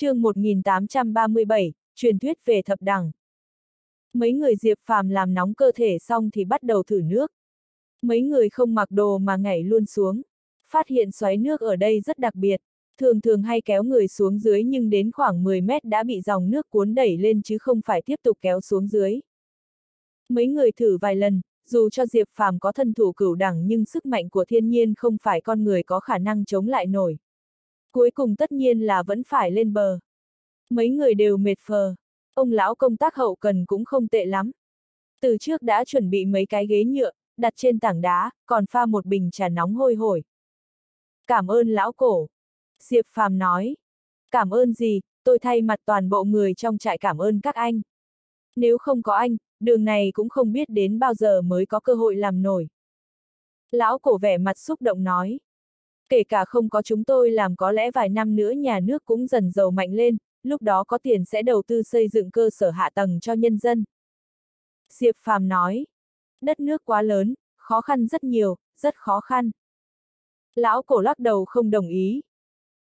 chương 1837, truyền thuyết về thập đẳng. Mấy người Diệp Phàm làm nóng cơ thể xong thì bắt đầu thử nước. Mấy người không mặc đồ mà nhảy luôn xuống. Phát hiện xoáy nước ở đây rất đặc biệt. Thường thường hay kéo người xuống dưới nhưng đến khoảng 10 mét đã bị dòng nước cuốn đẩy lên chứ không phải tiếp tục kéo xuống dưới. Mấy người thử vài lần, dù cho Diệp Phàm có thân thủ cửu đẳng nhưng sức mạnh của thiên nhiên không phải con người có khả năng chống lại nổi. Cuối cùng tất nhiên là vẫn phải lên bờ. Mấy người đều mệt phờ. Ông lão công tác hậu cần cũng không tệ lắm. Từ trước đã chuẩn bị mấy cái ghế nhựa, đặt trên tảng đá, còn pha một bình trà nóng hôi hổi. Cảm ơn lão cổ. Diệp Phàm nói. Cảm ơn gì, tôi thay mặt toàn bộ người trong trại cảm ơn các anh. Nếu không có anh, đường này cũng không biết đến bao giờ mới có cơ hội làm nổi. Lão cổ vẻ mặt xúc động nói. Kể cả không có chúng tôi làm có lẽ vài năm nữa nhà nước cũng dần giàu mạnh lên, lúc đó có tiền sẽ đầu tư xây dựng cơ sở hạ tầng cho nhân dân. Diệp Phàm nói, đất nước quá lớn, khó khăn rất nhiều, rất khó khăn. Lão cổ lắc đầu không đồng ý.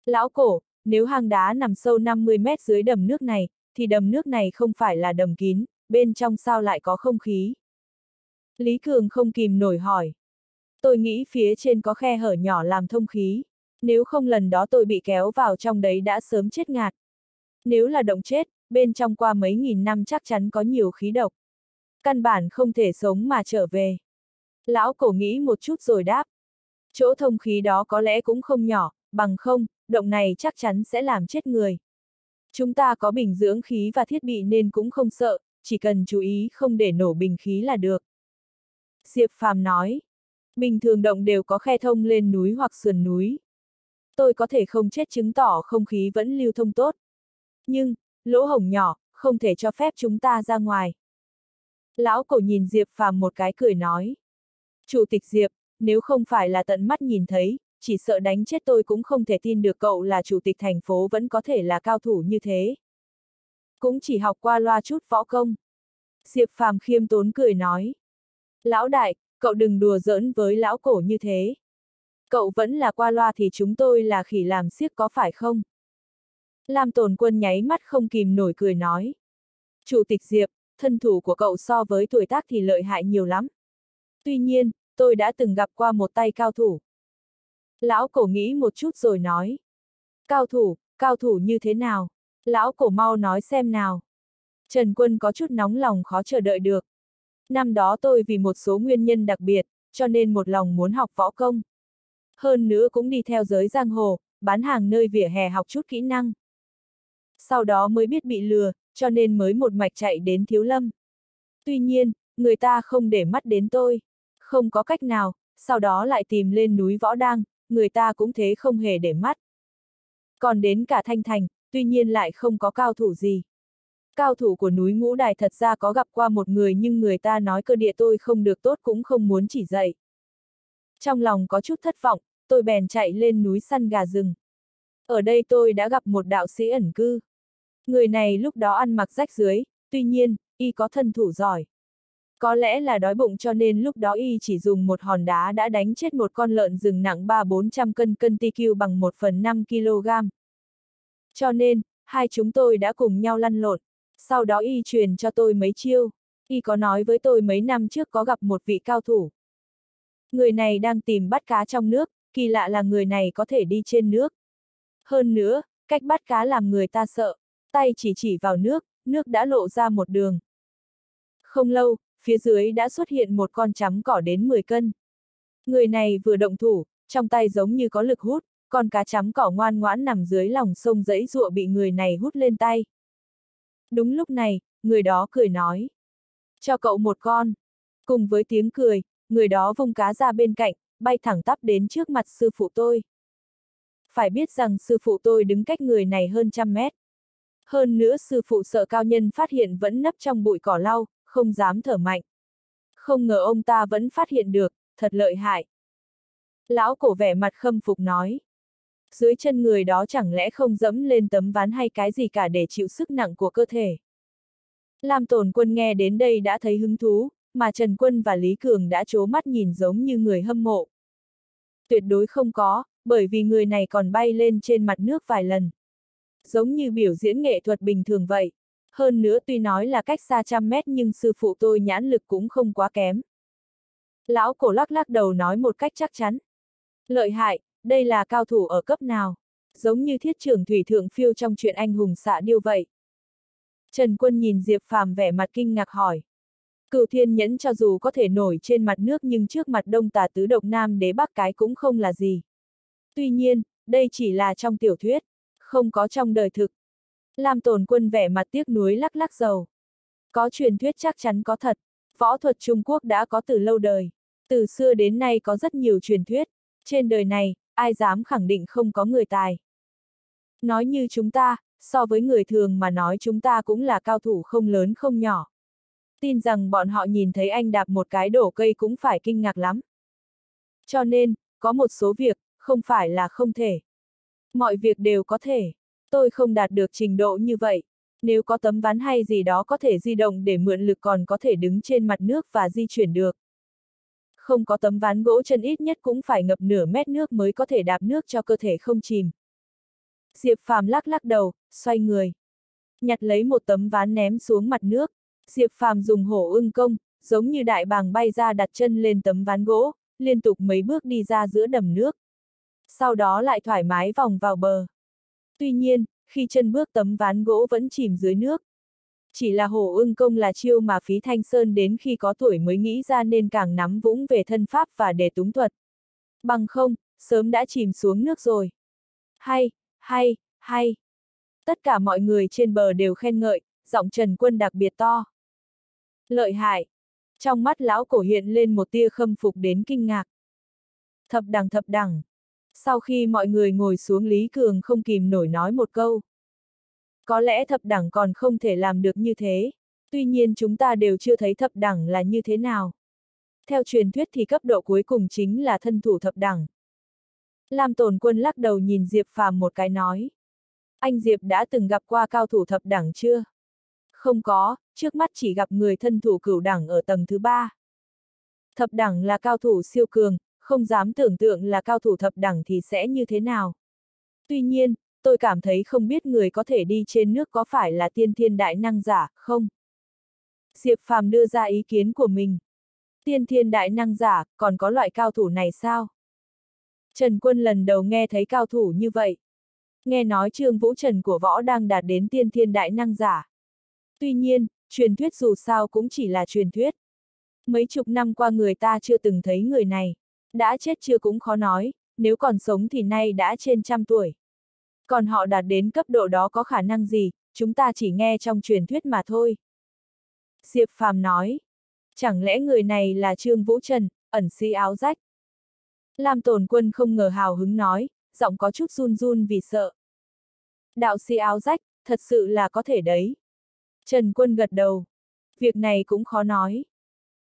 Lão cổ, nếu hang đá nằm sâu 50 mét dưới đầm nước này, thì đầm nước này không phải là đầm kín, bên trong sao lại có không khí? Lý Cường không kìm nổi hỏi. Tôi nghĩ phía trên có khe hở nhỏ làm thông khí. Nếu không lần đó tôi bị kéo vào trong đấy đã sớm chết ngạt. Nếu là động chết, bên trong qua mấy nghìn năm chắc chắn có nhiều khí độc. Căn bản không thể sống mà trở về. Lão cổ nghĩ một chút rồi đáp. Chỗ thông khí đó có lẽ cũng không nhỏ, bằng không, động này chắc chắn sẽ làm chết người. Chúng ta có bình dưỡng khí và thiết bị nên cũng không sợ, chỉ cần chú ý không để nổ bình khí là được. Diệp Phàm nói, bình thường động đều có khe thông lên núi hoặc sườn núi. Tôi có thể không chết chứng tỏ không khí vẫn lưu thông tốt. Nhưng, lỗ hổng nhỏ, không thể cho phép chúng ta ra ngoài. Lão cổ nhìn Diệp Phàm một cái cười nói. Chủ tịch Diệp, nếu không phải là tận mắt nhìn thấy, chỉ sợ đánh chết tôi cũng không thể tin được cậu là chủ tịch thành phố vẫn có thể là cao thủ như thế. Cũng chỉ học qua loa chút võ công. Diệp Phàm khiêm tốn cười nói. Lão đại, cậu đừng đùa giỡn với lão cổ như thế. Cậu vẫn là qua loa thì chúng tôi là khỉ làm siếc có phải không? Lam tồn quân nháy mắt không kìm nổi cười nói. Chủ tịch Diệp, thân thủ của cậu so với tuổi tác thì lợi hại nhiều lắm. Tuy nhiên, tôi đã từng gặp qua một tay cao thủ. Lão cổ nghĩ một chút rồi nói. Cao thủ, cao thủ như thế nào? Lão cổ mau nói xem nào. Trần Quân có chút nóng lòng khó chờ đợi được. Năm đó tôi vì một số nguyên nhân đặc biệt, cho nên một lòng muốn học võ công. Hơn nữa cũng đi theo giới giang hồ, bán hàng nơi vỉa hè học chút kỹ năng. Sau đó mới biết bị lừa, cho nên mới một mạch chạy đến Thiếu Lâm. Tuy nhiên, người ta không để mắt đến tôi. Không có cách nào, sau đó lại tìm lên núi Võ Đăng, người ta cũng thế không hề để mắt. Còn đến cả Thanh Thành, tuy nhiên lại không có cao thủ gì. Cao thủ của núi Ngũ Đài thật ra có gặp qua một người nhưng người ta nói cơ địa tôi không được tốt cũng không muốn chỉ dạy. Trong lòng có chút thất vọng, tôi bèn chạy lên núi săn gà rừng. Ở đây tôi đã gặp một đạo sĩ ẩn cư. Người này lúc đó ăn mặc rách dưới, tuy nhiên, y có thân thủ giỏi. Có lẽ là đói bụng cho nên lúc đó y chỉ dùng một hòn đá đã đánh chết một con lợn rừng nặng 3-400 cân cân TQ bằng 1 phần 5 kg. Cho nên, hai chúng tôi đã cùng nhau lăn lộn. Sau đó y truyền cho tôi mấy chiêu. Y có nói với tôi mấy năm trước có gặp một vị cao thủ. Người này đang tìm bắt cá trong nước, kỳ lạ là người này có thể đi trên nước. Hơn nữa, cách bắt cá làm người ta sợ, tay chỉ chỉ vào nước, nước đã lộ ra một đường. Không lâu, phía dưới đã xuất hiện một con chấm cỏ đến 10 cân. Người này vừa động thủ, trong tay giống như có lực hút, con cá chấm cỏ ngoan ngoãn nằm dưới lòng sông dãy ruộng bị người này hút lên tay. Đúng lúc này, người đó cười nói. Cho cậu một con. Cùng với tiếng cười, người đó vung cá ra bên cạnh, bay thẳng tắp đến trước mặt sư phụ tôi. Phải biết rằng sư phụ tôi đứng cách người này hơn trăm mét. Hơn nữa sư phụ sợ cao nhân phát hiện vẫn nấp trong bụi cỏ lau, không dám thở mạnh. Không ngờ ông ta vẫn phát hiện được, thật lợi hại. Lão cổ vẻ mặt khâm phục nói. Dưới chân người đó chẳng lẽ không dẫm lên tấm ván hay cái gì cả để chịu sức nặng của cơ thể. Lam tồn quân nghe đến đây đã thấy hứng thú, mà Trần Quân và Lý Cường đã chố mắt nhìn giống như người hâm mộ. Tuyệt đối không có, bởi vì người này còn bay lên trên mặt nước vài lần. Giống như biểu diễn nghệ thuật bình thường vậy. Hơn nữa tuy nói là cách xa trăm mét nhưng sư phụ tôi nhãn lực cũng không quá kém. Lão cổ lắc lắc đầu nói một cách chắc chắn. Lợi hại, đây là cao thủ ở cấp nào? Giống như thiết trưởng thủy thượng phiêu trong chuyện anh hùng xạ điêu vậy. Trần Quân nhìn Diệp Phàm vẻ mặt kinh ngạc hỏi. Cửu thiên nhẫn cho dù có thể nổi trên mặt nước nhưng trước mặt đông tà tứ độc nam đế bắc cái cũng không là gì. Tuy nhiên, đây chỉ là trong tiểu thuyết, không có trong đời thực. Lam tồn quân vẻ mặt tiếc nuối lắc lắc dầu. Có truyền thuyết chắc chắn có thật, võ thuật Trung Quốc đã có từ lâu đời. Từ xưa đến nay có rất nhiều truyền thuyết, trên đời này, ai dám khẳng định không có người tài. Nói như chúng ta, so với người thường mà nói chúng ta cũng là cao thủ không lớn không nhỏ. Tin rằng bọn họ nhìn thấy anh đạp một cái đổ cây cũng phải kinh ngạc lắm. Cho nên, có một số việc, không phải là không thể. Mọi việc đều có thể. Tôi không đạt được trình độ như vậy. Nếu có tấm ván hay gì đó có thể di động để mượn lực còn có thể đứng trên mặt nước và di chuyển được. Không có tấm ván gỗ chân ít nhất cũng phải ngập nửa mét nước mới có thể đạp nước cho cơ thể không chìm. Diệp Phàm lắc lắc đầu, xoay người. Nhặt lấy một tấm ván ném xuống mặt nước. Diệp Phàm dùng hổ ưng công, giống như đại bàng bay ra đặt chân lên tấm ván gỗ, liên tục mấy bước đi ra giữa đầm nước. Sau đó lại thoải mái vòng vào bờ. Tuy nhiên, khi chân bước tấm ván gỗ vẫn chìm dưới nước. Chỉ là hồ ưng công là chiêu mà phí thanh sơn đến khi có tuổi mới nghĩ ra nên càng nắm vũng về thân pháp và để túng thuật. Bằng không, sớm đã chìm xuống nước rồi. Hay, hay, hay. Tất cả mọi người trên bờ đều khen ngợi, giọng Trần Quân đặc biệt to. Lợi hại. Trong mắt lão cổ hiện lên một tia khâm phục đến kinh ngạc. Thập đằng thập đằng. Sau khi mọi người ngồi xuống Lý Cường không kìm nổi nói một câu. Có lẽ thập đẳng còn không thể làm được như thế. Tuy nhiên chúng ta đều chưa thấy thập đẳng là như thế nào. Theo truyền thuyết thì cấp độ cuối cùng chính là thân thủ thập đẳng. Lam tồn quân lắc đầu nhìn Diệp Phàm một cái nói. Anh Diệp đã từng gặp qua cao thủ thập đẳng chưa? Không có, trước mắt chỉ gặp người thân thủ cửu đẳng ở tầng thứ ba. Thập đẳng là cao thủ siêu cường, không dám tưởng tượng là cao thủ thập đẳng thì sẽ như thế nào. Tuy nhiên, tôi cảm thấy không biết người có thể đi trên nước có phải là tiên thiên đại năng giả, không? Diệp Phàm đưa ra ý kiến của mình. Tiên thiên đại năng giả, còn có loại cao thủ này sao? Trần Quân lần đầu nghe thấy cao thủ như vậy. Nghe nói Trương Vũ Trần của võ đang đạt đến tiên thiên đại năng giả. Tuy nhiên, truyền thuyết dù sao cũng chỉ là truyền thuyết. Mấy chục năm qua người ta chưa từng thấy người này. Đã chết chưa cũng khó nói, nếu còn sống thì nay đã trên trăm tuổi. Còn họ đạt đến cấp độ đó có khả năng gì, chúng ta chỉ nghe trong truyền thuyết mà thôi. Diệp Phàm nói, chẳng lẽ người này là Trương Vũ Trần, ẩn sĩ áo rách. Lam tồn quân không ngờ hào hứng nói, giọng có chút run run vì sợ. Đạo sĩ áo rách, thật sự là có thể đấy. Trần quân gật đầu. Việc này cũng khó nói.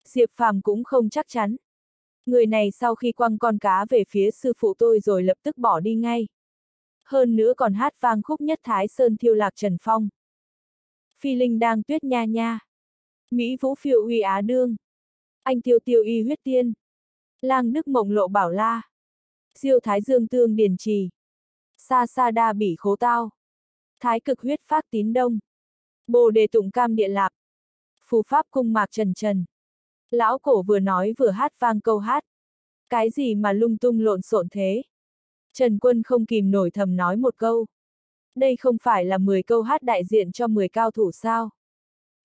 Diệp Phàm cũng không chắc chắn. Người này sau khi quăng con cá về phía sư phụ tôi rồi lập tức bỏ đi ngay. Hơn nữa còn hát vang khúc nhất Thái Sơn thiêu lạc Trần Phong. Phi Linh đang tuyết nha nha. Mỹ Vũ phiêu uy Á Đương. Anh tiêu tiêu y huyết tiên. Lang Đức mộng lộ bảo la. Diêu Thái Dương tương điền trì. Sa sa đa bỉ khố tao. Thái cực huyết phát tín đông. Bồ đề tụng cam địa lạp. Phù pháp cung mạc trần trần. Lão cổ vừa nói vừa hát vang câu hát. Cái gì mà lung tung lộn xộn thế? Trần Quân không kìm nổi thầm nói một câu. Đây không phải là 10 câu hát đại diện cho 10 cao thủ sao?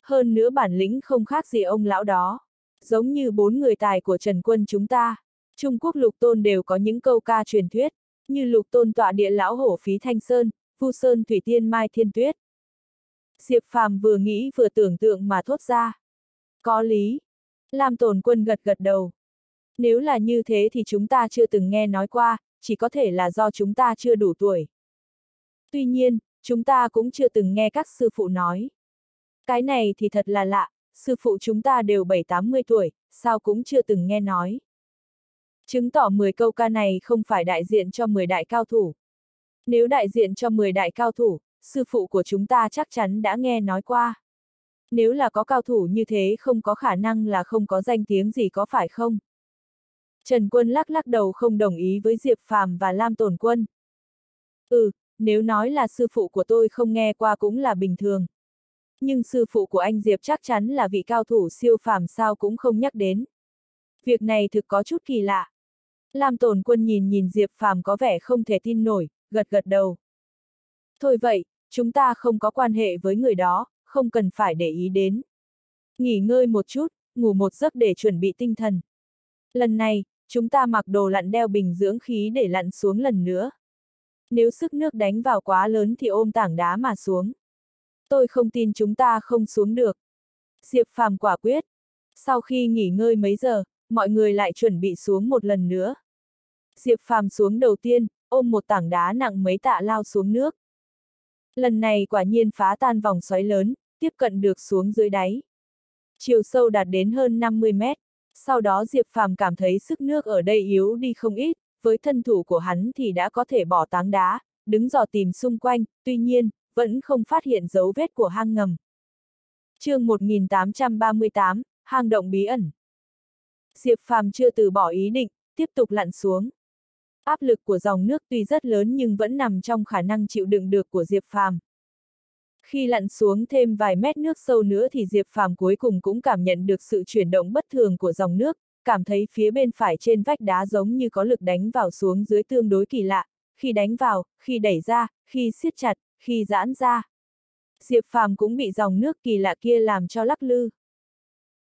Hơn nữa bản lĩnh không khác gì ông lão đó. Giống như bốn người tài của Trần Quân chúng ta. Trung Quốc lục tôn đều có những câu ca truyền thuyết, như lục tôn tọa địa lão hổ phí thanh sơn, Phu sơn thủy tiên mai thiên tuyết. Diệp Phàm vừa nghĩ vừa tưởng tượng mà thốt ra. Có lý. Lam tồn quân gật gật đầu. Nếu là như thế thì chúng ta chưa từng nghe nói qua, chỉ có thể là do chúng ta chưa đủ tuổi. Tuy nhiên, chúng ta cũng chưa từng nghe các sư phụ nói. Cái này thì thật là lạ, sư phụ chúng ta đều 7-80 tuổi, sao cũng chưa từng nghe nói. Chứng tỏ 10 câu ca này không phải đại diện cho 10 đại cao thủ. Nếu đại diện cho 10 đại cao thủ, sư phụ của chúng ta chắc chắn đã nghe nói qua. Nếu là có cao thủ như thế không có khả năng là không có danh tiếng gì có phải không? Trần Quân lắc lắc đầu không đồng ý với Diệp Phàm và Lam Tồn Quân. Ừ, nếu nói là sư phụ của tôi không nghe qua cũng là bình thường. Nhưng sư phụ của anh Diệp chắc chắn là vị cao thủ siêu phàm sao cũng không nhắc đến. Việc này thực có chút kỳ lạ. Lam tồn quân nhìn nhìn Diệp phàm có vẻ không thể tin nổi, gật gật đầu. Thôi vậy, chúng ta không có quan hệ với người đó, không cần phải để ý đến. Nghỉ ngơi một chút, ngủ một giấc để chuẩn bị tinh thần. Lần này, chúng ta mặc đồ lặn đeo bình dưỡng khí để lặn xuống lần nữa. Nếu sức nước đánh vào quá lớn thì ôm tảng đá mà xuống. Tôi không tin chúng ta không xuống được. Diệp Phàm quả quyết. Sau khi nghỉ ngơi mấy giờ, mọi người lại chuẩn bị xuống một lần nữa. Diệp Phàm xuống đầu tiên, ôm một tảng đá nặng mấy tạ lao xuống nước. Lần này quả nhiên phá tan vòng xoáy lớn, tiếp cận được xuống dưới đáy. Chiều sâu đạt đến hơn 50 mét. Sau đó Diệp Phàm cảm thấy sức nước ở đây yếu đi không ít, với thân thủ của hắn thì đã có thể bỏ táng đá, đứng dò tìm xung quanh, tuy nhiên, vẫn không phát hiện dấu vết của hang ngầm. chương 1838, hang động bí ẩn. Diệp Phàm chưa từ bỏ ý định, tiếp tục lặn xuống. Áp lực của dòng nước tuy rất lớn nhưng vẫn nằm trong khả năng chịu đựng được của Diệp Phàm. Khi lặn xuống thêm vài mét nước sâu nữa thì Diệp Phàm cuối cùng cũng cảm nhận được sự chuyển động bất thường của dòng nước, cảm thấy phía bên phải trên vách đá giống như có lực đánh vào xuống dưới tương đối kỳ lạ, khi đánh vào, khi đẩy ra, khi siết chặt, khi giãn ra. Diệp Phàm cũng bị dòng nước kỳ lạ kia làm cho lắc lư.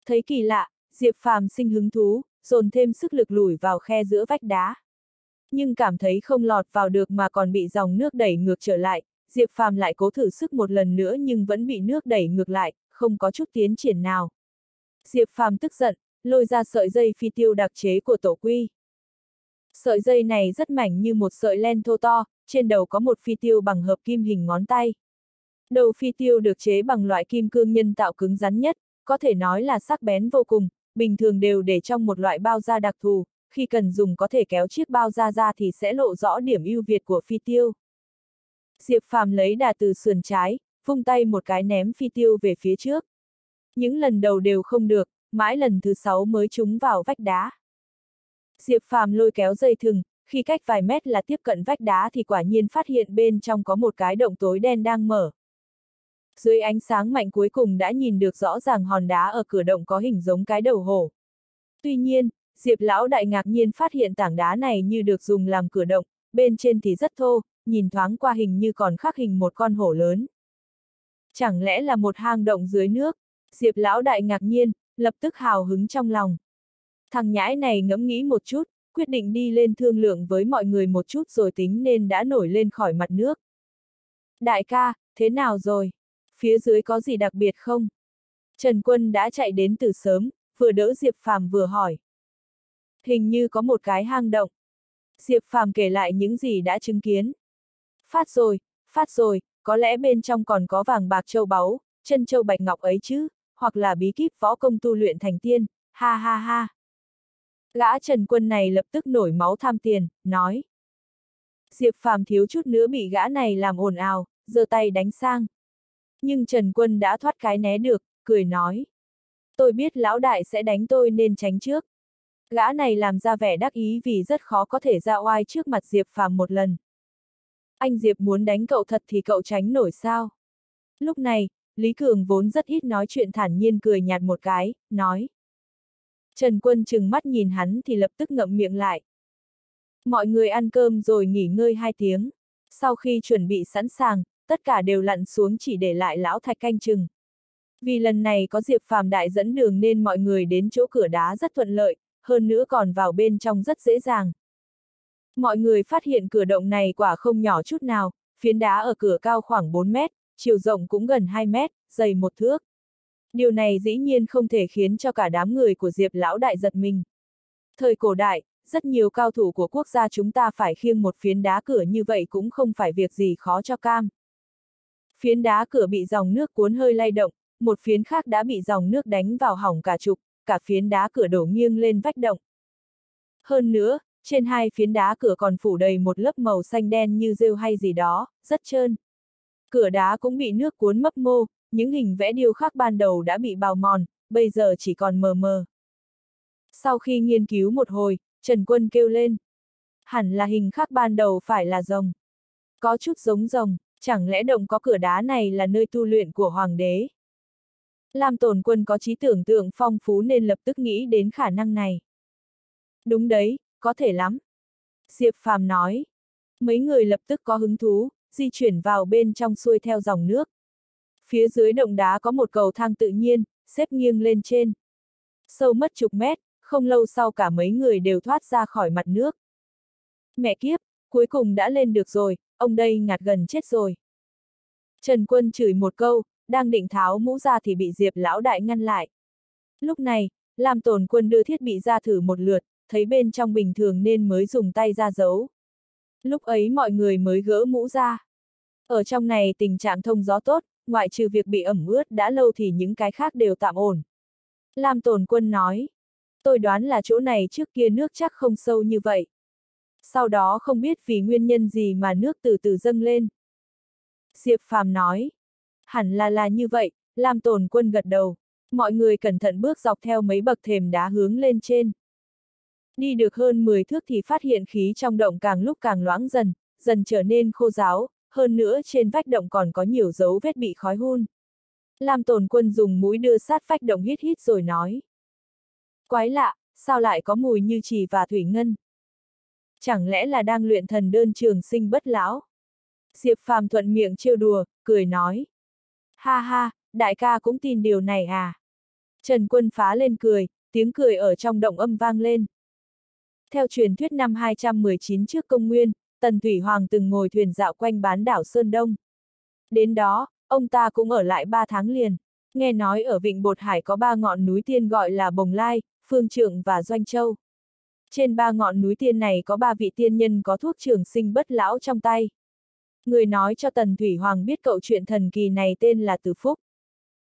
Thấy kỳ lạ, Diệp Phàm sinh hứng thú, dồn thêm sức lực lùi vào khe giữa vách đá. Nhưng cảm thấy không lọt vào được mà còn bị dòng nước đẩy ngược trở lại, Diệp Phàm lại cố thử sức một lần nữa nhưng vẫn bị nước đẩy ngược lại, không có chút tiến triển nào. Diệp Phàm tức giận, lôi ra sợi dây phi tiêu đặc chế của tổ quy. Sợi dây này rất mảnh như một sợi len thô to, trên đầu có một phi tiêu bằng hợp kim hình ngón tay. Đầu phi tiêu được chế bằng loại kim cương nhân tạo cứng rắn nhất, có thể nói là sắc bén vô cùng, bình thường đều để trong một loại bao da đặc thù, khi cần dùng có thể kéo chiếc bao da ra thì sẽ lộ rõ điểm ưu việt của phi tiêu. Diệp Phàm lấy đà từ sườn trái, vung tay một cái ném phi tiêu về phía trước. Những lần đầu đều không được, mãi lần thứ sáu mới trúng vào vách đá. Diệp Phàm lôi kéo dây thừng, khi cách vài mét là tiếp cận vách đá thì quả nhiên phát hiện bên trong có một cái động tối đen đang mở. Dưới ánh sáng mạnh cuối cùng đã nhìn được rõ ràng hòn đá ở cửa động có hình giống cái đầu hổ. Tuy nhiên, Diệp lão đại ngạc nhiên phát hiện tảng đá này như được dùng làm cửa động, bên trên thì rất thô, nhìn thoáng qua hình như còn khắc hình một con hổ lớn. Chẳng lẽ là một hang động dưới nước? Diệp lão đại ngạc nhiên, lập tức hào hứng trong lòng. Thằng nhãi này ngẫm nghĩ một chút, quyết định đi lên thương lượng với mọi người một chút rồi tính nên đã nổi lên khỏi mặt nước. Đại ca, thế nào rồi? Phía dưới có gì đặc biệt không? Trần Quân đã chạy đến từ sớm, vừa đỡ Diệp Phàm vừa hỏi. Hình như có một cái hang động. Diệp Phàm kể lại những gì đã chứng kiến. Phát rồi, phát rồi, có lẽ bên trong còn có vàng bạc châu báu, chân châu bạch ngọc ấy chứ, hoặc là bí kíp võ công tu luyện thành tiên, ha ha ha. Gã Trần Quân này lập tức nổi máu tham tiền, nói. Diệp Phàm thiếu chút nữa bị gã này làm ồn ào, giơ tay đánh sang. Nhưng Trần Quân đã thoát cái né được, cười nói. Tôi biết lão đại sẽ đánh tôi nên tránh trước. Gã này làm ra vẻ đắc ý vì rất khó có thể ra oai trước mặt Diệp Phàm một lần. Anh Diệp muốn đánh cậu thật thì cậu tránh nổi sao? Lúc này, Lý Cường vốn rất ít nói chuyện thản nhiên cười nhạt một cái, nói. Trần Quân chừng mắt nhìn hắn thì lập tức ngậm miệng lại. Mọi người ăn cơm rồi nghỉ ngơi hai tiếng. Sau khi chuẩn bị sẵn sàng, tất cả đều lặn xuống chỉ để lại lão thạch canh chừng. Vì lần này có Diệp Phàm đại dẫn đường nên mọi người đến chỗ cửa đá rất thuận lợi, hơn nữa còn vào bên trong rất dễ dàng. Mọi người phát hiện cửa động này quả không nhỏ chút nào, phiến đá ở cửa cao khoảng 4 mét, chiều rộng cũng gần 2 mét, dày một thước. Điều này dĩ nhiên không thể khiến cho cả đám người của Diệp Lão Đại giật mình. Thời cổ đại, rất nhiều cao thủ của quốc gia chúng ta phải khiêng một phiến đá cửa như vậy cũng không phải việc gì khó cho cam. Phiến đá cửa bị dòng nước cuốn hơi lay động, một phiến khác đã bị dòng nước đánh vào hỏng cả trục, cả phiến đá cửa đổ nghiêng lên vách động. Hơn nữa, trên hai phiến đá cửa còn phủ đầy một lớp màu xanh đen như rêu hay gì đó, rất trơn. Cửa đá cũng bị nước cuốn mấp mô, những hình vẽ điêu khắc ban đầu đã bị bào mòn, bây giờ chỉ còn mờ mờ. Sau khi nghiên cứu một hồi, Trần Quân kêu lên. Hẳn là hình khắc ban đầu phải là rồng. Có chút giống rồng, chẳng lẽ động có cửa đá này là nơi tu luyện của hoàng đế? Lam tồn quân có trí tưởng tượng phong phú nên lập tức nghĩ đến khả năng này. Đúng đấy, có thể lắm. Diệp Phàm nói. Mấy người lập tức có hứng thú, di chuyển vào bên trong xuôi theo dòng nước. Phía dưới động đá có một cầu thang tự nhiên, xếp nghiêng lên trên. Sâu mất chục mét, không lâu sau cả mấy người đều thoát ra khỏi mặt nước. Mẹ kiếp, cuối cùng đã lên được rồi, ông đây ngạt gần chết rồi. Trần Quân chửi một câu, đang định tháo mũ ra thì bị Diệp lão đại ngăn lại. Lúc này, Lam Tồn Quân đưa thiết bị ra thử một lượt, thấy bên trong bình thường nên mới dùng tay ra giấu. Lúc ấy mọi người mới gỡ mũ ra. Ở trong này tình trạng thông gió tốt, ngoại trừ việc bị ẩm ướt đã lâu thì những cái khác đều tạm ổn. Lam Tồn Quân nói, tôi đoán là chỗ này trước kia nước chắc không sâu như vậy. Sau đó không biết vì nguyên nhân gì mà nước từ từ dâng lên. Diệp Phàm nói, hẳn là là như vậy, Lam Tồn Quân gật đầu. Mọi người cẩn thận bước dọc theo mấy bậc thềm đá hướng lên trên. Đi được hơn 10 thước thì phát hiện khí trong động càng lúc càng loãng dần, dần trở nên khô ráo, hơn nữa trên vách động còn có nhiều dấu vết bị khói hun. Lam tồn quân dùng mũi đưa sát vách động hít hít rồi nói. Quái lạ, sao lại có mùi như trì và thủy ngân? Chẳng lẽ là đang luyện thần đơn trường sinh bất lão? Diệp phàm thuận miệng trêu đùa, cười nói. Ha ha, đại ca cũng tin điều này à? Trần quân phá lên cười, tiếng cười ở trong động âm vang lên. Theo truyền thuyết năm 219 trước công nguyên, Tần Thủy Hoàng từng ngồi thuyền dạo quanh bán đảo Sơn Đông. Đến đó, ông ta cũng ở lại ba tháng liền. Nghe nói ở Vịnh Bột Hải có ba ngọn núi tiên gọi là Bồng Lai, Phương Trượng và Doanh Châu. Trên ba ngọn núi tiên này có ba vị tiên nhân có thuốc trường sinh bất lão trong tay. Người nói cho Tần Thủy Hoàng biết cậu chuyện thần kỳ này tên là Từ Phúc.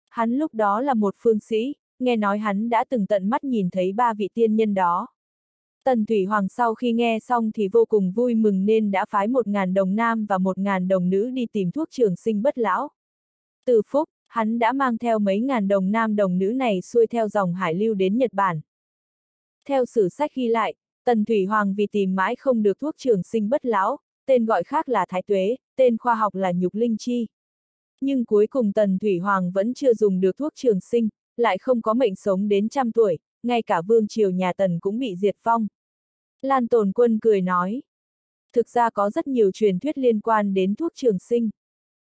Hắn lúc đó là một phương sĩ, nghe nói hắn đã từng tận mắt nhìn thấy ba vị tiên nhân đó. Tần Thủy Hoàng sau khi nghe xong thì vô cùng vui mừng nên đã phái một ngàn đồng nam và một ngàn đồng nữ đi tìm thuốc trường sinh bất lão. Từ phúc, hắn đã mang theo mấy ngàn đồng nam đồng nữ này xuôi theo dòng hải lưu đến Nhật Bản. Theo sử sách ghi lại, Tần Thủy Hoàng vì tìm mãi không được thuốc trường sinh bất lão, tên gọi khác là Thái Tuế, tên khoa học là Nhục Linh Chi. Nhưng cuối cùng Tần Thủy Hoàng vẫn chưa dùng được thuốc trường sinh, lại không có mệnh sống đến trăm tuổi, ngay cả vương triều nhà Tần cũng bị diệt vong. Lan Tồn Quân cười nói. Thực ra có rất nhiều truyền thuyết liên quan đến thuốc trường sinh.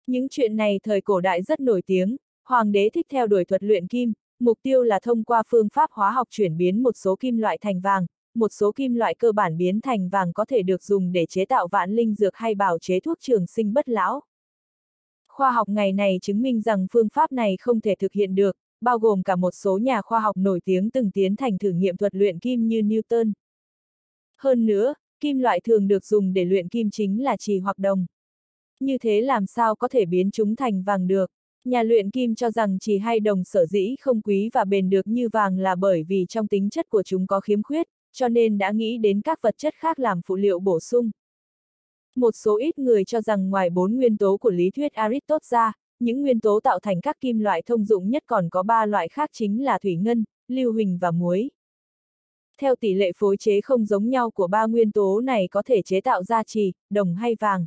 Những chuyện này thời cổ đại rất nổi tiếng, hoàng đế thích theo đuổi thuật luyện kim, mục tiêu là thông qua phương pháp hóa học chuyển biến một số kim loại thành vàng, một số kim loại cơ bản biến thành vàng có thể được dùng để chế tạo vạn linh dược hay bảo chế thuốc trường sinh bất lão. Khoa học ngày này chứng minh rằng phương pháp này không thể thực hiện được, bao gồm cả một số nhà khoa học nổi tiếng từng tiến thành thử nghiệm thuật luyện kim như Newton. Hơn nữa, kim loại thường được dùng để luyện kim chính là trì hoặc đồng. Như thế làm sao có thể biến chúng thành vàng được? Nhà luyện kim cho rằng trì hay đồng sở dĩ không quý và bền được như vàng là bởi vì trong tính chất của chúng có khiếm khuyết, cho nên đã nghĩ đến các vật chất khác làm phụ liệu bổ sung. Một số ít người cho rằng ngoài bốn nguyên tố của lý thuyết Aristotle ra, những nguyên tố tạo thành các kim loại thông dụng nhất còn có ba loại khác chính là thủy ngân, lưu huỳnh và muối. Theo tỷ lệ phối chế không giống nhau của ba nguyên tố này có thể chế tạo ra trì, đồng hay vàng.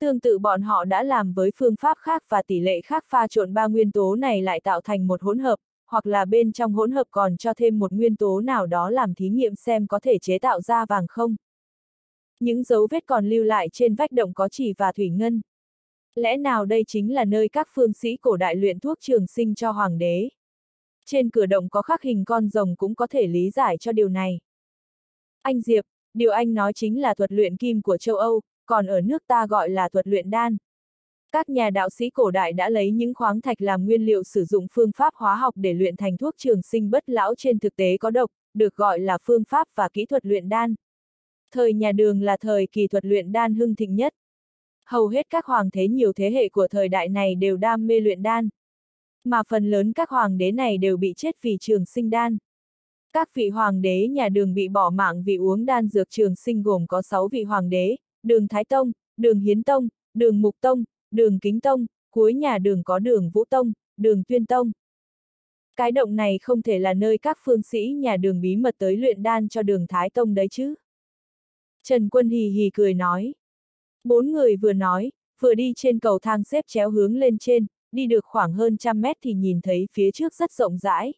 Tương tự bọn họ đã làm với phương pháp khác và tỷ lệ khác pha trộn ba nguyên tố này lại tạo thành một hỗn hợp, hoặc là bên trong hỗn hợp còn cho thêm một nguyên tố nào đó làm thí nghiệm xem có thể chế tạo ra vàng không. Những dấu vết còn lưu lại trên vách động có chỉ và thủy ngân. Lẽ nào đây chính là nơi các phương sĩ cổ đại luyện thuốc trường sinh cho hoàng đế? Trên cửa động có khắc hình con rồng cũng có thể lý giải cho điều này. Anh Diệp, điều anh nói chính là thuật luyện kim của châu Âu, còn ở nước ta gọi là thuật luyện đan. Các nhà đạo sĩ cổ đại đã lấy những khoáng thạch làm nguyên liệu sử dụng phương pháp hóa học để luyện thành thuốc trường sinh bất lão trên thực tế có độc, được gọi là phương pháp và kỹ thuật luyện đan. Thời nhà đường là thời kỳ thuật luyện đan hưng thịnh nhất. Hầu hết các hoàng thế nhiều thế hệ của thời đại này đều đam mê luyện đan. Mà phần lớn các hoàng đế này đều bị chết vì trường sinh đan. Các vị hoàng đế nhà đường bị bỏ mạng vì uống đan dược trường sinh gồm có 6 vị hoàng đế, đường Thái Tông, đường Hiến Tông, đường Mục Tông, đường Kính Tông, cuối nhà đường có đường Vũ Tông, đường Tuyên Tông. Cái động này không thể là nơi các phương sĩ nhà đường bí mật tới luyện đan cho đường Thái Tông đấy chứ. Trần Quân hì hì cười nói. Bốn người vừa nói, vừa đi trên cầu thang xếp chéo hướng lên trên, đi được khoảng hơn trăm mét thì nhìn thấy phía trước rất rộng rãi.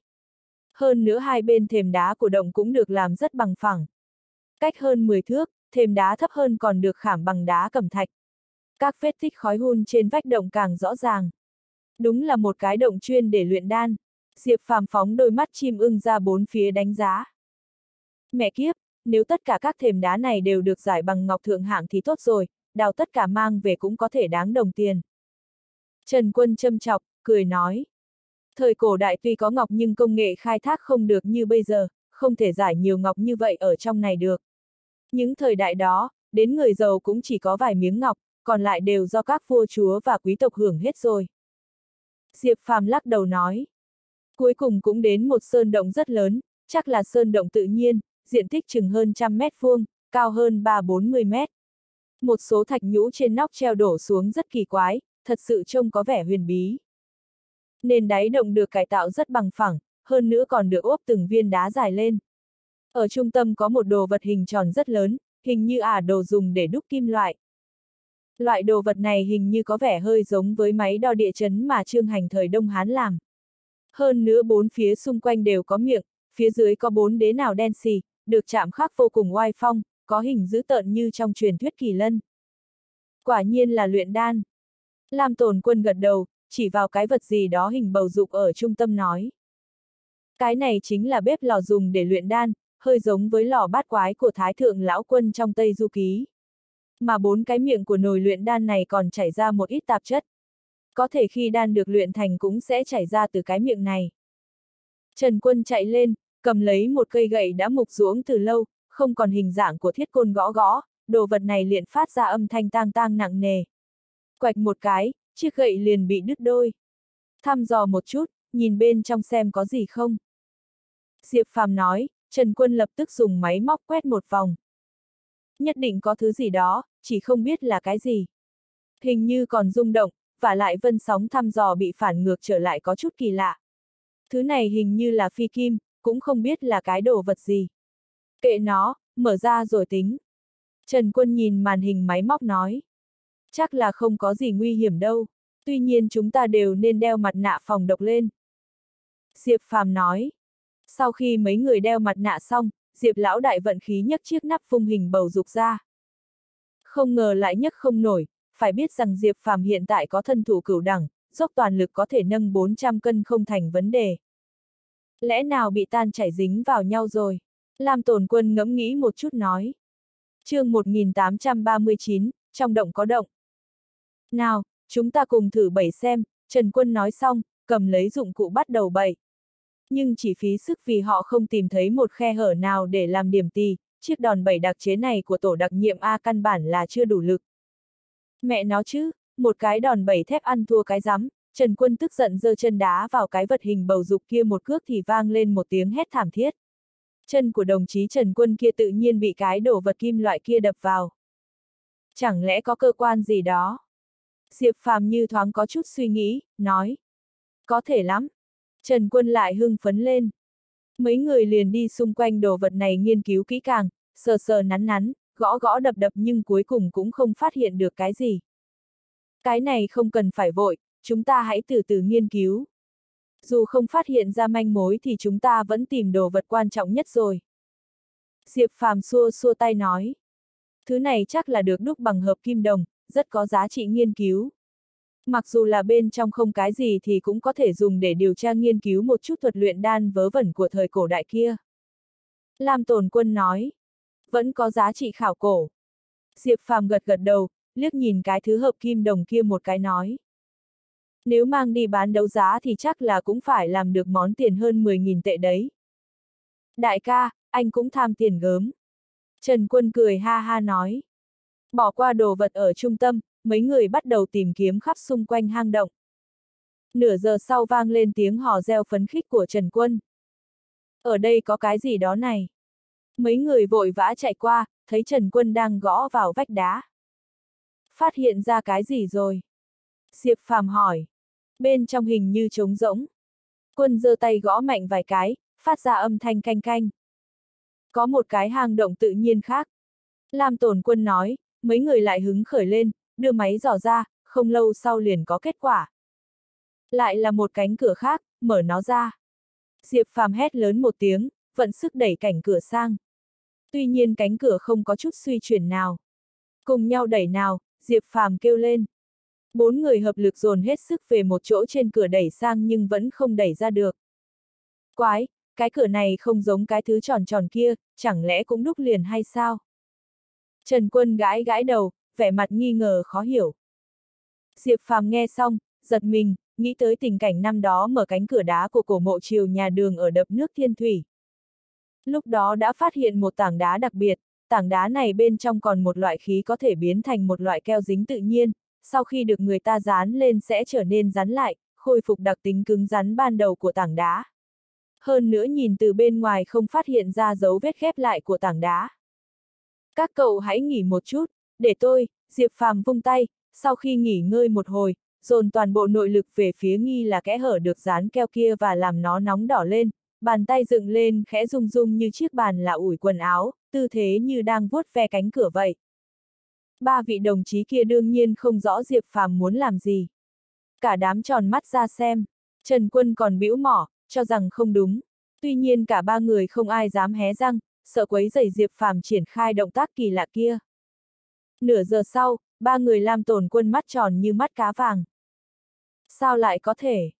Hơn nữa hai bên thềm đá của động cũng được làm rất bằng phẳng. Cách hơn 10 thước, thềm đá thấp hơn còn được khảm bằng đá cẩm thạch. Các vết tích khói hun trên vách động càng rõ ràng. Đúng là một cái động chuyên để luyện đan. Diệp phàm phóng đôi mắt chim ưng ra bốn phía đánh giá. Mẹ kiếp, nếu tất cả các thềm đá này đều được giải bằng ngọc thượng hạng thì tốt rồi, đào tất cả mang về cũng có thể đáng đồng tiền. Trần Quân châm chọc, cười nói. Thời cổ đại tuy có ngọc nhưng công nghệ khai thác không được như bây giờ, không thể giải nhiều ngọc như vậy ở trong này được. Những thời đại đó, đến người giàu cũng chỉ có vài miếng ngọc, còn lại đều do các vua chúa và quý tộc hưởng hết rồi. Diệp Phàm lắc đầu nói. Cuối cùng cũng đến một sơn động rất lớn, chắc là sơn động tự nhiên, diện tích chừng hơn trăm mét vuông, cao hơn ba bốn mươi mét. Một số thạch nhũ trên nóc treo đổ xuống rất kỳ quái, thật sự trông có vẻ huyền bí. Nền đáy động được cải tạo rất bằng phẳng, hơn nữa còn được ốp từng viên đá dài lên. Ở trung tâm có một đồ vật hình tròn rất lớn, hình như ả đồ dùng để đúc kim loại. Loại đồ vật này hình như có vẻ hơi giống với máy đo địa chấn mà Trương Hành thời Đông Hán làm. Hơn nữa bốn phía xung quanh đều có miệng, phía dưới có bốn đế nào đen xì, được chạm khắc vô cùng oai phong, có hình dữ tợn như trong truyền thuyết kỳ lân. Quả nhiên là luyện đan. Lam tồn quân gật đầu, chỉ vào cái vật gì đó hình bầu dục ở trung tâm nói. Cái này chính là bếp lò dùng để luyện đan, hơi giống với lò bát quái của Thái Thượng Lão Quân trong Tây Du Ký. Mà bốn cái miệng của nồi luyện đan này còn chảy ra một ít tạp chất. Có thể khi đan được luyện thành cũng sẽ chảy ra từ cái miệng này. Trần Quân chạy lên, cầm lấy một cây gậy đã mục ruỗng từ lâu, không còn hình dạng của thiết côn gõ gõ, đồ vật này liền phát ra âm thanh tang tang nặng nề. Quạch một cái, chiếc gậy liền bị đứt đôi. Thăm dò một chút, nhìn bên trong xem có gì không. Diệp Phàm nói, Trần Quân lập tức dùng máy móc quét một vòng. Nhất định có thứ gì đó, chỉ không biết là cái gì. Hình như còn rung động, và lại vân sóng thăm dò bị phản ngược trở lại có chút kỳ lạ. Thứ này hình như là phi kim, cũng không biết là cái đồ vật gì. Kệ nó, mở ra rồi tính. Trần Quân nhìn màn hình máy móc nói. Chắc là không có gì nguy hiểm đâu, tuy nhiên chúng ta đều nên đeo mặt nạ phòng độc lên. Diệp Phàm nói. Sau khi mấy người đeo mặt nạ xong, Diệp lão đại vận khí nhấc chiếc nắp phung hình bầu dục ra. Không ngờ lại nhấc không nổi, phải biết rằng Diệp Phàm hiện tại có thân thủ cửu đẳng, dốc toàn lực có thể nâng 400 cân không thành vấn đề. Lẽ nào bị tan chảy dính vào nhau rồi? Lam tồn quân ngẫm nghĩ một chút nói. chương 1839, trong động có động. Nào, chúng ta cùng thử bẩy xem, Trần Quân nói xong, cầm lấy dụng cụ bắt đầu bẩy. Nhưng chỉ phí sức vì họ không tìm thấy một khe hở nào để làm điểm tì, chiếc đòn bẩy đặc chế này của tổ đặc nhiệm A căn bản là chưa đủ lực. Mẹ nó chứ, một cái đòn bẩy thép ăn thua cái rắm, Trần Quân tức giận giơ chân đá vào cái vật hình bầu dục kia một cước thì vang lên một tiếng hét thảm thiết. Chân của đồng chí Trần Quân kia tự nhiên bị cái đổ vật kim loại kia đập vào. Chẳng lẽ có cơ quan gì đó? Diệp Phàm như thoáng có chút suy nghĩ, nói. Có thể lắm. Trần Quân lại hưng phấn lên. Mấy người liền đi xung quanh đồ vật này nghiên cứu kỹ càng, sờ sờ nắn nắn, gõ gõ đập đập nhưng cuối cùng cũng không phát hiện được cái gì. Cái này không cần phải vội, chúng ta hãy từ từ nghiên cứu. Dù không phát hiện ra manh mối thì chúng ta vẫn tìm đồ vật quan trọng nhất rồi. Diệp Phàm xua xua tay nói. Thứ này chắc là được đúc bằng hợp kim đồng, rất có giá trị nghiên cứu. Mặc dù là bên trong không cái gì thì cũng có thể dùng để điều tra nghiên cứu một chút thuật luyện đan vớ vẩn của thời cổ đại kia. Lam Tồn Quân nói, vẫn có giá trị khảo cổ. Diệp Phàm gật gật đầu, liếc nhìn cái thứ hợp kim đồng kia một cái nói. Nếu mang đi bán đấu giá thì chắc là cũng phải làm được món tiền hơn 10.000 tệ đấy. Đại ca, anh cũng tham tiền gớm. Trần Quân cười ha ha nói. Bỏ qua đồ vật ở trung tâm, mấy người bắt đầu tìm kiếm khắp xung quanh hang động. Nửa giờ sau vang lên tiếng hò reo phấn khích của Trần Quân. Ở đây có cái gì đó này? Mấy người vội vã chạy qua, thấy Trần Quân đang gõ vào vách đá. Phát hiện ra cái gì rồi? Diệp Phàm hỏi. Bên trong hình như trống rỗng. Quân giơ tay gõ mạnh vài cái, phát ra âm thanh canh canh. Có một cái hang động tự nhiên khác. Lam Tồn Quân nói, mấy người lại hứng khởi lên, đưa máy dò ra, không lâu sau liền có kết quả. Lại là một cánh cửa khác, mở nó ra. Diệp Phàm hét lớn một tiếng, vận sức đẩy cảnh cửa sang. Tuy nhiên cánh cửa không có chút suy chuyển nào. Cùng nhau đẩy nào, Diệp Phàm kêu lên. Bốn người hợp lực dồn hết sức về một chỗ trên cửa đẩy sang nhưng vẫn không đẩy ra được. Quái, cái cửa này không giống cái thứ tròn tròn kia, chẳng lẽ cũng đúc liền hay sao? Trần Quân gãi gãi đầu, vẻ mặt nghi ngờ khó hiểu. Diệp Phàm nghe xong, giật mình, nghĩ tới tình cảnh năm đó mở cánh cửa đá của cổ mộ triều nhà đường ở đập nước thiên thủy. Lúc đó đã phát hiện một tảng đá đặc biệt, tảng đá này bên trong còn một loại khí có thể biến thành một loại keo dính tự nhiên, sau khi được người ta dán lên sẽ trở nên rắn lại, khôi phục đặc tính cứng rắn ban đầu của tảng đá. Hơn nữa nhìn từ bên ngoài không phát hiện ra dấu vết khép lại của tảng đá. Các cậu hãy nghỉ một chút, để tôi, Diệp Phàm vung tay, sau khi nghỉ ngơi một hồi, dồn toàn bộ nội lực về phía nghi là kẽ hở được dán keo kia và làm nó nóng đỏ lên, bàn tay dựng lên khẽ rung rung như chiếc bàn là ủi quần áo, tư thế như đang vuốt ve cánh cửa vậy. Ba vị đồng chí kia đương nhiên không rõ Diệp Phàm muốn làm gì. Cả đám tròn mắt ra xem, Trần Quân còn bĩu mỏ, cho rằng không đúng. Tuy nhiên cả ba người không ai dám hé răng, sợ quấy giày Diệp Phàm triển khai động tác kỳ lạ kia. Nửa giờ sau, ba người làm tổn quân mắt tròn như mắt cá vàng. Sao lại có thể?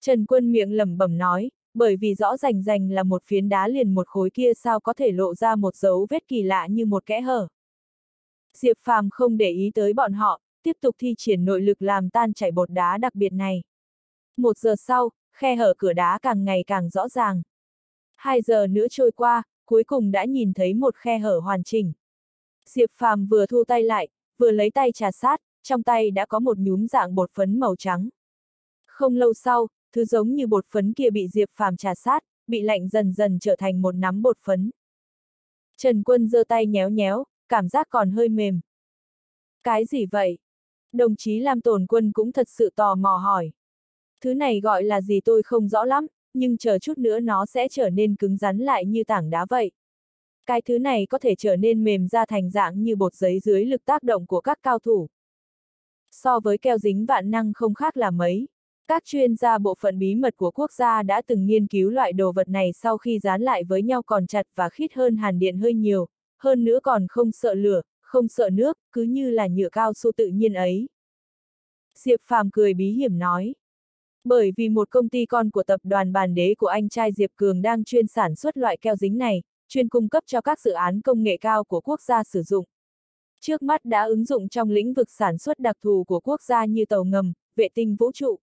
Trần Quân miệng lẩm bẩm nói, bởi vì rõ rành rành là một phiến đá liền một khối kia sao có thể lộ ra một dấu vết kỳ lạ như một kẽ hở. Diệp Phàm không để ý tới bọn họ, tiếp tục thi triển nội lực làm tan chảy bột đá đặc biệt này. Một giờ sau, khe hở cửa đá càng ngày càng rõ ràng. Hai giờ nữa trôi qua, cuối cùng đã nhìn thấy một khe hở hoàn chỉnh. Diệp Phàm vừa thu tay lại, vừa lấy tay trà sát, trong tay đã có một nhúm dạng bột phấn màu trắng. Không lâu sau, thứ giống như bột phấn kia bị Diệp Phàm trà sát, bị lạnh dần dần trở thành một nắm bột phấn. Trần Quân giơ tay nhéo nhéo, cảm giác còn hơi mềm. Cái gì vậy? Đồng chí Lam Tồn Quân cũng thật sự tò mò hỏi. Thứ này gọi là gì tôi không rõ lắm, nhưng chờ chút nữa nó sẽ trở nên cứng rắn lại như tảng đá vậy. Cái thứ này có thể trở nên mềm ra thành dạng như bột giấy dưới lực tác động của các cao thủ. So với keo dính vạn năng không khác là mấy. Các chuyên gia bộ phận bí mật của quốc gia đã từng nghiên cứu loại đồ vật này sau khi dán lại với nhau còn chặt và khít hơn hàn điện hơi nhiều, hơn nữa còn không sợ lửa, không sợ nước, cứ như là nhựa cao su tự nhiên ấy. Diệp Phàm cười bí hiểm nói. Bởi vì một công ty con của tập đoàn bàn đế của anh trai Diệp Cường đang chuyên sản xuất loại keo dính này, chuyên cung cấp cho các dự án công nghệ cao của quốc gia sử dụng. Trước mắt đã ứng dụng trong lĩnh vực sản xuất đặc thù của quốc gia như tàu ngầm, vệ tinh vũ trụ.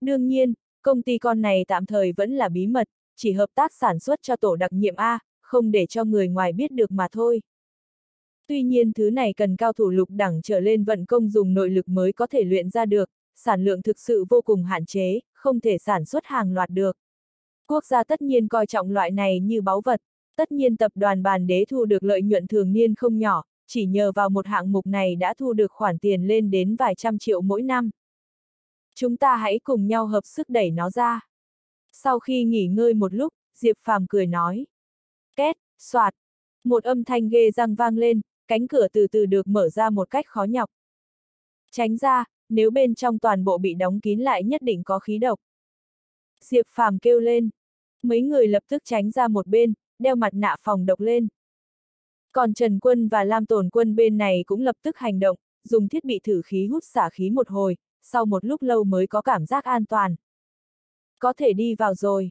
Đương nhiên, công ty con này tạm thời vẫn là bí mật, chỉ hợp tác sản xuất cho tổ đặc nhiệm A, không để cho người ngoài biết được mà thôi. Tuy nhiên thứ này cần cao thủ lục đẳng trở lên vận công dùng nội lực mới có thể luyện ra được, sản lượng thực sự vô cùng hạn chế, không thể sản xuất hàng loạt được. Quốc gia tất nhiên coi trọng loại này như báu vật, tất nhiên tập đoàn bàn đế thu được lợi nhuận thường niên không nhỏ, chỉ nhờ vào một hạng mục này đã thu được khoản tiền lên đến vài trăm triệu mỗi năm. Chúng ta hãy cùng nhau hợp sức đẩy nó ra. Sau khi nghỉ ngơi một lúc, Diệp Phàm cười nói. Két, soạt. Một âm thanh ghê răng vang lên, cánh cửa từ từ được mở ra một cách khó nhọc. Tránh ra, nếu bên trong toàn bộ bị đóng kín lại nhất định có khí độc. Diệp Phàm kêu lên. Mấy người lập tức tránh ra một bên, đeo mặt nạ phòng độc lên. Còn Trần Quân và Lam Tồn Quân bên này cũng lập tức hành động, dùng thiết bị thử khí hút xả khí một hồi, sau một lúc lâu mới có cảm giác an toàn. Có thể đi vào rồi.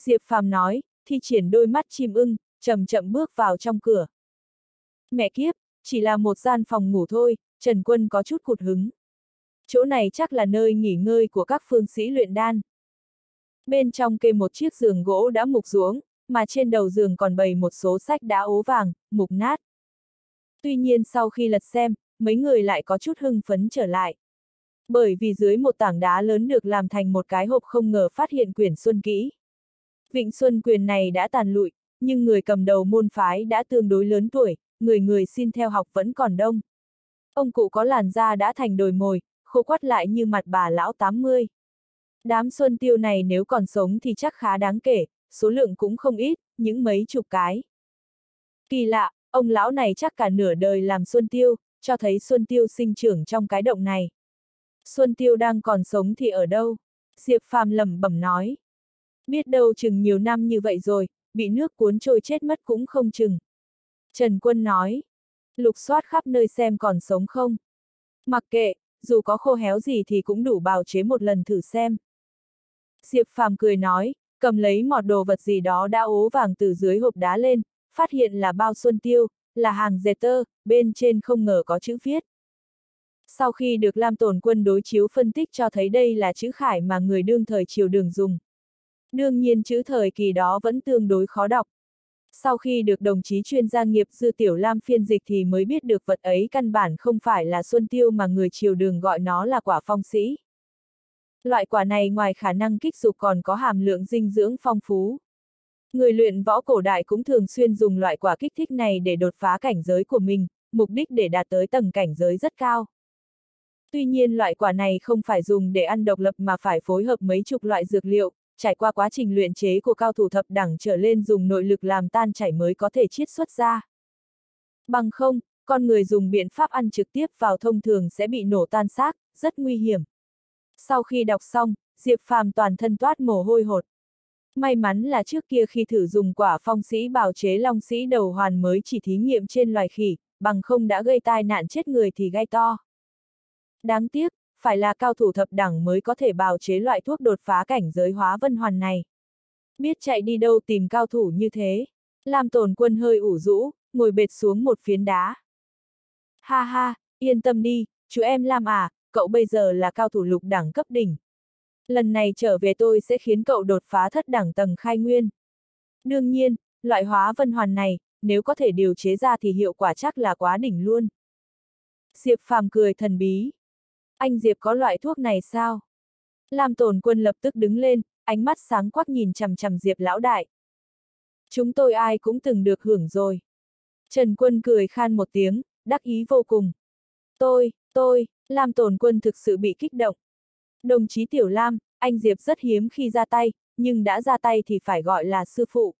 Diệp Phàm nói, thi triển đôi mắt chim ưng, chậm chậm bước vào trong cửa. Mẹ kiếp, chỉ là một gian phòng ngủ thôi, Trần Quân có chút cụt hứng. Chỗ này chắc là nơi nghỉ ngơi của các phương sĩ luyện đan. Bên trong kê một chiếc giường gỗ đã mục xuống, mà trên đầu giường còn bày một số sách đã ố vàng, mục nát. Tuy nhiên sau khi lật xem, mấy người lại có chút hưng phấn trở lại. Bởi vì dưới một tảng đá lớn được làm thành một cái hộp không ngờ phát hiện quyển xuân kỹ. Vịnh xuân quyền này đã tàn lụi, nhưng người cầm đầu môn phái đã tương đối lớn tuổi, người người xin theo học vẫn còn đông. Ông cụ có làn da đã thành đồi mồi, khô quắt lại như mặt bà lão 80. Đám xuân tiêu này nếu còn sống thì chắc khá đáng kể, số lượng cũng không ít, những mấy chục cái. Kỳ lạ, ông lão này chắc cả nửa đời làm Xuân Tiêu, cho thấy Xuân Tiêu sinh trưởng trong cái động này. Xuân Tiêu đang còn sống thì ở đâu? Diệp Phàm lẩm bẩm nói. Biết đâu chừng nhiều năm như vậy rồi, bị nước cuốn trôi chết mất cũng không chừng. Trần Quân nói. Lục soát khắp nơi xem còn sống không. Mặc kệ, dù có khô héo gì thì cũng đủ bào chế một lần thử xem. Diệp Phàm cười nói, cầm lấy mọt đồ vật gì đó đã ố vàng từ dưới hộp đá lên, phát hiện là bao xuân tiêu, là hàng dệt tơ, bên trên không ngờ có chữ viết. Sau khi được Lam Tồn Quân đối chiếu phân tích cho thấy đây là chữ khải mà người đương thời triều đường dùng. Đương nhiên chữ thời kỳ đó vẫn tương đối khó đọc. Sau khi được đồng chí chuyên gia nghiệp Dư Tiểu Lam phiên dịch thì mới biết được vật ấy căn bản không phải là xuân tiêu mà người triều đường gọi nó là quả phong sĩ. Loại quả này ngoài khả năng kích dục còn có hàm lượng dinh dưỡng phong phú. Người luyện võ cổ đại cũng thường xuyên dùng loại quả kích thích này để đột phá cảnh giới của mình, mục đích để đạt tới tầng cảnh giới rất cao. Tuy nhiên loại quả này không phải dùng để ăn độc lập mà phải phối hợp mấy chục loại dược liệu, trải qua quá trình luyện chế của cao thủ thập đẳng trở lên dùng nội lực làm tan chảy mới có thể chiết xuất ra. Bằng không, con người dùng biện pháp ăn trực tiếp vào thông thường sẽ bị nổ tan xác, rất nguy hiểm. Sau khi đọc xong, Diệp Phàm toàn thân toát mồ hôi hột. May mắn là trước kia khi thử dùng quả phong sĩ bào chế long sĩ đầu hoàn mới chỉ thí nghiệm trên loài khỉ, bằng không đã gây tai nạn chết người thì gai to. Đáng tiếc, phải là cao thủ thập đẳng mới có thể bào chế loại thuốc đột phá cảnh giới hóa vân hoàn này. Biết chạy đi đâu tìm cao thủ như thế. làm tồn quân hơi ủ rũ, ngồi bệt xuống một phiến đá. Ha ha, yên tâm đi, chú em làm à, cậu bây giờ là cao thủ lục đẳng cấp đỉnh. Lần này trở về tôi sẽ khiến cậu đột phá thất đẳng tầng khai nguyên. Đương nhiên, loại hóa vân hoàn này, nếu có thể điều chế ra thì hiệu quả chắc là quá đỉnh luôn. Diệp Phàm cười thần bí. Anh Diệp có loại thuốc này sao? Lam tồn quân lập tức đứng lên, ánh mắt sáng quắc nhìn chằm chằm Diệp lão đại. Chúng tôi ai cũng từng được hưởng rồi. Trần quân cười khan một tiếng, đắc ý vô cùng. Tôi, tôi, Lam tồn quân thực sự bị kích động. Đồng chí Tiểu Lam, anh Diệp rất hiếm khi ra tay, nhưng đã ra tay thì phải gọi là sư phụ.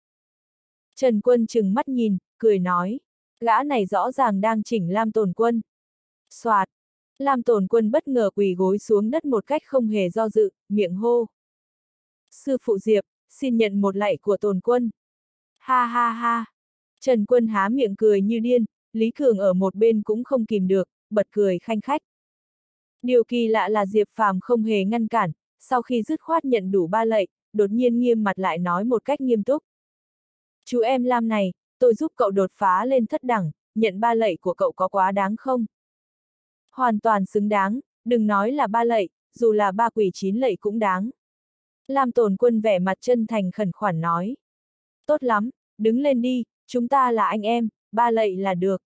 Trần quân chừng mắt nhìn, cười nói. Gã này rõ ràng đang chỉnh Lam tồn quân. Soạt, Lam tồn quân bất ngờ quỳ gối xuống đất một cách không hề do dự, miệng hô. Sư phụ Diệp, xin nhận một lạy của tồn quân. Ha ha ha. Trần quân há miệng cười như điên, Lý Cường ở một bên cũng không kìm được, bật cười khanh khách. Điều kỳ lạ là Diệp Phàm không hề ngăn cản, sau khi dứt khoát nhận đủ ba lạy, đột nhiên nghiêm mặt lại nói một cách nghiêm túc. Chú em Lam này, tôi giúp cậu đột phá lên thất đẳng, nhận ba lạy của cậu có quá đáng không? Hoàn toàn xứng đáng, đừng nói là ba lạy, dù là ba quỷ chín lạy cũng đáng. Lam tồn quân vẻ mặt chân thành khẩn khoản nói. Tốt lắm, đứng lên đi, chúng ta là anh em, ba lạy là được.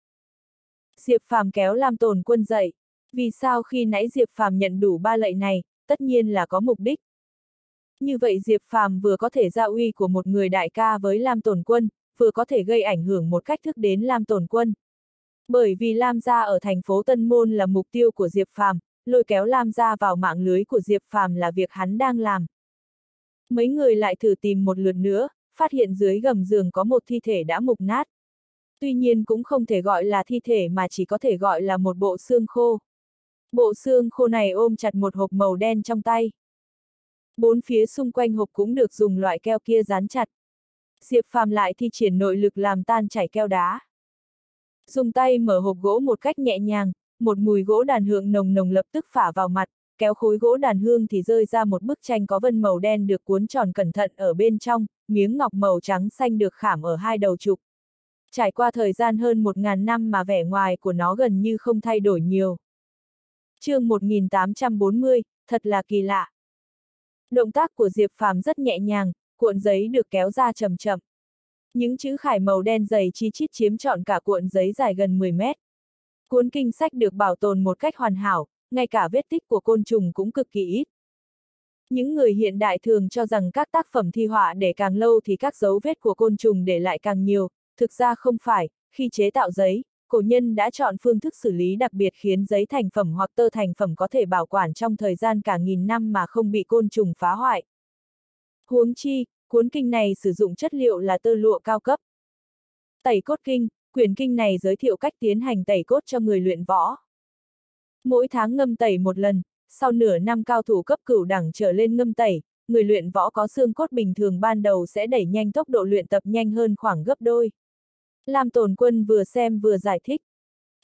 Diệp Phàm kéo Lam tồn quân dậy. Vì sao khi nãy Diệp Phàm nhận đủ ba lạy này, tất nhiên là có mục đích. Như vậy Diệp Phàm vừa có thể ra uy của một người đại ca với Lam Tồn Quân, vừa có thể gây ảnh hưởng một cách thức đến Lam Tồn Quân. Bởi vì Lam gia ở thành phố Tân Môn là mục tiêu của Diệp Phàm, lôi kéo Lam gia vào mạng lưới của Diệp Phàm là việc hắn đang làm. Mấy người lại thử tìm một lượt nữa, phát hiện dưới gầm giường có một thi thể đã mục nát. Tuy nhiên cũng không thể gọi là thi thể mà chỉ có thể gọi là một bộ xương khô. Bộ xương khô này ôm chặt một hộp màu đen trong tay. Bốn phía xung quanh hộp cũng được dùng loại keo kia dán chặt. Diệp Phàm lại thi triển nội lực làm tan chảy keo đá. Dùng tay mở hộp gỗ một cách nhẹ nhàng, một mùi gỗ đàn hương nồng nồng lập tức phả vào mặt, kéo khối gỗ đàn hương thì rơi ra một bức tranh có vân màu đen được cuốn tròn cẩn thận ở bên trong, miếng ngọc màu trắng xanh được khảm ở hai đầu trục. Trải qua thời gian hơn một ngàn năm mà vẻ ngoài của nó gần như không thay đổi nhiều chương 1840, thật là kỳ lạ. Động tác của Diệp Phàm rất nhẹ nhàng, cuộn giấy được kéo ra chậm chậm. Những chữ khải màu đen dày chi chít chiếm trọn cả cuộn giấy dài gần 10 mét. Cuốn kinh sách được bảo tồn một cách hoàn hảo, ngay cả vết tích của côn trùng cũng cực kỳ ít. Những người hiện đại thường cho rằng các tác phẩm thi họa để càng lâu thì các dấu vết của côn trùng để lại càng nhiều, thực ra không phải, khi chế tạo giấy, cổ nhân đã chọn phương thức xử lý đặc biệt khiến giấy thành phẩm hoặc tơ thành phẩm có thể bảo quản trong thời gian cả nghìn năm mà không bị côn trùng phá hoại. Huống chi, cuốn kinh này sử dụng chất liệu là tơ lụa cao cấp. Tẩy cốt kinh, Quyển kinh này giới thiệu cách tiến hành tẩy cốt cho người luyện võ. Mỗi tháng ngâm tẩy một lần, sau nửa năm cao thủ cấp cửu đẳng trở lên ngâm tẩy, người luyện võ có xương cốt bình thường ban đầu sẽ đẩy nhanh tốc độ luyện tập nhanh hơn khoảng gấp đôi. Lam Tồn Quân vừa xem vừa giải thích.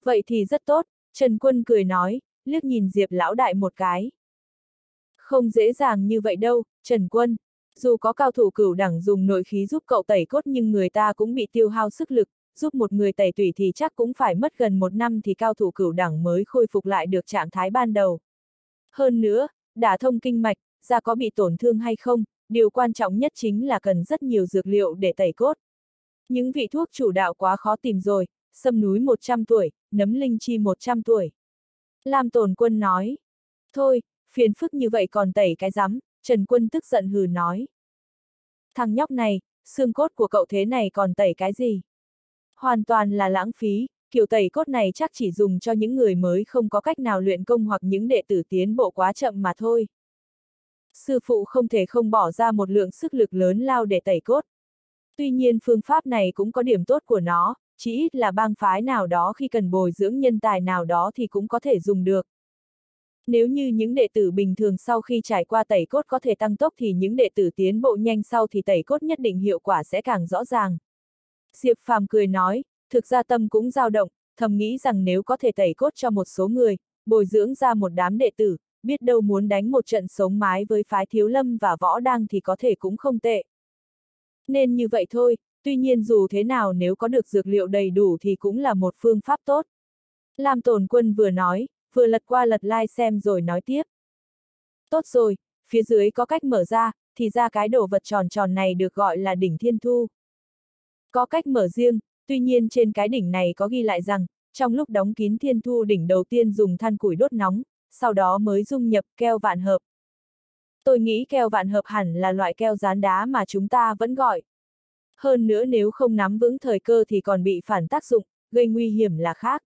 Vậy thì rất tốt, Trần Quân cười nói, liếc nhìn Diệp lão đại một cái. Không dễ dàng như vậy đâu, Trần Quân. Dù có cao thủ cửu đẳng dùng nội khí giúp cậu tẩy cốt nhưng người ta cũng bị tiêu hao sức lực, giúp một người tẩy tủy thì chắc cũng phải mất gần một năm thì cao thủ cửu đẳng mới khôi phục lại được trạng thái ban đầu. Hơn nữa, đả thông kinh mạch, da có bị tổn thương hay không, điều quan trọng nhất chính là cần rất nhiều dược liệu để tẩy cốt. Những vị thuốc chủ đạo quá khó tìm rồi, sâm núi 100 tuổi, nấm linh chi 100 tuổi. Lam Tồn Quân nói. Thôi, phiền phức như vậy còn tẩy cái rắm, Trần Quân tức giận hừ nói. Thằng nhóc này, xương cốt của cậu thế này còn tẩy cái gì? Hoàn toàn là lãng phí, kiểu tẩy cốt này chắc chỉ dùng cho những người mới không có cách nào luyện công hoặc những đệ tử tiến bộ quá chậm mà thôi. Sư phụ không thể không bỏ ra một lượng sức lực lớn lao để tẩy cốt. Tuy nhiên phương pháp này cũng có điểm tốt của nó, chỉ ít là bang phái nào đó khi cần bồi dưỡng nhân tài nào đó thì cũng có thể dùng được. Nếu như những đệ tử bình thường sau khi trải qua tẩy cốt có thể tăng tốc thì những đệ tử tiến bộ nhanh sau thì tẩy cốt nhất định hiệu quả sẽ càng rõ ràng. Diệp Phàm cười nói, thực ra tâm cũng dao động, thầm nghĩ rằng nếu có thể tẩy cốt cho một số người, bồi dưỡng ra một đám đệ tử, biết đâu muốn đánh một trận sống mái với phái thiếu lâm và võ Đang thì có thể cũng không tệ. Nên như vậy thôi, tuy nhiên dù thế nào nếu có được dược liệu đầy đủ thì cũng là một phương pháp tốt. Lam Tồn Quân vừa nói, vừa lật qua lật lai like xem rồi nói tiếp. Tốt rồi, phía dưới có cách mở ra, thì ra cái đồ vật tròn tròn này được gọi là đỉnh thiên thu. Có cách mở riêng, tuy nhiên trên cái đỉnh này có ghi lại rằng, trong lúc đóng kín thiên thu đỉnh đầu tiên dùng than củi đốt nóng, sau đó mới dung nhập keo vạn hợp. Tôi nghĩ keo vạn hợp hẳn là loại keo dán đá mà chúng ta vẫn gọi. Hơn nữa nếu không nắm vững thời cơ thì còn bị phản tác dụng, gây nguy hiểm là khác.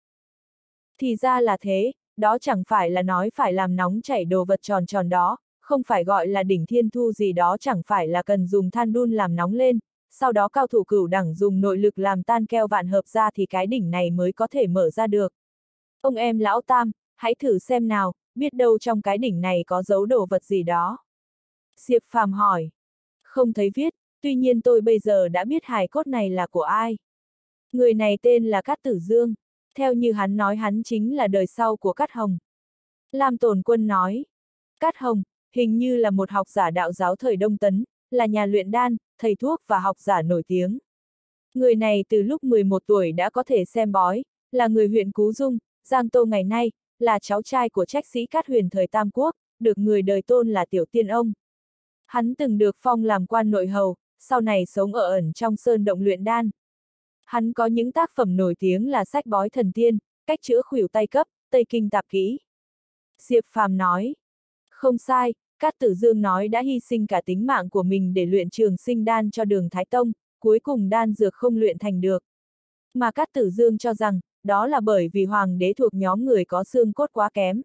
Thì ra là thế, đó chẳng phải là nói phải làm nóng chảy đồ vật tròn tròn đó, không phải gọi là đỉnh thiên thu gì đó chẳng phải là cần dùng than đun làm nóng lên, sau đó cao thủ cửu đẳng dùng nội lực làm tan keo vạn hợp ra thì cái đỉnh này mới có thể mở ra được. Ông em lão tam, hãy thử xem nào, biết đâu trong cái đỉnh này có dấu đồ vật gì đó. Diệp Phàm hỏi. Không thấy viết, tuy nhiên tôi bây giờ đã biết hài cốt này là của ai. Người này tên là Cát Tử Dương, theo như hắn nói hắn chính là đời sau của Cát Hồng. Lam Tồn Quân nói. Cát Hồng, hình như là một học giả đạo giáo thời Đông Tấn, là nhà luyện đan, thầy thuốc và học giả nổi tiếng. Người này từ lúc 11 tuổi đã có thể xem bói, là người huyện Cú Dung, Giang Tô ngày nay, là cháu trai của trách sĩ Cát Huyền thời Tam Quốc, được người đời tôn là Tiểu Tiên Ông. Hắn từng được phong làm quan nội hầu, sau này sống ở ẩn trong sơn động luyện đan. Hắn có những tác phẩm nổi tiếng là sách bói thần tiên, cách chữa khuỷu tay cấp, Tây Kinh tạp kỹ. Diệp Phàm nói, không sai, Cát Tử Dương nói đã hy sinh cả tính mạng của mình để luyện trường sinh đan cho đường Thái Tông, cuối cùng đan dược không luyện thành được. Mà Cát Tử Dương cho rằng, đó là bởi vì hoàng đế thuộc nhóm người có xương cốt quá kém.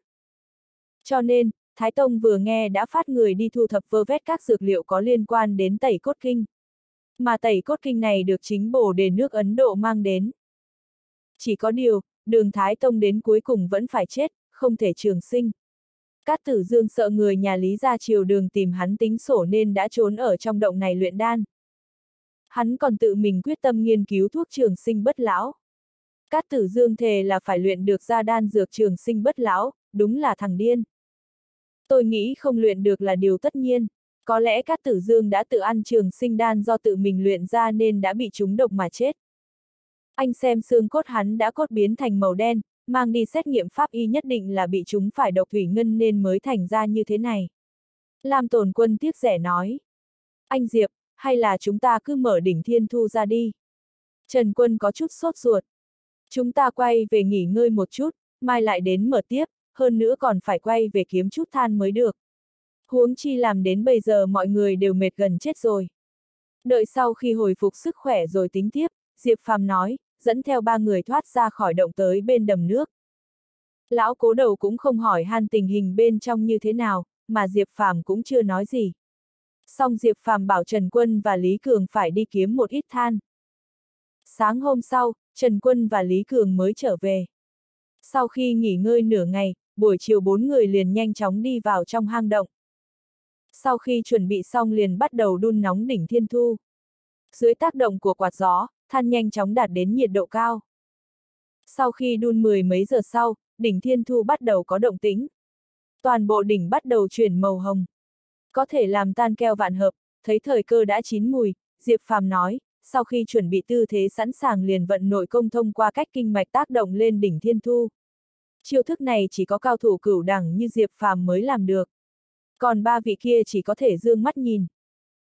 Cho nên, Thái Tông vừa nghe đã phát người đi thu thập vơ vét các dược liệu có liên quan đến tẩy cốt kinh. Mà tẩy cốt kinh này được chính bổ đề nước Ấn Độ mang đến. Chỉ có điều, đường Thái Tông đến cuối cùng vẫn phải chết, không thể trường sinh. Cát tử dương sợ người nhà Lý ra chiều đường tìm hắn tính sổ nên đã trốn ở trong động này luyện đan. Hắn còn tự mình quyết tâm nghiên cứu thuốc trường sinh bất lão. Cát tử dương thề là phải luyện được ra đan dược trường sinh bất lão, đúng là thằng điên. Tôi nghĩ không luyện được là điều tất nhiên. Có lẽ các Tử Dương đã tự ăn trường sinh đan do tự mình luyện ra nên đã bị trúng độc mà chết. Anh xem xương cốt hắn đã cốt biến thành màu đen, mang đi xét nghiệm pháp y nhất định là bị chúng phải độc thủy ngân nên mới thành ra như thế này. Lam tồn quân tiếc rẻ nói. Anh Diệp, hay là chúng ta cứ mở đỉnh thiên thu ra đi. Trần quân có chút sốt ruột. Chúng ta quay về nghỉ ngơi một chút, mai lại đến mở tiếp, hơn nữa còn phải quay về kiếm chút than mới được. Huống chi làm đến bây giờ mọi người đều mệt gần chết rồi. Đợi sau khi hồi phục sức khỏe rồi tính tiếp, Diệp Phàm nói, dẫn theo ba người thoát ra khỏi động tới bên đầm nước. Lão cố đầu cũng không hỏi han tình hình bên trong như thế nào, mà Diệp Phàm cũng chưa nói gì. Xong Diệp Phàm bảo Trần Quân và Lý Cường phải đi kiếm một ít than. Sáng hôm sau, Trần Quân và Lý Cường mới trở về. Sau khi nghỉ ngơi nửa ngày, buổi chiều bốn người liền nhanh chóng đi vào trong hang động. Sau khi chuẩn bị xong liền bắt đầu đun nóng đỉnh thiên thu. Dưới tác động của quạt gió, than nhanh chóng đạt đến nhiệt độ cao. Sau khi đun mười mấy giờ sau, đỉnh thiên thu bắt đầu có động tĩnh. Toàn bộ đỉnh bắt đầu chuyển màu hồng. Có thể làm tan keo vạn hợp, thấy thời cơ đã chín mùi, Diệp Phàm nói, sau khi chuẩn bị tư thế sẵn sàng liền vận nội công thông qua cách kinh mạch tác động lên đỉnh thiên thu. Chiêu thức này chỉ có cao thủ cửu đẳng như Diệp Phàm mới làm được. Còn ba vị kia chỉ có thể dương mắt nhìn.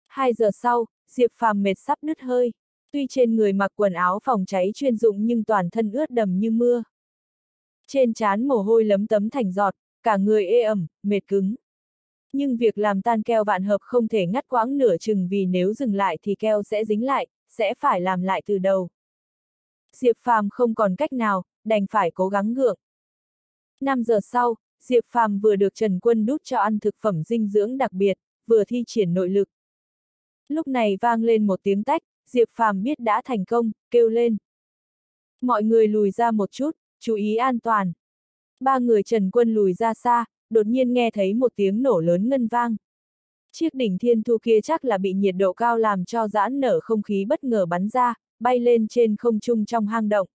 Hai giờ sau, Diệp Phàm mệt sắp đứt hơi. Tuy trên người mặc quần áo phòng cháy chuyên dụng nhưng toàn thân ướt đầm như mưa. Trên trán mồ hôi lấm tấm thành giọt, cả người ê ẩm, mệt cứng. Nhưng việc làm tan keo vạn hợp không thể ngắt quãng nửa chừng vì nếu dừng lại thì keo sẽ dính lại, sẽ phải làm lại từ đầu. Diệp Phàm không còn cách nào, đành phải cố gắng gượng. 5 giờ sau, Diệp Phàm vừa được Trần Quân đút cho ăn thực phẩm dinh dưỡng đặc biệt, vừa thi triển nội lực. Lúc này vang lên một tiếng tách, Diệp Phàm biết đã thành công, kêu lên. Mọi người lùi ra một chút, chú ý an toàn. Ba người Trần Quân lùi ra xa, đột nhiên nghe thấy một tiếng nổ lớn ngân vang. Chiếc đỉnh thiên thu kia chắc là bị nhiệt độ cao làm cho giãn nở không khí bất ngờ bắn ra, bay lên trên không trung trong hang động.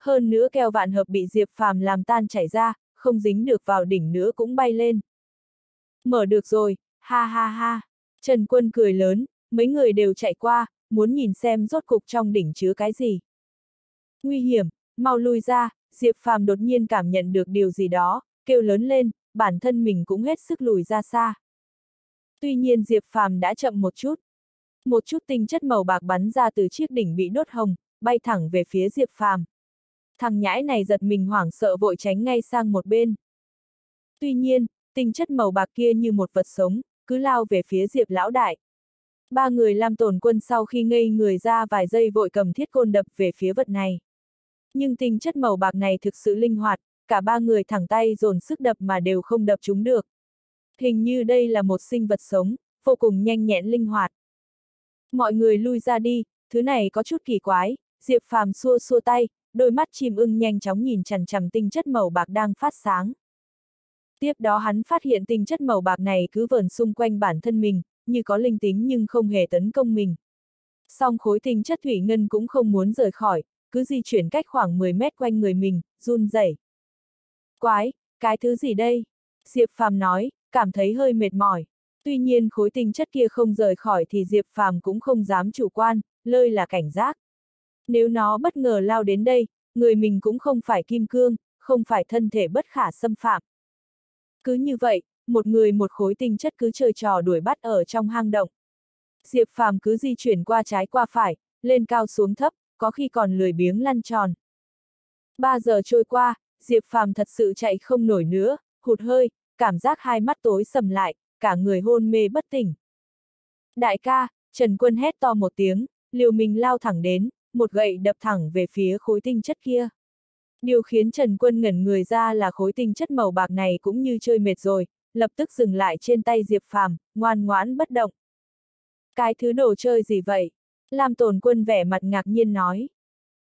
Hơn nữa keo vạn hợp bị Diệp Phàm làm tan chảy ra, không dính được vào đỉnh nữa cũng bay lên. Mở được rồi, ha ha ha. Trần Quân cười lớn, mấy người đều chạy qua, muốn nhìn xem rốt cục trong đỉnh chứa cái gì. Nguy hiểm, mau lui ra, Diệp Phàm đột nhiên cảm nhận được điều gì đó, kêu lớn lên, bản thân mình cũng hết sức lùi ra xa. Tuy nhiên Diệp Phàm đã chậm một chút. Một chút tinh chất màu bạc bắn ra từ chiếc đỉnh bị đốt hồng, bay thẳng về phía Diệp Phàm. Thằng nhãi này giật mình hoảng sợ vội tránh ngay sang một bên. Tuy nhiên, tinh chất màu bạc kia như một vật sống, cứ lao về phía Diệp lão đại. Ba người làm tổn quân sau khi ngây người ra vài giây vội cầm thiết côn đập về phía vật này. Nhưng tinh chất màu bạc này thực sự linh hoạt, cả ba người thẳng tay dồn sức đập mà đều không đập chúng được. Hình như đây là một sinh vật sống, vô cùng nhanh nhẹn linh hoạt. Mọi người lui ra đi, thứ này có chút kỳ quái, Diệp Phàm xua xua tay, đôi mắt chim ưng nhanh chóng nhìn chằm chằm tinh chất màu bạc đang phát sáng. Tiếp đó hắn phát hiện tinh chất màu bạc này cứ vờn xung quanh bản thân mình, như có linh tính nhưng không hề tấn công mình. Song khối tinh chất thủy ngân cũng không muốn rời khỏi, cứ di chuyển cách khoảng 10 mét quanh người mình, run rẩy. Quái, cái thứ gì đây? Diệp Phàm nói, cảm thấy hơi mệt mỏi. Tuy nhiên khối tinh chất kia không rời khỏi thì Diệp Phàm cũng không dám chủ quan, lơi là cảnh giác. Nếu nó bất ngờ lao đến đây, người mình cũng không phải kim cương, không phải thân thể bất khả xâm phạm. Cứ như vậy, một người một khối tinh chất cứ chơi trò đuổi bắt ở trong hang động. Diệp Phàm cứ di chuyển qua trái qua phải, lên cao xuống thấp, có khi còn lười biếng lăn tròn. Ba giờ trôi qua, Diệp Phàm thật sự chạy không nổi nữa, hụt hơi, cảm giác hai mắt tối sầm lại, cả người hôn mê bất tỉnh. Đại ca, Trần Quân hét to một tiếng, liều mình lao thẳng đến, một gậy đập thẳng về phía khối tinh chất kia. Điều khiến Trần Quân ngẩn người ra là khối tinh chất màu bạc này cũng như chơi mệt rồi, lập tức dừng lại trên tay Diệp Phàm, ngoan ngoãn bất động. Cái thứ đồ chơi gì vậy? Lam Tồn Quân vẻ mặt ngạc nhiên nói.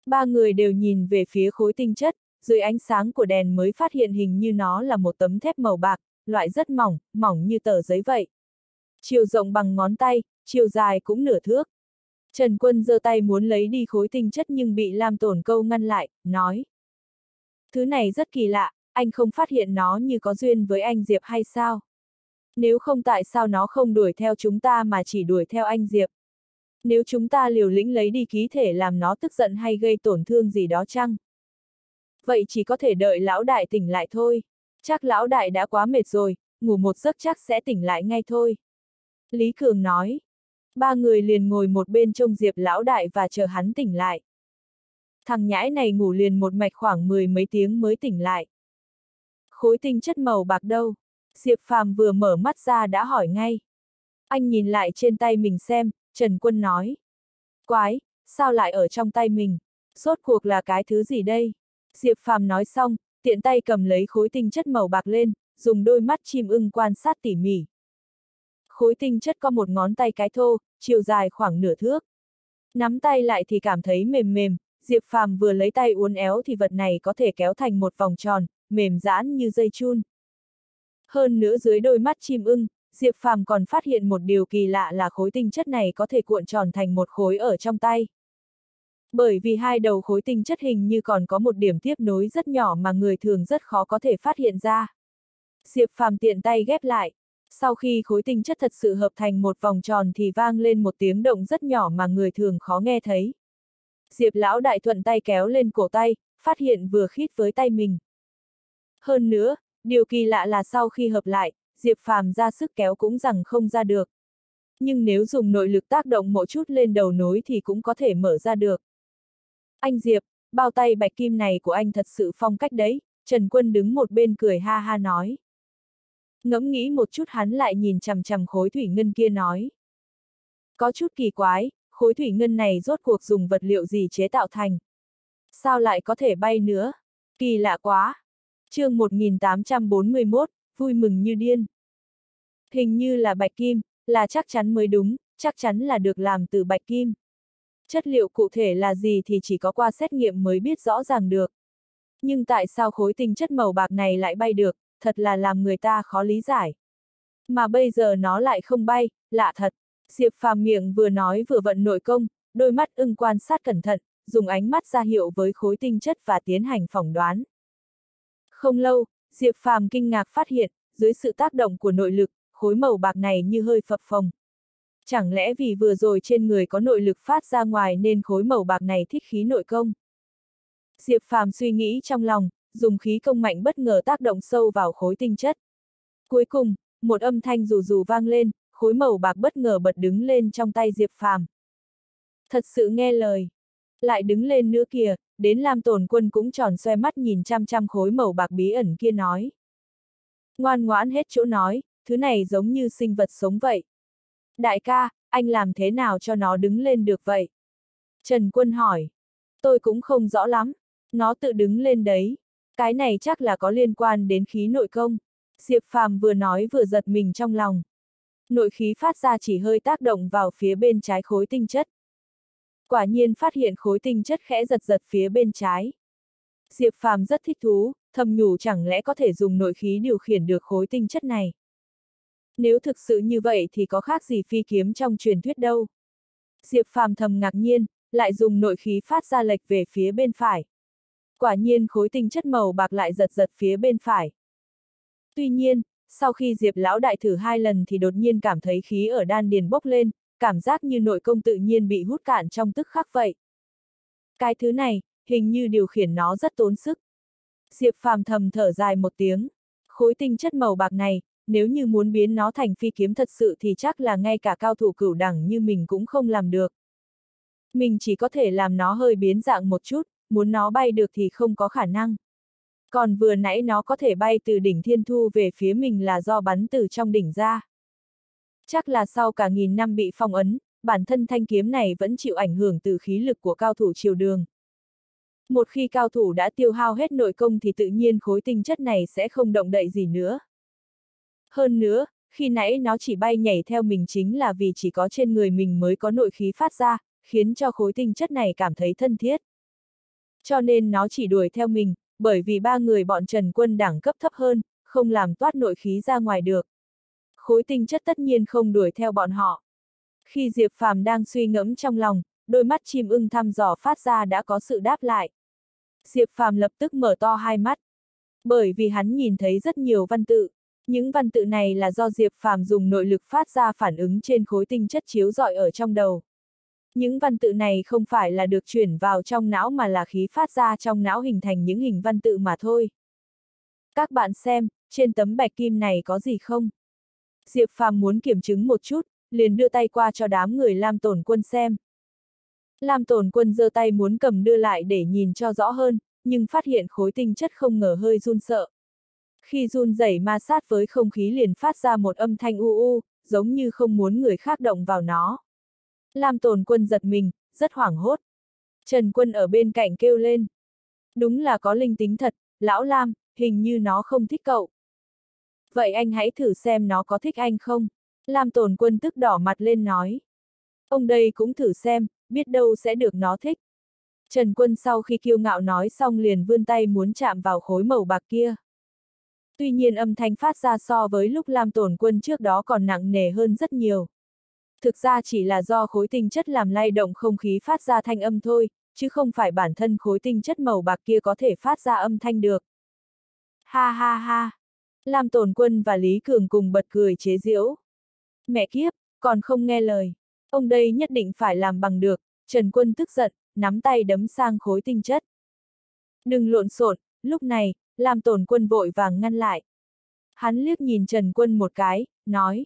Ba người đều nhìn về phía khối tinh chất, dưới ánh sáng của đèn mới phát hiện hình như nó là một tấm thép màu bạc, loại rất mỏng, mỏng như tờ giấy vậy. Chiều rộng bằng ngón tay, chiều dài cũng nửa thước. Trần Quân giơ tay muốn lấy đi khối tinh chất nhưng bị Lam Tổn Câu ngăn lại, nói. Thứ này rất kỳ lạ, anh không phát hiện nó như có duyên với anh Diệp hay sao? Nếu không tại sao nó không đuổi theo chúng ta mà chỉ đuổi theo anh Diệp? Nếu chúng ta liều lĩnh lấy đi ký thể làm nó tức giận hay gây tổn thương gì đó chăng? Vậy chỉ có thể đợi lão đại tỉnh lại thôi. Chắc lão đại đã quá mệt rồi, ngủ một giấc chắc sẽ tỉnh lại ngay thôi. Lý Cường nói. Ba người liền ngồi một bên trông Diệp lão đại và chờ hắn tỉnh lại. Thằng nhãi này ngủ liền một mạch khoảng mười mấy tiếng mới tỉnh lại. Khối tinh chất màu bạc đâu? Diệp Phàm vừa mở mắt ra đã hỏi ngay. Anh nhìn lại trên tay mình xem, Trần Quân nói. Quái, sao lại ở trong tay mình? Rốt cuộc là cái thứ gì đây? Diệp Phàm nói xong, tiện tay cầm lấy khối tinh chất màu bạc lên, dùng đôi mắt chim ưng quan sát tỉ mỉ. Khối tinh chất có một ngón tay cái thô, chiều dài khoảng nửa thước. Nắm tay lại thì cảm thấy mềm mềm, Diệp Phàm vừa lấy tay uốn éo thì vật này có thể kéo thành một vòng tròn, mềm giãn như dây chun. Hơn nữa dưới đôi mắt chim ưng, Diệp Phàm còn phát hiện một điều kỳ lạ là khối tinh chất này có thể cuộn tròn thành một khối ở trong tay. Bởi vì hai đầu khối tinh chất hình như còn có một điểm tiếp nối rất nhỏ mà người thường rất khó có thể phát hiện ra. Diệp Phàm tiện tay ghép lại. Sau khi khối tinh chất thật sự hợp thành một vòng tròn thì vang lên một tiếng động rất nhỏ mà người thường khó nghe thấy. Diệp lão đại thuận tay kéo lên cổ tay, phát hiện vừa khít với tay mình. Hơn nữa, điều kỳ lạ là sau khi hợp lại, Diệp Phàm ra sức kéo cũng rằng không ra được. Nhưng nếu dùng nội lực tác động một chút lên đầu nối thì cũng có thể mở ra được. Anh Diệp, bao tay bạch kim này của anh thật sự phong cách đấy, Trần Quân đứng một bên cười ha ha nói. Ngẫm nghĩ một chút hắn lại nhìn chằm chằm khối thủy ngân kia nói. Có chút kỳ quái, khối thủy ngân này rốt cuộc dùng vật liệu gì chế tạo thành? Sao lại có thể bay nữa? Kỳ lạ quá! chương 1841, vui mừng như điên. Hình như là bạch kim, là chắc chắn mới đúng, chắc chắn là được làm từ bạch kim. Chất liệu cụ thể là gì thì chỉ có qua xét nghiệm mới biết rõ ràng được. Nhưng tại sao khối tinh chất màu bạc này lại bay được, thật là làm người ta khó lý giải. Mà bây giờ nó lại không bay, lạ thật. Diệp phàm miệng vừa nói vừa vận nội công, đôi mắt ưng quan sát cẩn thận, dùng ánh mắt ra hiệu với khối tinh chất và tiến hành phỏng đoán. Không lâu, Diệp phàm kinh ngạc phát hiện, dưới sự tác động của nội lực, khối màu bạc này như hơi phập phồng. Chẳng lẽ vì vừa rồi trên người có nội lực phát ra ngoài nên khối màu bạc này thích khí nội công? Diệp phàm suy nghĩ trong lòng, dùng khí công mạnh bất ngờ tác động sâu vào khối tinh chất. Cuối cùng, một âm thanh rù rù vang lên, khối màu bạc bất ngờ bật đứng lên trong tay Diệp Phàm. Thật sự nghe lời. Lại đứng lên nữa kìa, đến Lam Tồn Quân cũng tròn xoe mắt nhìn chăm chăm khối màu bạc bí ẩn kia nói. Ngoan ngoãn hết chỗ nói, thứ này giống như sinh vật sống vậy. Đại ca, anh làm thế nào cho nó đứng lên được vậy? Trần Quân hỏi. Tôi cũng không rõ lắm, nó tự đứng lên đấy. Cái này chắc là có liên quan đến khí nội công. Diệp Phàm vừa nói vừa giật mình trong lòng. Nội khí phát ra chỉ hơi tác động vào phía bên trái khối tinh chất. Quả nhiên phát hiện khối tinh chất khẽ giật giật phía bên trái. Diệp Phàm rất thích thú, thầm nhủ chẳng lẽ có thể dùng nội khí điều khiển được khối tinh chất này. Nếu thực sự như vậy thì có khác gì phi kiếm trong truyền thuyết đâu. Diệp Phàm thầm ngạc nhiên, lại dùng nội khí phát ra lệch về phía bên phải quả nhiên khối tinh chất màu bạc lại giật giật phía bên phải. Tuy nhiên, sau khi Diệp lão đại thử hai lần thì đột nhiên cảm thấy khí ở đan điền bốc lên, cảm giác như nội công tự nhiên bị hút cạn trong tức khắc vậy. Cái thứ này, hình như điều khiển nó rất tốn sức. Diệp phàm thầm thở dài một tiếng. Khối tinh chất màu bạc này, nếu như muốn biến nó thành phi kiếm thật sự thì chắc là ngay cả cao thủ cửu đẳng như mình cũng không làm được. Mình chỉ có thể làm nó hơi biến dạng một chút, muốn nó bay được thì không có khả năng. Còn vừa nãy nó có thể bay từ đỉnh thiên thu về phía mình là do bắn từ trong đỉnh ra. Chắc là sau cả nghìn năm bị phong ấn, bản thân thanh kiếm này vẫn chịu ảnh hưởng từ khí lực của cao thủ triều đường. Một khi cao thủ đã tiêu hao hết nội công thì tự nhiên khối tinh chất này sẽ không động đậy gì nữa. Hơn nữa, khi nãy nó chỉ bay nhảy theo mình chính là vì chỉ có trên người mình mới có nội khí phát ra, khiến cho khối tinh chất này cảm thấy thân thiết. Cho nên nó chỉ đuổi theo mình, bởi vì ba người bọn Trần Quân đẳng cấp thấp hơn, không làm toát nội khí ra ngoài được. Khối tinh chất tất nhiên không đuổi theo bọn họ. Khi Diệp Phàm đang suy ngẫm trong lòng, đôi mắt chim ưng thăm dò phát ra đã có sự đáp lại. Diệp Phàm lập tức mở to hai mắt. Bởi vì hắn nhìn thấy rất nhiều văn tự. Những văn tự này là do Diệp Phàm dùng nội lực phát ra phản ứng trên khối tinh chất chiếu rọi ở trong đầu. Những văn tự này không phải là được chuyển vào trong não mà là khí phát ra trong não hình thành những hình văn tự mà thôi. Các bạn xem, trên tấm bạch kim này có gì không? Diệp Phàm muốn kiểm chứng một chút, liền đưa tay qua cho đám người Lam Tổn Quân xem. Lam Tổn Quân giơ tay muốn cầm đưa lại để nhìn cho rõ hơn, nhưng phát hiện khối tinh chất không ngờ hơi run sợ. Khi run rẩy ma sát với không khí liền phát ra một âm thanh u u, giống như không muốn người khác động vào nó. Lam tồn quân giật mình, rất hoảng hốt. Trần quân ở bên cạnh kêu lên. Đúng là có linh tính thật, lão Lam, hình như nó không thích cậu. Vậy anh hãy thử xem nó có thích anh không? Lam tồn quân tức đỏ mặt lên nói. Ông đây cũng thử xem, biết đâu sẽ được nó thích. Trần Quân sau khi kiêu ngạo nói xong liền vươn tay muốn chạm vào khối màu bạc kia. Tuy nhiên âm thanh phát ra so với lúc Lam Tổn Quân trước đó còn nặng nề hơn rất nhiều. Thực ra chỉ là do khối tinh chất làm lay động không khí phát ra thanh âm thôi, chứ không phải bản thân khối tinh chất màu bạc kia có thể phát ra âm thanh được. Ha ha ha! Lam Tồn Quân và Lý Cường cùng bật cười chế giễu. Mẹ kiếp, còn không nghe lời. Ông đây nhất định phải làm bằng được, Trần Quân tức giận, nắm tay đấm sang khối tinh chất. Đừng lộn xộn, lúc này, Lam Tồn Quân vội vàng ngăn lại. Hắn liếc nhìn Trần Quân một cái, nói.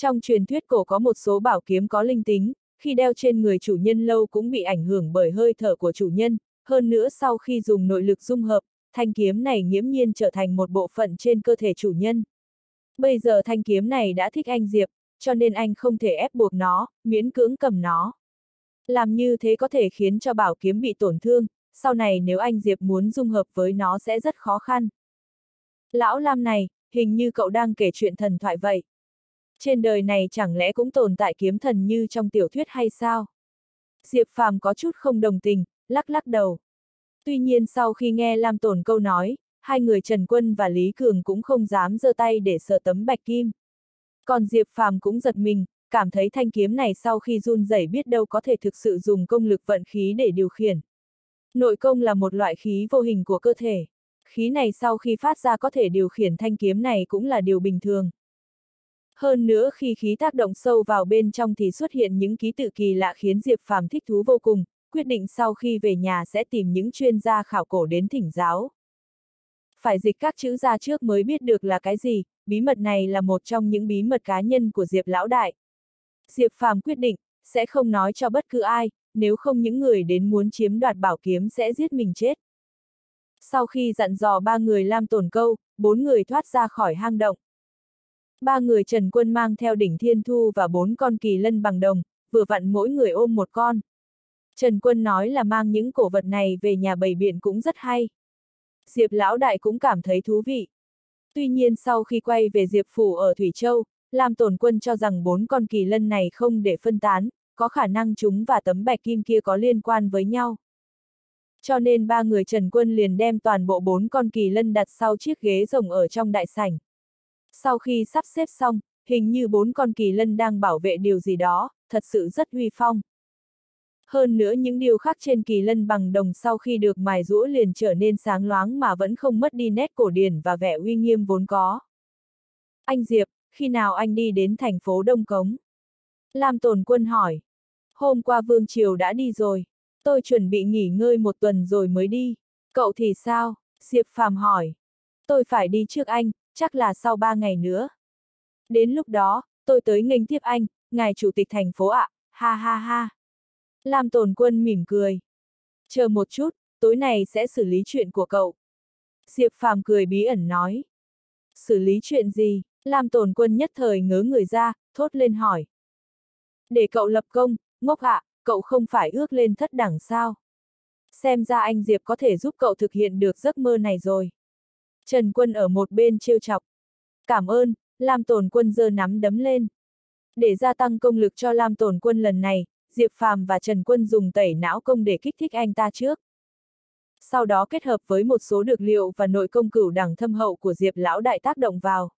Trong truyền thuyết cổ có một số bảo kiếm có linh tính, khi đeo trên người chủ nhân lâu cũng bị ảnh hưởng bởi hơi thở của chủ nhân, hơn nữa sau khi dùng nội lực dung hợp, thanh kiếm này nghiễm nhiên trở thành một bộ phận trên cơ thể chủ nhân. Bây giờ thanh kiếm này đã thích anh Diệp, cho nên anh không thể ép buộc nó, miễn cưỡng cầm nó. Làm như thế có thể khiến cho bảo kiếm bị tổn thương, sau này nếu anh Diệp muốn dung hợp với nó sẽ rất khó khăn. Lão Lam này, hình như cậu đang kể chuyện thần thoại vậy. Trên đời này chẳng lẽ cũng tồn tại kiếm thần như trong tiểu thuyết hay sao? Diệp Phàm có chút không đồng tình, lắc lắc đầu. Tuy nhiên sau khi nghe Lam Tồn câu nói, hai người Trần Quân và Lý Cường cũng không dám giơ tay để sờ tấm bạch kim. Còn Diệp Phàm cũng giật mình, cảm thấy thanh kiếm này sau khi run rẩy biết đâu có thể thực sự dùng công lực vận khí để điều khiển. Nội công là một loại khí vô hình của cơ thể. Khí này sau khi phát ra có thể điều khiển thanh kiếm này cũng là điều bình thường. Hơn nữa khi khí tác động sâu vào bên trong thì xuất hiện những ký tự kỳ lạ khiến Diệp Phàm thích thú vô cùng, quyết định sau khi về nhà sẽ tìm những chuyên gia khảo cổ đến thỉnh giáo. Phải dịch các chữ ra trước mới biết được là cái gì, bí mật này là một trong những bí mật cá nhân của Diệp Lão Đại. Diệp Phàm quyết định, sẽ không nói cho bất cứ ai, nếu không những người đến muốn chiếm đoạt bảo kiếm sẽ giết mình chết. Sau khi dặn dò ba người Lam Tổn Câu, bốn người thoát ra khỏi hang động. Ba người Trần Quân mang theo đỉnh Thiên Thu và bốn con kỳ lân bằng đồng, vừa vặn mỗi người ôm một con. Trần Quân nói là mang những cổ vật này về nhà bầy biện cũng rất hay. Diệp Lão Đại cũng cảm thấy thú vị. Tuy nhiên sau khi quay về Diệp Phủ ở Thủy Châu, Lam Tổn Quân cho rằng bốn con kỳ lân này không để phân tán, có khả năng chúng và tấm bạch kim kia có liên quan với nhau. Cho nên ba người Trần Quân liền đem toàn bộ bốn con kỳ lân đặt sau chiếc ghế rồng ở trong đại sảnh. Sau khi sắp xếp xong, hình như bốn con kỳ lân đang bảo vệ điều gì đó, thật sự rất huy phong. Hơn nữa những điều khác trên kỳ lân bằng đồng sau khi được mài rũa liền trở nên sáng loáng mà vẫn không mất đi nét cổ điển và vẻ uy nghiêm vốn có. Anh Diệp, khi nào anh đi đến thành phố Đông Cống? Lam Tồn Quân hỏi. Hôm qua Vương Triều đã đi rồi. Tôi chuẩn bị nghỉ ngơi một tuần rồi mới đi. Cậu thì sao? Diệp Phàm hỏi. Tôi phải đi trước anh, chắc là sau ba ngày nữa. Đến lúc đó, tôi tới nghênh tiếp anh, ngài chủ tịch thành phố ạ, à, ha ha ha. Lam Tồn Quân mỉm cười. Chờ một chút, tối nay sẽ xử lý chuyện của cậu. Diệp Phàm cười bí ẩn nói. Xử lý chuyện gì? Lam Tồn Quân nhất thời ngớ người ra, thốt lên hỏi. Để cậu lập công, ngốc ạ, cậu không phải ước lên thất đẳng sao? Xem ra anh Diệp có thể giúp cậu thực hiện được giấc mơ này rồi. Trần Quân ở một bên trêu chọc. Cảm ơn, Lam Tồn Quân giơ nắm đấm lên. Để gia tăng công lực cho Lam Tồn Quân lần này, Diệp Phàm và Trần Quân dùng tẩy não công để kích thích anh ta trước. Sau đó kết hợp với một số dược liệu và nội công cửu đẳng thâm hậu của Diệp Lão Đại tác động vào.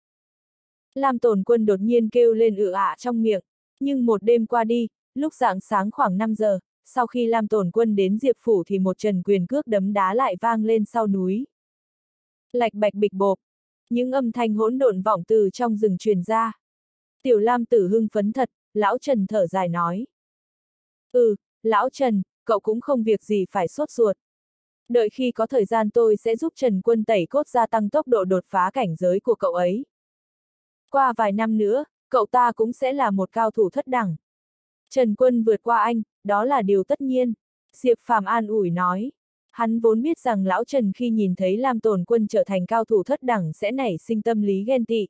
Lam Tồn Quân đột nhiên kêu lên ự ạ trong miệng, nhưng một đêm qua đi, lúc dạng sáng khoảng 5 giờ, sau khi Lam Tồn Quân đến Diệp Phủ thì một trần quyền cước đấm đá lại vang lên sau núi. Lạch bạch bịch bộp, những âm thanh hỗn độn vọng từ trong rừng truyền ra. Tiểu Lam tử hưng phấn thật, lão Trần thở dài nói. Ừ, lão Trần, cậu cũng không việc gì phải sốt ruột. Đợi khi có thời gian tôi sẽ giúp Trần Quân tẩy cốt gia tăng tốc độ đột phá cảnh giới của cậu ấy. Qua vài năm nữa, cậu ta cũng sẽ là một cao thủ thất đẳng. Trần Quân vượt qua anh, đó là điều tất nhiên. Diệp Phạm an ủi nói. Hắn vốn biết rằng lão Trần khi nhìn thấy Lam Tồn Quân trở thành cao thủ thất đẳng sẽ nảy sinh tâm lý ghen tị.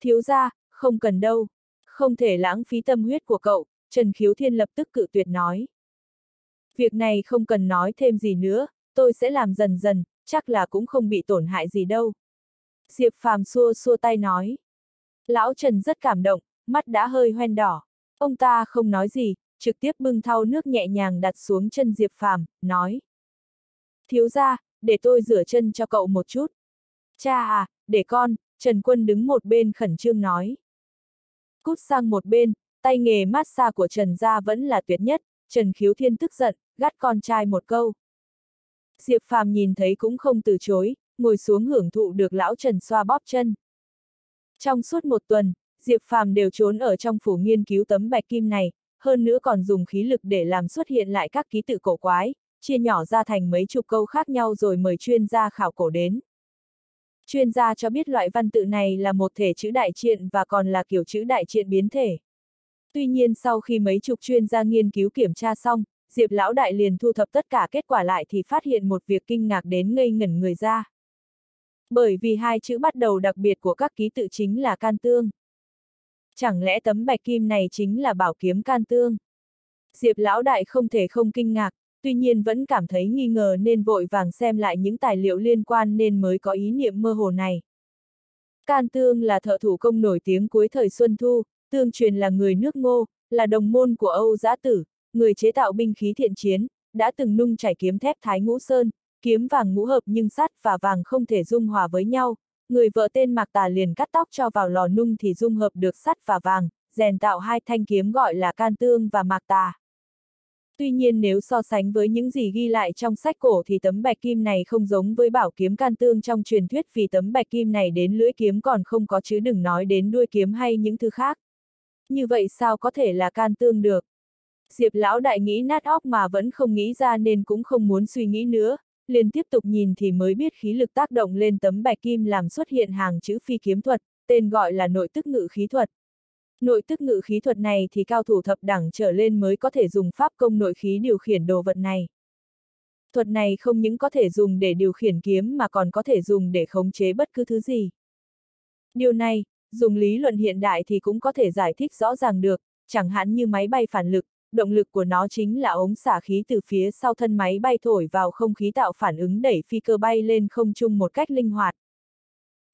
Thiếu ra, không cần đâu. Không thể lãng phí tâm huyết của cậu, Trần Khiếu Thiên lập tức cự tuyệt nói. Việc này không cần nói thêm gì nữa, tôi sẽ làm dần dần, chắc là cũng không bị tổn hại gì đâu. Diệp Phàm xua xua tay nói. Lão Trần rất cảm động, mắt đã hơi hoen đỏ. Ông ta không nói gì, trực tiếp bưng thau nước nhẹ nhàng đặt xuống chân Diệp Phàm, nói. Thiếu ra, để tôi rửa chân cho cậu một chút. Cha à, để con, Trần Quân đứng một bên khẩn trương nói. Cút sang một bên, tay nghề massage của Trần Gia vẫn là tuyệt nhất, Trần Khiếu Thiên tức giận, gắt con trai một câu. Diệp Phàm nhìn thấy cũng không từ chối, ngồi xuống hưởng thụ được lão Trần xoa bóp chân. Trong suốt một tuần, Diệp Phàm đều trốn ở trong phủ nghiên cứu tấm bạch kim này, hơn nữa còn dùng khí lực để làm xuất hiện lại các ký tự cổ quái, chia nhỏ ra thành mấy chục câu khác nhau rồi mời chuyên gia khảo cổ đến. Chuyên gia cho biết loại văn tự này là một thể chữ đại triện và còn là kiểu chữ đại triện biến thể. Tuy nhiên sau khi mấy chục chuyên gia nghiên cứu kiểm tra xong, Diệp Lão Đại liền thu thập tất cả kết quả lại thì phát hiện một việc kinh ngạc đến ngây ngẩn người ra. Bởi vì hai chữ bắt đầu đặc biệt của các ký tự chính là can tương. Chẳng lẽ tấm bạch kim này chính là bảo kiếm can tương? Diệp Lão Đại không thể không kinh ngạc, tuy nhiên vẫn cảm thấy nghi ngờ nên vội vàng xem lại những tài liệu liên quan nên mới có ý niệm mơ hồ này. Can Tương là thợ thủ công nổi tiếng cuối thời Xuân Thu, Tương truyền là người nước ngô, là đồng môn của Âu Giã Tử, người chế tạo binh khí thiện chiến, đã từng nung chảy kiếm thép Thái Ngũ Sơn, kiếm vàng ngũ hợp nhưng sắt và vàng không thể dung hòa với nhau, người vợ tên Mạc Tà liền cắt tóc cho vào lò nung thì dung hợp được sắt và vàng, rèn tạo hai thanh kiếm gọi là Can Tương và Mạc Tà. Tuy nhiên nếu so sánh với những gì ghi lại trong sách cổ thì tấm bạch kim này không giống với bảo kiếm can tương trong truyền thuyết vì tấm bạch kim này đến lưỡi kiếm còn không có chứ đừng nói đến đuôi kiếm hay những thứ khác. Như vậy sao có thể là can tương được? Diệp lão đại nghĩ nát óc mà vẫn không nghĩ ra nên cũng không muốn suy nghĩ nữa, liền tiếp tục nhìn thì mới biết khí lực tác động lên tấm bạch kim làm xuất hiện hàng chữ phi kiếm thuật, tên gọi là nội tức ngự khí thuật. Nội tức ngự khí thuật này thì cao thủ thập đẳng trở lên mới có thể dùng pháp công nội khí điều khiển đồ vật này. Thuật này không những có thể dùng để điều khiển kiếm mà còn có thể dùng để khống chế bất cứ thứ gì. Điều này, dùng lý luận hiện đại thì cũng có thể giải thích rõ ràng được, chẳng hạn như máy bay phản lực, động lực của nó chính là ống xả khí từ phía sau thân máy bay thổi vào không khí tạo phản ứng đẩy phi cơ bay lên không trung một cách linh hoạt.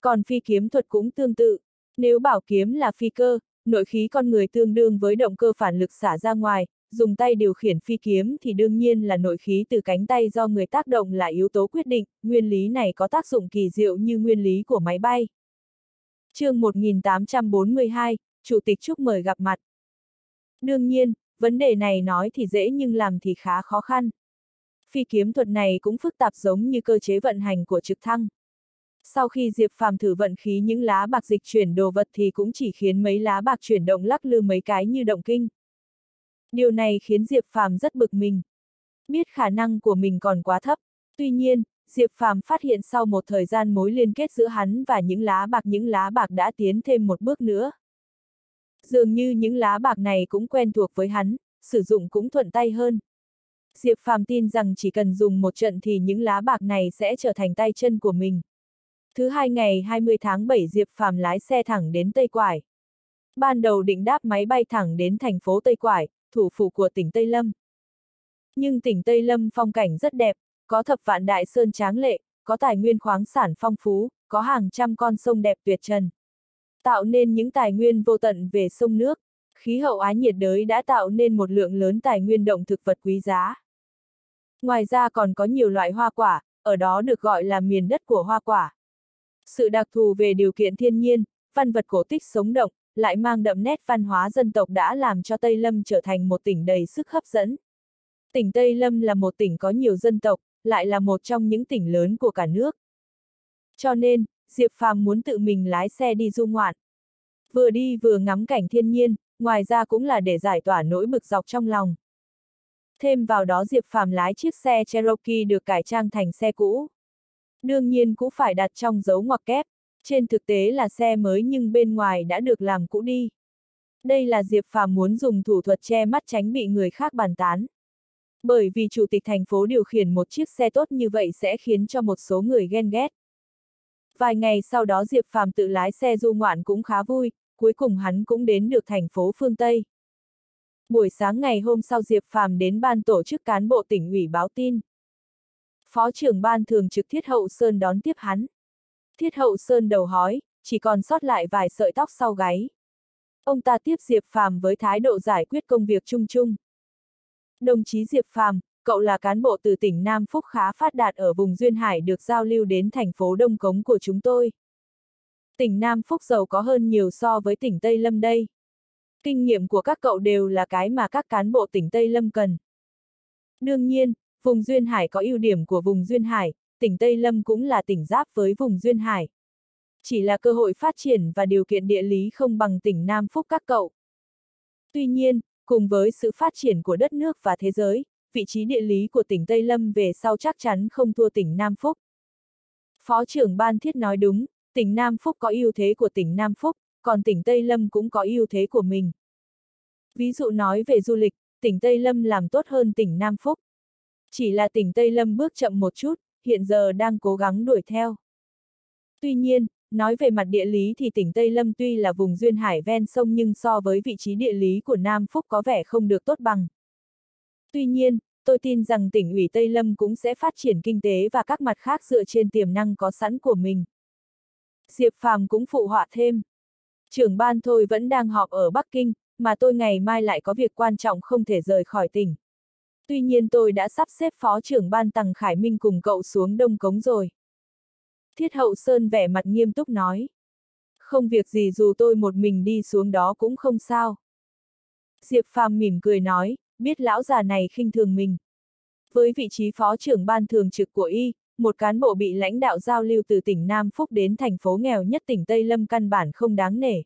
Còn phi kiếm thuật cũng tương tự, nếu bảo kiếm là phi cơ, nội khí con người tương đương với động cơ phản lực xả ra ngoài, dùng tay điều khiển phi kiếm thì đương nhiên là nội khí từ cánh tay do người tác động là yếu tố quyết định, nguyên lý này có tác dụng kỳ diệu như nguyên lý của máy bay. chương 1842, Chủ tịch chúc mời gặp mặt. Đương nhiên, vấn đề này nói thì dễ nhưng làm thì khá khó khăn. Phi kiếm thuật này cũng phức tạp giống như cơ chế vận hành của trực thăng. Sau khi Diệp Phàm thử vận khí những lá bạc dịch chuyển đồ vật thì cũng chỉ khiến mấy lá bạc chuyển động lắc lư mấy cái như động kinh. Điều này khiến Diệp Phàm rất bực mình. Biết khả năng của mình còn quá thấp. Tuy nhiên, Diệp Phàm phát hiện sau một thời gian mối liên kết giữa hắn và những lá bạc những lá bạc đã tiến thêm một bước nữa. Dường như những lá bạc này cũng quen thuộc với hắn, sử dụng cũng thuận tay hơn. Diệp Phàm tin rằng chỉ cần dùng một trận thì những lá bạc này sẽ trở thành tay chân của mình. Thứ hai ngày 20 tháng 7 Diệp Phàm lái xe thẳng đến Tây Quải. Ban đầu định đáp máy bay thẳng đến thành phố Tây Quải, thủ phủ của tỉnh Tây Lâm. Nhưng tỉnh Tây Lâm phong cảnh rất đẹp, có thập vạn đại sơn tráng lệ, có tài nguyên khoáng sản phong phú, có hàng trăm con sông đẹp tuyệt trần. Tạo nên những tài nguyên vô tận về sông nước, khí hậu á nhiệt đới đã tạo nên một lượng lớn tài nguyên động thực vật quý giá. Ngoài ra còn có nhiều loại hoa quả, ở đó được gọi là miền đất của hoa quả. Sự đặc thù về điều kiện thiên nhiên, văn vật cổ tích sống động, lại mang đậm nét văn hóa dân tộc đã làm cho Tây Lâm trở thành một tỉnh đầy sức hấp dẫn. Tỉnh Tây Lâm là một tỉnh có nhiều dân tộc, lại là một trong những tỉnh lớn của cả nước. Cho nên, Diệp Phàm muốn tự mình lái xe đi du ngoạn. Vừa đi vừa ngắm cảnh thiên nhiên, ngoài ra cũng là để giải tỏa nỗi bực dọc trong lòng. Thêm vào đó Diệp Phàm lái chiếc xe Cherokee được cải trang thành xe cũ. Đương nhiên cũng phải đặt trong dấu ngoặc kép, trên thực tế là xe mới nhưng bên ngoài đã được làm cũ đi. Đây là Diệp Phàm muốn dùng thủ thuật che mắt tránh bị người khác bàn tán. Bởi vì chủ tịch thành phố điều khiển một chiếc xe tốt như vậy sẽ khiến cho một số người ghen ghét. Vài ngày sau đó Diệp Phàm tự lái xe du ngoạn cũng khá vui, cuối cùng hắn cũng đến được thành phố phương Tây. Buổi sáng ngày hôm sau Diệp Phàm đến ban tổ chức cán bộ tỉnh ủy báo tin. Phó trưởng ban thường trực Thiết Hậu Sơn đón tiếp hắn. Thiết Hậu Sơn đầu hói, chỉ còn sót lại vài sợi tóc sau gáy. Ông ta tiếp Diệp Phàm với thái độ giải quyết công việc chung chung. Đồng chí Diệp Phàm, cậu là cán bộ từ tỉnh Nam Phúc khá phát đạt ở vùng Duyên Hải được giao lưu đến thành phố Đông Cống của chúng tôi. Tỉnh Nam Phúc giàu có hơn nhiều so với tỉnh Tây Lâm đây. Kinh nghiệm của các cậu đều là cái mà các cán bộ tỉnh Tây Lâm cần. Đương nhiên, vùng Duyên Hải có ưu điểm của vùng Duyên Hải, tỉnh Tây Lâm cũng là tỉnh giáp với vùng Duyên Hải. Chỉ là cơ hội phát triển và điều kiện địa lý không bằng tỉnh Nam Phúc các cậu. Tuy nhiên, cùng với sự phát triển của đất nước và thế giới, vị trí địa lý của tỉnh Tây Lâm về sau chắc chắn không thua tỉnh Nam Phúc. Phó trưởng Ban Thiết nói đúng, tỉnh Nam Phúc có ưu thế của tỉnh Nam Phúc, còn tỉnh Tây Lâm cũng có ưu thế của mình. Ví dụ nói về du lịch, tỉnh Tây Lâm làm tốt hơn tỉnh Nam Phúc. Chỉ là tỉnh Tây Lâm bước chậm một chút, hiện giờ đang cố gắng đuổi theo. Tuy nhiên, nói về mặt địa lý thì tỉnh Tây Lâm tuy là vùng duyên hải ven sông nhưng so với vị trí địa lý của Nam Phúc có vẻ không được tốt bằng. Tuy nhiên, tôi tin rằng tỉnh ủy Tây Lâm cũng sẽ phát triển kinh tế và các mặt khác dựa trên tiềm năng có sẵn của mình. Diệp Phàm cũng phụ họa thêm. Trưởng ban thôi vẫn đang họp ở Bắc Kinh, mà tôi ngày mai lại có việc quan trọng không thể rời khỏi tỉnh. Tuy nhiên tôi đã sắp xếp phó trưởng ban Tằng Khải Minh cùng cậu xuống Đông Cống rồi. Thiết Hậu Sơn vẻ mặt nghiêm túc nói. Không việc gì dù tôi một mình đi xuống đó cũng không sao. Diệp Phàm mỉm cười nói, biết lão già này khinh thường mình. Với vị trí phó trưởng ban thường trực của y, một cán bộ bị lãnh đạo giao lưu từ tỉnh Nam Phúc đến thành phố nghèo nhất tỉnh Tây Lâm căn bản không đáng nể.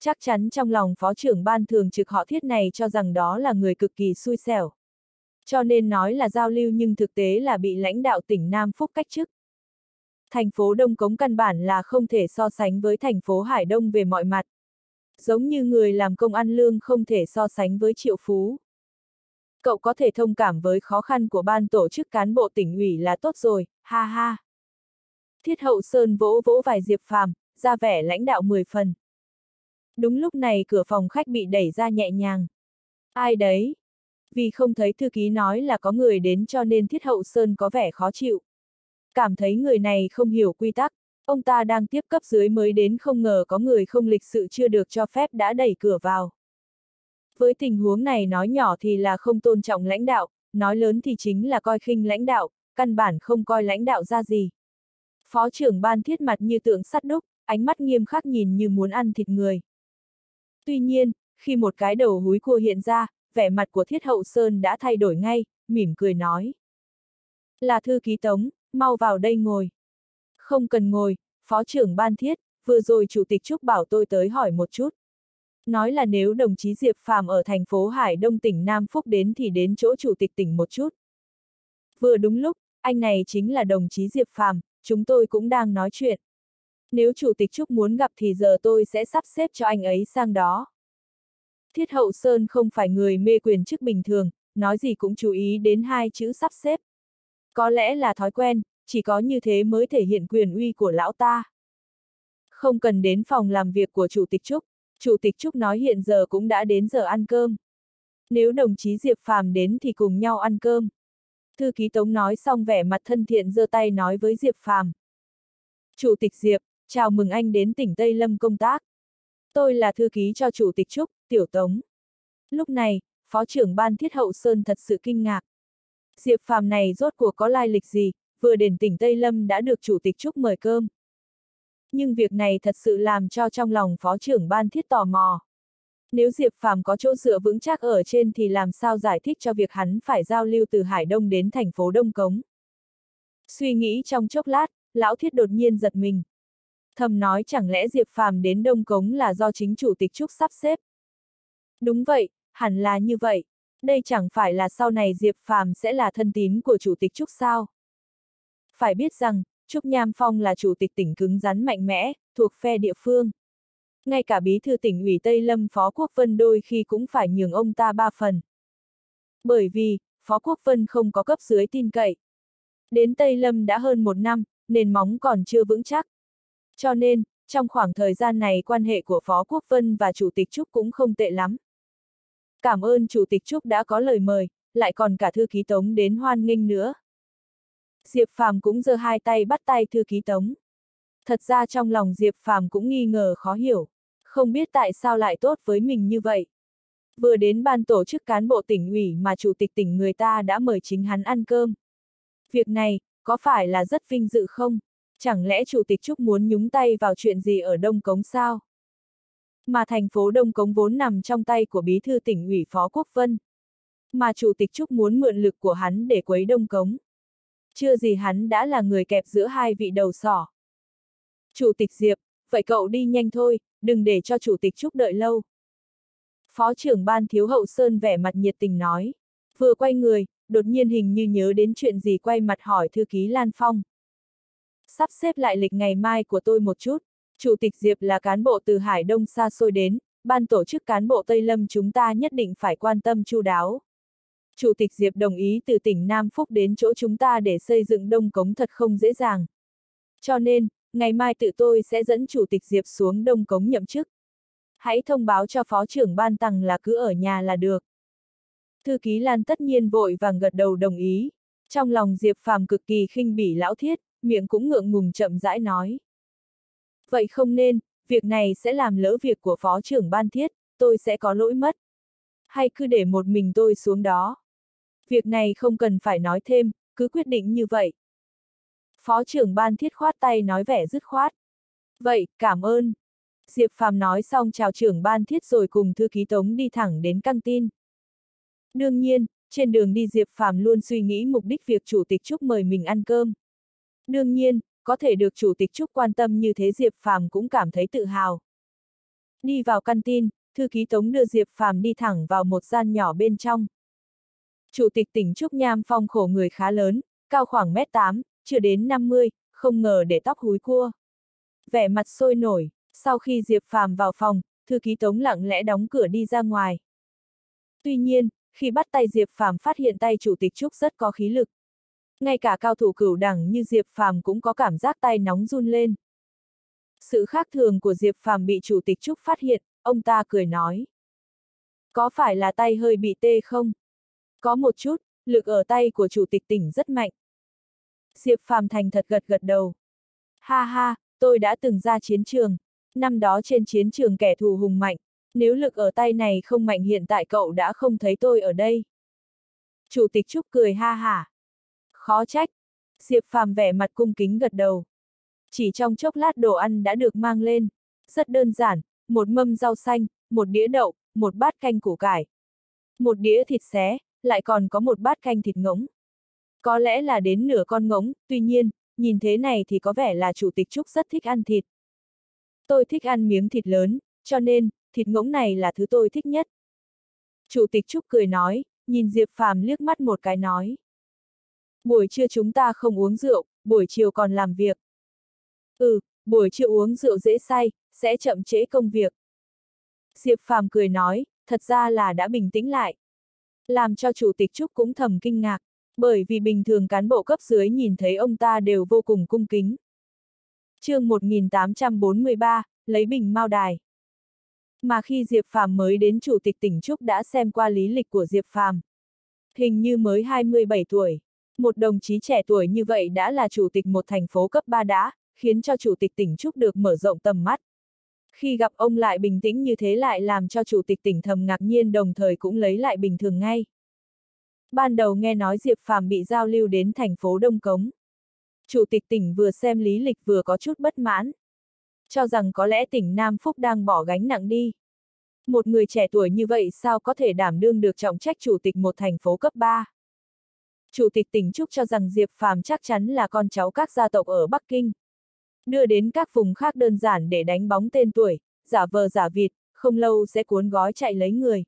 Chắc chắn trong lòng phó trưởng ban thường trực họ thiết này cho rằng đó là người cực kỳ xui xẻo. Cho nên nói là giao lưu nhưng thực tế là bị lãnh đạo tỉnh Nam Phúc cách chức. Thành phố Đông Cống căn bản là không thể so sánh với thành phố Hải Đông về mọi mặt. Giống như người làm công ăn lương không thể so sánh với triệu phú. Cậu có thể thông cảm với khó khăn của ban tổ chức cán bộ tỉnh ủy là tốt rồi, ha ha. Thiết hậu Sơn vỗ vỗ vài diệp phàm, ra vẻ lãnh đạo 10 phần. Đúng lúc này cửa phòng khách bị đẩy ra nhẹ nhàng. Ai đấy? Vì không thấy thư ký nói là có người đến cho nên Thiết Hậu Sơn có vẻ khó chịu. Cảm thấy người này không hiểu quy tắc, ông ta đang tiếp cấp dưới mới đến không ngờ có người không lịch sự chưa được cho phép đã đẩy cửa vào. Với tình huống này nói nhỏ thì là không tôn trọng lãnh đạo, nói lớn thì chính là coi khinh lãnh đạo, căn bản không coi lãnh đạo ra gì. Phó trưởng ban thiết mặt như tượng sắt đúc, ánh mắt nghiêm khắc nhìn như muốn ăn thịt người. Tuy nhiên, khi một cái đầu húi cua hiện ra, vẻ mặt của Thiết Hậu Sơn đã thay đổi ngay, mỉm cười nói. Là thư ký tống, mau vào đây ngồi. Không cần ngồi, phó trưởng ban thiết, vừa rồi chủ tịch Trúc bảo tôi tới hỏi một chút. Nói là nếu đồng chí Diệp Phàm ở thành phố Hải Đông tỉnh Nam Phúc đến thì đến chỗ chủ tịch tỉnh một chút. Vừa đúng lúc, anh này chính là đồng chí Diệp Phàm, chúng tôi cũng đang nói chuyện. Nếu chủ tịch Trúc muốn gặp thì giờ tôi sẽ sắp xếp cho anh ấy sang đó. Thiết Hậu Sơn không phải người mê quyền chức bình thường, nói gì cũng chú ý đến hai chữ sắp xếp. Có lẽ là thói quen, chỉ có như thế mới thể hiện quyền uy của lão ta. Không cần đến phòng làm việc của Chủ tịch Trúc, Chủ tịch Trúc nói hiện giờ cũng đã đến giờ ăn cơm. Nếu đồng chí Diệp Phàm đến thì cùng nhau ăn cơm. Thư ký Tống nói xong vẻ mặt thân thiện giơ tay nói với Diệp Phàm. Chủ tịch Diệp, chào mừng anh đến tỉnh Tây Lâm công tác. Tôi là thư ký cho Chủ tịch Trúc, Tiểu Tống. Lúc này, Phó trưởng ban Thiết Hậu Sơn thật sự kinh ngạc. Diệp Phàm này rốt cuộc có lai lịch gì, vừa đến tỉnh Tây Lâm đã được Chủ tịch Trúc mời cơm. Nhưng việc này thật sự làm cho trong lòng Phó trưởng ban Thiết tò mò. Nếu Diệp Phàm có chỗ dựa vững chắc ở trên thì làm sao giải thích cho việc hắn phải giao lưu từ Hải Đông đến thành phố Đông Cống. Suy nghĩ trong chốc lát, lão thiết đột nhiên giật mình. Thầm nói chẳng lẽ Diệp Phàm đến Đông Cống là do chính chủ tịch Trúc sắp xếp. Đúng vậy, hẳn là như vậy. Đây chẳng phải là sau này Diệp Phàm sẽ là thân tín của chủ tịch Trúc sao. Phải biết rằng, Trúc Nham Phong là chủ tịch tỉnh cứng rắn mạnh mẽ, thuộc phe địa phương. Ngay cả bí thư tỉnh ủy Tây Lâm Phó Quốc Vân đôi khi cũng phải nhường ông ta ba phần. Bởi vì, Phó Quốc Vân không có cấp dưới tin cậy. Đến Tây Lâm đã hơn một năm, nền móng còn chưa vững chắc. Cho nên, trong khoảng thời gian này quan hệ của Phó Quốc Vân và Chủ tịch Trúc cũng không tệ lắm. Cảm ơn Chủ tịch Trúc đã có lời mời, lại còn cả thư ký Tống đến hoan nghênh nữa. Diệp Phàm cũng giơ hai tay bắt tay thư ký Tống. Thật ra trong lòng Diệp Phàm cũng nghi ngờ khó hiểu, không biết tại sao lại tốt với mình như vậy. Vừa đến ban tổ chức cán bộ tỉnh ủy mà chủ tịch tỉnh người ta đã mời chính hắn ăn cơm. Việc này, có phải là rất vinh dự không? Chẳng lẽ chủ tịch Trúc muốn nhúng tay vào chuyện gì ở Đông Cống sao? Mà thành phố Đông Cống vốn nằm trong tay của bí thư tỉnh ủy Phó Quốc Vân. Mà chủ tịch Trúc muốn mượn lực của hắn để quấy Đông Cống. Chưa gì hắn đã là người kẹp giữa hai vị đầu sỏ. Chủ tịch Diệp, vậy cậu đi nhanh thôi, đừng để cho chủ tịch Trúc đợi lâu. Phó trưởng ban thiếu hậu Sơn vẻ mặt nhiệt tình nói. Vừa quay người, đột nhiên hình như nhớ đến chuyện gì quay mặt hỏi thư ký Lan Phong. Sắp xếp lại lịch ngày mai của tôi một chút. Chủ tịch Diệp là cán bộ từ Hải Đông xa xôi đến, ban tổ chức cán bộ Tây Lâm chúng ta nhất định phải quan tâm chu đáo. Chủ tịch Diệp đồng ý từ tỉnh Nam Phúc đến chỗ chúng ta để xây dựng đông cống thật không dễ dàng. Cho nên, ngày mai tự tôi sẽ dẫn Chủ tịch Diệp xuống đông cống nhậm chức. Hãy thông báo cho Phó trưởng ban tăng là cứ ở nhà là được. Thư ký Lan tất nhiên vội vàng gật đầu đồng ý. Trong lòng Diệp Phàm cực kỳ khinh bỉ lão thiết, miệng cũng ngượng ngùng chậm rãi nói. Vậy không nên, việc này sẽ làm lỡ việc của phó trưởng ban thiết, tôi sẽ có lỗi mất. Hay cứ để một mình tôi xuống đó. Việc này không cần phải nói thêm, cứ quyết định như vậy. Phó trưởng ban thiết khoát tay nói vẻ dứt khoát. Vậy, cảm ơn. Diệp Phàm nói xong chào trưởng ban thiết rồi cùng thư ký Tống đi thẳng đến căng tin. Đương nhiên, trên đường đi Diệp Phàm luôn suy nghĩ mục đích việc chủ tịch Trúc mời mình ăn cơm. Đương nhiên, có thể được chủ tịch Trúc quan tâm như thế Diệp Phàm cũng cảm thấy tự hào. Đi vào căn tin, thư ký Tống đưa Diệp Phàm đi thẳng vào một gian nhỏ bên trong. Chủ tịch tỉnh Trúc Nham Phong khổ người khá lớn, cao khoảng mét 8, chưa đến 50, không ngờ để tóc húi cua. Vẻ mặt sôi nổi, sau khi Diệp Phàm vào phòng, thư ký Tống lặng lẽ đóng cửa đi ra ngoài. Tuy nhiên, khi bắt tay Diệp Phàm phát hiện tay chủ tịch Trúc rất có khí lực. Ngay cả cao thủ cửu đẳng như Diệp Phàm cũng có cảm giác tay nóng run lên. Sự khác thường của Diệp Phàm bị chủ tịch Trúc phát hiện, ông ta cười nói. Có phải là tay hơi bị tê không? Có một chút, lực ở tay của chủ tịch tỉnh rất mạnh. Diệp Phàm thành thật gật gật đầu. Ha ha, tôi đã từng ra chiến trường. Năm đó trên chiến trường kẻ thù hùng mạnh, nếu lực ở tay này không mạnh hiện tại cậu đã không thấy tôi ở đây. Chủ tịch Trúc cười ha hả. Khó trách. Diệp Phàm vẻ mặt cung kính gật đầu. Chỉ trong chốc lát đồ ăn đã được mang lên. Rất đơn giản, một mâm rau xanh, một đĩa đậu, một bát canh củ cải. Một đĩa thịt xé, lại còn có một bát canh thịt ngỗng. Có lẽ là đến nửa con ngỗng, tuy nhiên, nhìn thế này thì có vẻ là chủ tịch Trúc rất thích ăn thịt. Tôi thích ăn miếng thịt lớn, cho nên, thịt ngỗng này là thứ tôi thích nhất. Chủ tịch Trúc cười nói, nhìn Diệp Phàm liếc mắt một cái nói. Buổi trưa chúng ta không uống rượu, buổi chiều còn làm việc. Ừ, buổi trưa uống rượu dễ say, sẽ chậm trễ công việc. Diệp Phàm cười nói, thật ra là đã bình tĩnh lại. Làm cho Chủ tịch Trúc cũng thầm kinh ngạc, bởi vì bình thường cán bộ cấp dưới nhìn thấy ông ta đều vô cùng cung kính. chương 1843, lấy bình mao đài. Mà khi Diệp Phàm mới đến Chủ tịch tỉnh Trúc đã xem qua lý lịch của Diệp Phàm. Hình như mới 27 tuổi. Một đồng chí trẻ tuổi như vậy đã là chủ tịch một thành phố cấp 3 đã, khiến cho chủ tịch tỉnh Trúc được mở rộng tầm mắt. Khi gặp ông lại bình tĩnh như thế lại làm cho chủ tịch tỉnh thầm ngạc nhiên đồng thời cũng lấy lại bình thường ngay. Ban đầu nghe nói Diệp Phàm bị giao lưu đến thành phố Đông Cống. Chủ tịch tỉnh vừa xem lý lịch vừa có chút bất mãn. Cho rằng có lẽ tỉnh Nam Phúc đang bỏ gánh nặng đi. Một người trẻ tuổi như vậy sao có thể đảm đương được trọng trách chủ tịch một thành phố cấp 3. Chủ tịch tỉnh Trúc cho rằng Diệp Phàm chắc chắn là con cháu các gia tộc ở Bắc Kinh. Đưa đến các vùng khác đơn giản để đánh bóng tên tuổi, giả vờ giả vịt, không lâu sẽ cuốn gói chạy lấy người.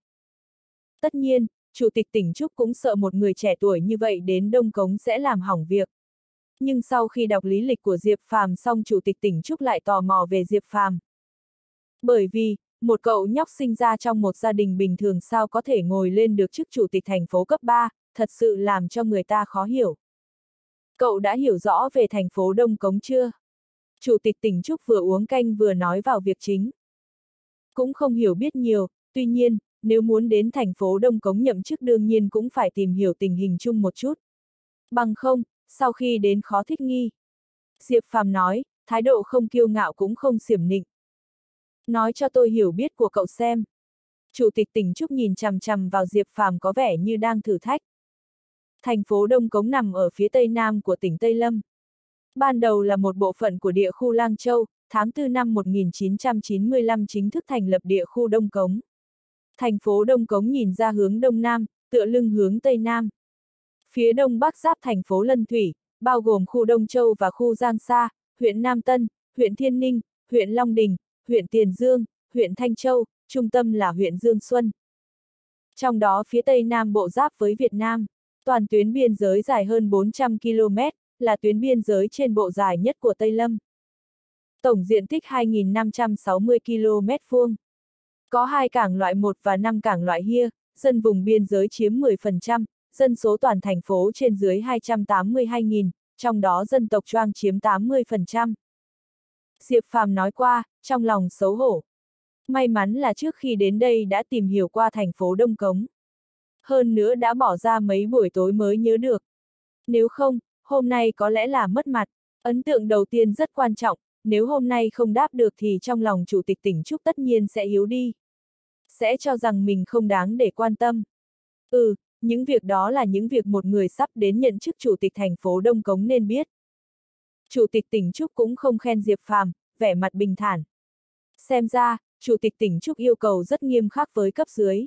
Tất nhiên, Chủ tịch tỉnh Trúc cũng sợ một người trẻ tuổi như vậy đến Đông Cống sẽ làm hỏng việc. Nhưng sau khi đọc lý lịch của Diệp Phàm xong Chủ tịch tỉnh Trúc lại tò mò về Diệp Phàm. Bởi vì, một cậu nhóc sinh ra trong một gia đình bình thường sao có thể ngồi lên được chức chủ tịch thành phố cấp 3, thật sự làm cho người ta khó hiểu. Cậu đã hiểu rõ về thành phố Đông Cống chưa? Chủ tịch tỉnh Trúc vừa uống canh vừa nói vào việc chính. Cũng không hiểu biết nhiều, tuy nhiên, nếu muốn đến thành phố Đông Cống nhậm chức đương nhiên cũng phải tìm hiểu tình hình chung một chút. Bằng không, sau khi đến khó thích nghi. Diệp Phàm nói, thái độ không kiêu ngạo cũng không xiểm nịnh. Nói cho tôi hiểu biết của cậu xem. Chủ tịch tỉnh Trúc nhìn chằm chằm vào Diệp Phàm có vẻ như đang thử thách. Thành phố Đông Cống nằm ở phía tây nam của tỉnh Tây Lâm. Ban đầu là một bộ phận của địa khu Lang Châu, tháng 4 năm 1995 chính thức thành lập địa khu Đông Cống. Thành phố Đông Cống nhìn ra hướng Đông Nam, tựa lưng hướng Tây Nam. Phía Đông Bắc giáp thành phố Lân Thủy, bao gồm khu Đông Châu và khu Giang Sa, huyện Nam Tân, huyện Thiên Ninh, huyện Long Đình, huyện Tiền Dương, huyện Thanh Châu, trung tâm là huyện Dương Xuân. Trong đó phía Tây Nam bộ giáp với Việt Nam, toàn tuyến biên giới dài hơn 400 km, là tuyến biên giới trên bộ dài nhất của Tây Lâm. Tổng diện tích 2.560 km vuông. Có hai cảng loại 1 và 5 cảng loại hia, dân vùng biên giới chiếm 10%, dân số toàn thành phố trên dưới 282.000, trong đó dân tộc Choang chiếm 80%. Diệp Phàm nói qua, trong lòng xấu hổ. May mắn là trước khi đến đây đã tìm hiểu qua thành phố Đông Cống. Hơn nữa đã bỏ ra mấy buổi tối mới nhớ được. Nếu không, hôm nay có lẽ là mất mặt. Ấn tượng đầu tiên rất quan trọng, nếu hôm nay không đáp được thì trong lòng chủ tịch tỉnh Trúc tất nhiên sẽ yếu đi. Sẽ cho rằng mình không đáng để quan tâm. Ừ, những việc đó là những việc một người sắp đến nhận chức chủ tịch thành phố Đông Cống nên biết. Chủ tịch tỉnh Trúc cũng không khen Diệp Phàm, vẻ mặt bình thản. Xem ra, chủ tịch tỉnh Trúc yêu cầu rất nghiêm khắc với cấp dưới.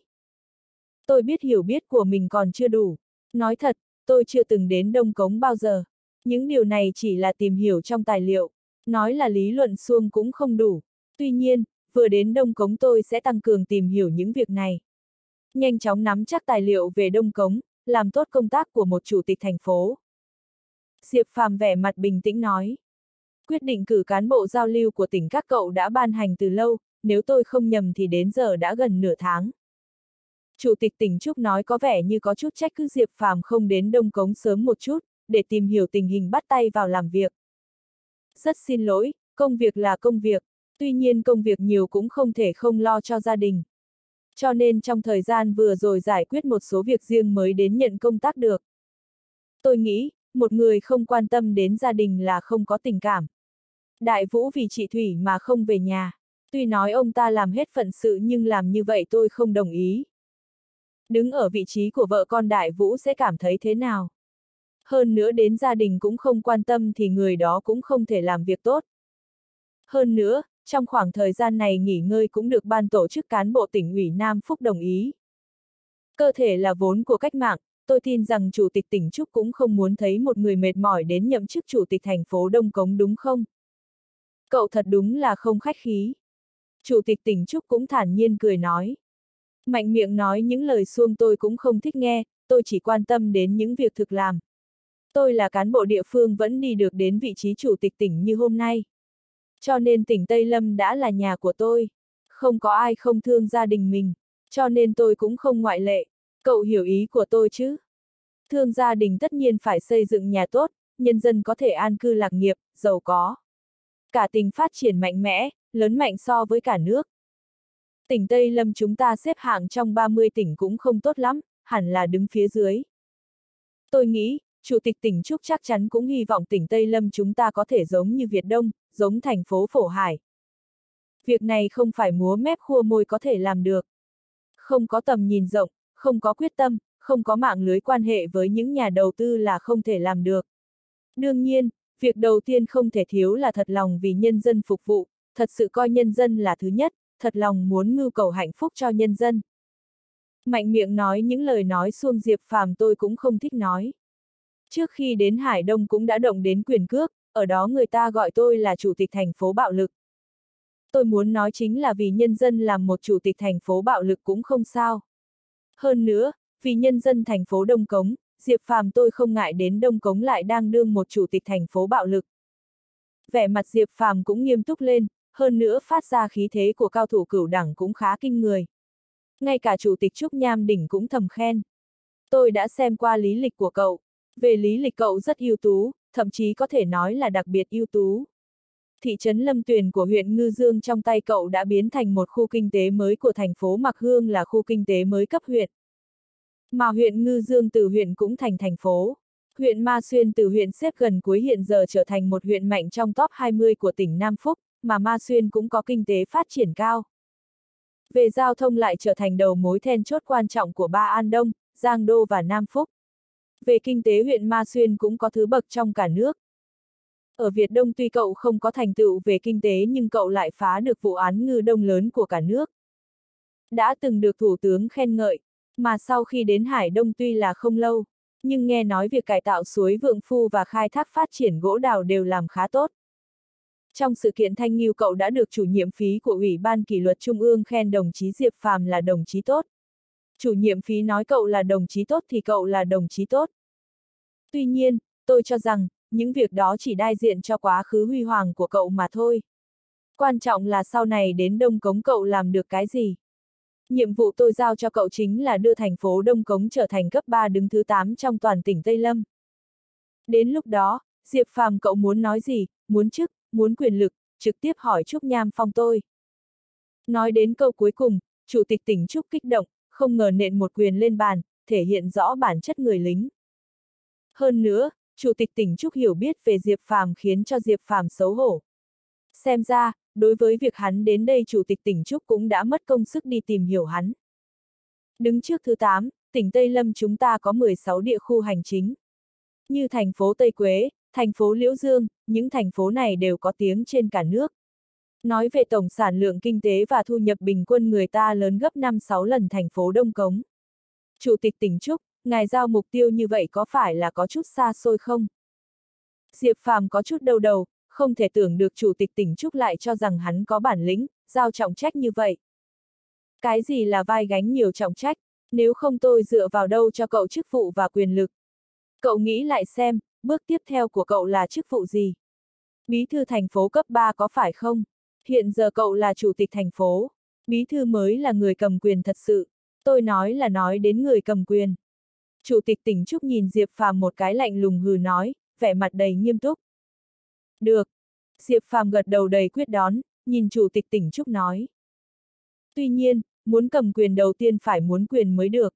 Tôi biết hiểu biết của mình còn chưa đủ. Nói thật, tôi chưa từng đến Đông Cống bao giờ. Những điều này chỉ là tìm hiểu trong tài liệu. Nói là lý luận xuông cũng không đủ. Tuy nhiên, vừa đến Đông Cống tôi sẽ tăng cường tìm hiểu những việc này. Nhanh chóng nắm chắc tài liệu về Đông Cống, làm tốt công tác của một chủ tịch thành phố. Diệp Phàm vẻ mặt bình tĩnh nói. Quyết định cử cán bộ giao lưu của tỉnh các cậu đã ban hành từ lâu, nếu tôi không nhầm thì đến giờ đã gần nửa tháng. Chủ tịch tỉnh Trúc nói có vẻ như có chút trách cứ Diệp Phàm không đến Đông Cống sớm một chút, để tìm hiểu tình hình bắt tay vào làm việc. Rất xin lỗi, công việc là công việc, tuy nhiên công việc nhiều cũng không thể không lo cho gia đình. Cho nên trong thời gian vừa rồi giải quyết một số việc riêng mới đến nhận công tác được. Tôi nghĩ, một người không quan tâm đến gia đình là không có tình cảm. Đại Vũ vì chị Thủy mà không về nhà. Tuy nói ông ta làm hết phận sự nhưng làm như vậy tôi không đồng ý. Đứng ở vị trí của vợ con Đại Vũ sẽ cảm thấy thế nào? Hơn nữa đến gia đình cũng không quan tâm thì người đó cũng không thể làm việc tốt. Hơn nữa, trong khoảng thời gian này nghỉ ngơi cũng được ban tổ chức cán bộ tỉnh ủy Nam Phúc đồng ý. Cơ thể là vốn của cách mạng, tôi tin rằng Chủ tịch tỉnh Trúc cũng không muốn thấy một người mệt mỏi đến nhậm chức Chủ tịch thành phố Đông Cống đúng không? Cậu thật đúng là không khách khí. Chủ tịch tỉnh Trúc cũng thản nhiên cười nói. Mạnh miệng nói những lời xuông tôi cũng không thích nghe, tôi chỉ quan tâm đến những việc thực làm. Tôi là cán bộ địa phương vẫn đi được đến vị trí chủ tịch tỉnh như hôm nay. Cho nên tỉnh Tây Lâm đã là nhà của tôi. Không có ai không thương gia đình mình, cho nên tôi cũng không ngoại lệ. Cậu hiểu ý của tôi chứ? Thương gia đình tất nhiên phải xây dựng nhà tốt, nhân dân có thể an cư lạc nghiệp, giàu có. Cả tỉnh phát triển mạnh mẽ, lớn mạnh so với cả nước. Tỉnh Tây Lâm chúng ta xếp hạng trong 30 tỉnh cũng không tốt lắm, hẳn là đứng phía dưới. Tôi nghĩ, Chủ tịch tỉnh Trúc chắc chắn cũng hy vọng tỉnh Tây Lâm chúng ta có thể giống như Việt Đông, giống thành phố Phổ Hải. Việc này không phải múa mép khua môi có thể làm được. Không có tầm nhìn rộng, không có quyết tâm, không có mạng lưới quan hệ với những nhà đầu tư là không thể làm được. Đương nhiên, việc đầu tiên không thể thiếu là thật lòng vì nhân dân phục vụ, thật sự coi nhân dân là thứ nhất, thật lòng muốn mưu cầu hạnh phúc cho nhân dân. Mạnh miệng nói những lời nói xuông diệp phàm tôi cũng không thích nói. Trước khi đến Hải Đông cũng đã động đến quyền cước, ở đó người ta gọi tôi là chủ tịch thành phố bạo lực. Tôi muốn nói chính là vì nhân dân làm một chủ tịch thành phố bạo lực cũng không sao. Hơn nữa, vì nhân dân thành phố Đông Cống, Diệp Phàm tôi không ngại đến Đông Cống lại đang đương một chủ tịch thành phố bạo lực. Vẻ mặt Diệp Phàm cũng nghiêm túc lên, hơn nữa phát ra khí thế của cao thủ cửu đẳng cũng khá kinh người. Ngay cả chủ tịch Trúc Nham Đỉnh cũng thầm khen. Tôi đã xem qua lý lịch của cậu. Về lý lịch cậu rất ưu tú, thậm chí có thể nói là đặc biệt ưu tú. Thị trấn Lâm Tuyền của huyện Ngư Dương trong tay cậu đã biến thành một khu kinh tế mới của thành phố Mạc Hương là khu kinh tế mới cấp huyện. Mà huyện Ngư Dương từ huyện cũng thành thành phố. Huyện Ma Xuyên từ huyện xếp gần cuối hiện giờ trở thành một huyện mạnh trong top 20 của tỉnh Nam Phúc, mà Ma Xuyên cũng có kinh tế phát triển cao. Về giao thông lại trở thành đầu mối then chốt quan trọng của ba An Đông, Giang Đô và Nam Phúc. Về kinh tế huyện Ma Xuyên cũng có thứ bậc trong cả nước. Ở Việt Đông tuy cậu không có thành tựu về kinh tế nhưng cậu lại phá được vụ án ngư đông lớn của cả nước. Đã từng được Thủ tướng khen ngợi, mà sau khi đến Hải Đông tuy là không lâu, nhưng nghe nói việc cải tạo suối Vượng Phu và khai thác phát triển gỗ đào đều làm khá tốt. Trong sự kiện Thanh Nghiêu cậu đã được chủ nhiệm phí của Ủy ban Kỷ luật Trung ương khen đồng chí Diệp Phàm là đồng chí tốt. Chủ nhiệm phí nói cậu là đồng chí tốt thì cậu là đồng chí tốt. Tuy nhiên, tôi cho rằng, những việc đó chỉ đại diện cho quá khứ huy hoàng của cậu mà thôi. Quan trọng là sau này đến Đông Cống cậu làm được cái gì. Nhiệm vụ tôi giao cho cậu chính là đưa thành phố Đông Cống trở thành cấp 3 đứng thứ 8 trong toàn tỉnh Tây Lâm. Đến lúc đó, Diệp Phàm cậu muốn nói gì, muốn chức, muốn quyền lực, trực tiếp hỏi Trúc Nham Phong tôi. Nói đến câu cuối cùng, Chủ tịch tỉnh Trúc kích động, không ngờ nện một quyền lên bàn, thể hiện rõ bản chất người lính. Hơn nữa, Chủ tịch tỉnh Trúc hiểu biết về Diệp Phàm khiến cho Diệp Phàm xấu hổ. Xem ra, đối với việc hắn đến đây Chủ tịch tỉnh Trúc cũng đã mất công sức đi tìm hiểu hắn. Đứng trước thứ 8, tỉnh Tây Lâm chúng ta có 16 địa khu hành chính. Như thành phố Tây Quế, thành phố Liễu Dương, những thành phố này đều có tiếng trên cả nước. Nói về tổng sản lượng kinh tế và thu nhập bình quân người ta lớn gấp 5-6 lần thành phố Đông Cống. Chủ tịch tỉnh Trúc, ngài giao mục tiêu như vậy có phải là có chút xa xôi không? Diệp Phàm có chút đầu đầu, không thể tưởng được chủ tịch tỉnh Trúc lại cho rằng hắn có bản lĩnh, giao trọng trách như vậy. Cái gì là vai gánh nhiều trọng trách, nếu không tôi dựa vào đâu cho cậu chức vụ và quyền lực. Cậu nghĩ lại xem, bước tiếp theo của cậu là chức vụ gì? Bí thư thành phố cấp 3 có phải không? Hiện giờ cậu là chủ tịch thành phố. Bí thư mới là người cầm quyền thật sự. Tôi nói là nói đến người cầm quyền. Chủ tịch tỉnh Trúc nhìn Diệp Phàm một cái lạnh lùng hừ nói, vẻ mặt đầy nghiêm túc. Được. Diệp Phàm gật đầu đầy quyết đón, nhìn chủ tịch tỉnh Trúc nói. Tuy nhiên, muốn cầm quyền đầu tiên phải muốn quyền mới được.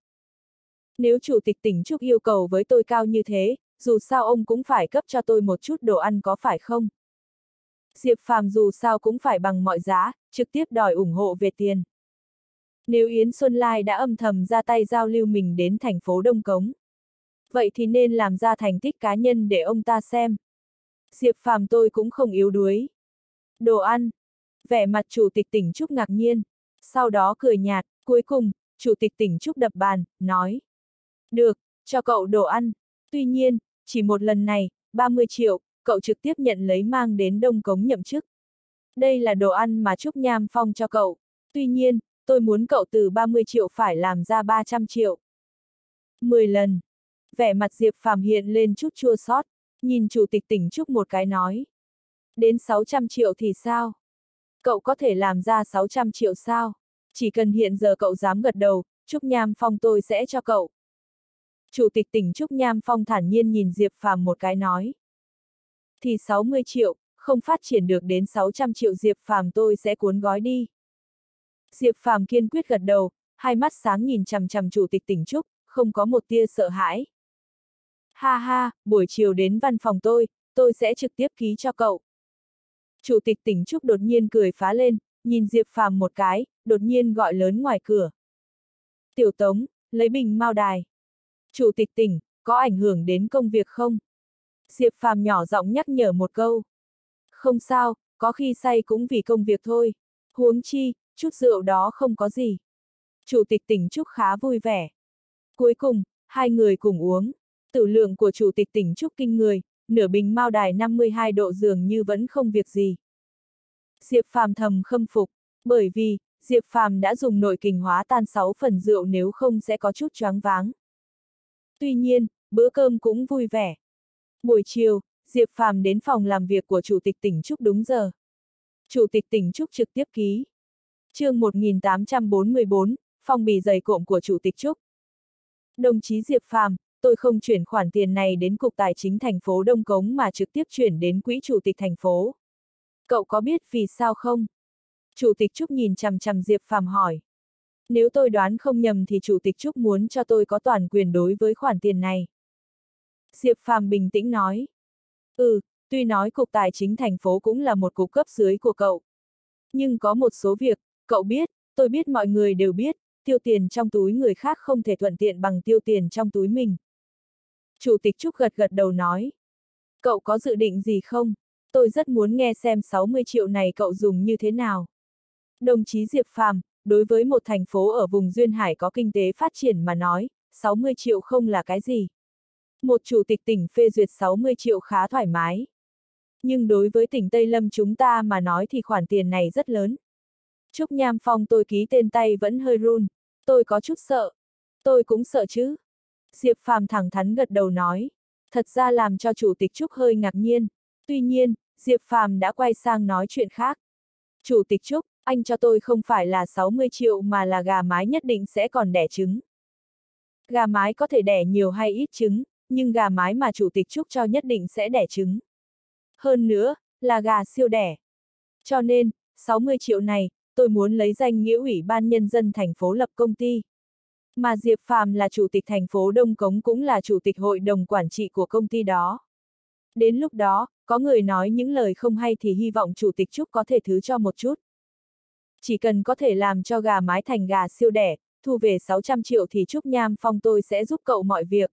Nếu chủ tịch tỉnh Trúc yêu cầu với tôi cao như thế, dù sao ông cũng phải cấp cho tôi một chút đồ ăn có phải không? Diệp Phàm dù sao cũng phải bằng mọi giá, trực tiếp đòi ủng hộ về tiền. Nếu Yến Xuân Lai đã âm thầm ra tay giao lưu mình đến thành phố Đông Cống. Vậy thì nên làm ra thành tích cá nhân để ông ta xem. Diệp Phàm tôi cũng không yếu đuối. Đồ ăn. Vẻ mặt chủ tịch tỉnh Trúc ngạc nhiên. Sau đó cười nhạt, cuối cùng, chủ tịch tỉnh Trúc đập bàn, nói. Được, cho cậu đồ ăn. Tuy nhiên, chỉ một lần này, 30 triệu, cậu trực tiếp nhận lấy mang đến Đông Cống nhậm chức. Đây là đồ ăn mà Trúc Nham Phong cho cậu. Tuy nhiên, tôi muốn cậu từ 30 triệu phải làm ra 300 triệu. 10 lần. Vẻ mặt Diệp Phàm hiện lên chút chua xót, nhìn chủ tịch tỉnh Trúc một cái nói. Đến 600 triệu thì sao? Cậu có thể làm ra 600 triệu sao? Chỉ cần hiện giờ cậu dám gật đầu, Trúc Nham Phong tôi sẽ cho cậu. Chủ tịch tỉnh Trúc Nham Phong thản nhiên nhìn Diệp Phàm một cái nói. Thì 60 triệu, không phát triển được đến 600 triệu Diệp Phàm tôi sẽ cuốn gói đi. Diệp Phàm kiên quyết gật đầu, hai mắt sáng nhìn chằm chằm chủ tịch tỉnh Trúc, không có một tia sợ hãi. Ha ha, buổi chiều đến văn phòng tôi, tôi sẽ trực tiếp ký cho cậu. Chủ tịch tỉnh Trúc đột nhiên cười phá lên, nhìn Diệp Phàm một cái, đột nhiên gọi lớn ngoài cửa. Tiểu Tống, lấy bình mau đài. Chủ tịch tỉnh, có ảnh hưởng đến công việc không? Diệp Phàm nhỏ giọng nhắc nhở một câu. Không sao, có khi say cũng vì công việc thôi. Huống chi, chút rượu đó không có gì. Chủ tịch tỉnh Trúc khá vui vẻ. Cuối cùng, hai người cùng uống. Tử lượng của chủ tịch tỉnh Trúc kinh người, nửa bình mao đài 52 độ dường như vẫn không việc gì. Diệp Phàm thầm khâm phục, bởi vì, Diệp Phàm đã dùng nội kình hóa tan 6 phần rượu nếu không sẽ có chút choáng váng. Tuy nhiên, bữa cơm cũng vui vẻ. Buổi chiều, Diệp Phàm đến phòng làm việc của Chủ tịch tỉnh Trúc đúng giờ. Chủ tịch tỉnh Trúc trực tiếp ký. chương 1844, phong bì dày cộm của Chủ tịch Trúc. Đồng chí Diệp Phàm, tôi không chuyển khoản tiền này đến Cục Tài chính thành phố Đông Cống mà trực tiếp chuyển đến Quỹ Chủ tịch thành phố. Cậu có biết vì sao không? Chủ tịch Trúc nhìn chằm chằm Diệp Phàm hỏi. Nếu tôi đoán không nhầm thì Chủ tịch Trúc muốn cho tôi có toàn quyền đối với khoản tiền này. Diệp Phàm bình tĩnh nói. Ừ, tuy nói Cục Tài chính thành phố cũng là một cục cấp dưới của cậu. Nhưng có một số việc, cậu biết, tôi biết mọi người đều biết, tiêu tiền trong túi người khác không thể thuận tiện bằng tiêu tiền trong túi mình. Chủ tịch Trúc gật gật đầu nói. Cậu có dự định gì không? Tôi rất muốn nghe xem 60 triệu này cậu dùng như thế nào. Đồng chí Diệp Phàm, đối với một thành phố ở vùng Duyên Hải có kinh tế phát triển mà nói, 60 triệu không là cái gì. Một chủ tịch tỉnh phê duyệt 60 triệu khá thoải mái. Nhưng đối với tỉnh Tây Lâm chúng ta mà nói thì khoản tiền này rất lớn. Trúc Nham Phong tôi ký tên tay vẫn hơi run, tôi có chút sợ. Tôi cũng sợ chứ. Diệp Phàm thẳng thắn gật đầu nói. Thật ra làm cho chủ tịch Trúc hơi ngạc nhiên. Tuy nhiên, Diệp Phàm đã quay sang nói chuyện khác. Chủ tịch Trúc, anh cho tôi không phải là 60 triệu mà là gà mái nhất định sẽ còn đẻ trứng. Gà mái có thể đẻ nhiều hay ít trứng, nhưng gà mái mà chủ tịch Trúc cho nhất định sẽ đẻ trứng. Hơn nữa, là gà siêu đẻ. Cho nên, 60 triệu này, tôi muốn lấy danh nghĩa ủy ban nhân dân thành phố lập công ty. Mà Diệp Phàm là chủ tịch thành phố Đông Cống cũng là chủ tịch hội đồng quản trị của công ty đó. Đến lúc đó, có người nói những lời không hay thì hy vọng chủ tịch Trúc có thể thứ cho một chút. Chỉ cần có thể làm cho gà mái thành gà siêu đẻ, thu về 600 triệu thì Trúc Nham Phong tôi sẽ giúp cậu mọi việc.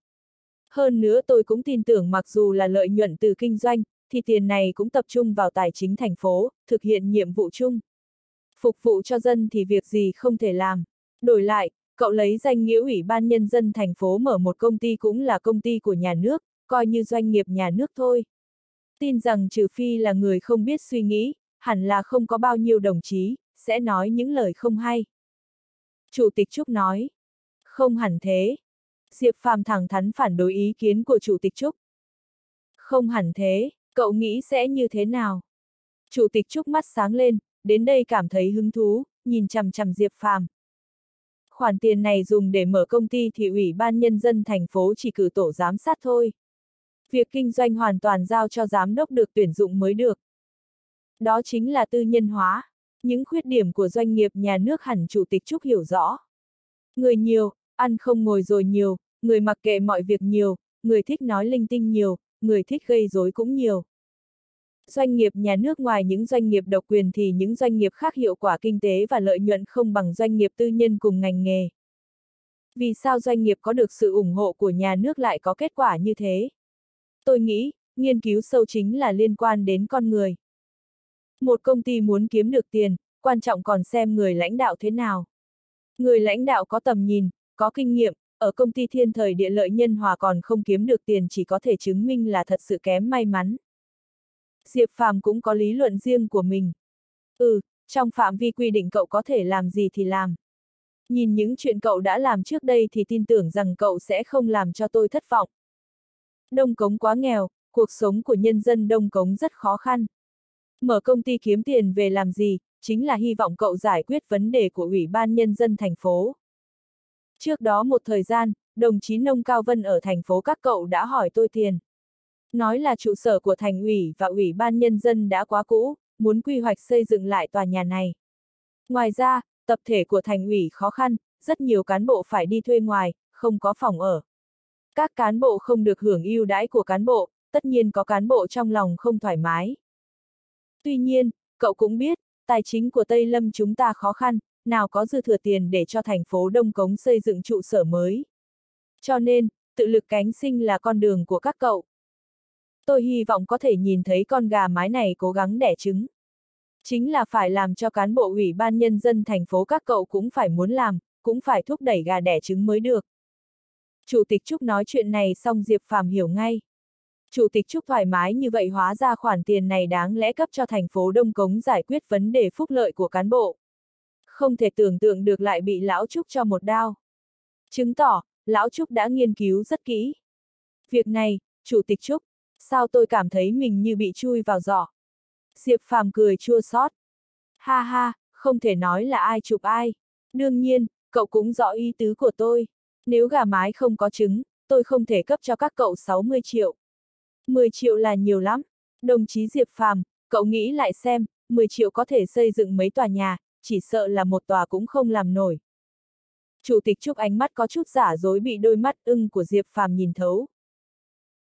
Hơn nữa tôi cũng tin tưởng mặc dù là lợi nhuận từ kinh doanh, thì tiền này cũng tập trung vào tài chính thành phố, thực hiện nhiệm vụ chung. Phục vụ cho dân thì việc gì không thể làm. Đổi lại, cậu lấy danh nghĩa ủy ban nhân dân thành phố mở một công ty cũng là công ty của nhà nước, coi như doanh nghiệp nhà nước thôi. Tin rằng trừ phi là người không biết suy nghĩ, hẳn là không có bao nhiêu đồng chí, sẽ nói những lời không hay. Chủ tịch Trúc nói, không hẳn thế. Diệp Phàm thẳng thắn phản đối ý kiến của Chủ tịch Trúc. Không hẳn thế, cậu nghĩ sẽ như thế nào? Chủ tịch Trúc mắt sáng lên, đến đây cảm thấy hứng thú, nhìn chằm chằm Diệp Phàm. Khoản tiền này dùng để mở công ty thì ủy ban nhân dân thành phố chỉ cử tổ giám sát thôi. Việc kinh doanh hoàn toàn giao cho giám đốc được tuyển dụng mới được. Đó chính là tư nhân hóa. Những khuyết điểm của doanh nghiệp nhà nước hẳn Chủ tịch Trúc hiểu rõ. Người nhiều, ăn không ngồi rồi nhiều, người mặc kệ mọi việc nhiều, người thích nói linh tinh nhiều, người thích gây rối cũng nhiều. Doanh nghiệp nhà nước ngoài những doanh nghiệp độc quyền thì những doanh nghiệp khác hiệu quả kinh tế và lợi nhuận không bằng doanh nghiệp tư nhân cùng ngành nghề. Vì sao doanh nghiệp có được sự ủng hộ của nhà nước lại có kết quả như thế? Tôi nghĩ, nghiên cứu sâu chính là liên quan đến con người. Một công ty muốn kiếm được tiền, quan trọng còn xem người lãnh đạo thế nào. Người lãnh đạo có tầm nhìn, có kinh nghiệm, ở công ty thiên thời địa lợi nhân hòa còn không kiếm được tiền chỉ có thể chứng minh là thật sự kém may mắn. Diệp Phàm cũng có lý luận riêng của mình. Ừ, trong phạm vi quy định cậu có thể làm gì thì làm. Nhìn những chuyện cậu đã làm trước đây thì tin tưởng rằng cậu sẽ không làm cho tôi thất vọng. Đông Cống quá nghèo, cuộc sống của nhân dân Đông Cống rất khó khăn. Mở công ty kiếm tiền về làm gì, chính là hy vọng cậu giải quyết vấn đề của Ủy ban Nhân dân thành phố. Trước đó một thời gian, đồng chí Nông Cao Vân ở thành phố các cậu đã hỏi tôi tiền. Nói là trụ sở của thành ủy và ủy ban nhân dân đã quá cũ, muốn quy hoạch xây dựng lại tòa nhà này. Ngoài ra, tập thể của thành ủy khó khăn, rất nhiều cán bộ phải đi thuê ngoài, không có phòng ở. Các cán bộ không được hưởng ưu đãi của cán bộ, tất nhiên có cán bộ trong lòng không thoải mái. Tuy nhiên, cậu cũng biết, tài chính của Tây Lâm chúng ta khó khăn, nào có dư thừa tiền để cho thành phố Đông Cống xây dựng trụ sở mới. Cho nên, tự lực cánh sinh là con đường của các cậu. Tôi hy vọng có thể nhìn thấy con gà mái này cố gắng đẻ trứng. Chính là phải làm cho cán bộ ủy ban nhân dân thành phố các cậu cũng phải muốn làm, cũng phải thúc đẩy gà đẻ trứng mới được. Chủ tịch Trúc nói chuyện này xong Diệp Phàm hiểu ngay. Chủ tịch Trúc thoải mái như vậy hóa ra khoản tiền này đáng lẽ cấp cho thành phố Đông Cống giải quyết vấn đề phúc lợi của cán bộ. Không thể tưởng tượng được lại bị Lão Trúc cho một đao. Chứng tỏ, Lão Trúc đã nghiên cứu rất kỹ. Việc này, Chủ tịch Trúc, sao tôi cảm thấy mình như bị chui vào giỏ. Diệp Phàm cười chua xót. Ha ha, không thể nói là ai chụp ai. Đương nhiên, cậu cũng rõ ý tứ của tôi. Nếu gà mái không có trứng, tôi không thể cấp cho các cậu 60 triệu. 10 triệu là nhiều lắm. Đồng chí Diệp Phàm, cậu nghĩ lại xem, 10 triệu có thể xây dựng mấy tòa nhà, chỉ sợ là một tòa cũng không làm nổi. Chủ tịch Trúc ánh mắt có chút giả dối bị đôi mắt ưng của Diệp Phàm nhìn thấu.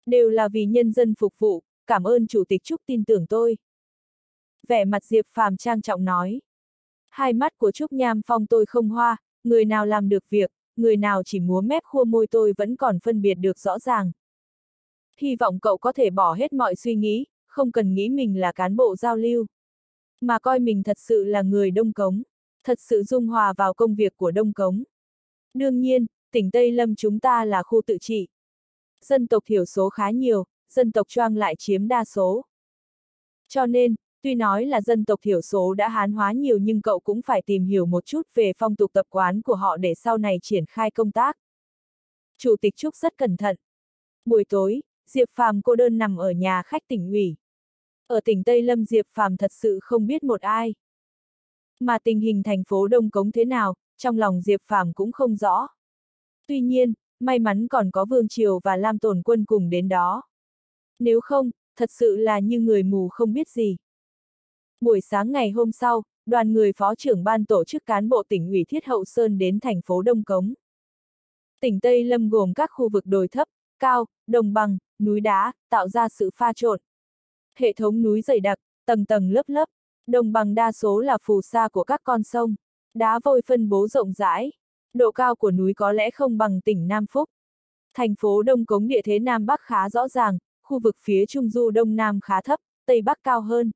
Đều là vì nhân dân phục vụ, cảm ơn Chủ tịch Trúc tin tưởng tôi. Vẻ mặt Diệp Phàm trang trọng nói. Hai mắt của Trúc Nham Phong tôi không hoa, người nào làm được việc, người nào chỉ múa mép khua môi tôi vẫn còn phân biệt được rõ ràng. Hy vọng cậu có thể bỏ hết mọi suy nghĩ, không cần nghĩ mình là cán bộ giao lưu. Mà coi mình thật sự là người Đông Cống, thật sự dung hòa vào công việc của Đông Cống. Đương nhiên, tỉnh Tây Lâm chúng ta là khu tự trị. Dân tộc thiểu số khá nhiều, dân tộc choang lại chiếm đa số. Cho nên, tuy nói là dân tộc thiểu số đã hán hóa nhiều nhưng cậu cũng phải tìm hiểu một chút về phong tục tập quán của họ để sau này triển khai công tác. Chủ tịch Trúc rất cẩn thận. Buổi tối, Diệp Phàm cô đơn nằm ở nhà khách tỉnh ủy. Ở tỉnh Tây Lâm Diệp Phàm thật sự không biết một ai. Mà tình hình thành phố Đông Cống thế nào, trong lòng Diệp Phàm cũng không rõ. Tuy nhiên, may mắn còn có Vương Triều và Lam Tồn Quân cùng đến đó. Nếu không, thật sự là như người mù không biết gì. Buổi sáng ngày hôm sau, đoàn người phó trưởng ban tổ chức cán bộ tỉnh ủy Thiết Hậu Sơn đến thành phố Đông Cống. Tỉnh Tây Lâm gồm các khu vực đồi thấp, cao, đồng bằng, núi đá, tạo ra sự pha trộn. Hệ thống núi dày đặc, tầng tầng lớp lớp, đồng bằng đa số là phù sa của các con sông, đá vôi phân bố rộng rãi. Độ cao của núi có lẽ không bằng tỉnh Nam Phúc. Thành phố Đông Cống địa thế Nam Bắc khá rõ ràng, khu vực phía Trung Du Đông Nam khá thấp, Tây Bắc cao hơn.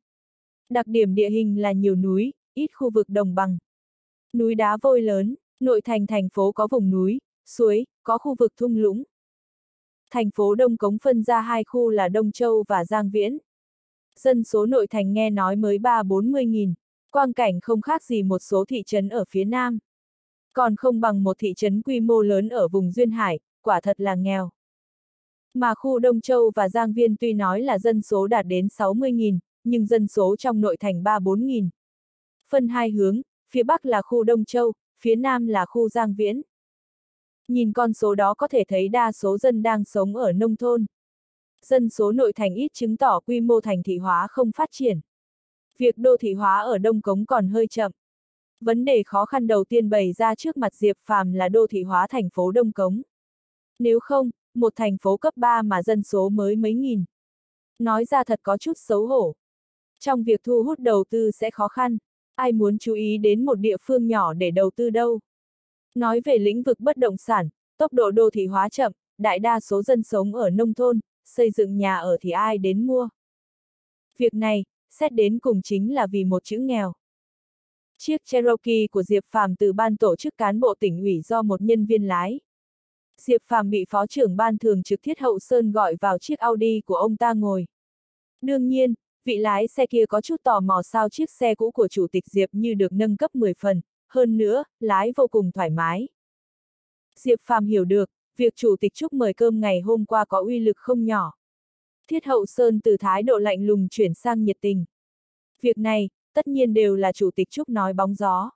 Đặc điểm địa hình là nhiều núi, ít khu vực đồng bằng. Núi đá vôi lớn, nội thành thành phố có vùng núi, suối, có khu vực thung lũng. Thành phố Đông Cống phân ra hai khu là Đông Châu và Giang Viễn. Dân số nội thành nghe nói mới 3-40 nghìn, quang cảnh không khác gì một số thị trấn ở phía Nam. Còn không bằng một thị trấn quy mô lớn ở vùng Duyên Hải, quả thật là nghèo. Mà khu Đông Châu và Giang Viên tuy nói là dân số đạt đến 60.000, nhưng dân số trong nội thành 3-4 nghìn. Phân hai hướng, phía Bắc là khu Đông Châu, phía Nam là khu Giang Viễn. Nhìn con số đó có thể thấy đa số dân đang sống ở nông thôn. Dân số nội thành ít chứng tỏ quy mô thành thị hóa không phát triển. Việc đô thị hóa ở Đông Cống còn hơi chậm. Vấn đề khó khăn đầu tiên bày ra trước mặt Diệp Phàm là đô thị hóa thành phố Đông Cống. Nếu không, một thành phố cấp 3 mà dân số mới mấy nghìn. Nói ra thật có chút xấu hổ. Trong việc thu hút đầu tư sẽ khó khăn, ai muốn chú ý đến một địa phương nhỏ để đầu tư đâu. Nói về lĩnh vực bất động sản, tốc độ đô thị hóa chậm, đại đa số dân sống ở nông thôn, xây dựng nhà ở thì ai đến mua. Việc này, xét đến cùng chính là vì một chữ nghèo. Chiếc Cherokee của Diệp Phàm từ ban tổ chức cán bộ tỉnh ủy do một nhân viên lái. Diệp Phàm bị phó trưởng ban thường trực Thiết Hậu Sơn gọi vào chiếc Audi của ông ta ngồi. Đương nhiên, vị lái xe kia có chút tò mò sao chiếc xe cũ của chủ tịch Diệp như được nâng cấp 10 phần, hơn nữa, lái vô cùng thoải mái. Diệp Phàm hiểu được, việc chủ tịch Trúc mời cơm ngày hôm qua có uy lực không nhỏ. Thiết Hậu Sơn từ thái độ lạnh lùng chuyển sang nhiệt tình. Việc này, tất nhiên đều là chủ tịch Trúc nói bóng gió.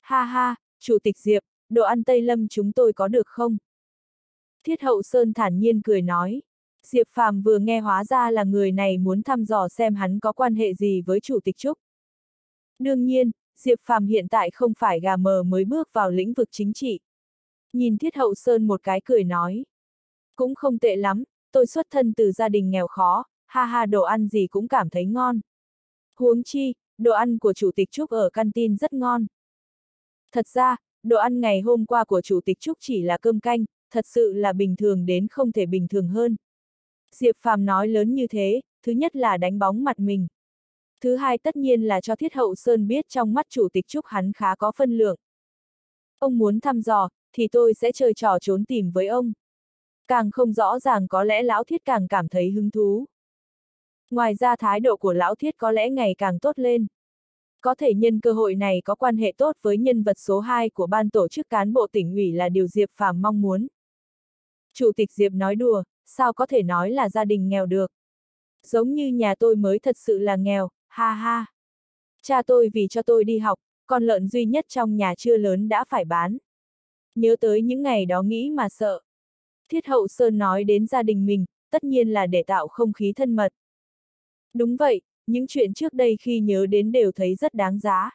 Ha ha, chủ tịch Diệp, đồ ăn Tây Lâm chúng tôi có được không? Thiết Hậu Sơn thản nhiên cười nói. Diệp Phàm vừa nghe hóa ra là người này muốn thăm dò xem hắn có quan hệ gì với chủ tịch Trúc. Đương nhiên, Diệp Phàm hiện tại không phải gà mờ mới bước vào lĩnh vực chính trị. Nhìn Thiết Hậu Sơn một cái cười nói. Cũng không tệ lắm, tôi xuất thân từ gia đình nghèo khó, ha ha đồ ăn gì cũng cảm thấy ngon. Huống chi, đồ ăn của Chủ tịch Trúc ở canteen rất ngon. Thật ra, đồ ăn ngày hôm qua của Chủ tịch Trúc chỉ là cơm canh, thật sự là bình thường đến không thể bình thường hơn. Diệp Phàm nói lớn như thế, thứ nhất là đánh bóng mặt mình. Thứ hai tất nhiên là cho Thiết Hậu Sơn biết trong mắt Chủ tịch Trúc hắn khá có phân lượng. Ông muốn thăm dò, thì tôi sẽ chơi trò trốn tìm với ông. Càng không rõ ràng có lẽ Lão Thiết càng cảm thấy hứng thú. Ngoài ra thái độ của Lão Thiết có lẽ ngày càng tốt lên. Có thể nhân cơ hội này có quan hệ tốt với nhân vật số 2 của ban tổ chức cán bộ tỉnh ủy là điều Diệp Phàm mong muốn. Chủ tịch Diệp nói đùa, sao có thể nói là gia đình nghèo được. Giống như nhà tôi mới thật sự là nghèo, ha ha. Cha tôi vì cho tôi đi học, con lợn duy nhất trong nhà chưa lớn đã phải bán. Nhớ tới những ngày đó nghĩ mà sợ. Thiết hậu Sơn nói đến gia đình mình, tất nhiên là để tạo không khí thân mật. Đúng vậy, những chuyện trước đây khi nhớ đến đều thấy rất đáng giá.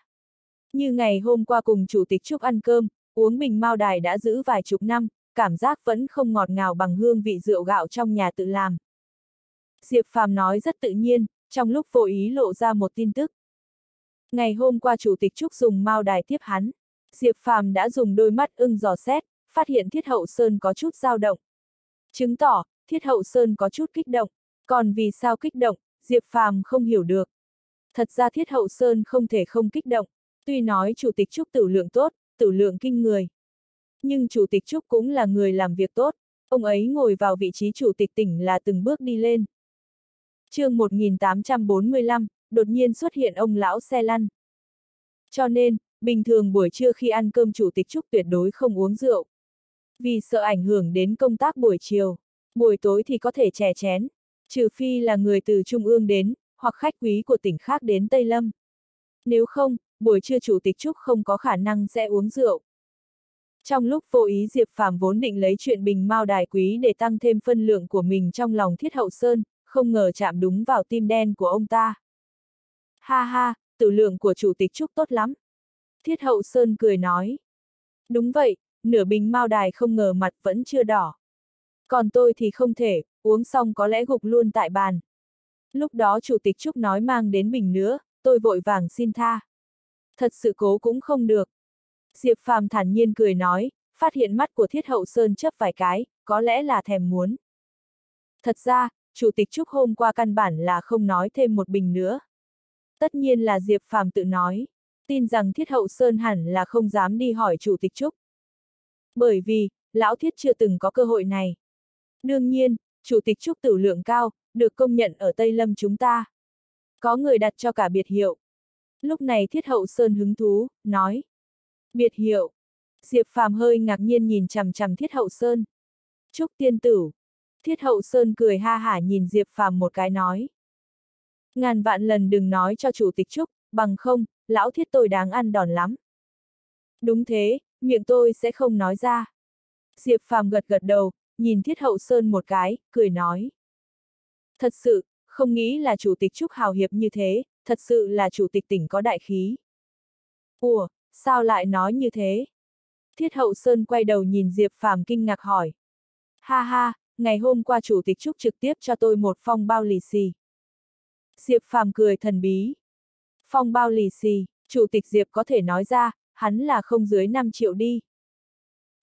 Như ngày hôm qua cùng Chủ tịch Trúc ăn cơm, uống bình mao đài đã giữ vài chục năm, cảm giác vẫn không ngọt ngào bằng hương vị rượu gạo trong nhà tự làm. Diệp Phàm nói rất tự nhiên, trong lúc vô ý lộ ra một tin tức. Ngày hôm qua chủ tịch Trúc dùng mao đài tiếp hắn. Diệp Phàm đã dùng đôi mắt ưng dò xét, phát hiện Thiết Hậu Sơn có chút dao động. Chứng tỏ, Thiết Hậu Sơn có chút kích động. Còn vì sao kích động, Diệp Phàm không hiểu được. Thật ra Thiết Hậu Sơn không thể không kích động. Tuy nói chủ tịch Trúc tử lượng tốt, tử lượng kinh người. Nhưng chủ tịch Trúc cũng là người làm việc tốt. Ông ấy ngồi vào vị trí chủ tịch tỉnh là từng bước đi lên chương 1845, đột nhiên xuất hiện ông lão xe lăn. Cho nên, bình thường buổi trưa khi ăn cơm chủ tịch Trúc tuyệt đối không uống rượu. Vì sợ ảnh hưởng đến công tác buổi chiều, buổi tối thì có thể chè chén, trừ phi là người từ Trung ương đến, hoặc khách quý của tỉnh khác đến Tây Lâm. Nếu không, buổi trưa chủ tịch Trúc không có khả năng sẽ uống rượu. Trong lúc vô ý Diệp Phạm vốn định lấy chuyện bình mao đài quý để tăng thêm phân lượng của mình trong lòng thiết hậu sơn, không ngờ chạm đúng vào tim đen của ông ta. Ha ha, tử lượng của chủ tịch Trúc tốt lắm. Thiết hậu sơn cười nói. Đúng vậy, nửa bình mao đài không ngờ mặt vẫn chưa đỏ. Còn tôi thì không thể, uống xong có lẽ gục luôn tại bàn. Lúc đó chủ tịch Trúc nói mang đến bình nữa, tôi vội vàng xin tha. Thật sự cố cũng không được. Diệp Phàm thản nhiên cười nói, phát hiện mắt của Thiết Hậu Sơn chấp vài cái, có lẽ là thèm muốn. Thật ra, Chủ tịch Trúc hôm qua căn bản là không nói thêm một bình nữa. Tất nhiên là Diệp Phàm tự nói, tin rằng Thiết Hậu Sơn hẳn là không dám đi hỏi Chủ tịch Trúc. Bởi vì, Lão Thiết chưa từng có cơ hội này. Đương nhiên, Chủ tịch Trúc tử lượng cao, được công nhận ở Tây Lâm chúng ta. Có người đặt cho cả biệt hiệu. Lúc này Thiết Hậu Sơn hứng thú, nói. Biệt hiệu. Diệp Phàm hơi ngạc nhiên nhìn chằm chằm Thiết Hậu Sơn. Trúc tiên tử. Thiết Hậu Sơn cười ha hả nhìn Diệp Phàm một cái nói. Ngàn vạn lần đừng nói cho chủ tịch Trúc, bằng không, lão thiết tôi đáng ăn đòn lắm. Đúng thế, miệng tôi sẽ không nói ra. Diệp Phàm gật gật đầu, nhìn Thiết Hậu Sơn một cái, cười nói. Thật sự, không nghĩ là chủ tịch Trúc hào hiệp như thế, thật sự là chủ tịch tỉnh có đại khí. Ủa, sao lại nói như thế? Thiết Hậu Sơn quay đầu nhìn Diệp Phàm kinh ngạc hỏi. Ha ha, ngày hôm qua chủ tịch Trúc trực tiếp cho tôi một phong bao lì xì. Diệp Phàm cười thần bí. Phong bao lì xì, chủ tịch Diệp có thể nói ra, hắn là không dưới 5 triệu đi.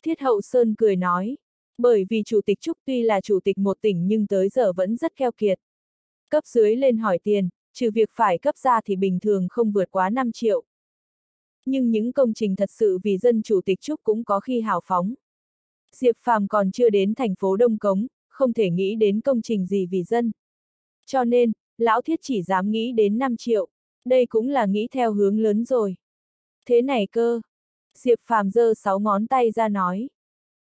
Thiết Hậu Sơn cười nói. Bởi vì chủ tịch Trúc tuy là chủ tịch một tỉnh nhưng tới giờ vẫn rất keo kiệt. Cấp dưới lên hỏi tiền, trừ việc phải cấp ra thì bình thường không vượt quá 5 triệu. Nhưng những công trình thật sự vì dân chủ tịch Trúc cũng có khi hào phóng. Diệp Phàm còn chưa đến thành phố Đông Cống, không thể nghĩ đến công trình gì vì dân. Cho nên, lão thiết chỉ dám nghĩ đến 5 triệu, đây cũng là nghĩ theo hướng lớn rồi. Thế này cơ. Diệp Phàm giơ sáu ngón tay ra nói.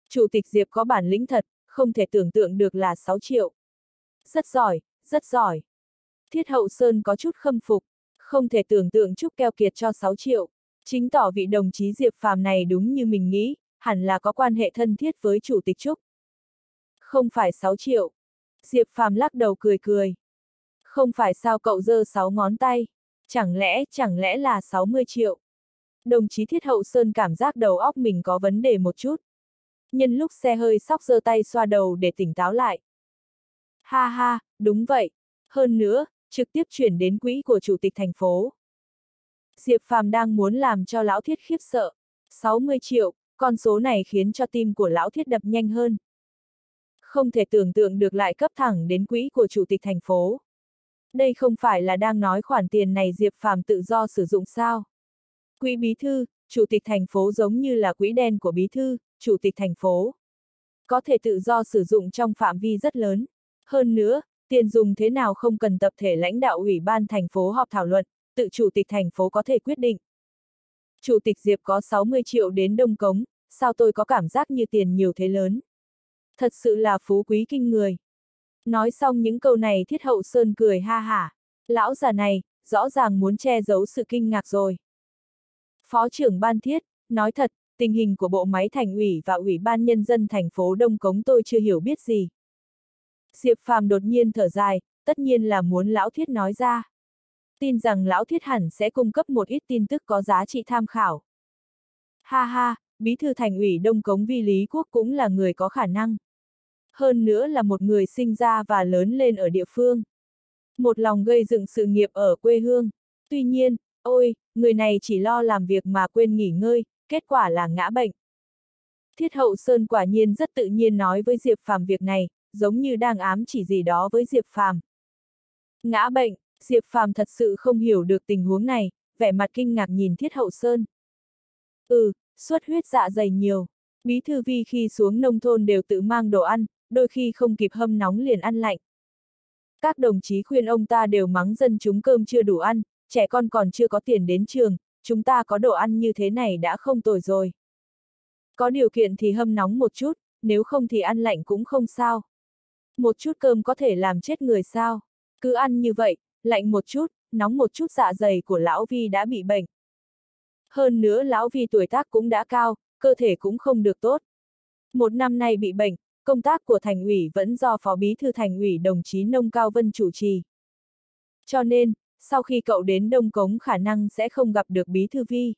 Chủ tịch Diệp có bản lĩnh thật, không thể tưởng tượng được là 6 triệu. Rất giỏi, rất giỏi. Thiết hậu Sơn có chút khâm phục, không thể tưởng tượng chút keo kiệt cho 6 triệu. Chính tỏ vị đồng chí Diệp Phàm này đúng như mình nghĩ, hẳn là có quan hệ thân thiết với Chủ tịch Trúc. Không phải 6 triệu. Diệp Phàm lắc đầu cười cười. Không phải sao cậu giơ 6 ngón tay. Chẳng lẽ, chẳng lẽ là 60 triệu. Đồng chí Thiết Hậu Sơn cảm giác đầu óc mình có vấn đề một chút. Nhân lúc xe hơi sóc giơ tay xoa đầu để tỉnh táo lại. Ha ha, đúng vậy. Hơn nữa, trực tiếp chuyển đến quỹ của chủ tịch thành phố. Diệp Phàm đang muốn làm cho lão thiết khiếp sợ. 60 triệu, con số này khiến cho tim của lão thiết đập nhanh hơn. Không thể tưởng tượng được lại cấp thẳng đến quỹ của chủ tịch thành phố. Đây không phải là đang nói khoản tiền này Diệp Phàm tự do sử dụng sao? Quỹ bí thư, chủ tịch thành phố giống như là quỹ đen của bí thư, chủ tịch thành phố. Có thể tự do sử dụng trong phạm vi rất lớn. Hơn nữa, tiền dùng thế nào không cần tập thể lãnh đạo ủy ban thành phố họp thảo luận, tự chủ tịch thành phố có thể quyết định. Chủ tịch Diệp có 60 triệu đến Đông Cống, sao tôi có cảm giác như tiền nhiều thế lớn. Thật sự là phú quý kinh người. Nói xong những câu này thiết hậu sơn cười ha hả. Lão già này, rõ ràng muốn che giấu sự kinh ngạc rồi. Phó trưởng ban thiết, nói thật, tình hình của bộ máy thành ủy và ủy ban nhân dân thành phố Đông Cống tôi chưa hiểu biết gì. Diệp Phàm đột nhiên thở dài, tất nhiên là muốn lão thiết nói ra. Tin rằng lão thiết hẳn sẽ cung cấp một ít tin tức có giá trị tham khảo. Ha ha, bí thư thành ủy Đông Cống Vi Lý Quốc cũng là người có khả năng. Hơn nữa là một người sinh ra và lớn lên ở địa phương. Một lòng gây dựng sự nghiệp ở quê hương. Tuy nhiên, ôi, người này chỉ lo làm việc mà quên nghỉ ngơi, kết quả là ngã bệnh. Thiết hậu Sơn quả nhiên rất tự nhiên nói với Diệp Phàm việc này, giống như đang ám chỉ gì đó với Diệp Phàm. Ngã bệnh, Diệp Phàm thật sự không hiểu được tình huống này, vẻ mặt kinh ngạc nhìn Thiết hậu Sơn. Ừ, xuất huyết dạ dày nhiều. Bí thư vi khi xuống nông thôn đều tự mang đồ ăn, đôi khi không kịp hâm nóng liền ăn lạnh. Các đồng chí khuyên ông ta đều mắng dân chúng cơm chưa đủ ăn, trẻ con còn chưa có tiền đến trường, chúng ta có đồ ăn như thế này đã không tồi rồi. Có điều kiện thì hâm nóng một chút, nếu không thì ăn lạnh cũng không sao. Một chút cơm có thể làm chết người sao. Cứ ăn như vậy, lạnh một chút, nóng một chút dạ dày của lão Vi đã bị bệnh. Hơn nữa lão Vi tuổi tác cũng đã cao, cơ thể cũng không được tốt. Một năm nay bị bệnh, công tác của thành ủy vẫn do Phó Bí Thư Thành ủy đồng chí Nông Cao Vân chủ trì. Cho nên, sau khi cậu đến Đông Cống khả năng sẽ không gặp được Bí Thư Vi.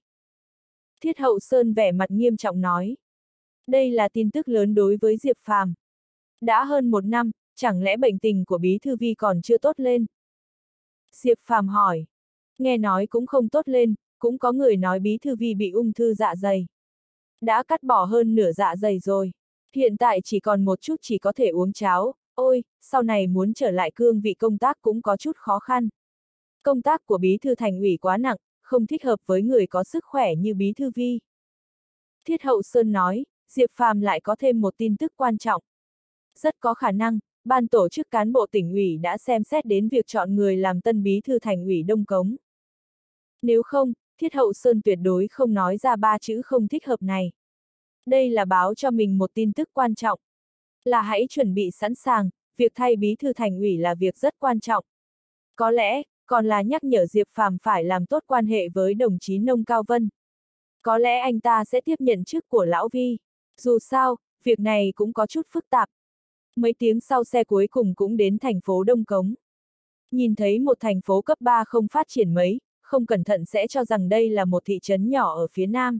Thiết Hậu Sơn vẻ mặt nghiêm trọng nói. Đây là tin tức lớn đối với Diệp Phàm. Đã hơn một năm, chẳng lẽ bệnh tình của Bí Thư Vi còn chưa tốt lên? Diệp Phàm hỏi. Nghe nói cũng không tốt lên, cũng có người nói Bí Thư Vi bị ung thư dạ dày. Đã cắt bỏ hơn nửa dạ dày rồi. Hiện tại chỉ còn một chút chỉ có thể uống cháo, ôi, sau này muốn trở lại cương vị công tác cũng có chút khó khăn. Công tác của bí thư thành ủy quá nặng, không thích hợp với người có sức khỏe như bí thư vi. Thiết hậu Sơn nói, Diệp Phàm lại có thêm một tin tức quan trọng. Rất có khả năng, ban tổ chức cán bộ tỉnh ủy đã xem xét đến việc chọn người làm tân bí thư thành ủy Đông Cống. Nếu không, Thiết hậu Sơn tuyệt đối không nói ra ba chữ không thích hợp này. Đây là báo cho mình một tin tức quan trọng. Là hãy chuẩn bị sẵn sàng, việc thay bí thư thành ủy là việc rất quan trọng. Có lẽ, còn là nhắc nhở Diệp Phàm phải làm tốt quan hệ với đồng chí Nông Cao Vân. Có lẽ anh ta sẽ tiếp nhận chức của Lão Vi. Dù sao, việc này cũng có chút phức tạp. Mấy tiếng sau xe cuối cùng cũng đến thành phố Đông Cống. Nhìn thấy một thành phố cấp 3 không phát triển mấy, không cẩn thận sẽ cho rằng đây là một thị trấn nhỏ ở phía nam.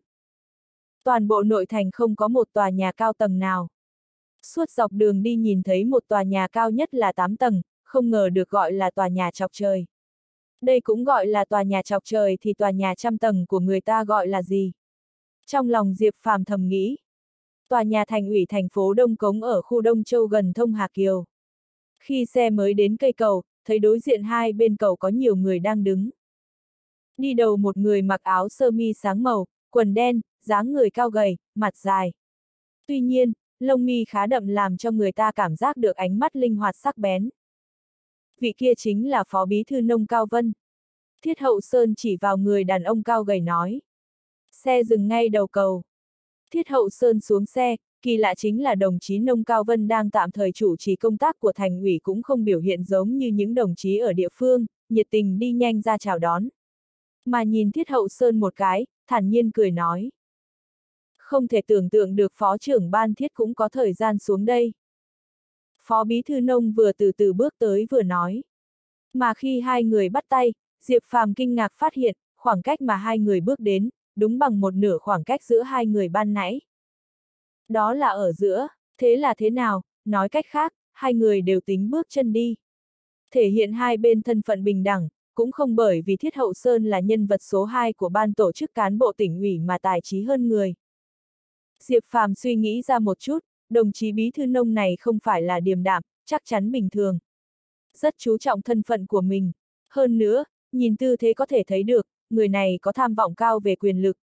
Toàn bộ nội thành không có một tòa nhà cao tầng nào. Suốt dọc đường đi nhìn thấy một tòa nhà cao nhất là 8 tầng, không ngờ được gọi là tòa nhà chọc trời. Đây cũng gọi là tòa nhà chọc trời thì tòa nhà trăm tầng của người ta gọi là gì? Trong lòng Diệp Phàm thầm nghĩ. Tòa nhà thành ủy thành phố Đông Cống ở khu Đông Châu gần thông Hà Kiều. Khi xe mới đến cây cầu, thấy đối diện hai bên cầu có nhiều người đang đứng. Đi đầu một người mặc áo sơ mi sáng màu, quần đen, dáng người cao gầy, mặt dài. Tuy nhiên, lông mi khá đậm làm cho người ta cảm giác được ánh mắt linh hoạt sắc bén. Vị kia chính là Phó Bí Thư Nông Cao Vân. Thiết Hậu Sơn chỉ vào người đàn ông cao gầy nói. Xe dừng ngay đầu cầu. Thiết Hậu Sơn xuống xe, kỳ lạ chính là đồng chí Nông Cao Vân đang tạm thời chủ trì công tác của thành ủy cũng không biểu hiện giống như những đồng chí ở địa phương, nhiệt tình đi nhanh ra chào đón. Mà nhìn Thiết Hậu Sơn một cái, thản nhiên cười nói. Không thể tưởng tượng được phó trưởng ban thiết cũng có thời gian xuống đây. Phó bí thư nông vừa từ từ bước tới vừa nói. Mà khi hai người bắt tay, Diệp Phàm kinh ngạc phát hiện, khoảng cách mà hai người bước đến, đúng bằng một nửa khoảng cách giữa hai người ban nãy. Đó là ở giữa, thế là thế nào, nói cách khác, hai người đều tính bước chân đi. Thể hiện hai bên thân phận bình đẳng, cũng không bởi vì Thiết Hậu Sơn là nhân vật số 2 của ban tổ chức cán bộ tỉnh ủy mà tài trí hơn người. Diệp Phàm suy nghĩ ra một chút, đồng chí bí thư nông này không phải là điềm đạm, chắc chắn bình thường. Rất chú trọng thân phận của mình. Hơn nữa, nhìn tư thế có thể thấy được, người này có tham vọng cao về quyền lực.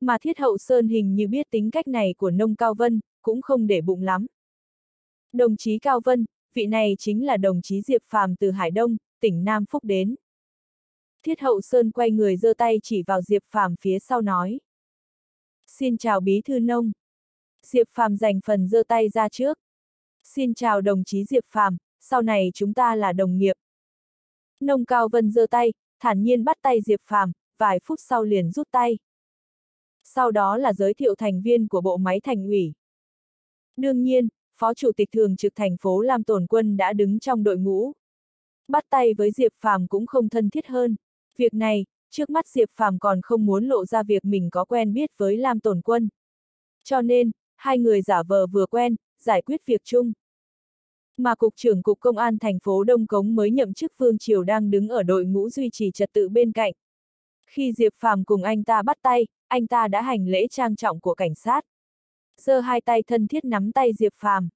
Mà Thiết Hậu Sơn hình như biết tính cách này của nông Cao Vân, cũng không để bụng lắm. Đồng chí Cao Vân, vị này chính là đồng chí Diệp Phàm từ Hải Đông, tỉnh Nam Phúc đến. Thiết Hậu Sơn quay người giơ tay chỉ vào Diệp Phàm phía sau nói. Xin chào bí thư nông. Diệp Phàm dành phần giơ tay ra trước. Xin chào đồng chí Diệp Phàm, sau này chúng ta là đồng nghiệp. Nông Cao Vân giơ tay, thản nhiên bắt tay Diệp Phàm, vài phút sau liền rút tay. Sau đó là giới thiệu thành viên của bộ máy thành ủy. Đương nhiên, Phó Chủ tịch Thường trực thành phố Lam Tồn Quân đã đứng trong đội ngũ. Bắt tay với Diệp Phàm cũng không thân thiết hơn. Việc này, trước mắt Diệp Phàm còn không muốn lộ ra việc mình có quen biết với Lam Tồn Quân. Cho nên, hai người giả vờ vừa quen, giải quyết việc chung. Mà Cục trưởng Cục Công an thành phố Đông Cống mới nhậm chức Vương Triều đang đứng ở đội ngũ duy trì trật tự bên cạnh. Khi Diệp Phàm cùng anh ta bắt tay, anh ta đã hành lễ trang trọng của cảnh sát. giơ hai tay thân thiết nắm tay Diệp Phàm.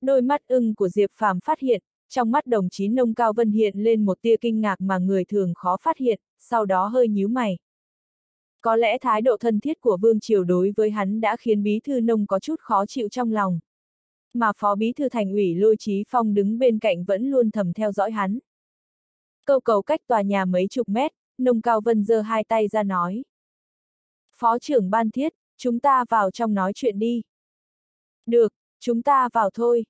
Đôi mắt ưng của Diệp Phàm phát hiện, trong mắt đồng chí Nông Cao Vân hiện lên một tia kinh ngạc mà người thường khó phát hiện, sau đó hơi nhíu mày. Có lẽ thái độ thân thiết của Vương Triều đối với hắn đã khiến Bí Thư Nông có chút khó chịu trong lòng. Mà Phó Bí Thư Thành ủy Lôi Trí Phong đứng bên cạnh vẫn luôn thầm theo dõi hắn. Câu cầu cách tòa nhà mấy chục mét, Nông Cao Vân giơ hai tay ra nói. Phó trưởng ban thiết, chúng ta vào trong nói chuyện đi. Được, chúng ta vào thôi.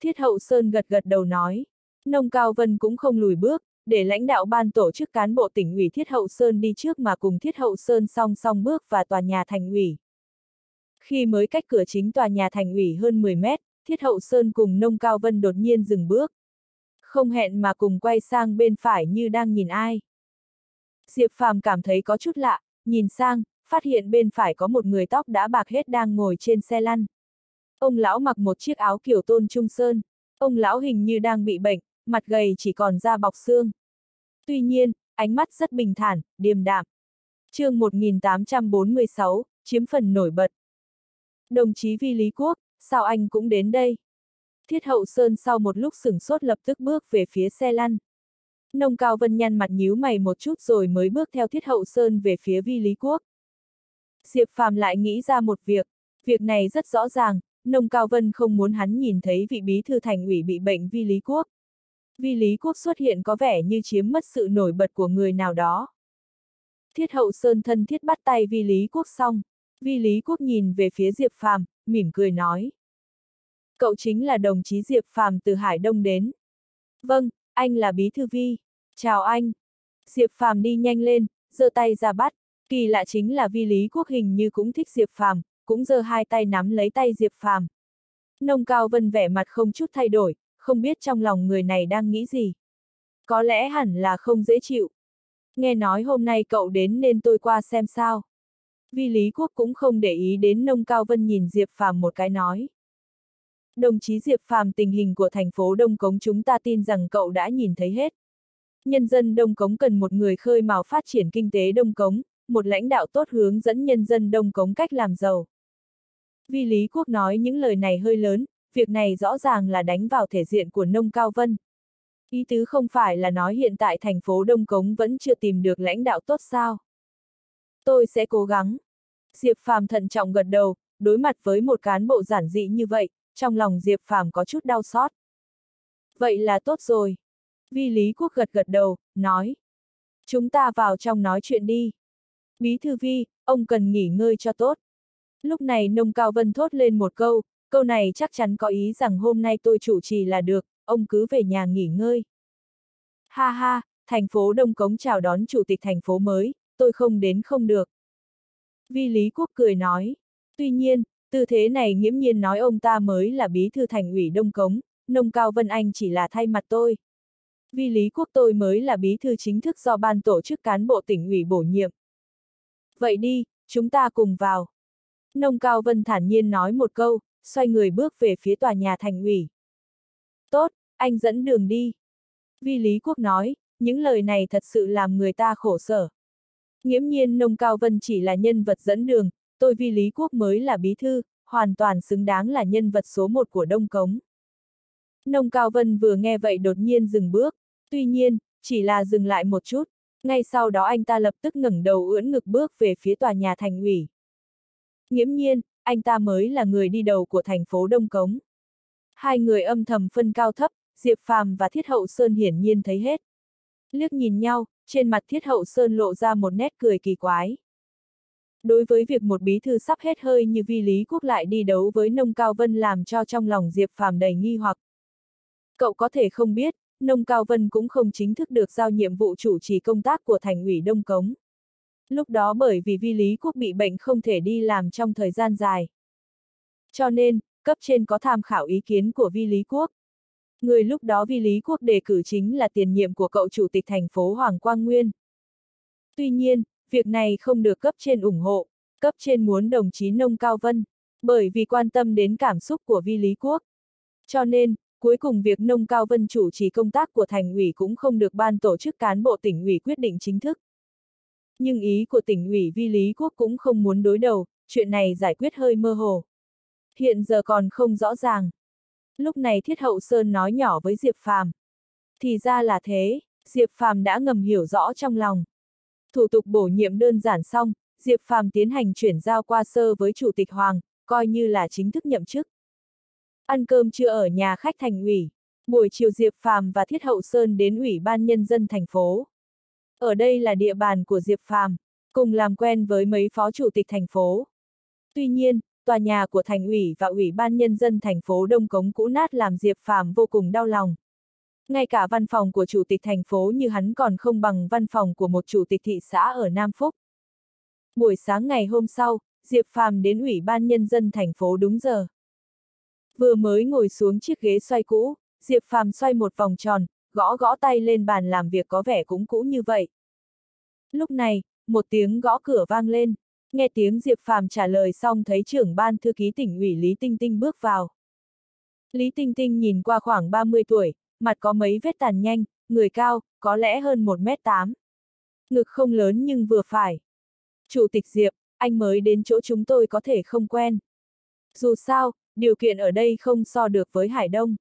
Thiết Hậu Sơn gật gật đầu nói. Nông Cao Vân cũng không lùi bước, để lãnh đạo ban tổ chức cán bộ tỉnh ủy Thiết Hậu Sơn đi trước mà cùng Thiết Hậu Sơn song song bước vào tòa nhà thành ủy. Khi mới cách cửa chính tòa nhà thành ủy hơn 10 mét, Thiết Hậu Sơn cùng Nông Cao Vân đột nhiên dừng bước. Không hẹn mà cùng quay sang bên phải như đang nhìn ai. Diệp Phàm cảm thấy có chút lạ, nhìn sang, phát hiện bên phải có một người tóc đã bạc hết đang ngồi trên xe lăn. Ông lão mặc một chiếc áo kiểu tôn trung sơn. Ông lão hình như đang bị bệnh, mặt gầy chỉ còn da bọc xương. Tuy nhiên, ánh mắt rất bình thản, điềm đạm. chương 1846, chiếm phần nổi bật. Đồng chí Vi Lý Quốc, sao anh cũng đến đây? Thiết hậu sơn sau một lúc sửng sốt lập tức bước về phía xe lăn. Nông Cao Vân nhăn mặt nhíu mày một chút rồi mới bước theo Thiết Hậu Sơn về phía Vi Lý Quốc. Diệp Phàm lại nghĩ ra một việc, việc này rất rõ ràng, Nông Cao Vân không muốn hắn nhìn thấy vị bí thư thành ủy bị bệnh Vi Lý Quốc. Vi Lý Quốc xuất hiện có vẻ như chiếm mất sự nổi bật của người nào đó. Thiết Hậu Sơn thân thiết bắt tay Vi Lý Quốc xong, Vi Lý Quốc nhìn về phía Diệp Phàm, mỉm cười nói. Cậu chính là đồng chí Diệp Phàm từ Hải Đông đến. Vâng, anh là Bí Thư Vi. Chào anh. Diệp Phàm đi nhanh lên, giơ tay ra bắt. Kỳ lạ chính là Vi Lý Quốc hình như cũng thích Diệp Phàm, cũng giơ hai tay nắm lấy tay Diệp Phàm. Nông Cao Vân vẻ mặt không chút thay đổi, không biết trong lòng người này đang nghĩ gì. Có lẽ hẳn là không dễ chịu. Nghe nói hôm nay cậu đến nên tôi qua xem sao. Vi Lý Quốc cũng không để ý đến Nông Cao Vân nhìn Diệp Phàm một cái nói. Đồng chí Diệp Phàm tình hình của thành phố Đông Cống chúng ta tin rằng cậu đã nhìn thấy hết. Nhân dân Đông Cống cần một người khơi mào phát triển kinh tế Đông Cống, một lãnh đạo tốt hướng dẫn nhân dân Đông Cống cách làm giàu. Vi Lý Quốc nói những lời này hơi lớn, việc này rõ ràng là đánh vào thể diện của nông Cao Vân. Ý tứ không phải là nói hiện tại thành phố Đông Cống vẫn chưa tìm được lãnh đạo tốt sao. Tôi sẽ cố gắng. Diệp Phàm thận trọng gật đầu, đối mặt với một cán bộ giản dị như vậy, trong lòng Diệp Phàm có chút đau xót. Vậy là tốt rồi. Vi Lý Quốc gật gật đầu, nói. Chúng ta vào trong nói chuyện đi. Bí thư Vi, ông cần nghỉ ngơi cho tốt. Lúc này nông cao vân thốt lên một câu, câu này chắc chắn có ý rằng hôm nay tôi chủ trì là được, ông cứ về nhà nghỉ ngơi. Ha ha, thành phố Đông Cống chào đón chủ tịch thành phố mới, tôi không đến không được. Vi Lý Quốc cười nói. Tuy nhiên, tư thế này nghiễm nhiên nói ông ta mới là bí thư thành ủy Đông Cống, nông cao Vân Anh chỉ là thay mặt tôi. Vi Lý Quốc tôi mới là bí thư chính thức do ban tổ chức cán bộ tỉnh ủy bổ nhiệm. Vậy đi, chúng ta cùng vào. Nông Cao Vân thản nhiên nói một câu, xoay người bước về phía tòa nhà thành ủy. Tốt, anh dẫn đường đi. Vi Lý Quốc nói, những lời này thật sự làm người ta khổ sở. Nghiễm nhiên Nông Cao Vân chỉ là nhân vật dẫn đường, tôi Vi Lý Quốc mới là bí thư, hoàn toàn xứng đáng là nhân vật số một của Đông Cống. Nông Cao Vân vừa nghe vậy đột nhiên dừng bước, tuy nhiên, chỉ là dừng lại một chút, ngay sau đó anh ta lập tức ngẩng đầu ưỡn ngực bước về phía tòa nhà thành ủy. Nghiễm nhiên, anh ta mới là người đi đầu của thành phố Đông Cống. Hai người âm thầm phân cao thấp, Diệp Phàm và Thiết Hậu Sơn hiển nhiên thấy hết. Liếc nhìn nhau, trên mặt Thiết Hậu Sơn lộ ra một nét cười kỳ quái. Đối với việc một bí thư sắp hết hơi như vi lý quốc lại đi đấu với nông cao vân làm cho trong lòng Diệp Phàm đầy nghi hoặc. Cậu có thể không biết, nông cao vân cũng không chính thức được giao nhiệm vụ chủ trì công tác của thành ủy Đông Cống. Lúc đó bởi vì vi lý quốc bị bệnh không thể đi làm trong thời gian dài. Cho nên, cấp trên có tham khảo ý kiến của vi lý quốc. Người lúc đó vi lý quốc đề cử chính là tiền nhiệm của cậu chủ tịch thành phố Hoàng Quang Nguyên. Tuy nhiên, việc này không được cấp trên ủng hộ, cấp trên muốn đồng chí Nông Cao Vân, bởi vì quan tâm đến cảm xúc của vi lý quốc. Cho nên, cuối cùng việc Nông Cao Vân chủ trì công tác của thành ủy cũng không được ban tổ chức cán bộ tỉnh ủy quyết định chính thức. Nhưng ý của tỉnh ủy vi Lý Quốc cũng không muốn đối đầu, chuyện này giải quyết hơi mơ hồ. Hiện giờ còn không rõ ràng. Lúc này Thiết Hậu Sơn nói nhỏ với Diệp Phàm. Thì ra là thế, Diệp Phàm đã ngầm hiểu rõ trong lòng. Thủ tục bổ nhiệm đơn giản xong, Diệp Phàm tiến hành chuyển giao qua sơ với Chủ tịch Hoàng, coi như là chính thức nhậm chức. Ăn cơm trưa ở nhà khách thành ủy, buổi chiều Diệp Phàm và Thiết Hậu Sơn đến Ủy ban Nhân dân thành phố. Ở đây là địa bàn của Diệp Phàm, cùng làm quen với mấy phó chủ tịch thành phố. Tuy nhiên, tòa nhà của thành ủy và Ủy ban Nhân dân thành phố Đông Cống cũ nát làm Diệp Phàm vô cùng đau lòng. Ngay cả văn phòng của chủ tịch thành phố như hắn còn không bằng văn phòng của một chủ tịch thị xã ở Nam Phúc. Buổi sáng ngày hôm sau, Diệp Phàm đến Ủy ban Nhân dân thành phố đúng giờ. Vừa mới ngồi xuống chiếc ghế xoay cũ, Diệp Phàm xoay một vòng tròn, gõ gõ tay lên bàn làm việc có vẻ cũng cũ như vậy. Lúc này, một tiếng gõ cửa vang lên, nghe tiếng Diệp Phàm trả lời xong thấy trưởng ban thư ký tỉnh ủy Lý Tinh Tinh bước vào. Lý Tinh Tinh nhìn qua khoảng 30 tuổi, mặt có mấy vết tàn nhanh, người cao, có lẽ hơn 1m8. Ngực không lớn nhưng vừa phải. Chủ tịch Diệp, anh mới đến chỗ chúng tôi có thể không quen. Dù sao, điều kiện ở đây không so được với Hải Đông.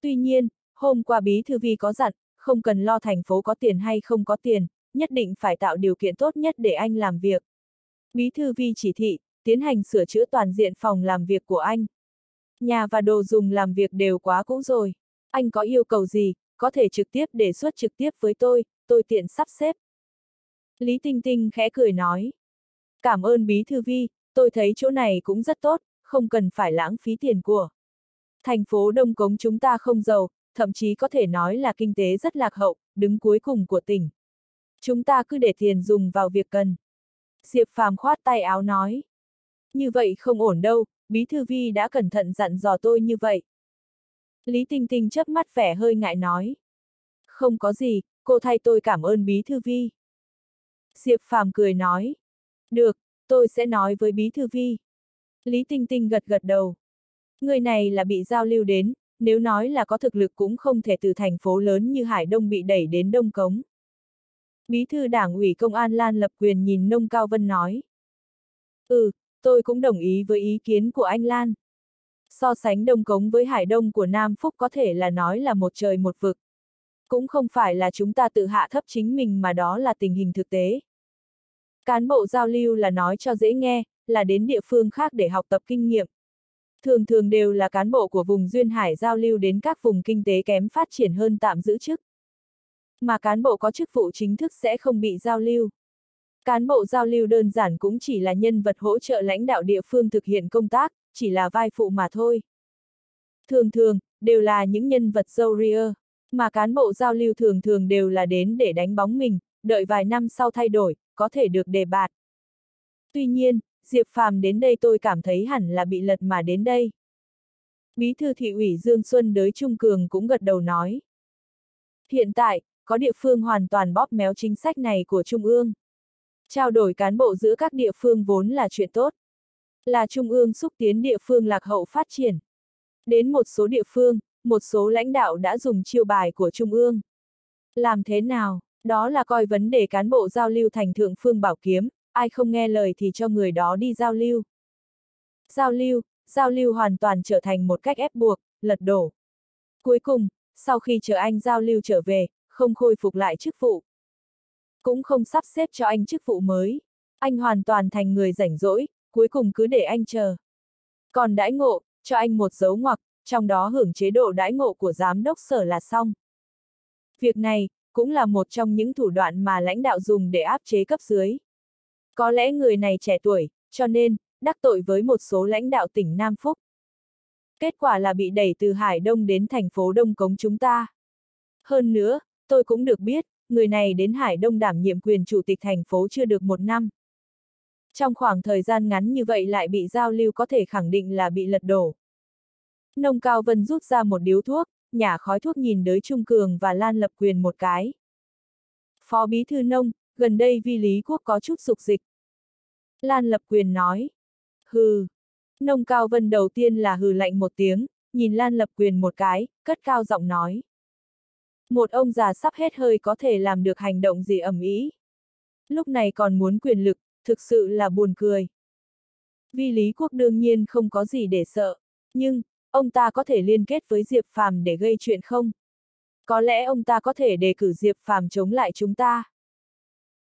Tuy nhiên, hôm qua Bí Thư Vi có dặn, không cần lo thành phố có tiền hay không có tiền, nhất định phải tạo điều kiện tốt nhất để anh làm việc. Bí Thư Vi chỉ thị, tiến hành sửa chữa toàn diện phòng làm việc của anh. Nhà và đồ dùng làm việc đều quá cũ rồi. Anh có yêu cầu gì, có thể trực tiếp đề xuất trực tiếp với tôi, tôi tiện sắp xếp. Lý Tinh Tinh khẽ cười nói. Cảm ơn Bí Thư Vi, tôi thấy chỗ này cũng rất tốt, không cần phải lãng phí tiền của. Thành phố Đông Cống chúng ta không giàu, thậm chí có thể nói là kinh tế rất lạc hậu, đứng cuối cùng của tỉnh. Chúng ta cứ để tiền dùng vào việc cần. Diệp Phàm khoát tay áo nói. Như vậy không ổn đâu, Bí Thư Vi đã cẩn thận dặn dò tôi như vậy. Lý Tinh Tinh chớp mắt vẻ hơi ngại nói. Không có gì, cô thay tôi cảm ơn Bí Thư Vi. Diệp Phàm cười nói. Được, tôi sẽ nói với Bí Thư Vi. Lý Tinh Tinh gật gật đầu. Người này là bị giao lưu đến, nếu nói là có thực lực cũng không thể từ thành phố lớn như Hải Đông bị đẩy đến Đông Cống. Bí thư đảng ủy công an Lan Lập Quyền nhìn Nông Cao Vân nói. Ừ, tôi cũng đồng ý với ý kiến của anh Lan. So sánh Đông Cống với Hải Đông của Nam Phúc có thể là nói là một trời một vực. Cũng không phải là chúng ta tự hạ thấp chính mình mà đó là tình hình thực tế. Cán bộ giao lưu là nói cho dễ nghe, là đến địa phương khác để học tập kinh nghiệm. Thường thường đều là cán bộ của vùng Duyên Hải giao lưu đến các vùng kinh tế kém phát triển hơn tạm giữ chức. Mà cán bộ có chức vụ chính thức sẽ không bị giao lưu. Cán bộ giao lưu đơn giản cũng chỉ là nhân vật hỗ trợ lãnh đạo địa phương thực hiện công tác, chỉ là vai phụ mà thôi. Thường thường, đều là những nhân vật dâu ria, mà cán bộ giao lưu thường thường đều là đến để đánh bóng mình, đợi vài năm sau thay đổi, có thể được đề bạt. Tuy nhiên, Diệp Phàm đến đây tôi cảm thấy hẳn là bị lật mà đến đây. Bí thư thị ủy Dương Xuân đới Trung Cường cũng gật đầu nói. Hiện tại, có địa phương hoàn toàn bóp méo chính sách này của Trung ương. Trao đổi cán bộ giữa các địa phương vốn là chuyện tốt. Là Trung ương xúc tiến địa phương lạc hậu phát triển. Đến một số địa phương, một số lãnh đạo đã dùng chiêu bài của Trung ương. Làm thế nào? Đó là coi vấn đề cán bộ giao lưu thành thượng phương bảo kiếm, ai không nghe lời thì cho người đó đi giao lưu. Giao lưu, giao lưu hoàn toàn trở thành một cách ép buộc, lật đổ. Cuối cùng, sau khi chờ anh giao lưu trở về, không khôi phục lại chức vụ. Cũng không sắp xếp cho anh chức vụ mới. Anh hoàn toàn thành người rảnh rỗi, cuối cùng cứ để anh chờ. Còn đãi ngộ, cho anh một dấu ngoặc, trong đó hưởng chế độ đãi ngộ của giám đốc sở là xong. Việc này, cũng là một trong những thủ đoạn mà lãnh đạo dùng để áp chế cấp dưới. Có lẽ người này trẻ tuổi, cho nên, đắc tội với một số lãnh đạo tỉnh Nam Phúc. Kết quả là bị đẩy từ Hải Đông đến thành phố Đông Cống chúng ta. Hơn nữa, tôi cũng được biết, người này đến Hải Đông đảm nhiệm quyền chủ tịch thành phố chưa được một năm. Trong khoảng thời gian ngắn như vậy lại bị giao lưu có thể khẳng định là bị lật đổ. Nông Cao Vân rút ra một điếu thuốc, nhả khói thuốc nhìn đới Trung Cường và Lan Lập Quyền một cái. Phó Bí Thư Nông, gần đây vi lý quốc có chút sục dịch. Lan Lập Quyền nói. Hừ. Nông Cao Vân đầu tiên là hừ lạnh một tiếng, nhìn Lan Lập Quyền một cái, cất cao giọng nói. Một ông già sắp hết hơi có thể làm được hành động gì ẩm ý. Lúc này còn muốn quyền lực, thực sự là buồn cười. Vi Lý Quốc đương nhiên không có gì để sợ, nhưng, ông ta có thể liên kết với Diệp Phàm để gây chuyện không? Có lẽ ông ta có thể đề cử Diệp Phàm chống lại chúng ta.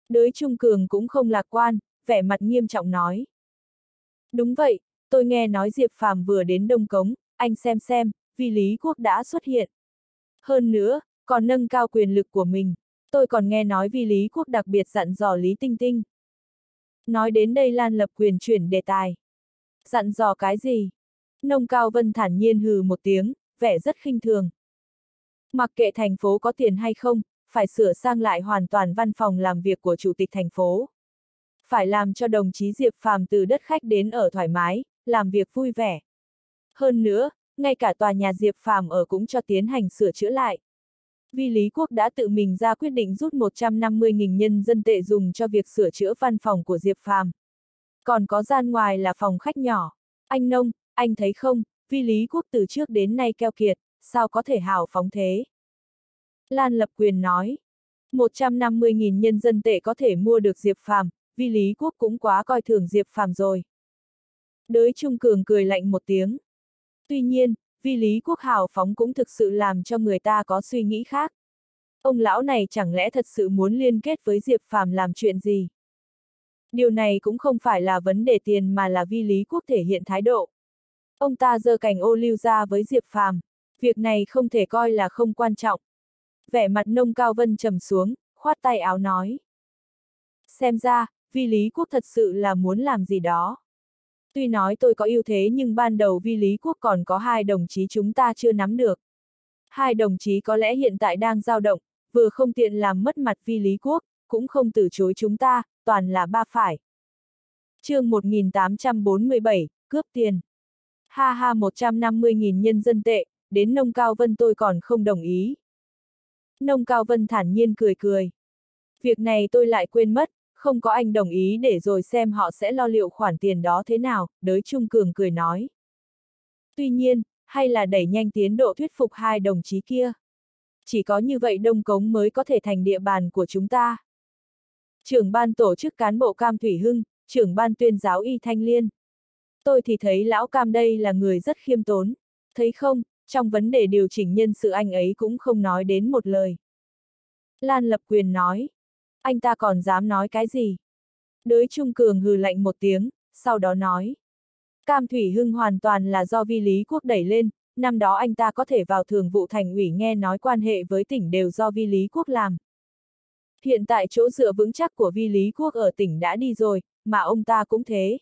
Đới Trung Cường cũng không lạc quan, vẻ mặt nghiêm trọng nói. Đúng vậy, tôi nghe nói Diệp Phàm vừa đến Đông Cống, anh xem xem, Vi Lý Quốc đã xuất hiện. Hơn nữa, còn nâng cao quyền lực của mình, tôi còn nghe nói vì Lý Quốc đặc biệt dặn dò Lý Tinh Tinh. Nói đến đây Lan Lập quyền chuyển đề tài. Dặn dò cái gì? Nông Cao Vân thản nhiên hừ một tiếng, vẻ rất khinh thường. Mặc kệ thành phố có tiền hay không, phải sửa sang lại hoàn toàn văn phòng làm việc của chủ tịch thành phố. Phải làm cho đồng chí Diệp Phàm từ đất khách đến ở thoải mái, làm việc vui vẻ. Hơn nữa, ngay cả tòa nhà Diệp Phàm ở cũng cho tiến hành sửa chữa lại. Vi Lý Quốc đã tự mình ra quyết định rút 150.000 nhân dân tệ dùng cho việc sửa chữa văn phòng của Diệp Phàm. Còn có gian ngoài là phòng khách nhỏ. Anh Nông, anh thấy không, Vi Lý Quốc từ trước đến nay keo kiệt, sao có thể hào phóng thế? Lan Lập Quyền nói, 150.000 nhân dân tệ có thể mua được Diệp Phàm, Vi Lý Quốc cũng quá coi thường Diệp Phàm rồi. Đới Trung Cường cười lạnh một tiếng. Tuy nhiên, Vi Lý Quốc hào phóng cũng thực sự làm cho người ta có suy nghĩ khác. Ông lão này chẳng lẽ thật sự muốn liên kết với Diệp Phàm làm chuyện gì? Điều này cũng không phải là vấn đề tiền mà là Vi Lý Quốc thể hiện thái độ. Ông ta giơ cành ô lưu ra với Diệp Phàm, việc này không thể coi là không quan trọng. Vẻ mặt nông cao vân trầm xuống, khoát tay áo nói. Xem ra, Vi Lý Quốc thật sự là muốn làm gì đó. Tuy nói tôi có ưu thế nhưng ban đầu Vi Lý Quốc còn có hai đồng chí chúng ta chưa nắm được. Hai đồng chí có lẽ hiện tại đang dao động, vừa không tiện làm mất mặt Vi Lý Quốc, cũng không từ chối chúng ta, toàn là ba phải. chương 1847, cướp tiền. Ha ha 150.000 nhân dân tệ, đến nông cao vân tôi còn không đồng ý. Nông cao vân thản nhiên cười cười. Việc này tôi lại quên mất, không có anh đồng ý để rồi xem họ sẽ lo liệu khoản tiền đó thế nào, đới Trung Cường cười nói. Tuy nhiên, hay là đẩy nhanh tiến độ thuyết phục hai đồng chí kia. Chỉ có như vậy Đông Cống mới có thể thành địa bàn của chúng ta. Trưởng ban tổ chức cán bộ Cam Thủy Hưng, trưởng ban tuyên giáo Y Thanh Liên. Tôi thì thấy lão Cam đây là người rất khiêm tốn. Thấy không, trong vấn đề điều chỉnh nhân sự anh ấy cũng không nói đến một lời. Lan Lập Quyền nói. Anh ta còn dám nói cái gì? Đới Trung Cường hừ lạnh một tiếng, sau đó nói. Cam Thủy Hưng hoàn toàn là do vi lý quốc đẩy lên, năm đó anh ta có thể vào thường vụ thành ủy nghe nói quan hệ với tỉnh đều do vi lý quốc làm. Hiện tại chỗ dựa vững chắc của vi lý quốc ở tỉnh đã đi rồi, mà ông ta cũng thế.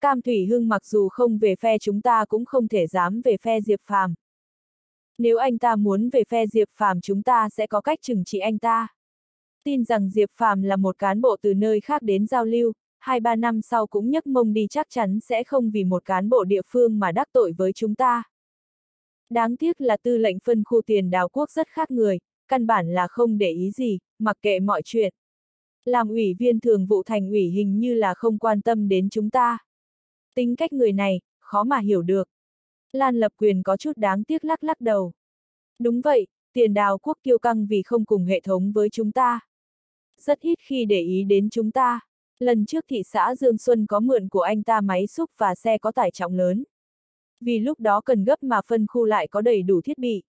Cam Thủy Hưng mặc dù không về phe chúng ta cũng không thể dám về phe Diệp Phàm. Nếu anh ta muốn về phe Diệp Phàm chúng ta sẽ có cách trừng trị anh ta. Tin rằng Diệp Phàm là một cán bộ từ nơi khác đến giao lưu, hai ba năm sau cũng nhấc mông đi chắc chắn sẽ không vì một cán bộ địa phương mà đắc tội với chúng ta. Đáng tiếc là tư lệnh phân khu tiền đào quốc rất khác người, căn bản là không để ý gì, mặc kệ mọi chuyện. Làm ủy viên thường vụ thành ủy hình như là không quan tâm đến chúng ta. Tính cách người này, khó mà hiểu được. Lan Lập Quyền có chút đáng tiếc lắc lắc đầu. Đúng vậy, tiền đào quốc kiêu căng vì không cùng hệ thống với chúng ta. Rất ít khi để ý đến chúng ta. Lần trước thị xã Dương Xuân có mượn của anh ta máy xúc và xe có tải trọng lớn. Vì lúc đó cần gấp mà phân khu lại có đầy đủ thiết bị.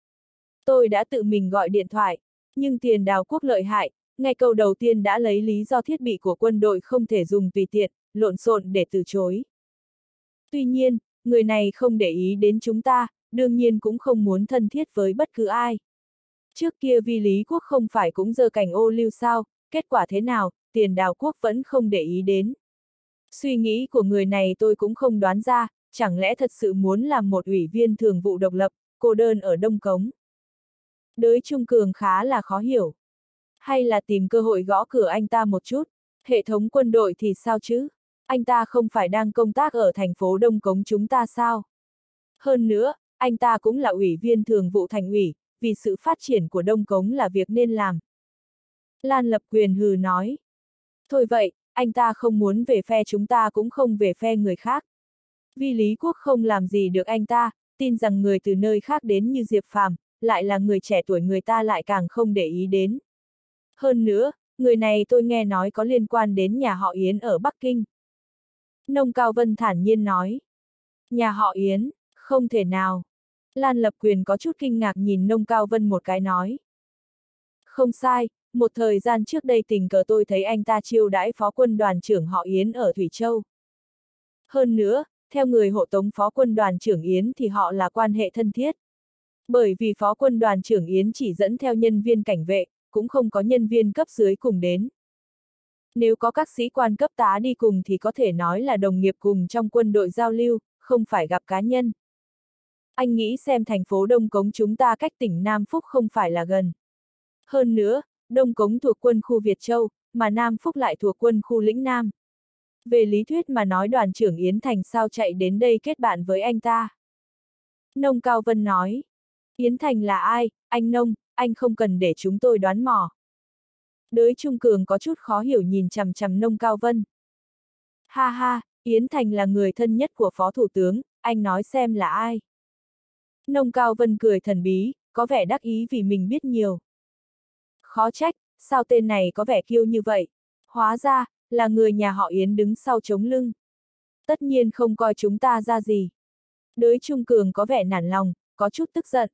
Tôi đã tự mình gọi điện thoại, nhưng tiền đào quốc lợi hại, ngay câu đầu tiên đã lấy lý do thiết bị của quân đội không thể dùng tùy tiện, lộn xộn để từ chối. Tuy nhiên, người này không để ý đến chúng ta, đương nhiên cũng không muốn thân thiết với bất cứ ai. Trước kia vi lý quốc không phải cũng dơ cảnh ô lưu sao, kết quả thế nào, tiền đào quốc vẫn không để ý đến. Suy nghĩ của người này tôi cũng không đoán ra, chẳng lẽ thật sự muốn làm một ủy viên thường vụ độc lập, cô đơn ở Đông Cống. Đới Trung Cường khá là khó hiểu. Hay là tìm cơ hội gõ cửa anh ta một chút, hệ thống quân đội thì sao chứ? Anh ta không phải đang công tác ở thành phố Đông Cống chúng ta sao? Hơn nữa, anh ta cũng là ủy viên thường vụ thành ủy, vì sự phát triển của Đông Cống là việc nên làm. Lan Lập Quyền hừ nói. Thôi vậy, anh ta không muốn về phe chúng ta cũng không về phe người khác. Vì Lý Quốc không làm gì được anh ta, tin rằng người từ nơi khác đến như Diệp Phàm, lại là người trẻ tuổi người ta lại càng không để ý đến. Hơn nữa, Người này tôi nghe nói có liên quan đến nhà họ Yến ở Bắc Kinh. Nông Cao Vân thản nhiên nói. Nhà họ Yến, không thể nào. Lan Lập Quyền có chút kinh ngạc nhìn Nông Cao Vân một cái nói. Không sai, một thời gian trước đây tình cờ tôi thấy anh ta chiêu đãi phó quân đoàn trưởng họ Yến ở Thủy Châu. Hơn nữa, theo người hộ tống phó quân đoàn trưởng Yến thì họ là quan hệ thân thiết. Bởi vì phó quân đoàn trưởng Yến chỉ dẫn theo nhân viên cảnh vệ, cũng không có nhân viên cấp dưới cùng đến. Nếu có các sĩ quan cấp tá đi cùng thì có thể nói là đồng nghiệp cùng trong quân đội giao lưu, không phải gặp cá nhân. Anh nghĩ xem thành phố Đông Cống chúng ta cách tỉnh Nam Phúc không phải là gần. Hơn nữa, Đông Cống thuộc quân khu Việt Châu, mà Nam Phúc lại thuộc quân khu lĩnh Nam. Về lý thuyết mà nói đoàn trưởng Yến Thành sao chạy đến đây kết bạn với anh ta. Nông Cao Vân nói. Yến Thành là ai, anh Nông, anh không cần để chúng tôi đoán mò. Đới Trung Cường có chút khó hiểu nhìn chằm chằm Nông Cao Vân. Ha ha, Yến Thành là người thân nhất của Phó Thủ tướng, anh nói xem là ai. Nông Cao Vân cười thần bí, có vẻ đắc ý vì mình biết nhiều. Khó trách, sao tên này có vẻ kiêu như vậy? Hóa ra, là người nhà họ Yến đứng sau chống lưng. Tất nhiên không coi chúng ta ra gì. Đới Trung Cường có vẻ nản lòng, có chút tức giận.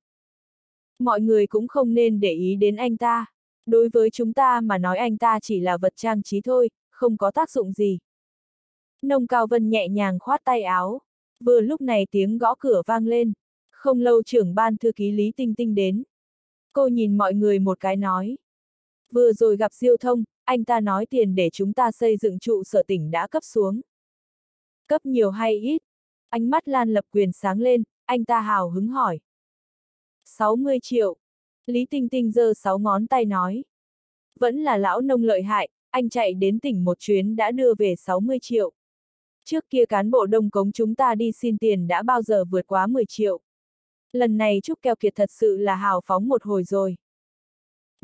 Mọi người cũng không nên để ý đến anh ta. Đối với chúng ta mà nói anh ta chỉ là vật trang trí thôi, không có tác dụng gì. Nông Cao Vân nhẹ nhàng khoát tay áo. Vừa lúc này tiếng gõ cửa vang lên. Không lâu trưởng ban thư ký Lý Tinh Tinh đến. Cô nhìn mọi người một cái nói. Vừa rồi gặp Diêu Thông, anh ta nói tiền để chúng ta xây dựng trụ sở tỉnh đã cấp xuống. Cấp nhiều hay ít? Ánh mắt Lan Lập Quyền sáng lên, anh ta hào hứng hỏi. 60 triệu. Lý Tinh Tinh giơ sáu ngón tay nói. Vẫn là lão nông lợi hại, anh chạy đến tỉnh một chuyến đã đưa về 60 triệu. Trước kia cán bộ đông cống chúng ta đi xin tiền đã bao giờ vượt quá 10 triệu. Lần này Trúc Keo Kiệt thật sự là hào phóng một hồi rồi.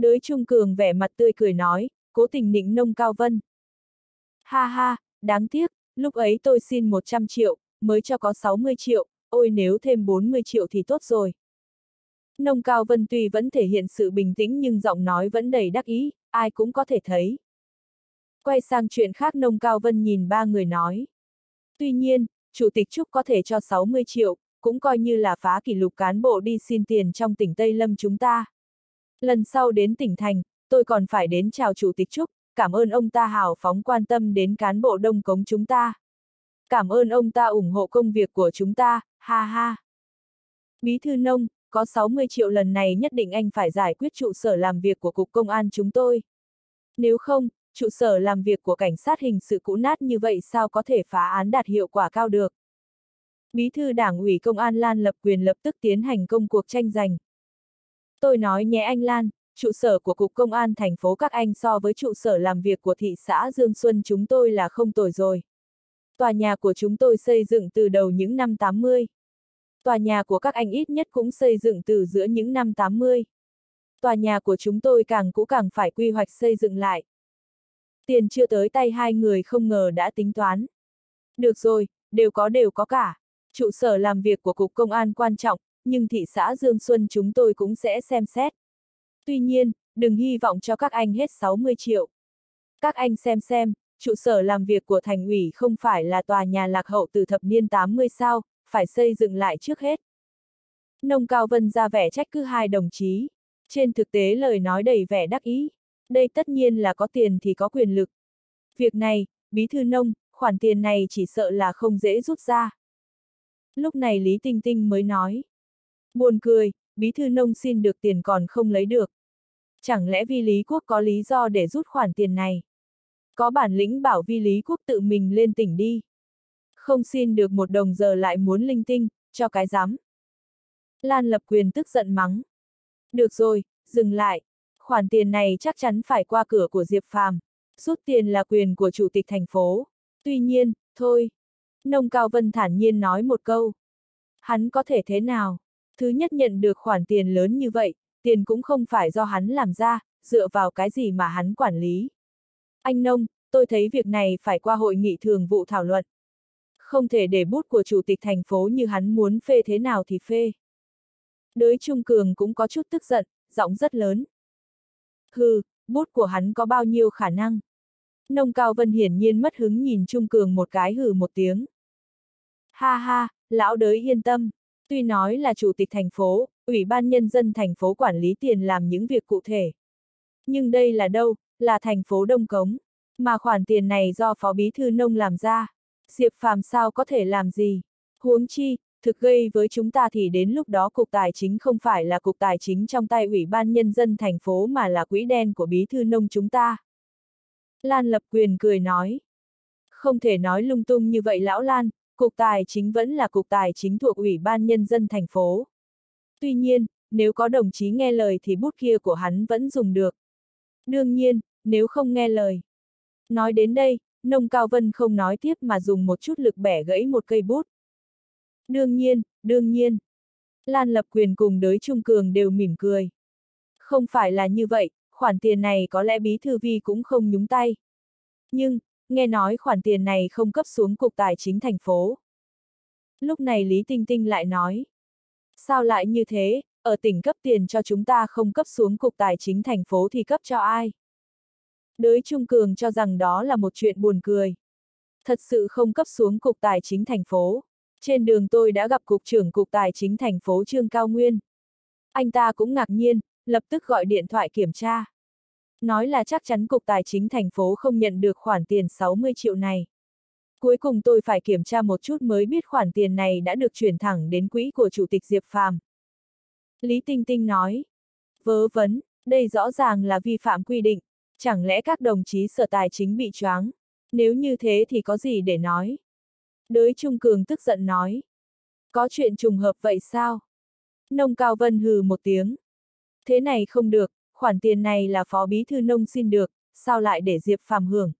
Đới Trung Cường vẻ mặt tươi cười nói, cố tình nịnh nông cao vân. Ha ha, đáng tiếc, lúc ấy tôi xin 100 triệu, mới cho có 60 triệu, ôi nếu thêm 40 triệu thì tốt rồi. Nông Cao Vân tuy vẫn thể hiện sự bình tĩnh nhưng giọng nói vẫn đầy đắc ý, ai cũng có thể thấy. Quay sang chuyện khác Nông Cao Vân nhìn ba người nói. Tuy nhiên, Chủ tịch Trúc có thể cho 60 triệu, cũng coi như là phá kỷ lục cán bộ đi xin tiền trong tỉnh Tây Lâm chúng ta. Lần sau đến tỉnh thành, tôi còn phải đến chào Chủ tịch Trúc, cảm ơn ông ta hào phóng quan tâm đến cán bộ đông cống chúng ta. Cảm ơn ông ta ủng hộ công việc của chúng ta, ha ha. Bí thư nông, có 60 triệu lần này nhất định anh phải giải quyết trụ sở làm việc của Cục Công an chúng tôi. Nếu không, trụ sở làm việc của cảnh sát hình sự cũ nát như vậy sao có thể phá án đạt hiệu quả cao được. Bí thư đảng ủy công an Lan lập quyền lập tức tiến hành công cuộc tranh giành. Tôi nói nhé anh Lan, trụ sở của Cục Công an thành phố các anh so với trụ sở làm việc của thị xã Dương Xuân chúng tôi là không tồi rồi. Tòa nhà của chúng tôi xây dựng từ đầu những năm 80. Tòa nhà của các anh ít nhất cũng xây dựng từ giữa những năm 80. Tòa nhà của chúng tôi càng cũ càng phải quy hoạch xây dựng lại. Tiền chưa tới tay hai người không ngờ đã tính toán. Được rồi, đều có đều có cả. Trụ sở làm việc của Cục Công an quan trọng, nhưng thị xã Dương Xuân chúng tôi cũng sẽ xem xét. Tuy nhiên, đừng hy vọng cho các anh hết 60 triệu. Các anh xem xem, trụ sở làm việc của thành ủy không phải là tòa nhà lạc hậu từ thập niên 80 sao, phải xây dựng lại trước hết. Nông Cao Vân ra vẻ trách cứ hai đồng chí. Trên thực tế lời nói đầy vẻ đắc ý. Đây tất nhiên là có tiền thì có quyền lực. Việc này, bí thư nông, khoản tiền này chỉ sợ là không dễ rút ra. Lúc này Lý Tinh Tinh mới nói. Buồn cười, bí thư nông xin được tiền còn không lấy được. Chẳng lẽ vi lý quốc có lý do để rút khoản tiền này? Có bản lĩnh bảo vi lý quốc tự mình lên tỉnh đi. Không xin được một đồng giờ lại muốn linh tinh, cho cái dám. Lan lập quyền tức giận mắng. Được rồi, dừng lại. Khoản tiền này chắc chắn phải qua cửa của Diệp Phàm. Rút tiền là quyền của chủ tịch thành phố. Tuy nhiên, thôi. Nông Cao Vân thản nhiên nói một câu. Hắn có thể thế nào? Thứ nhất nhận được khoản tiền lớn như vậy, tiền cũng không phải do hắn làm ra, dựa vào cái gì mà hắn quản lý. Anh Nông, tôi thấy việc này phải qua hội nghị thường vụ thảo luận. Không thể để bút của chủ tịch thành phố như hắn muốn phê thế nào thì phê. Đới Trung Cường cũng có chút tức giận, giọng rất lớn. Hừ, bút của hắn có bao nhiêu khả năng. Nông Cao Vân hiển nhiên mất hứng nhìn Trung Cường một cái hừ một tiếng. Ha ha, lão đới yên tâm. Tuy nói là chủ tịch thành phố, ủy ban nhân dân thành phố quản lý tiền làm những việc cụ thể. Nhưng đây là đâu, là thành phố Đông Cống. Mà khoản tiền này do Phó Bí Thư Nông làm ra. Diệp Phàm sao có thể làm gì? Huống chi, thực gây với chúng ta thì đến lúc đó cục tài chính không phải là cục tài chính trong tay ủy ban nhân dân thành phố mà là quỹ đen của Bí Thư Nông chúng ta. Lan Lập Quyền cười nói. Không thể nói lung tung như vậy lão Lan, cục tài chính vẫn là cục tài chính thuộc ủy ban nhân dân thành phố. Tuy nhiên, nếu có đồng chí nghe lời thì bút kia của hắn vẫn dùng được. Đương nhiên, nếu không nghe lời. Nói đến đây, nông cao vân không nói tiếp mà dùng một chút lực bẻ gãy một cây bút. Đương nhiên, đương nhiên. Lan Lập Quyền cùng đới Trung Cường đều mỉm cười. Không phải là như vậy, khoản tiền này có lẽ bí thư vi cũng không nhúng tay. Nhưng, nghe nói khoản tiền này không cấp xuống cục tài chính thành phố. Lúc này Lý Tinh Tinh lại nói. Sao lại như thế, ở tỉnh cấp tiền cho chúng ta không cấp xuống cục tài chính thành phố thì cấp cho ai? Đới Trung Cường cho rằng đó là một chuyện buồn cười. Thật sự không cấp xuống cục tài chính thành phố. Trên đường tôi đã gặp cục trưởng cục tài chính thành phố Trương Cao Nguyên. Anh ta cũng ngạc nhiên, lập tức gọi điện thoại kiểm tra. Nói là chắc chắn cục tài chính thành phố không nhận được khoản tiền 60 triệu này. Cuối cùng tôi phải kiểm tra một chút mới biết khoản tiền này đã được chuyển thẳng đến quỹ của Chủ tịch Diệp Phàm. Lý Tinh Tinh nói. Vớ vấn, đây rõ ràng là vi phạm quy định, chẳng lẽ các đồng chí sở tài chính bị choáng? Nếu như thế thì có gì để nói? Đới Trung Cường tức giận nói. Có chuyện trùng hợp vậy sao? Nông Cao Vân hừ một tiếng. Thế này không được, khoản tiền này là Phó Bí Thư Nông xin được, sao lại để Diệp Phàm hưởng?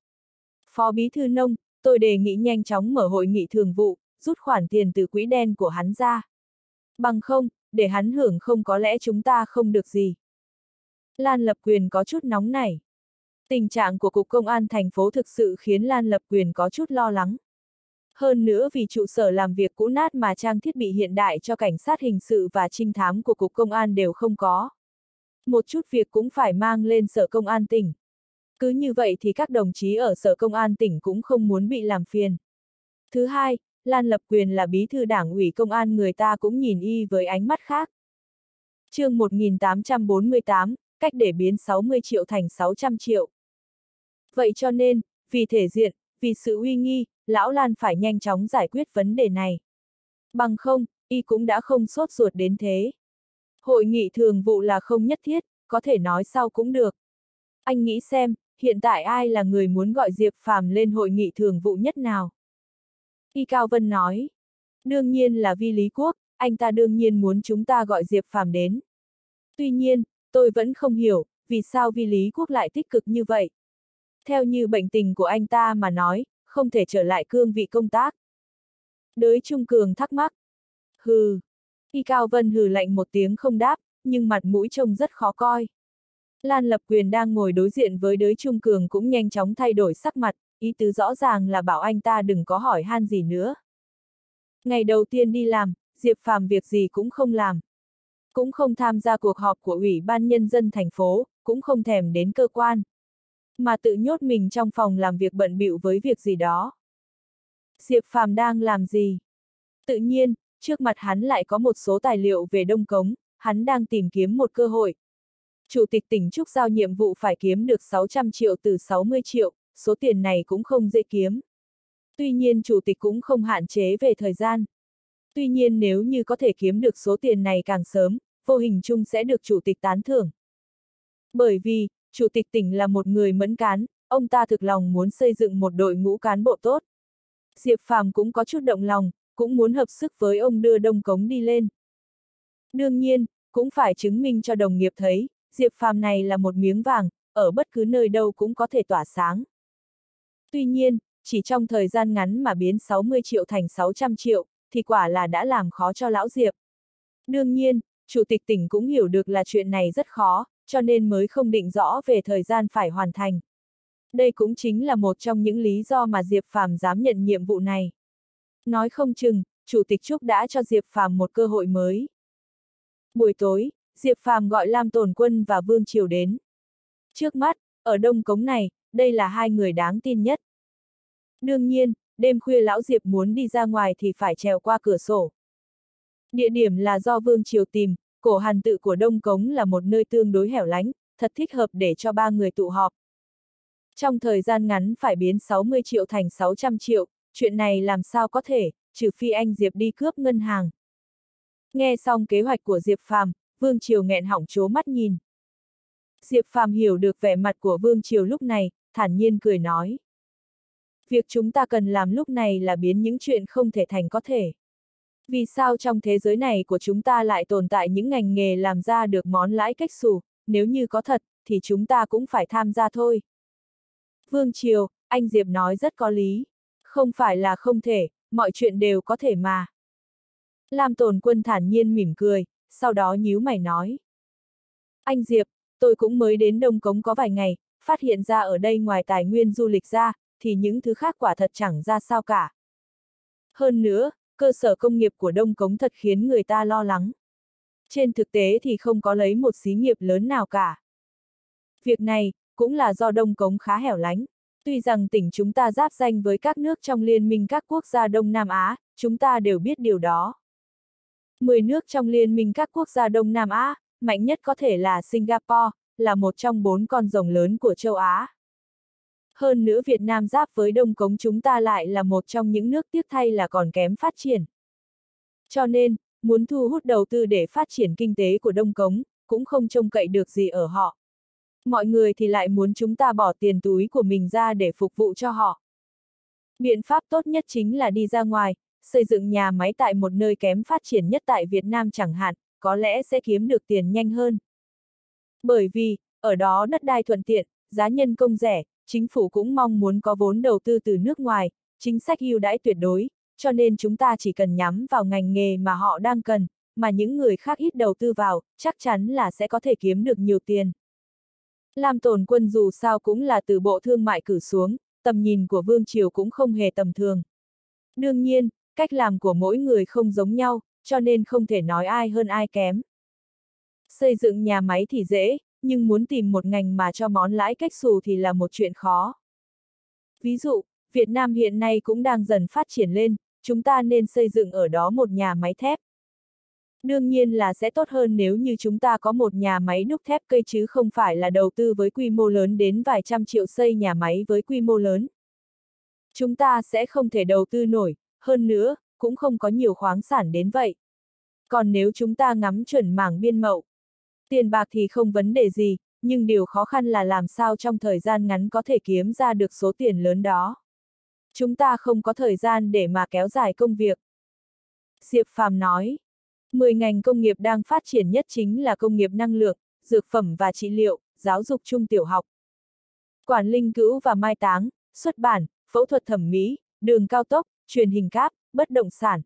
Phó Bí Thư Nông, tôi đề nghị nhanh chóng mở hội nghị thường vụ, rút khoản tiền từ quỹ đen của hắn ra. Bằng không, để hắn hưởng không có lẽ chúng ta không được gì. Lan Lập Quyền có chút nóng nảy. Tình trạng của Cục Công an thành phố thực sự khiến Lan Lập Quyền có chút lo lắng. Hơn nữa vì trụ sở làm việc cũ nát mà trang thiết bị hiện đại cho cảnh sát hình sự và trinh thám của Cục Công an đều không có. Một chút việc cũng phải mang lên sở công an tỉnh. Cứ như vậy thì các đồng chí ở sở công an tỉnh cũng không muốn bị làm phiền. Thứ hai, Lan Lập Quyền là bí thư đảng ủy công an người ta cũng nhìn y với ánh mắt khác. chương 1848, cách để biến 60 triệu thành 600 triệu. Vậy cho nên, vì thể diện, vì sự uy nghi, lão Lan phải nhanh chóng giải quyết vấn đề này. Bằng không, y cũng đã không sốt ruột đến thế. Hội nghị thường vụ là không nhất thiết, có thể nói sau cũng được. Anh nghĩ xem, hiện tại ai là người muốn gọi Diệp Phàm lên hội nghị thường vụ nhất nào? Y Cao Vân nói. Đương nhiên là vi Lý Quốc, anh ta đương nhiên muốn chúng ta gọi Diệp Phàm đến. Tuy nhiên, tôi vẫn không hiểu, vì sao vi Lý Quốc lại tích cực như vậy. Theo như bệnh tình của anh ta mà nói, không thể trở lại cương vị công tác. Đới Trung Cường thắc mắc. Hừ. Y Cao Vân hừ lạnh một tiếng không đáp, nhưng mặt mũi trông rất khó coi. Lan Lập Quyền đang ngồi đối diện với đới Trung Cường cũng nhanh chóng thay đổi sắc mặt, ý tứ rõ ràng là bảo anh ta đừng có hỏi han gì nữa. Ngày đầu tiên đi làm, Diệp Phàm việc gì cũng không làm. Cũng không tham gia cuộc họp của Ủy ban Nhân dân thành phố, cũng không thèm đến cơ quan. Mà tự nhốt mình trong phòng làm việc bận bịu với việc gì đó. Diệp Phàm đang làm gì? Tự nhiên, trước mặt hắn lại có một số tài liệu về Đông Cống, hắn đang tìm kiếm một cơ hội. Chủ tịch tỉnh Trúc giao nhiệm vụ phải kiếm được 600 triệu từ 60 triệu, số tiền này cũng không dễ kiếm. Tuy nhiên chủ tịch cũng không hạn chế về thời gian. Tuy nhiên nếu như có thể kiếm được số tiền này càng sớm, vô hình chung sẽ được chủ tịch tán thưởng. Bởi vì, chủ tịch tỉnh là một người mẫn cán, ông ta thực lòng muốn xây dựng một đội ngũ cán bộ tốt. Diệp Phàm cũng có chút động lòng, cũng muốn hợp sức với ông đưa Đông Cống đi lên. Đương nhiên, cũng phải chứng minh cho đồng nghiệp thấy, Diệp Phàm này là một miếng vàng, ở bất cứ nơi đâu cũng có thể tỏa sáng. Tuy nhiên, chỉ trong thời gian ngắn mà biến 60 triệu thành 600 triệu, thì quả là đã làm khó cho lão Diệp. Đương nhiên, Chủ tịch tỉnh cũng hiểu được là chuyện này rất khó, cho nên mới không định rõ về thời gian phải hoàn thành. Đây cũng chính là một trong những lý do mà Diệp Phàm dám nhận nhiệm vụ này. Nói không chừng, Chủ tịch Trúc đã cho Diệp Phàm một cơ hội mới. Buổi tối, Diệp Phàm gọi Lam Tồn Quân và Vương Triều đến. Trước mắt, ở đông cống này, đây là hai người đáng tin nhất. Đương nhiên, đêm khuya lão Diệp muốn đi ra ngoài thì phải trèo qua cửa sổ. Địa điểm là do Vương Triều tìm, cổ hàn tự của Đông Cống là một nơi tương đối hẻo lánh, thật thích hợp để cho ba người tụ họp. Trong thời gian ngắn phải biến 60 triệu thành 600 triệu, chuyện này làm sao có thể, trừ phi anh Diệp đi cướp ngân hàng. Nghe xong kế hoạch của Diệp Phàm, Vương Triều nghẹn hỏng chố mắt nhìn. Diệp Phàm hiểu được vẻ mặt của Vương Triều lúc này, thản nhiên cười nói. Việc chúng ta cần làm lúc này là biến những chuyện không thể thành có thể. Vì sao trong thế giới này của chúng ta lại tồn tại những ngành nghề làm ra được món lãi cách xù, nếu như có thật, thì chúng ta cũng phải tham gia thôi. Vương Triều, anh Diệp nói rất có lý. Không phải là không thể, mọi chuyện đều có thể mà. Lam Tồn Quân thản nhiên mỉm cười, sau đó nhíu mày nói. Anh Diệp, tôi cũng mới đến Đông Cống có vài ngày, phát hiện ra ở đây ngoài tài nguyên du lịch ra, thì những thứ khác quả thật chẳng ra sao cả. Hơn nữa, cơ sở công nghiệp của Đông Cống thật khiến người ta lo lắng. Trên thực tế thì không có lấy một xí nghiệp lớn nào cả. Việc này, cũng là do Đông Cống khá hẻo lánh. Tuy rằng tỉnh chúng ta giáp danh với các nước trong liên minh các quốc gia Đông Nam Á, chúng ta đều biết điều đó. Mười nước trong liên minh các quốc gia Đông Nam Á, mạnh nhất có thể là Singapore, là một trong bốn con rồng lớn của châu Á. Hơn nữa Việt Nam giáp với Đông Cống chúng ta lại là một trong những nước tiếc thay là còn kém phát triển. Cho nên, muốn thu hút đầu tư để phát triển kinh tế của Đông Cống, cũng không trông cậy được gì ở họ. Mọi người thì lại muốn chúng ta bỏ tiền túi của mình ra để phục vụ cho họ. Biện pháp tốt nhất chính là đi ra ngoài, xây dựng nhà máy tại một nơi kém phát triển nhất tại Việt Nam chẳng hạn, có lẽ sẽ kiếm được tiền nhanh hơn. Bởi vì, ở đó đất đai thuận tiện, giá nhân công rẻ, chính phủ cũng mong muốn có vốn đầu tư từ nước ngoài, chính sách ưu đãi tuyệt đối, cho nên chúng ta chỉ cần nhắm vào ngành nghề mà họ đang cần, mà những người khác ít đầu tư vào, chắc chắn là sẽ có thể kiếm được nhiều tiền. Lam tồn quân dù sao cũng là từ bộ thương mại cử xuống, tầm nhìn của Vương Triều cũng không hề tầm thường. Đương nhiên, cách làm của mỗi người không giống nhau, cho nên không thể nói ai hơn ai kém. Xây dựng nhà máy thì dễ, nhưng muốn tìm một ngành mà cho món lãi cách xù thì là một chuyện khó. Ví dụ, Việt Nam hiện nay cũng đang dần phát triển lên, chúng ta nên xây dựng ở đó một nhà máy thép. Đương nhiên là sẽ tốt hơn nếu như chúng ta có một nhà máy đúc thép cây chứ không phải là đầu tư với quy mô lớn đến vài trăm triệu xây nhà máy với quy mô lớn. Chúng ta sẽ không thể đầu tư nổi, hơn nữa, cũng không có nhiều khoáng sản đến vậy. Còn nếu chúng ta ngắm chuẩn mảng biên mậu, tiền bạc thì không vấn đề gì, nhưng điều khó khăn là làm sao trong thời gian ngắn có thể kiếm ra được số tiền lớn đó. Chúng ta không có thời gian để mà kéo dài công việc. Diệp Phàm nói, 10 ngành công nghiệp đang phát triển nhất chính là công nghiệp năng lượng, dược phẩm và trị liệu, giáo dục trung tiểu học. Quản linh cữu và mai táng, xuất bản, phẫu thuật thẩm mỹ, đường cao tốc, truyền hình cáp, bất động sản.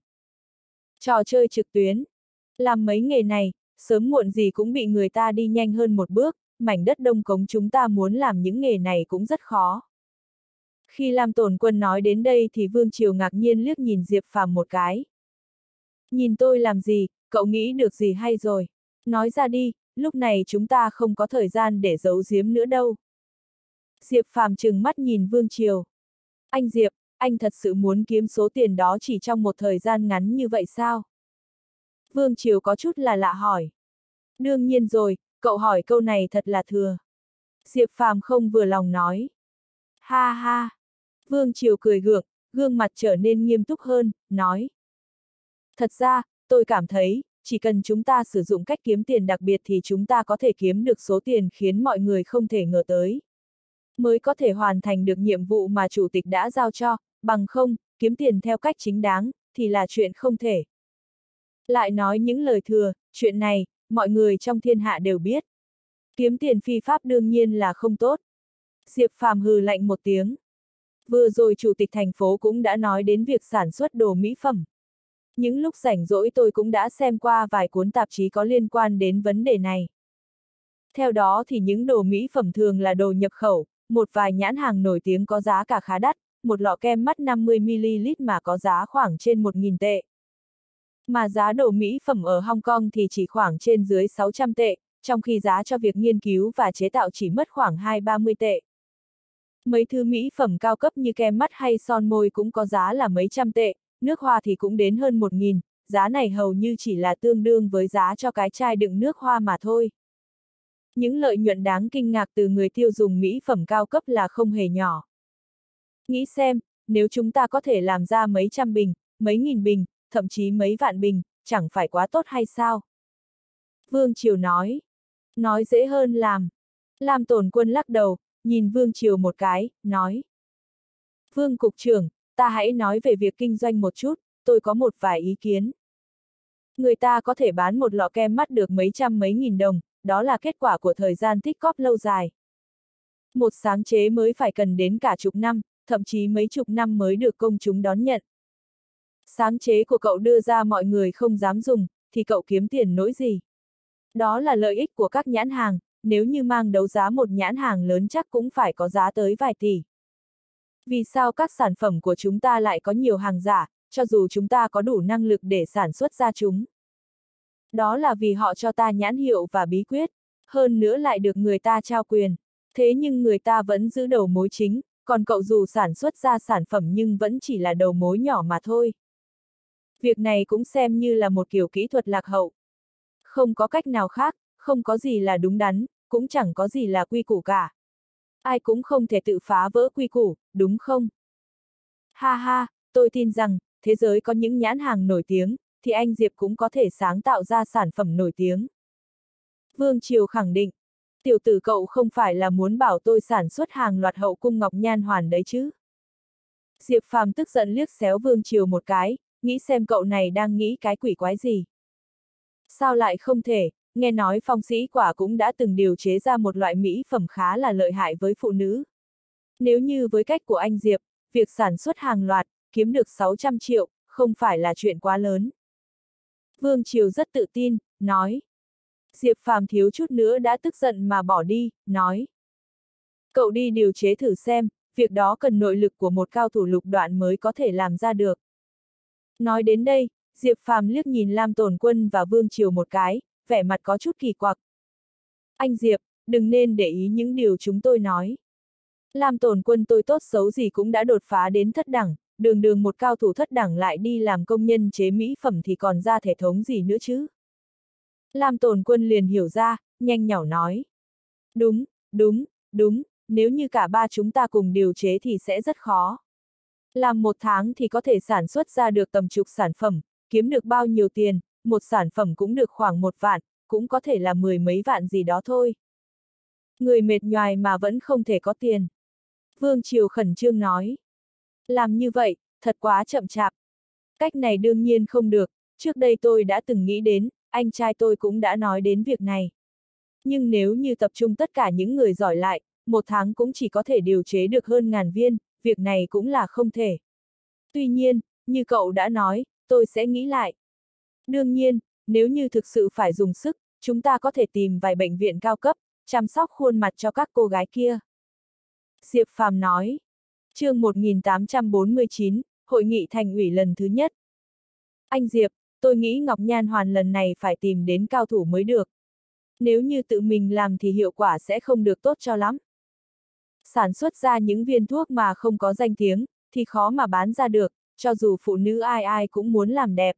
Trò chơi trực tuyến. Làm mấy nghề này, sớm muộn gì cũng bị người ta đi nhanh hơn một bước, mảnh đất đông cống chúng ta muốn làm những nghề này cũng rất khó. Khi Lam Tồn Quân nói đến đây thì Vương Triều ngạc nhiên liếc nhìn Diệp Phàm một cái. Nhìn tôi làm gì, cậu nghĩ được gì hay rồi? Nói ra đi, lúc này chúng ta không có thời gian để giấu giếm nữa đâu. Diệp Phàm trừng mắt nhìn Vương Triều. Anh Diệp, anh thật sự muốn kiếm số tiền đó chỉ trong một thời gian ngắn như vậy sao? Vương Triều có chút là lạ hỏi. Đương nhiên rồi, cậu hỏi câu này thật là thừa. Diệp Phàm không vừa lòng nói. Ha ha. Vương Triều cười gượng, gương mặt trở nên nghiêm túc hơn, nói. Thật ra, tôi cảm thấy, chỉ cần chúng ta sử dụng cách kiếm tiền đặc biệt thì chúng ta có thể kiếm được số tiền khiến mọi người không thể ngờ tới. Mới có thể hoàn thành được nhiệm vụ mà chủ tịch đã giao cho, bằng không, kiếm tiền theo cách chính đáng, thì là chuyện không thể. Lại nói những lời thừa, chuyện này, mọi người trong thiên hạ đều biết. Kiếm tiền phi pháp đương nhiên là không tốt. Diệp Phàm hừ lạnh một tiếng. Vừa rồi chủ tịch thành phố cũng đã nói đến việc sản xuất đồ mỹ phẩm. Những lúc rảnh rỗi tôi cũng đã xem qua vài cuốn tạp chí có liên quan đến vấn đề này. Theo đó thì những đồ mỹ phẩm thường là đồ nhập khẩu, một vài nhãn hàng nổi tiếng có giá cả khá đắt, một lọ kem mắt 50ml mà có giá khoảng trên 1.000 tệ. Mà giá đồ mỹ phẩm ở Hong Kong thì chỉ khoảng trên dưới 600 tệ, trong khi giá cho việc nghiên cứu và chế tạo chỉ mất khoảng 2-30 tệ. Mấy thứ mỹ phẩm cao cấp như kem mắt hay son môi cũng có giá là mấy trăm tệ, nước hoa thì cũng đến hơn 1.000, giá này hầu như chỉ là tương đương với giá cho cái chai đựng nước hoa mà thôi. Những lợi nhuận đáng kinh ngạc từ người tiêu dùng mỹ phẩm cao cấp là không hề nhỏ. Nghĩ xem, nếu chúng ta có thể làm ra mấy trăm bình, mấy nghìn bình, thậm chí mấy vạn bình, chẳng phải quá tốt hay sao? Vương Triều nói. Nói dễ hơn làm. Lam Tồn quân lắc đầu, nhìn Vương Triều một cái, nói. Vương Cục trưởng, ta hãy nói về việc kinh doanh một chút, tôi có một vài ý kiến. Người ta có thể bán một lọ kem mắt được mấy trăm mấy nghìn đồng, đó là kết quả của thời gian tích cóp lâu dài. Một sáng chế mới phải cần đến cả chục năm, thậm chí mấy chục năm mới được công chúng đón nhận. Sáng chế của cậu đưa ra mọi người không dám dùng, thì cậu kiếm tiền nỗi gì? Đó là lợi ích của các nhãn hàng, nếu như mang đấu giá một nhãn hàng lớn chắc cũng phải có giá tới vài tỷ. Vì sao các sản phẩm của chúng ta lại có nhiều hàng giả, cho dù chúng ta có đủ năng lực để sản xuất ra chúng? Đó là vì họ cho ta nhãn hiệu và bí quyết, hơn nữa lại được người ta trao quyền. Thế nhưng người ta vẫn giữ đầu mối chính, còn cậu dù sản xuất ra sản phẩm nhưng vẫn chỉ là đầu mối nhỏ mà thôi. Việc này cũng xem như là một kiểu kỹ thuật lạc hậu. Không có cách nào khác, không có gì là đúng đắn, cũng chẳng có gì là quy củ cả. Ai cũng không thể tự phá vỡ quy củ, đúng không? Ha ha, tôi tin rằng, thế giới có những nhãn hàng nổi tiếng, thì anh Diệp cũng có thể sáng tạo ra sản phẩm nổi tiếng. Vương Triều khẳng định, tiểu tử cậu không phải là muốn bảo tôi sản xuất hàng loạt hậu cung ngọc nhan hoàn đấy chứ. Diệp Phàm tức giận liếc xéo Vương Triều một cái, nghĩ xem cậu này đang nghĩ cái quỷ quái gì. Sao lại không thể, nghe nói phong sĩ quả cũng đã từng điều chế ra một loại mỹ phẩm khá là lợi hại với phụ nữ. Nếu như với cách của anh Diệp, việc sản xuất hàng loạt, kiếm được 600 triệu, không phải là chuyện quá lớn. Vương Triều rất tự tin, nói. Diệp Phàm thiếu chút nữa đã tức giận mà bỏ đi, nói. Cậu đi điều chế thử xem, việc đó cần nội lực của một cao thủ lục đoạn mới có thể làm ra được. Nói đến đây, Diệp Phàm liếc nhìn Lam Tồn Quân và Vương Triều một cái, vẻ mặt có chút kỳ quặc. Anh Diệp, đừng nên để ý những điều chúng tôi nói. Lam Tồn Quân tôi tốt xấu gì cũng đã đột phá đến thất đẳng, đường đường một cao thủ thất đẳng lại đi làm công nhân chế mỹ phẩm thì còn ra thể thống gì nữa chứ. Lam Tồn Quân liền hiểu ra, nhanh nhỏ nói. Đúng, đúng, đúng, nếu như cả ba chúng ta cùng điều chế thì sẽ rất khó. Làm một tháng thì có thể sản xuất ra được tầm chục sản phẩm, kiếm được bao nhiêu tiền, một sản phẩm cũng được khoảng một vạn, cũng có thể là mười mấy vạn gì đó thôi. Người mệt nhoài mà vẫn không thể có tiền. Vương Triều khẩn trương nói. Làm như vậy, thật quá chậm chạp. Cách này đương nhiên không được, trước đây tôi đã từng nghĩ đến, anh trai tôi cũng đã nói đến việc này. Nhưng nếu như tập trung tất cả những người giỏi lại, một tháng cũng chỉ có thể điều chế được hơn ngàn viên, việc này cũng là không thể. Tuy nhiên, như cậu đã nói, tôi sẽ nghĩ lại. Đương nhiên, nếu như thực sự phải dùng sức, chúng ta có thể tìm vài bệnh viện cao cấp, chăm sóc khuôn mặt cho các cô gái kia. Diệp Phàm nói. chương 1849, Hội nghị thành ủy lần thứ nhất. Anh Diệp, tôi nghĩ Ngọc Nhan Hoàn lần này phải tìm đến cao thủ mới được. Nếu như tự mình làm thì hiệu quả sẽ không được tốt cho lắm. Sản xuất ra những viên thuốc mà không có danh tiếng, thì khó mà bán ra được, cho dù phụ nữ ai ai cũng muốn làm đẹp.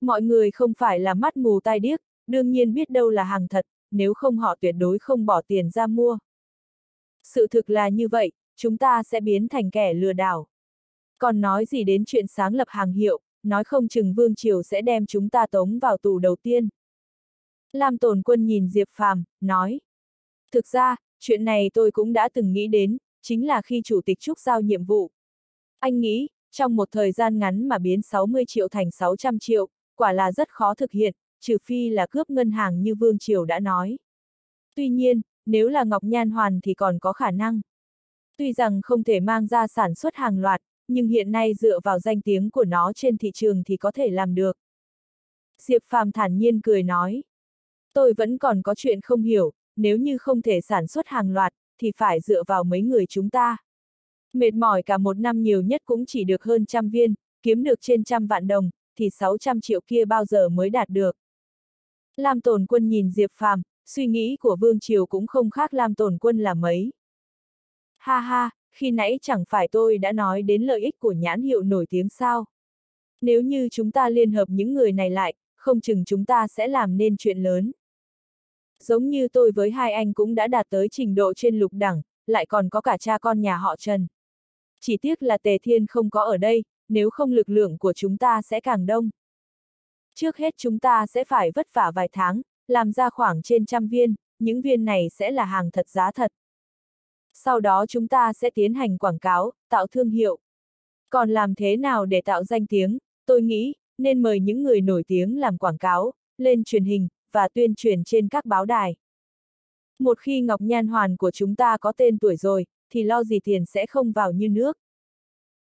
Mọi người không phải là mắt mù tai điếc, đương nhiên biết đâu là hàng thật, nếu không họ tuyệt đối không bỏ tiền ra mua. Sự thực là như vậy, chúng ta sẽ biến thành kẻ lừa đảo. Còn nói gì đến chuyện sáng lập hàng hiệu, nói không chừng Vương Triều sẽ đem chúng ta tống vào tù đầu tiên. Lam Tồn Quân nhìn Diệp Phàm, nói. Thực ra, chuyện này tôi cũng đã từng nghĩ đến, chính là khi Chủ tịch Trúc giao nhiệm vụ. Anh nghĩ, trong một thời gian ngắn mà biến 60 triệu thành 600 triệu, quả là rất khó thực hiện, trừ phi là cướp ngân hàng như Vương Triều đã nói. Tuy nhiên, nếu là Ngọc Nhan Hoàn thì còn có khả năng. Tuy rằng không thể mang ra sản xuất hàng loạt, nhưng hiện nay dựa vào danh tiếng của nó trên thị trường thì có thể làm được. Diệp Phàm thản nhiên cười nói. Tôi vẫn còn có chuyện không hiểu, nếu như không thể sản xuất hàng loạt, thì phải dựa vào mấy người chúng ta. Mệt mỏi cả một năm nhiều nhất cũng chỉ được hơn trăm viên, kiếm được trên trăm vạn đồng, thì 600 triệu kia bao giờ mới đạt được. Lam tồn quân nhìn Diệp Phàm, suy nghĩ của Vương Triều cũng không khác Lam Tồn Quân là mấy. Ha ha, khi nãy chẳng phải tôi đã nói đến lợi ích của nhãn hiệu nổi tiếng sao? Nếu như chúng ta liên hợp những người này lại, không chừng chúng ta sẽ làm nên chuyện lớn. Giống như tôi với hai anh cũng đã đạt tới trình độ trên lục đẳng, lại còn có cả cha con nhà họ Trần. Chỉ tiếc là Tề Thiên không có ở đây, nếu không lực lượng của chúng ta sẽ càng đông. Trước hết chúng ta sẽ phải vất vả vài tháng, làm ra khoảng trên trăm viên, những viên này sẽ là hàng thật giá thật. Sau đó chúng ta sẽ tiến hành quảng cáo, tạo thương hiệu. Còn làm thế nào để tạo danh tiếng, tôi nghĩ, nên mời những người nổi tiếng làm quảng cáo, lên truyền hình, và tuyên truyền trên các báo đài. Một khi Ngọc Nhan Hoàn của chúng ta có tên tuổi rồi, thì lo gì tiền sẽ không vào như nước.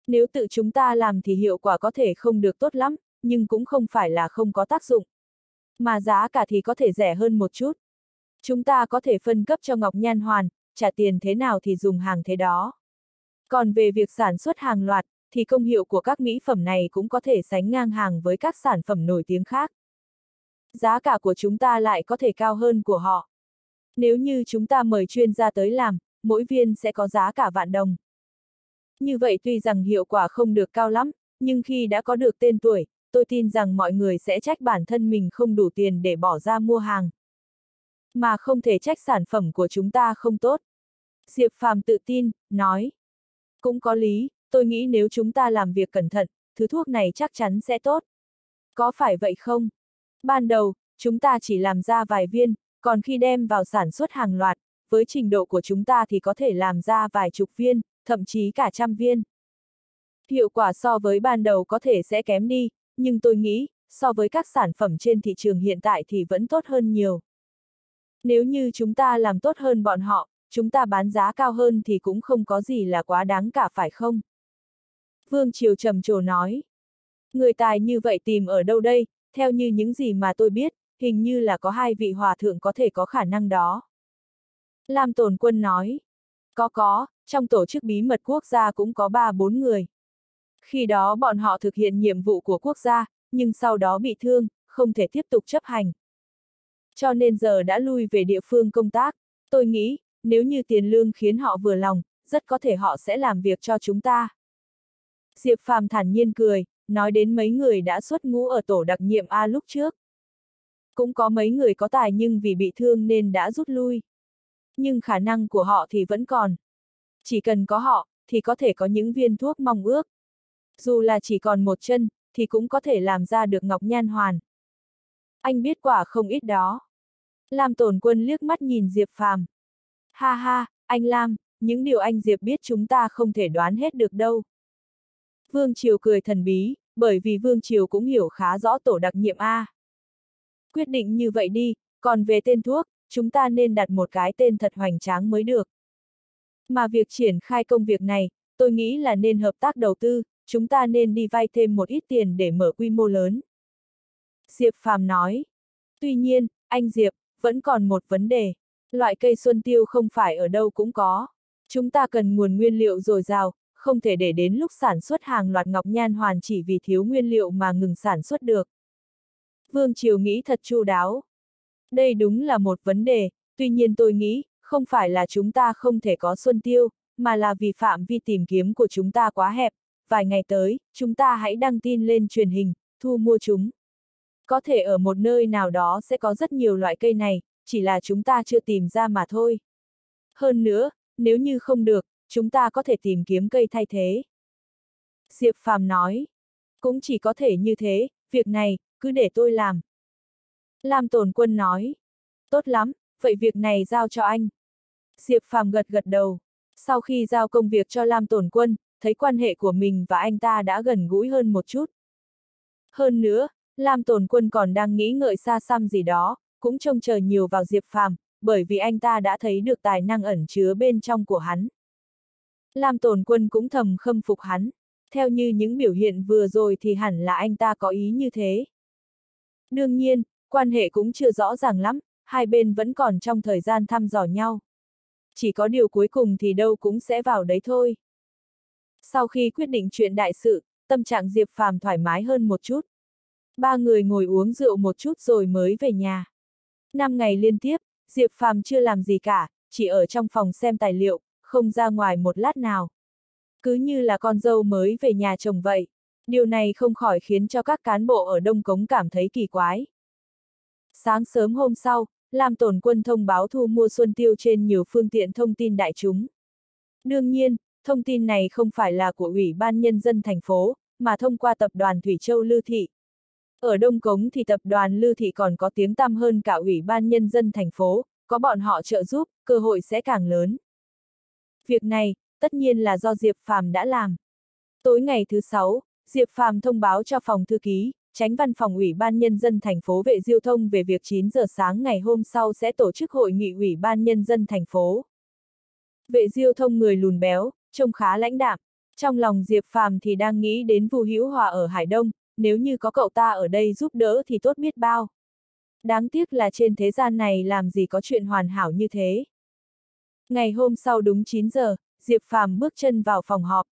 Nếu tự chúng ta làm thì hiệu quả có thể không được tốt lắm, nhưng cũng không phải là không có tác dụng. Mà giá cả thì có thể rẻ hơn một chút. Chúng ta có thể phân cấp cho Ngọc Nhan Hoàn, trả tiền thế nào thì dùng hàng thế đó. Còn về việc sản xuất hàng loạt, thì công hiệu của các mỹ phẩm này cũng có thể sánh ngang hàng với các sản phẩm nổi tiếng khác. Giá cả của chúng ta lại có thể cao hơn của họ. Nếu như chúng ta mời chuyên gia tới làm, mỗi viên sẽ có giá cả vạn đồng. Như vậy tuy rằng hiệu quả không được cao lắm, nhưng khi đã có được tên tuổi, tôi tin rằng mọi người sẽ trách bản thân mình không đủ tiền để bỏ ra mua hàng. Mà không thể trách sản phẩm của chúng ta không tốt. Diệp Phàm tự tin, nói. Cũng có lý, tôi nghĩ nếu chúng ta làm việc cẩn thận, thứ thuốc này chắc chắn sẽ tốt. Có phải vậy không? Ban đầu, chúng ta chỉ làm ra vài viên, còn khi đem vào sản xuất hàng loạt, với trình độ của chúng ta thì có thể làm ra vài chục viên, thậm chí cả trăm viên. Hiệu quả so với ban đầu có thể sẽ kém đi, nhưng tôi nghĩ, so với các sản phẩm trên thị trường hiện tại thì vẫn tốt hơn nhiều. Nếu như chúng ta làm tốt hơn bọn họ, chúng ta bán giá cao hơn thì cũng không có gì là quá đáng cả phải không? Vương Triều trầm trồ nói. Người tài như vậy tìm ở đâu đây, theo như những gì mà tôi biết, hình như là có hai vị hòa thượng có thể có khả năng đó. Lam Tồn Quân nói. Có có, trong tổ chức bí mật quốc gia cũng có ba bốn người. Khi đó bọn họ thực hiện nhiệm vụ của quốc gia, nhưng sau đó bị thương, không thể tiếp tục chấp hành. Cho nên giờ đã lui về địa phương công tác. Tôi nghĩ, nếu như tiền lương khiến họ vừa lòng, rất có thể họ sẽ làm việc cho chúng ta. Diệp Phàm thản nhiên cười, nói đến mấy người đã xuất ngũ ở tổ đặc nhiệm A lúc trước. Cũng có mấy người có tài nhưng vì bị thương nên đã rút lui. Nhưng khả năng của họ thì vẫn còn. Chỉ cần có họ, thì có thể có những viên thuốc mong ước. Dù là chỉ còn một chân, thì cũng có thể làm ra được ngọc nhan hoàn. Anh biết quả không ít đó. Lam tổn quân liếc mắt nhìn Diệp Phàm. Ha ha, anh Lam, những điều anh Diệp biết chúng ta không thể đoán hết được đâu. Vương Triều cười thần bí, bởi vì Vương Triều cũng hiểu khá rõ tổ đặc nhiệm A. Quyết định như vậy đi, còn về tên thuốc, chúng ta nên đặt một cái tên thật hoành tráng mới được. Mà việc triển khai công việc này, tôi nghĩ là nên hợp tác đầu tư, chúng ta nên đi vay thêm một ít tiền để mở quy mô lớn. Diệp Phàm nói. Tuy nhiên, anh Diệp, vẫn còn một vấn đề. Loại cây xuân tiêu không phải ở đâu cũng có. Chúng ta cần nguồn nguyên liệu dồi dào, không thể để đến lúc sản xuất hàng loạt ngọc nhan hoàn chỉ vì thiếu nguyên liệu mà ngừng sản xuất được. Vương Triều nghĩ thật chu đáo. Đây đúng là một vấn đề, tuy nhiên tôi nghĩ, không phải là chúng ta không thể có xuân tiêu, mà là vì phạm vi tìm kiếm của chúng ta quá hẹp. Vài ngày tới, chúng ta hãy đăng tin lên truyền hình, thu mua chúng. Có thể ở một nơi nào đó sẽ có rất nhiều loại cây này, chỉ là chúng ta chưa tìm ra mà thôi. Hơn nữa, nếu như không được, chúng ta có thể tìm kiếm cây thay thế. Diệp Phàm nói, cũng chỉ có thể như thế, việc này, cứ để tôi làm. Lam Tồn Quân nói, tốt lắm, vậy việc này giao cho anh. Diệp Phàm gật gật đầu, sau khi giao công việc cho Lam Tồn Quân, thấy quan hệ của mình và anh ta đã gần gũi hơn một chút. Hơn nữa, Lam Tồn Quân còn đang nghĩ ngợi xa xăm gì đó, cũng trông chờ nhiều vào Diệp Phàm, bởi vì anh ta đã thấy được tài năng ẩn chứa bên trong của hắn. Lam Tồn Quân cũng thầm khâm phục hắn, theo như những biểu hiện vừa rồi thì hẳn là anh ta có ý như thế. Đương nhiên, quan hệ cũng chưa rõ ràng lắm, hai bên vẫn còn trong thời gian thăm dò nhau. Chỉ có điều cuối cùng thì đâu cũng sẽ vào đấy thôi. Sau khi quyết định chuyện đại sự, tâm trạng Diệp Phàm thoải mái hơn một chút. Ba người ngồi uống rượu một chút rồi mới về nhà. Năm ngày liên tiếp, Diệp Phàm chưa làm gì cả, chỉ ở trong phòng xem tài liệu, không ra ngoài một lát nào. Cứ như là con dâu mới về nhà chồng vậy. Điều này không khỏi khiến cho các cán bộ ở Đông Cống cảm thấy kỳ quái. Sáng sớm hôm sau, Lam Tổn Quân thông báo thu mua xuân tiêu trên nhiều phương tiện thông tin đại chúng. Đương nhiên, thông tin này không phải là của Ủy ban Nhân dân thành phố, mà thông qua tập đoàn Thủy Châu Lư Thị. Ở Đông Cống thì tập đoàn Lư Thị còn có tiếng tăm hơn cả Ủy ban Nhân dân thành phố, có bọn họ trợ giúp, cơ hội sẽ càng lớn. Việc này, tất nhiên là do Diệp Phàm đã làm. Tối ngày thứ sáu, Diệp Phàm thông báo cho phòng thư ký, tránh văn phòng Ủy ban Nhân dân thành phố Vệ Diêu Thông về việc 9 giờ sáng ngày hôm sau sẽ tổ chức hội nghị Ủy ban Nhân dân thành phố. Vệ Diêu Thông người lùn béo, trông khá lãnh đạm. Trong lòng Diệp Phàm thì đang nghĩ đến Vu Hữu Hòa ở Hải Đông, nếu như có cậu ta ở đây giúp đỡ thì tốt biết bao. Đáng tiếc là trên thế gian này làm gì có chuyện hoàn hảo như thế. Ngày hôm sau đúng 9 giờ, Diệp Phàm bước chân vào phòng họp.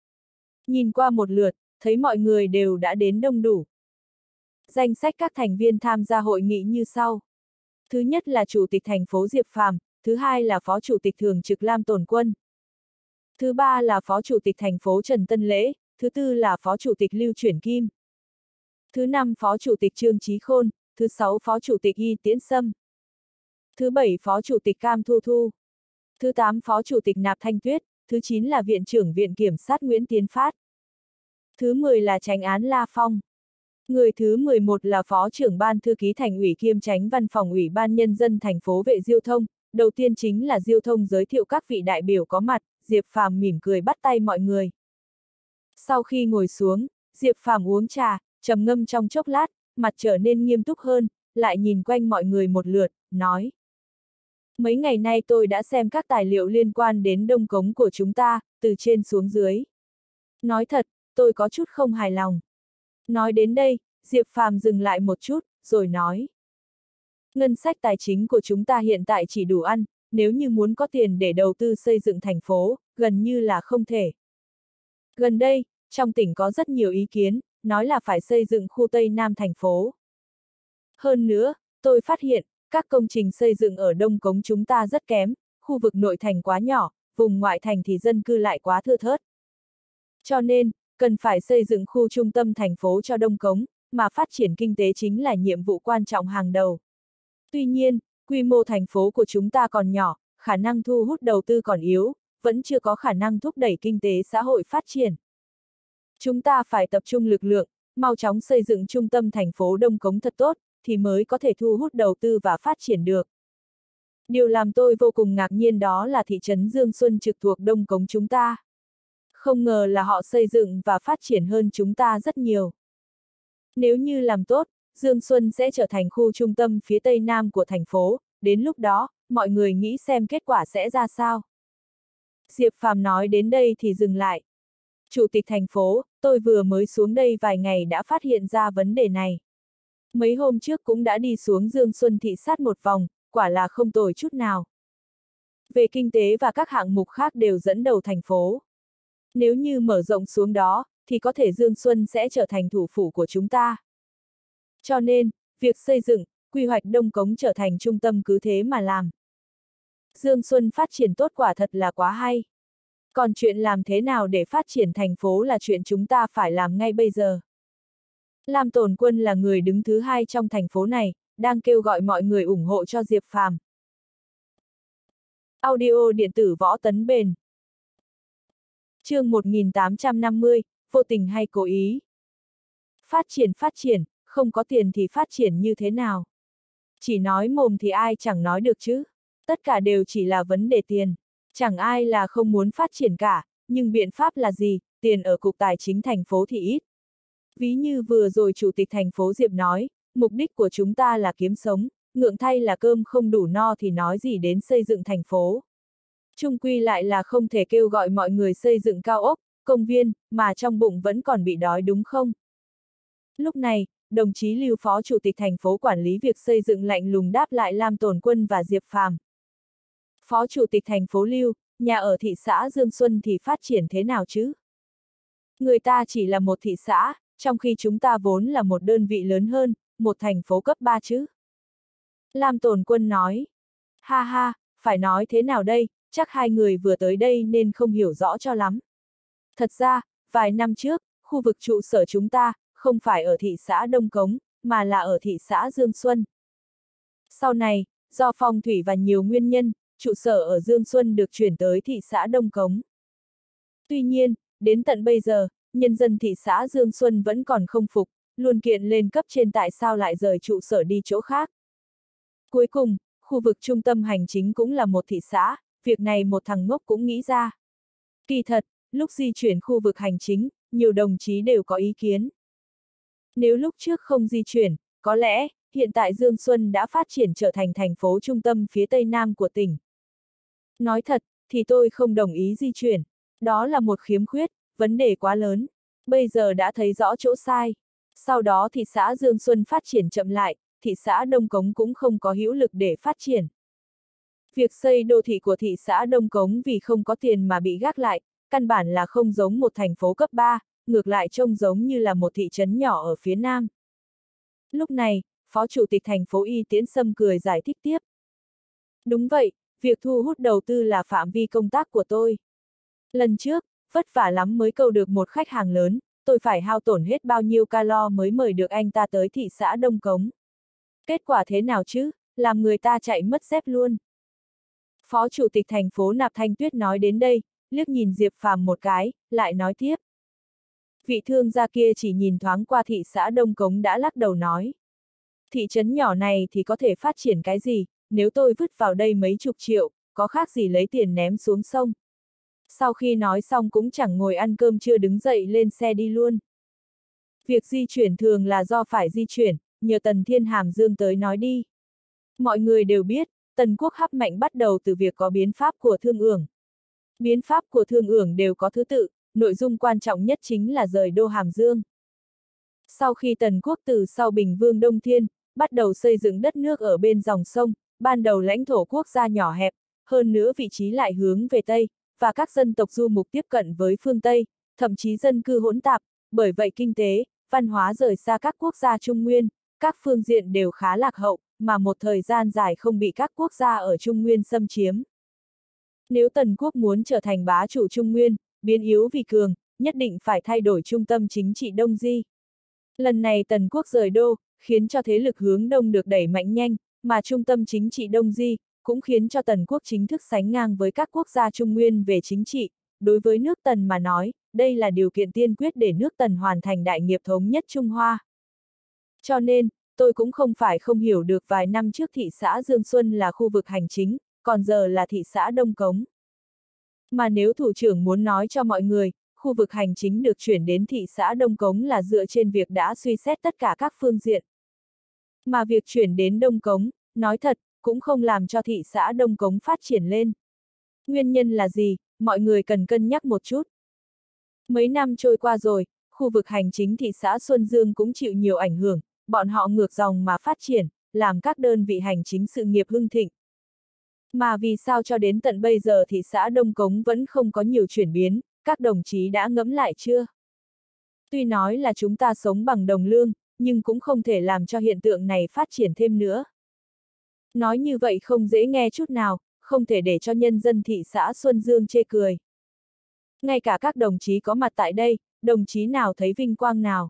Nhìn qua một lượt, thấy mọi người đều đã đến đông đủ. Danh sách các thành viên tham gia hội nghị như sau. Thứ nhất là Chủ tịch thành phố Diệp Phàm, thứ hai là Phó Chủ tịch Thường trực Lam Tồn Quân. Thứ ba là Phó Chủ tịch thành phố Trần Tân Lễ, thứ tư là Phó Chủ tịch Lưu Chuyển Kim. Thứ năm Phó Chủ tịch Trương Trí Khôn, thứ sáu Phó Chủ tịch Y Tiễn Sâm. Thứ bảy Phó Chủ tịch Cam Thu Thu. Thứ tám Phó Chủ tịch Nạp Thanh Tuyết, thứ chín là Viện trưởng Viện Kiểm sát Nguyễn Tiến Phát. Thứ 10 là tránh án La Phong. Người thứ 11 là Phó trưởng Ban Thư ký Thành ủy kiêm tránh Văn phòng Ủy ban Nhân dân thành phố Vệ Diêu Thông. Đầu tiên chính là Diêu Thông giới thiệu các vị đại biểu có mặt, Diệp Phàm mỉm cười bắt tay mọi người. Sau khi ngồi xuống, Diệp Phàm uống trà, trầm ngâm trong chốc lát, mặt trở nên nghiêm túc hơn, lại nhìn quanh mọi người một lượt, nói. Mấy ngày nay tôi đã xem các tài liệu liên quan đến đông cống của chúng ta, từ trên xuống dưới. Nói thật, tôi có chút không hài lòng. Nói đến đây, Diệp Phàm dừng lại một chút, rồi nói. Ngân sách tài chính của chúng ta hiện tại chỉ đủ ăn, nếu như muốn có tiền để đầu tư xây dựng thành phố, gần như là không thể. Gần đây, trong tỉnh có rất nhiều ý kiến, nói là phải xây dựng khu Tây Nam thành phố. Hơn nữa, tôi phát hiện, các công trình xây dựng ở Đông Cống chúng ta rất kém, khu vực nội thành quá nhỏ, vùng ngoại thành thì dân cư lại quá thưa thớt. Cho nên, cần phải xây dựng khu trung tâm thành phố cho Đông Cống, mà phát triển kinh tế chính là nhiệm vụ quan trọng hàng đầu. Tuy nhiên, quy mô thành phố của chúng ta còn nhỏ, khả năng thu hút đầu tư còn yếu, vẫn chưa có khả năng thúc đẩy kinh tế xã hội phát triển. Chúng ta phải tập trung lực lượng, mau chóng xây dựng trung tâm thành phố Đông Cống thật tốt, thì mới có thể thu hút đầu tư và phát triển được. Điều làm tôi vô cùng ngạc nhiên đó là thị trấn Dương Xuân trực thuộc Đông Cống chúng ta. Không ngờ là họ xây dựng và phát triển hơn chúng ta rất nhiều. Nếu như làm tốt, Dương Xuân sẽ trở thành khu trung tâm phía tây nam của thành phố, đến lúc đó, mọi người nghĩ xem kết quả sẽ ra sao. Diệp Phàm nói đến đây thì dừng lại. Chủ tịch thành phố, tôi vừa mới xuống đây vài ngày đã phát hiện ra vấn đề này. Mấy hôm trước cũng đã đi xuống Dương Xuân thị sát một vòng, quả là không tồi chút nào. Về kinh tế và các hạng mục khác đều dẫn đầu thành phố. Nếu như mở rộng xuống đó, thì có thể Dương Xuân sẽ trở thành thủ phủ của chúng ta. Cho nên, việc xây dựng, quy hoạch Đông Cống trở thành trung tâm cứ thế mà làm. Dương Xuân phát triển tốt quả thật là quá hay. Còn chuyện làm thế nào để phát triển thành phố là chuyện chúng ta phải làm ngay bây giờ. Lam Tồn Quân là người đứng thứ hai trong thành phố này, đang kêu gọi mọi người ủng hộ cho Diệp Phàm. Audio điện tử võ tấn bền chương 1850, vô tình hay cố ý. Phát triển phát triển, không có tiền thì phát triển như thế nào? Chỉ nói mồm thì ai chẳng nói được chứ. Tất cả đều chỉ là vấn đề tiền. Chẳng ai là không muốn phát triển cả, nhưng biện pháp là gì, tiền ở cục tài chính thành phố thì ít. Ví như vừa rồi Chủ tịch thành phố Diệp nói, mục đích của chúng ta là kiếm sống, ngượng thay là cơm không đủ no thì nói gì đến xây dựng thành phố. Trung quy lại là không thể kêu gọi mọi người xây dựng cao ốc, công viên, mà trong bụng vẫn còn bị đói đúng không? Lúc này, đồng chí Lưu Phó Chủ tịch thành phố quản lý việc xây dựng lạnh lùng đáp lại Lam Tồn Quân và Diệp Phàm. Phó Chủ tịch thành phố Lưu, nhà ở thị xã Dương Xuân thì phát triển thế nào chứ? Người ta chỉ là một thị xã, trong khi chúng ta vốn là một đơn vị lớn hơn, một thành phố cấp 3 chứ. Lam Tồn Quân nói. Ha ha, phải nói thế nào đây, chắc hai người vừa tới đây nên không hiểu rõ cho lắm. Thật ra, vài năm trước, khu vực trụ sở chúng ta, không phải ở thị xã Đông Cống, mà là ở thị xã Dương Xuân. Sau này, do phong thủy và nhiều nguyên nhân, trụ sở ở Dương Xuân được chuyển tới thị xã Đông Cống. Tuy nhiên, đến tận bây giờ, nhân dân thị xã Dương Xuân vẫn còn không phục, luôn kiện lên cấp trên tại sao lại rời trụ sở đi chỗ khác. Cuối cùng, khu vực trung tâm hành chính cũng là một thị xã, việc này một thằng ngốc cũng nghĩ ra. Kỳ thật, lúc di chuyển khu vực hành chính, nhiều đồng chí đều có ý kiến. Nếu lúc trước không di chuyển, có lẽ, hiện tại Dương Xuân đã phát triển trở thành thành phố trung tâm phía tây nam của tỉnh. Nói thật, thì tôi không đồng ý di chuyển. Đó là một khiếm khuyết, vấn đề quá lớn. Bây giờ đã thấy rõ chỗ sai. Sau đó thị xã Dương Xuân phát triển chậm lại, thị xã Đông Cống cũng không có hữu lực để phát triển. Việc xây đô thị của thị xã Đông Cống vì không có tiền mà bị gác lại, căn bản là không giống một thành phố cấp 3, ngược lại trông giống như là một thị trấn nhỏ ở phía nam. Lúc này, Phó Chủ tịch thành phố Y Tiễn Sâm cười giải thích tiếp. Đúng vậy, việc thu hút đầu tư là phạm vi công tác của tôi. Lần trước, vất vả lắm mới câu được một khách hàng lớn, tôi phải hao tổn hết bao nhiêu calo mới mời được anh ta tới thị xã Đông Cống. Kết quả thế nào chứ, làm người ta chạy mất dép luôn. Phó Chủ tịch thành phố Nạp Thanh Tuyết nói đến đây, liếc nhìn Diệp Phàm một cái, lại nói tiếp. Vị thương gia kia chỉ nhìn thoáng qua thị xã Đông Cống đã lắc đầu nói. Thị trấn nhỏ này thì có thể phát triển cái gì, nếu tôi vứt vào đây mấy chục triệu, có khác gì lấy tiền ném xuống sông. Sau khi nói xong cũng chẳng ngồi ăn cơm chưa đứng dậy lên xe đi luôn. Việc di chuyển thường là do phải di chuyển, nhờ Tần Thiên Hàm Dương tới nói đi. Mọi người đều biết, Tần quốc hấp mạnh bắt đầu từ việc có biến pháp của thương ưởng. Biến pháp của thương ưởng đều có thứ tự, nội dung quan trọng nhất chính là rời đô Hàm Dương. Sau khi Tần quốc từ sau Bình Vương Đông Thiên, bắt đầu xây dựng đất nước ở bên dòng sông, ban đầu lãnh thổ quốc gia nhỏ hẹp, hơn nữa vị trí lại hướng về Tây, và các dân tộc du mục tiếp cận với phương Tây, thậm chí dân cư hỗn tạp, bởi vậy kinh tế, văn hóa rời xa các quốc gia Trung Nguyên, các phương diện đều khá lạc hậu, mà một thời gian dài không bị các quốc gia ở Trung Nguyên xâm chiếm. Nếu Tần quốc muốn trở thành bá chủ Trung Nguyên, biến yếu vì cường, nhất định phải thay đổi trung tâm chính trị Đông Di. Lần này Tần quốc rời đô, khiến cho thế lực hướng đông được đẩy mạnh nhanh, mà trung tâm chính trị Đông Di, cũng khiến cho Tần quốc chính thức sánh ngang với các quốc gia Trung Nguyên về chính trị. Đối với nước Tần mà nói, đây là điều kiện tiên quyết để nước Tần hoàn thành đại nghiệp thống nhất Trung Hoa. Cho nên, tôi cũng không phải không hiểu được vài năm trước thị xã Dương Xuân là khu vực hành chính, còn giờ là thị xã Đông Cống. Mà nếu thủ trưởng muốn nói cho mọi người, khu vực hành chính được chuyển đến thị xã Đông Cống là dựa trên việc đã suy xét tất cả các phương diện. Mà việc chuyển đến Đông Cống, nói thật, cũng không làm cho thị xã Đông Cống phát triển lên. Nguyên nhân là gì, mọi người cần cân nhắc một chút. Mấy năm trôi qua rồi, khu vực hành chính thị xã Xuân Dương cũng chịu nhiều ảnh hưởng, bọn họ ngược dòng mà phát triển, làm các đơn vị hành chính sự nghiệp hưng thịnh. Mà vì sao cho đến tận bây giờ thị xã Đông Cống vẫn không có nhiều chuyển biến, các đồng chí đã ngẫm lại chưa? Tuy nói là chúng ta sống bằng đồng lương, nhưng cũng không thể làm cho hiện tượng này phát triển thêm nữa. Nói như vậy không dễ nghe chút nào, không thể để cho nhân dân thị xã Xuân Dương chê cười. Ngay cả các đồng chí có mặt tại đây, đồng chí nào thấy vinh quang nào.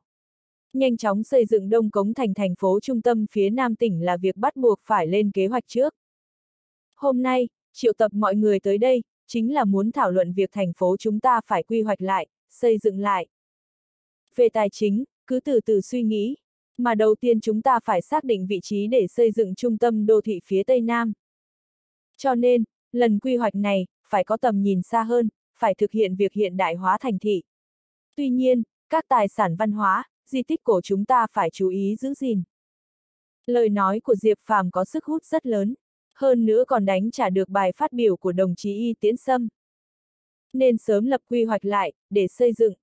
Nhanh chóng xây dựng Đông Cống thành thành phố trung tâm phía Nam tỉnh là việc bắt buộc phải lên kế hoạch trước. Hôm nay, triệu tập mọi người tới đây, chính là muốn thảo luận việc thành phố chúng ta phải quy hoạch lại, xây dựng lại. Về tài chính, cứ từ từ suy nghĩ. Mà đầu tiên chúng ta phải xác định vị trí để xây dựng trung tâm đô thị phía Tây Nam. Cho nên, lần quy hoạch này, phải có tầm nhìn xa hơn, phải thực hiện việc hiện đại hóa thành thị. Tuy nhiên, các tài sản văn hóa, di tích cổ chúng ta phải chú ý giữ gìn. Lời nói của Diệp Phàm có sức hút rất lớn, hơn nữa còn đánh trả được bài phát biểu của đồng chí Y Tiến Sâm. Nên sớm lập quy hoạch lại, để xây dựng.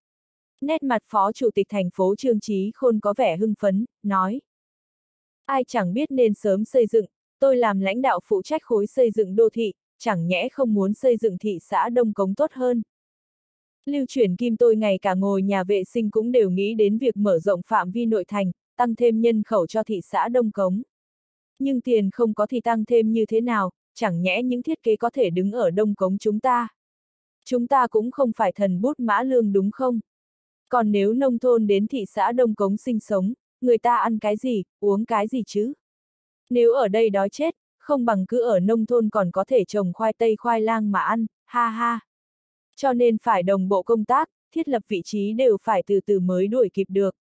Nét mặt Phó Chủ tịch thành phố Trương Trí Khôn có vẻ hưng phấn, nói. Ai chẳng biết nên sớm xây dựng, tôi làm lãnh đạo phụ trách khối xây dựng đô thị, chẳng nhẽ không muốn xây dựng thị xã Đông Cống tốt hơn. Lưu chuyển kim tôi ngày cả ngồi nhà vệ sinh cũng đều nghĩ đến việc mở rộng phạm vi nội thành, tăng thêm nhân khẩu cho thị xã Đông Cống. Nhưng tiền không có thì tăng thêm như thế nào, chẳng nhẽ những thiết kế có thể đứng ở đông cống chúng ta. Chúng ta cũng không phải thần bút mã lương đúng không? Còn nếu nông thôn đến thị xã Đông Cống sinh sống, người ta ăn cái gì, uống cái gì chứ? Nếu ở đây đói chết, không bằng cứ ở nông thôn còn có thể trồng khoai tây khoai lang mà ăn, ha ha. Cho nên phải đồng bộ công tác, thiết lập vị trí đều phải từ từ mới đuổi kịp được.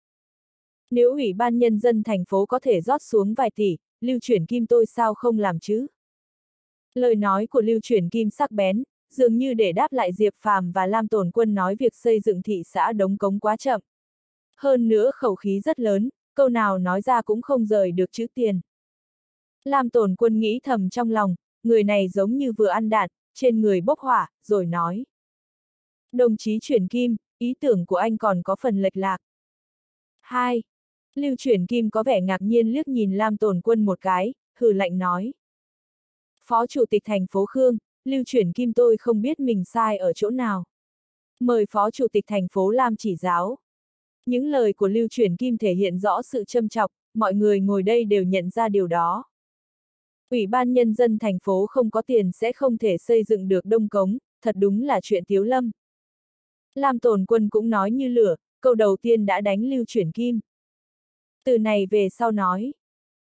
Nếu Ủy ban Nhân dân thành phố có thể rót xuống vài tỷ, lưu chuyển kim tôi sao không làm chứ? Lời nói của lưu chuyển kim sắc bén, dường như để đáp lại Diệp Phàm và Lam Tồn Quân nói việc xây dựng thị xã Đống Cống quá chậm. Hơn nữa khẩu khí rất lớn, câu nào nói ra cũng không rời được chữ tiền. Lam Tồn Quân nghĩ thầm trong lòng, người này giống như vừa ăn đạn, trên người bốc hỏa, rồi nói. Đồng chí chuyển kim, ý tưởng của anh còn có phần lệch lạc. 2. Lưu chuyển kim có vẻ ngạc nhiên liếc nhìn Lam Tồn Quân một cái, hừ lạnh nói. Phó Chủ tịch thành phố Khương, Lưu chuyển kim tôi không biết mình sai ở chỗ nào. Mời Phó Chủ tịch thành phố Lam chỉ giáo. Những lời của Lưu chuyển kim thể hiện rõ sự châm chọc, mọi người ngồi đây đều nhận ra điều đó. Ủy ban Nhân dân thành phố không có tiền sẽ không thể xây dựng được đông cống, thật đúng là chuyện thiếu lâm. Lam Tồn Quân cũng nói như lửa, câu đầu tiên đã đánh lưu chuyển kim. Từ này về sau nói.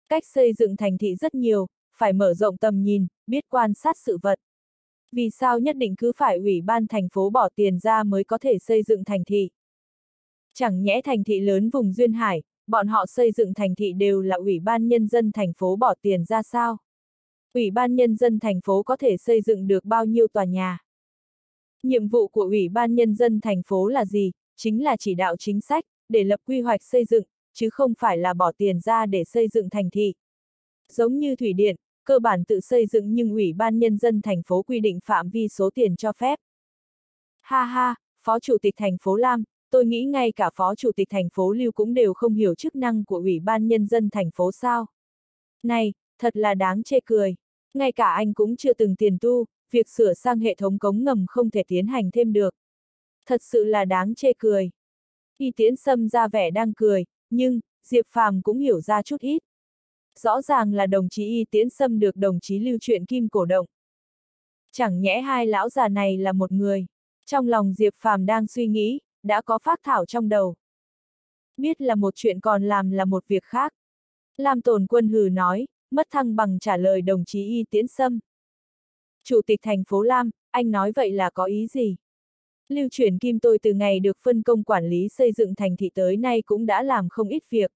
Cách xây dựng thành thị rất nhiều, phải mở rộng tầm nhìn, biết quan sát sự vật. Vì sao nhất định cứ phải ủy ban thành phố bỏ tiền ra mới có thể xây dựng thành thị? Chẳng nhẽ thành thị lớn vùng Duyên Hải, bọn họ xây dựng thành thị đều là ủy ban nhân dân thành phố bỏ tiền ra sao? Ủy ban nhân dân thành phố có thể xây dựng được bao nhiêu tòa nhà? Nhiệm vụ của Ủy ban Nhân dân thành phố là gì? Chính là chỉ đạo chính sách, để lập quy hoạch xây dựng, chứ không phải là bỏ tiền ra để xây dựng thành thị. Giống như thủy điện, cơ bản tự xây dựng nhưng Ủy ban Nhân dân thành phố quy định phạm vi số tiền cho phép. Ha ha, Phó Chủ tịch thành phố Lam, tôi nghĩ ngay cả Phó Chủ tịch thành phố Lưu cũng đều không hiểu chức năng của Ủy ban Nhân dân thành phố sao. Này, thật là đáng chê cười. Ngay cả anh cũng chưa từng tiền tu, việc sửa sang hệ thống cống ngầm không thể tiến hành thêm được. Thật sự là đáng chê cười. Y Tiễn Sâm ra vẻ đang cười, nhưng, Diệp Phàm cũng hiểu ra chút ít. Rõ ràng là đồng chí Y Tiễn Sâm được đồng chí lưu truyện kim cổ động. Chẳng nhẽ hai lão già này là một người. Trong lòng Diệp Phàm đang suy nghĩ, đã có phát thảo trong đầu. Biết là một chuyện còn làm là một việc khác. Lam Tồn Quân hừ nói, mất thăng bằng trả lời đồng chí Y Tiễn Sâm. Chủ tịch thành phố Lam, anh nói vậy là có ý gì? Lưu chuyển kim tôi từ ngày được phân công quản lý xây dựng thành thị tới nay cũng đã làm không ít việc.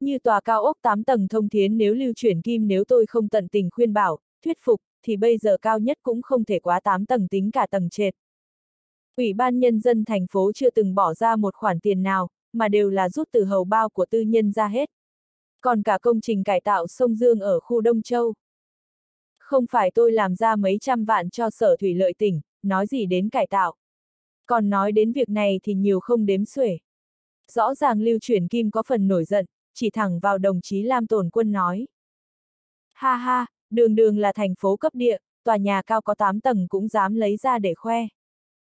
Như tòa cao ốc 8 tầng thông thiến nếu lưu chuyển kim nếu tôi không tận tình khuyên bảo, thuyết phục, thì bây giờ cao nhất cũng không thể quá 8 tầng tính cả tầng trệt. Ủy ban Nhân dân thành phố chưa từng bỏ ra một khoản tiền nào, mà đều là rút từ hầu bao của tư nhân ra hết. Còn cả công trình cải tạo sông Dương ở khu Đông Châu. Không phải tôi làm ra mấy trăm vạn cho sở thủy lợi tỉnh, nói gì đến cải tạo. Còn nói đến việc này thì nhiều không đếm xuể. Rõ ràng lưu chuyển kim có phần nổi giận, chỉ thẳng vào đồng chí Lam Tồn Quân nói. Ha ha, đường đường là thành phố cấp địa, tòa nhà cao có 8 tầng cũng dám lấy ra để khoe.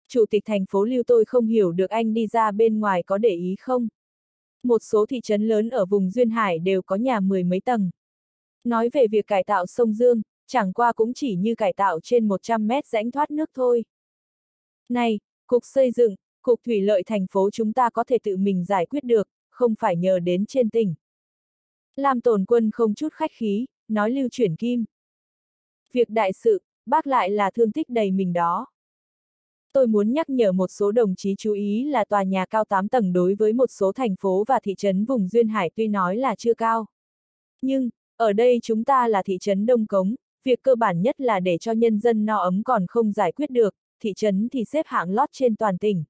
Chủ tịch thành phố lưu tôi không hiểu được anh đi ra bên ngoài có để ý không? Một số thị trấn lớn ở vùng Duyên Hải đều có nhà mười mấy tầng. Nói về việc cải tạo sông Dương, chẳng qua cũng chỉ như cải tạo trên 100 mét rãnh thoát nước thôi. Này, Cục xây dựng, Cục Thủy lợi thành phố chúng ta có thể tự mình giải quyết được, không phải nhờ đến trên tỉnh. làm tổn quân không chút khách khí, nói lưu chuyển kim. Việc đại sự, bác lại là thương tích đầy mình đó. Tôi muốn nhắc nhở một số đồng chí chú ý là tòa nhà cao 8 tầng đối với một số thành phố và thị trấn vùng Duyên Hải tuy nói là chưa cao. Nhưng, ở đây chúng ta là thị trấn Đông Cống, việc cơ bản nhất là để cho nhân dân no ấm còn không giải quyết được, thị trấn thì xếp hạng lót trên toàn tỉnh.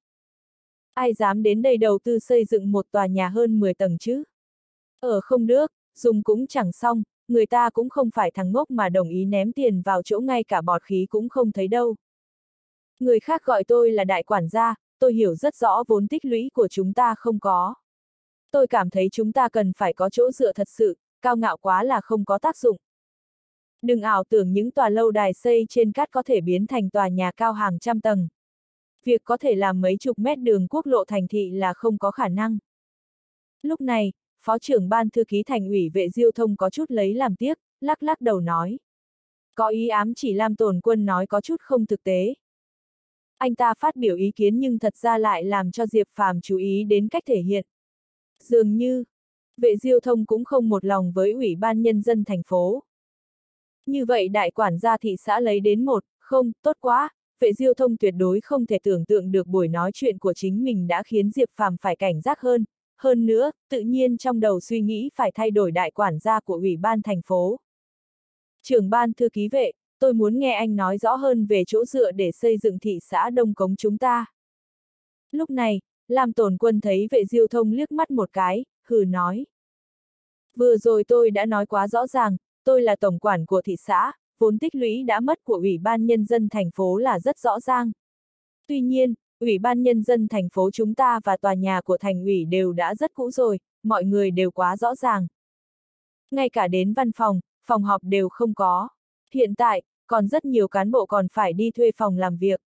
Ai dám đến đây đầu tư xây dựng một tòa nhà hơn 10 tầng chứ? Ở không được, dùng cũng chẳng xong, người ta cũng không phải thằng ngốc mà đồng ý ném tiền vào chỗ ngay cả bọt khí cũng không thấy đâu. Người khác gọi tôi là đại quản gia, tôi hiểu rất rõ vốn tích lũy của chúng ta không có. Tôi cảm thấy chúng ta cần phải có chỗ dựa thật sự, cao ngạo quá là không có tác dụng. Đừng ảo tưởng những tòa lâu đài xây trên cát có thể biến thành tòa nhà cao hàng trăm tầng. Việc có thể làm mấy chục mét đường quốc lộ thành thị là không có khả năng. Lúc này, Phó trưởng ban thư ký thành ủy vệ diêu thông có chút lấy làm tiếc, lắc lắc đầu nói. có ý ám chỉ Lam Tồn Quân nói có chút không thực tế. Anh ta phát biểu ý kiến nhưng thật ra lại làm cho Diệp Phàm chú ý đến cách thể hiện. Dường như, vệ diêu thông cũng không một lòng với Ủy ban Nhân dân thành phố. Như vậy đại quản gia thị xã lấy đến một, không, tốt quá, vệ diêu thông tuyệt đối không thể tưởng tượng được buổi nói chuyện của chính mình đã khiến Diệp Phàm phải cảnh giác hơn, hơn nữa, tự nhiên trong đầu suy nghĩ phải thay đổi đại quản gia của Ủy ban thành phố. Trưởng ban thư ký vệ, tôi muốn nghe anh nói rõ hơn về chỗ dựa để xây dựng thị xã Đông Cống chúng ta. Lúc này, Lam Tồn Quân thấy vệ diêu thông liếc mắt một cái, hừ nói. Vừa rồi tôi đã nói quá rõ ràng, tôi là tổng quản của thị xã, vốn tích lũy đã mất của Ủy ban Nhân dân thành phố là rất rõ ràng. Tuy nhiên, Ủy ban Nhân dân thành phố chúng ta và tòa nhà của thành ủy đều đã rất cũ rồi, mọi người đều quá rõ ràng. Ngay cả đến văn phòng, phòng họp đều không có. Hiện tại, còn rất nhiều cán bộ còn phải đi thuê phòng làm việc.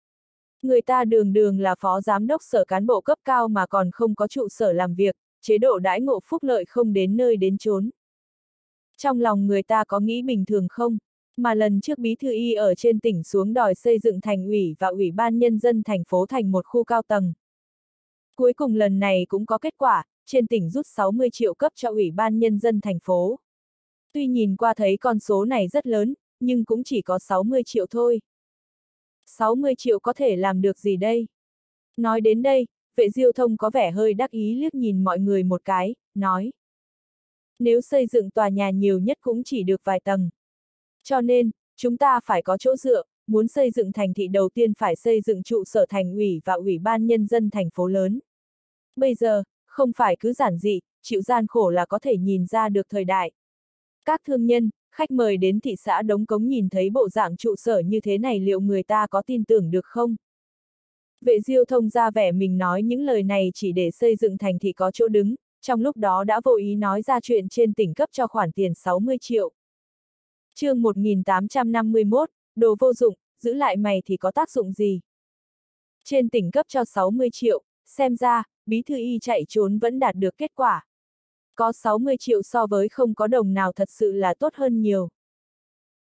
Người ta đường đường là phó giám đốc sở cán bộ cấp cao mà còn không có trụ sở làm việc, chế độ đãi ngộ phúc lợi không đến nơi đến chốn. Trong lòng người ta có nghĩ bình thường không? Mà lần trước bí thư y ở trên tỉnh xuống đòi xây dựng thành ủy và ủy ban nhân dân thành phố thành một khu cao tầng. Cuối cùng lần này cũng có kết quả, trên tỉnh rút 60 triệu cấp cho ủy ban nhân dân thành phố. Tuy nhìn qua thấy con số này rất lớn, nhưng cũng chỉ có 60 triệu thôi. 60 triệu có thể làm được gì đây? Nói đến đây, vệ diêu thông có vẻ hơi đắc ý liếc nhìn mọi người một cái, nói. Nếu xây dựng tòa nhà nhiều nhất cũng chỉ được vài tầng. Cho nên, chúng ta phải có chỗ dựa, muốn xây dựng thành thị đầu tiên phải xây dựng trụ sở thành ủy và ủy ban nhân dân thành phố lớn. Bây giờ, không phải cứ giản dị, chịu gian khổ là có thể nhìn ra được thời đại. Các thương nhân, khách mời đến thị xã Đống Cống nhìn thấy bộ dạng trụ sở như thế này liệu người ta có tin tưởng được không? Vệ diêu thông ra vẻ mình nói những lời này chỉ để xây dựng thành thị có chỗ đứng, trong lúc đó đã vô ý nói ra chuyện trên tỉnh cấp cho khoản tiền 60 triệu. chương 1851, đồ vô dụng, giữ lại mày thì có tác dụng gì? Trên tỉnh cấp cho 60 triệu, xem ra, bí thư y chạy trốn vẫn đạt được kết quả. Có 60 triệu so với không có đồng nào thật sự là tốt hơn nhiều.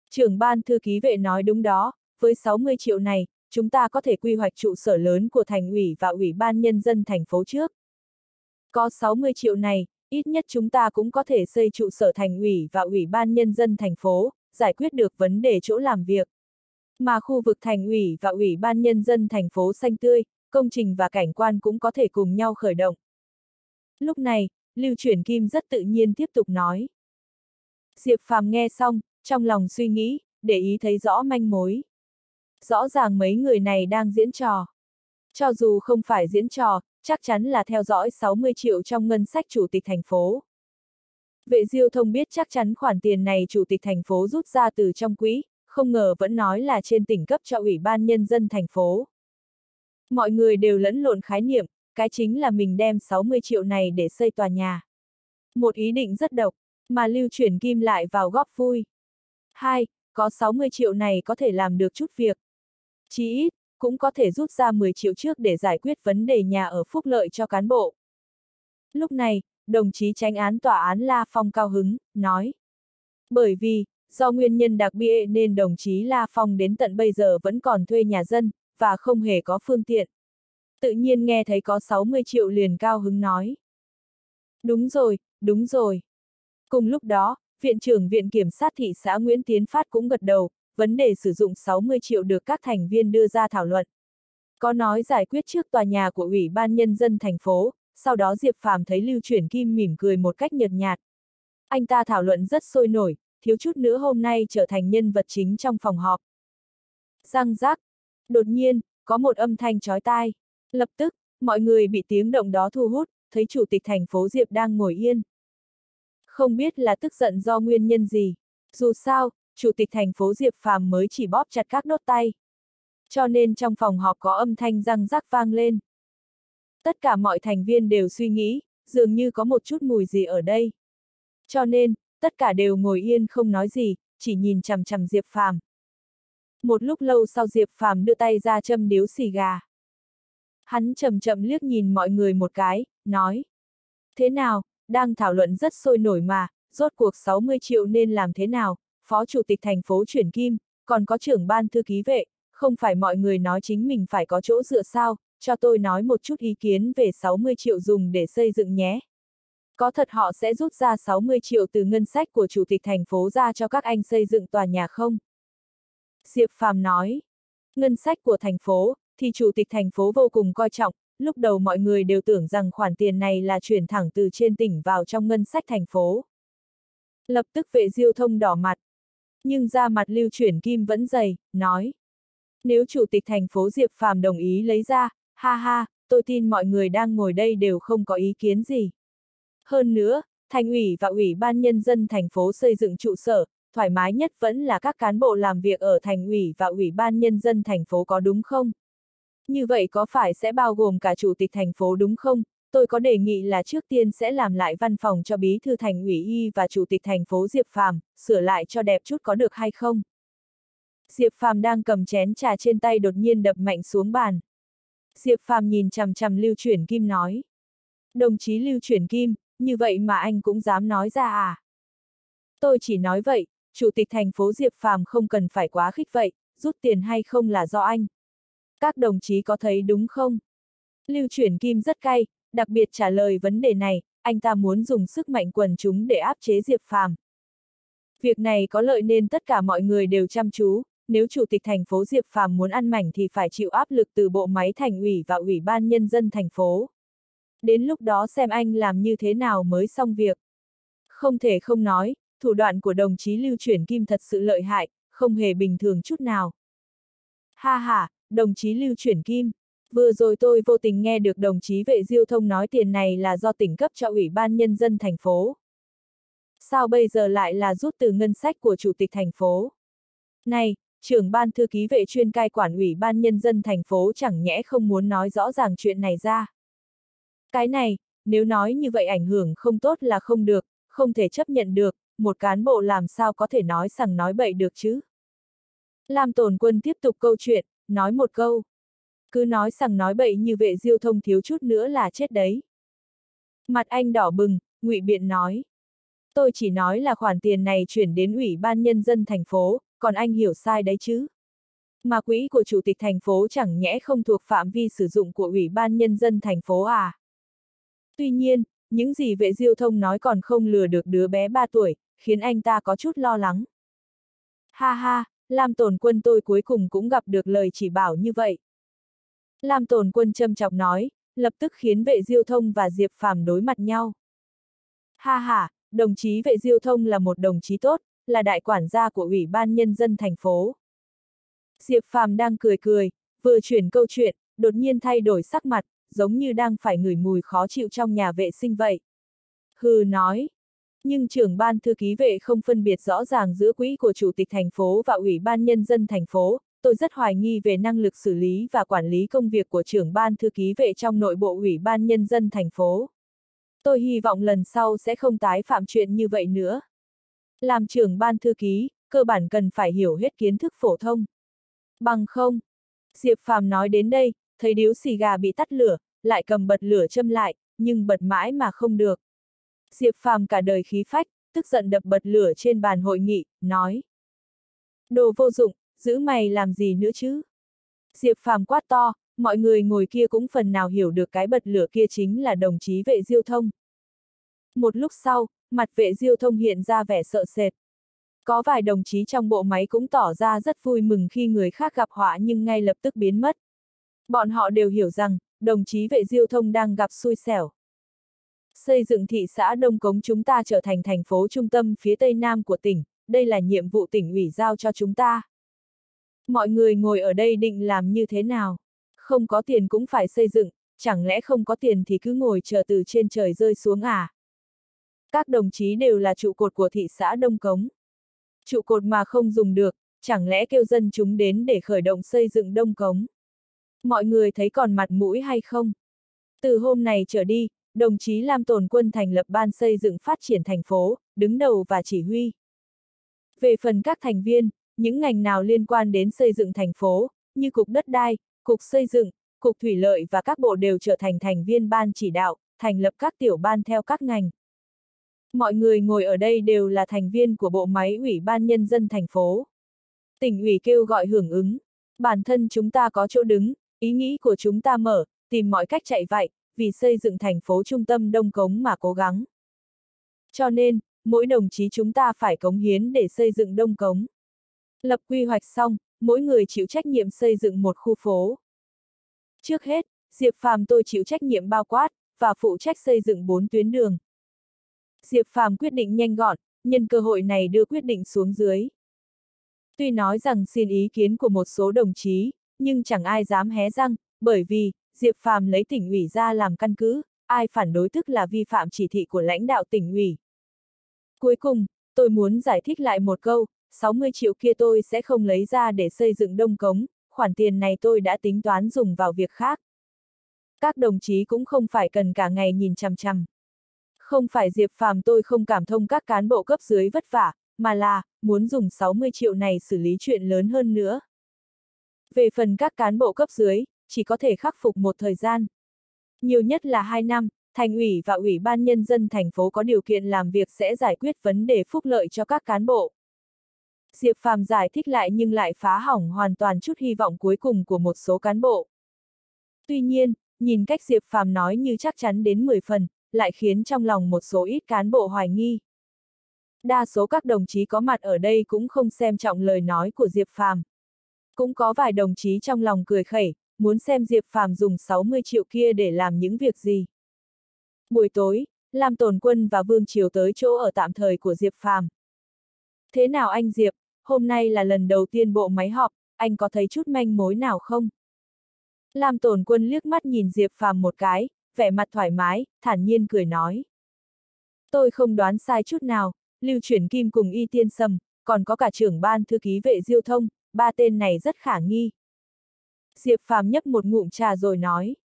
Trưởng ban thư ký vệ nói đúng đó, với 60 triệu này, chúng ta có thể quy hoạch trụ sở lớn của thành ủy và ủy ban nhân dân thành phố trước. Có 60 triệu này, ít nhất chúng ta cũng có thể xây trụ sở thành ủy và ủy ban nhân dân thành phố, giải quyết được vấn đề chỗ làm việc. Mà khu vực thành ủy và ủy ban nhân dân thành phố xanh tươi, công trình và cảnh quan cũng có thể cùng nhau khởi động. Lúc này, Lưu Chuyển Kim rất tự nhiên tiếp tục nói. Diệp Phàm nghe xong, trong lòng suy nghĩ, để ý thấy rõ manh mối. Rõ ràng mấy người này đang diễn trò. Cho dù không phải diễn trò, chắc chắn là theo dõi 60 triệu trong ngân sách chủ tịch thành phố. Vệ Diêu Thông biết chắc chắn khoản tiền này chủ tịch thành phố rút ra từ trong quỹ, không ngờ vẫn nói là trên tỉnh cấp cho Ủy ban Nhân dân thành phố. Mọi người đều lẫn lộn khái niệm, cái chính là mình đem 60 triệu này để xây tòa nhà. Một ý định rất độc, mà lưu chuyển kim lại vào góp vui. Hai, có 60 triệu này có thể làm được chút việc. Chí ít, cũng có thể rút ra 10 triệu trước để giải quyết vấn đề nhà ở phúc lợi cho cán bộ. Lúc này, đồng chí tránh án tòa án La Phong cao hứng, nói. Bởi vì, do nguyên nhân đặc biệt nên đồng chí La Phong đến tận bây giờ vẫn còn thuê nhà dân, và không hề có phương tiện. Tự nhiên nghe thấy có 60 triệu liền cao hứng nói. Đúng rồi, đúng rồi. Cùng lúc đó, Viện trưởng Viện Kiểm sát thị xã Nguyễn Tiến Phát cũng gật đầu, vấn đề sử dụng 60 triệu được các thành viên đưa ra thảo luận. Có nói giải quyết trước tòa nhà của Ủy ban Nhân dân thành phố, sau đó Diệp Phàm thấy Lưu Chuyển Kim mỉm cười một cách nhợt nhạt. Anh ta thảo luận rất sôi nổi, thiếu chút nữa hôm nay trở thành nhân vật chính trong phòng họp. Răng rác. Đột nhiên, có một âm thanh chói tai. Lập tức, mọi người bị tiếng động đó thu hút, thấy chủ tịch thành phố Diệp đang ngồi yên. Không biết là tức giận do nguyên nhân gì. Dù sao, chủ tịch thành phố Diệp Phàm mới chỉ bóp chặt các nốt tay. Cho nên trong phòng họp có âm thanh răng rắc vang lên. Tất cả mọi thành viên đều suy nghĩ, dường như có một chút mùi gì ở đây. Cho nên, tất cả đều ngồi yên không nói gì, chỉ nhìn chằm chằm Diệp Phàm. Một lúc lâu sau Diệp Phàm đưa tay ra châm điếu xì gà. Hắn chậm chậm liếc nhìn mọi người một cái, nói. Thế nào, đang thảo luận rất sôi nổi mà, rốt cuộc 60 triệu nên làm thế nào, Phó Chủ tịch thành phố chuyển kim, còn có trưởng ban thư ký vệ, không phải mọi người nói chính mình phải có chỗ dựa sao, cho tôi nói một chút ý kiến về 60 triệu dùng để xây dựng nhé. Có thật họ sẽ rút ra 60 triệu từ ngân sách của chủ tịch thành phố ra cho các anh xây dựng tòa nhà không? Diệp Phàm nói, ngân sách của thành phố, thì chủ tịch thành phố vô cùng coi trọng, lúc đầu mọi người đều tưởng rằng khoản tiền này là chuyển thẳng từ trên tỉnh vào trong ngân sách thành phố. Lập tức vệ diêu thông đỏ mặt. Nhưng ra mặt lưu chuyển kim vẫn dày, nói. Nếu chủ tịch thành phố Diệp Phàm đồng ý lấy ra, ha ha, tôi tin mọi người đang ngồi đây đều không có ý kiến gì. Hơn nữa, thành ủy và ủy ban nhân dân thành phố xây dựng trụ sở, thoải mái nhất vẫn là các cán bộ làm việc ở thành ủy và ủy ban nhân dân thành phố có đúng không? Như vậy có phải sẽ bao gồm cả chủ tịch thành phố đúng không? Tôi có đề nghị là trước tiên sẽ làm lại văn phòng cho bí thư thành ủy y và chủ tịch thành phố Diệp Phàm, sửa lại cho đẹp chút có được hay không? Diệp Phàm đang cầm chén trà trên tay đột nhiên đập mạnh xuống bàn. Diệp Phàm nhìn chằm chằm Lưu Chuyển Kim nói. Đồng chí Lưu Chuyển Kim, như vậy mà anh cũng dám nói ra à? Tôi chỉ nói vậy, chủ tịch thành phố Diệp Phàm không cần phải quá khích vậy, rút tiền hay không là do anh. Các đồng chí có thấy đúng không? Lưu chuyển kim rất cay, đặc biệt trả lời vấn đề này, anh ta muốn dùng sức mạnh quần chúng để áp chế Diệp Phàm. Việc này có lợi nên tất cả mọi người đều chăm chú, nếu chủ tịch thành phố Diệp Phàm muốn ăn mảnh thì phải chịu áp lực từ bộ máy thành ủy và ủy ban nhân dân thành phố. Đến lúc đó xem anh làm như thế nào mới xong việc. Không thể không nói, thủ đoạn của đồng chí Lưu Chuyển Kim thật sự lợi hại, không hề bình thường chút nào. Ha ha, đồng chí Lưu Chuyển Kim, vừa rồi tôi vô tình nghe được đồng chí vệ diêu thông nói tiền này là do tỉnh cấp cho Ủy ban Nhân dân thành phố. Sao bây giờ lại là rút từ ngân sách của Chủ tịch thành phố? Này, trưởng ban thư ký vệ chuyên cai quản Ủy ban Nhân dân thành phố chẳng nhẽ không muốn nói rõ ràng chuyện này ra. Cái này, nếu nói như vậy ảnh hưởng không tốt là không được, không thể chấp nhận được, một cán bộ làm sao có thể nói sằng nói bậy được chứ? Lam tồn quân tiếp tục câu chuyện, nói một câu. Cứ nói rằng nói bậy như vệ diêu thông thiếu chút nữa là chết đấy. Mặt anh đỏ bừng, ngụy biện nói. Tôi chỉ nói là khoản tiền này chuyển đến Ủy ban Nhân dân thành phố, còn anh hiểu sai đấy chứ. Mà quỹ của Chủ tịch thành phố chẳng nhẽ không thuộc phạm vi sử dụng của Ủy ban Nhân dân thành phố à. Tuy nhiên, những gì vệ diêu thông nói còn không lừa được đứa bé 3 tuổi, khiến anh ta có chút lo lắng. Ha ha, Lam tồn quân tôi cuối cùng cũng gặp được lời chỉ bảo như vậy. Lam tồn quân châm chọc nói, lập tức khiến vệ diêu thông và Diệp Phàm đối mặt nhau. Ha ha, đồng chí vệ diêu thông là một đồng chí tốt, là đại quản gia của Ủy ban Nhân dân thành phố. Diệp Phàm đang cười cười, vừa chuyển câu chuyện, đột nhiên thay đổi sắc mặt, giống như đang phải ngửi mùi khó chịu trong nhà vệ sinh vậy. Hừ nói, nhưng trưởng ban thư ký vệ không phân biệt rõ ràng giữa quỹ của chủ tịch thành phố và ủy ban nhân dân thành phố, tôi rất hoài nghi về năng lực xử lý và quản lý công việc của trưởng ban thư ký vệ trong nội bộ ủy ban nhân dân thành phố. Tôi hy vọng lần sau sẽ không tái phạm chuyện như vậy nữa. Làm trưởng ban thư ký, cơ bản cần phải hiểu hết kiến thức phổ thông. Bằng không, Diệp Phàm nói đến đây, thấy điếu xì gà bị tắt lửa, lại cầm bật lửa châm lại, nhưng bật mãi mà không được. Diệp Phàm cả đời khí phách, tức giận đập bật lửa trên bàn hội nghị, nói. Đồ vô dụng, giữ mày làm gì nữa chứ? Diệp Phàm quát to, mọi người ngồi kia cũng phần nào hiểu được cái bật lửa kia chính là đồng chí vệ diêu thông. Một lúc sau, mặt vệ diêu thông hiện ra vẻ sợ sệt. Có vài đồng chí trong bộ máy cũng tỏ ra rất vui mừng khi người khác gặp họa nhưng ngay lập tức biến mất. Bọn họ đều hiểu rằng, đồng chí vệ diêu thông đang gặp xui xẻo xây dựng thị xã Đông Cống chúng ta trở thành thành phố trung tâm phía tây nam của tỉnh, đây là nhiệm vụ tỉnh ủy giao cho chúng ta. Mọi người ngồi ở đây định làm như thế nào? Không có tiền cũng phải xây dựng, chẳng lẽ không có tiền thì cứ ngồi chờ từ trên trời rơi xuống à? Các đồng chí đều là trụ cột của thị xã Đông Cống. Trụ cột mà không dùng được, chẳng lẽ kêu dân chúng đến để khởi động xây dựng Đông Cống? Mọi người thấy còn mặt mũi hay không? Từ hôm này trở đi, đồng chí Lam Tồn Quân thành lập ban xây dựng phát triển thành phố, đứng đầu và chỉ huy. Về phần các thành viên, những ngành nào liên quan đến xây dựng thành phố, như Cục Đất đai, Cục Xây dựng, Cục Thủy lợi và các bộ đều trở thành thành viên ban chỉ đạo, thành lập các tiểu ban theo các ngành. Mọi người ngồi ở đây đều là thành viên của bộ máy Ủy ban Nhân dân thành phố. Tỉnh ủy kêu gọi hưởng ứng. Bản thân chúng ta có chỗ đứng, ý nghĩ của chúng ta mở, tìm mọi cách chạy vậy, vì xây dựng thành phố trung tâm Đông Cống mà cố gắng. Cho nên, mỗi đồng chí chúng ta phải cống hiến để xây dựng Đông Cống. Lập quy hoạch xong, mỗi người chịu trách nhiệm xây dựng một khu phố. Trước hết, Diệp Phàm tôi chịu trách nhiệm bao quát, và phụ trách xây dựng bốn tuyến đường. Diệp Phàm quyết định nhanh gọn, nhân cơ hội này đưa quyết định xuống dưới. Tuy nói rằng xin ý kiến của một số đồng chí, nhưng chẳng ai dám hé răng, bởi vì, Diệp Phàm lấy tỉnh ủy ra làm căn cứ, ai phản đối tức là vi phạm chỉ thị của lãnh đạo tỉnh ủy. Cuối cùng, tôi muốn giải thích lại một câu, 60 triệu kia tôi sẽ không lấy ra để xây dựng đông cống, khoản tiền này tôi đã tính toán dùng vào việc khác. Các đồng chí cũng không phải cần cả ngày nhìn chằm chằm. Không phải Diệp Phàm tôi không cảm thông các cán bộ cấp dưới vất vả, mà là, muốn dùng 60 triệu này xử lý chuyện lớn hơn nữa. Về phần các cán bộ cấp dưới, chỉ có thể khắc phục một thời gian. Nhiều nhất là 2 năm, thành ủy và ủy ban nhân dân thành phố có điều kiện làm việc sẽ giải quyết vấn đề phúc lợi cho các cán bộ. Diệp Phàm giải thích lại nhưng lại phá hỏng hoàn toàn chút hy vọng cuối cùng của một số cán bộ. Tuy nhiên, nhìn cách Diệp Phàm nói như chắc chắn đến 10 phần, lại khiến trong lòng một số ít cán bộ hoài nghi. Đa số các đồng chí có mặt ở đây cũng không xem trọng lời nói của Diệp Phàm. Cũng có vài đồng chí trong lòng cười khẩy, muốn xem Diệp Phàm dùng 60 triệu kia để làm những việc gì. Buổi tối, Lam Tồn Quân và Vương Triều tới chỗ ở tạm thời của Diệp Phàm. Thế nào anh Diệp, hôm nay là lần đầu tiên bộ máy họp, anh có thấy chút manh mối nào không? Lam Tồn Quân liếc mắt nhìn Diệp Phàm một cái, vẻ mặt thoải mái, thản nhiên cười nói. Tôi không đoán sai chút nào, Lưu Chuyển Kim cùng Y Tiên Sầm, còn có cả trưởng ban thư ký vệ diêu thông, ba tên này rất khả nghi. Diệp Phàm nhấp một ngụm trà rồi nói.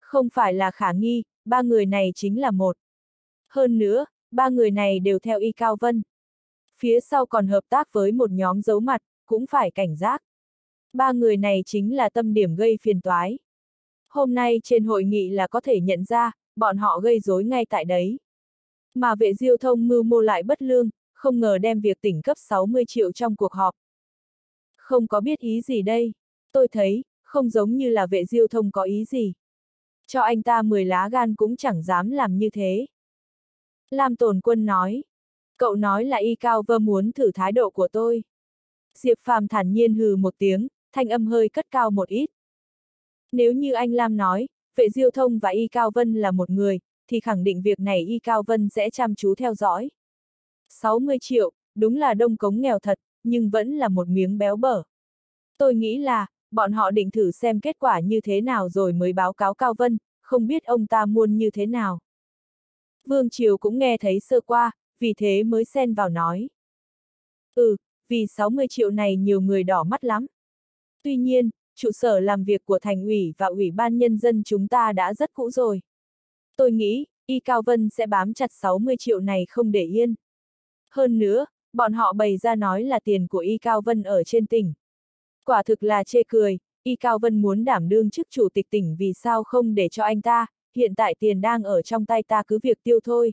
Không phải là khả nghi, ba người này chính là một. Hơn nữa, ba người này đều theo Y Cao Vân. Phía sau còn hợp tác với một nhóm giấu mặt, cũng phải cảnh giác. Ba người này chính là tâm điểm gây phiền toái. Hôm nay trên hội nghị là có thể nhận ra, bọn họ gây rối ngay tại đấy. Mà vệ diêu thông mưu mô lại bất lương, không ngờ đem việc tỉnh cấp 60 triệu trong cuộc họp. Không có biết ý gì đây. Tôi thấy, không giống như là vệ diêu thông có ý gì. Cho anh ta 10 lá gan cũng chẳng dám làm như thế. Lam Tồn Quân nói. Cậu nói là y cao vơ muốn thử thái độ của tôi. Diệp Phàm thản nhiên hừ một tiếng, thanh âm hơi cất cao một ít. Nếu như anh Lam nói, vệ diêu thông và y cao vân là một người, thì khẳng định việc này y cao vân sẽ chăm chú theo dõi. 60 triệu, đúng là đông cống nghèo thật, nhưng vẫn là một miếng béo bở. Tôi nghĩ là, bọn họ định thử xem kết quả như thế nào rồi mới báo cáo Cao Vân, không biết ông ta muôn như thế nào. Vương Triều cũng nghe thấy sơ qua, vì thế mới xen vào nói. Ừ, vì 60 triệu này nhiều người đỏ mắt lắm. Tuy nhiên, trụ sở làm việc của thành ủy và ủy ban nhân dân chúng ta đã rất cũ rồi. Tôi nghĩ, Y Cao Vân sẽ bám chặt 60 triệu này không để yên. Hơn nữa, bọn họ bày ra nói là tiền của Y Cao Vân ở trên tỉnh. Quả thực là chê cười, Y Cao Vân muốn đảm đương chức chủ tịch tỉnh vì sao không để cho anh ta, hiện tại tiền đang ở trong tay ta cứ việc tiêu thôi.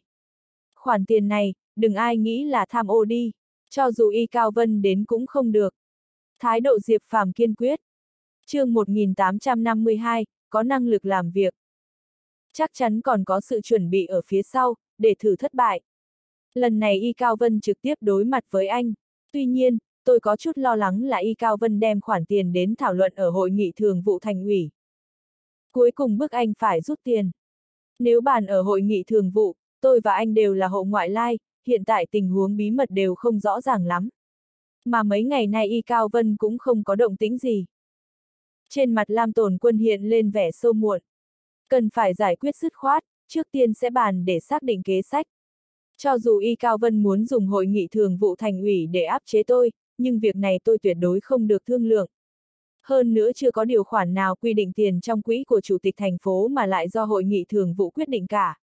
Khoản tiền này, đừng ai nghĩ là tham ô đi, cho dù Y Cao Vân đến cũng không được. Thái độ Diệp Phàm kiên quyết. chương 1852, có năng lực làm việc. Chắc chắn còn có sự chuẩn bị ở phía sau, để thử thất bại. Lần này Y Cao Vân trực tiếp đối mặt với anh. Tuy nhiên, tôi có chút lo lắng là Y Cao Vân đem khoản tiền đến thảo luận ở hội nghị thường vụ thành ủy. Cuối cùng bức anh phải rút tiền. Nếu bàn ở hội nghị thường vụ, tôi và anh đều là hộ ngoại lai, hiện tại tình huống bí mật đều không rõ ràng lắm. Mà mấy ngày nay Y Cao Vân cũng không có động tĩnh gì. Trên mặt Lam Tồn Quân hiện lên vẻ sâu muộn. Cần phải giải quyết dứt khoát, trước tiên sẽ bàn để xác định kế sách. Cho dù Y Cao Vân muốn dùng hội nghị thường vụ thành ủy để áp chế tôi, nhưng việc này tôi tuyệt đối không được thương lượng. Hơn nữa chưa có điều khoản nào quy định tiền trong quỹ của chủ tịch thành phố mà lại do hội nghị thường vụ quyết định cả.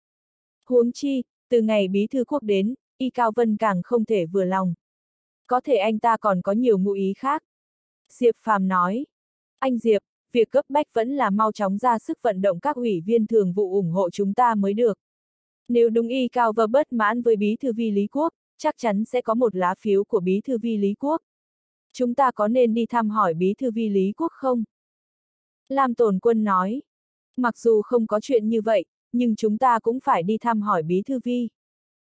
Huống chi, từ ngày bí thư quốc đến, Y Cao Vân càng không thể vừa lòng. Có thể anh ta còn có nhiều ngụ ý khác. Diệp Phàm nói. Anh Diệp, việc cấp bách vẫn là mau chóng ra sức vận động các ủy viên thường vụ ủng hộ chúng ta mới được. Nếu đúng y cao và bất mãn với bí thư vi Lý Quốc, chắc chắn sẽ có một lá phiếu của bí thư vi Lý Quốc. Chúng ta có nên đi thăm hỏi bí thư vi lý quốc không? Lam Tồn Quân nói. Mặc dù không có chuyện như vậy, nhưng chúng ta cũng phải đi thăm hỏi bí thư vi.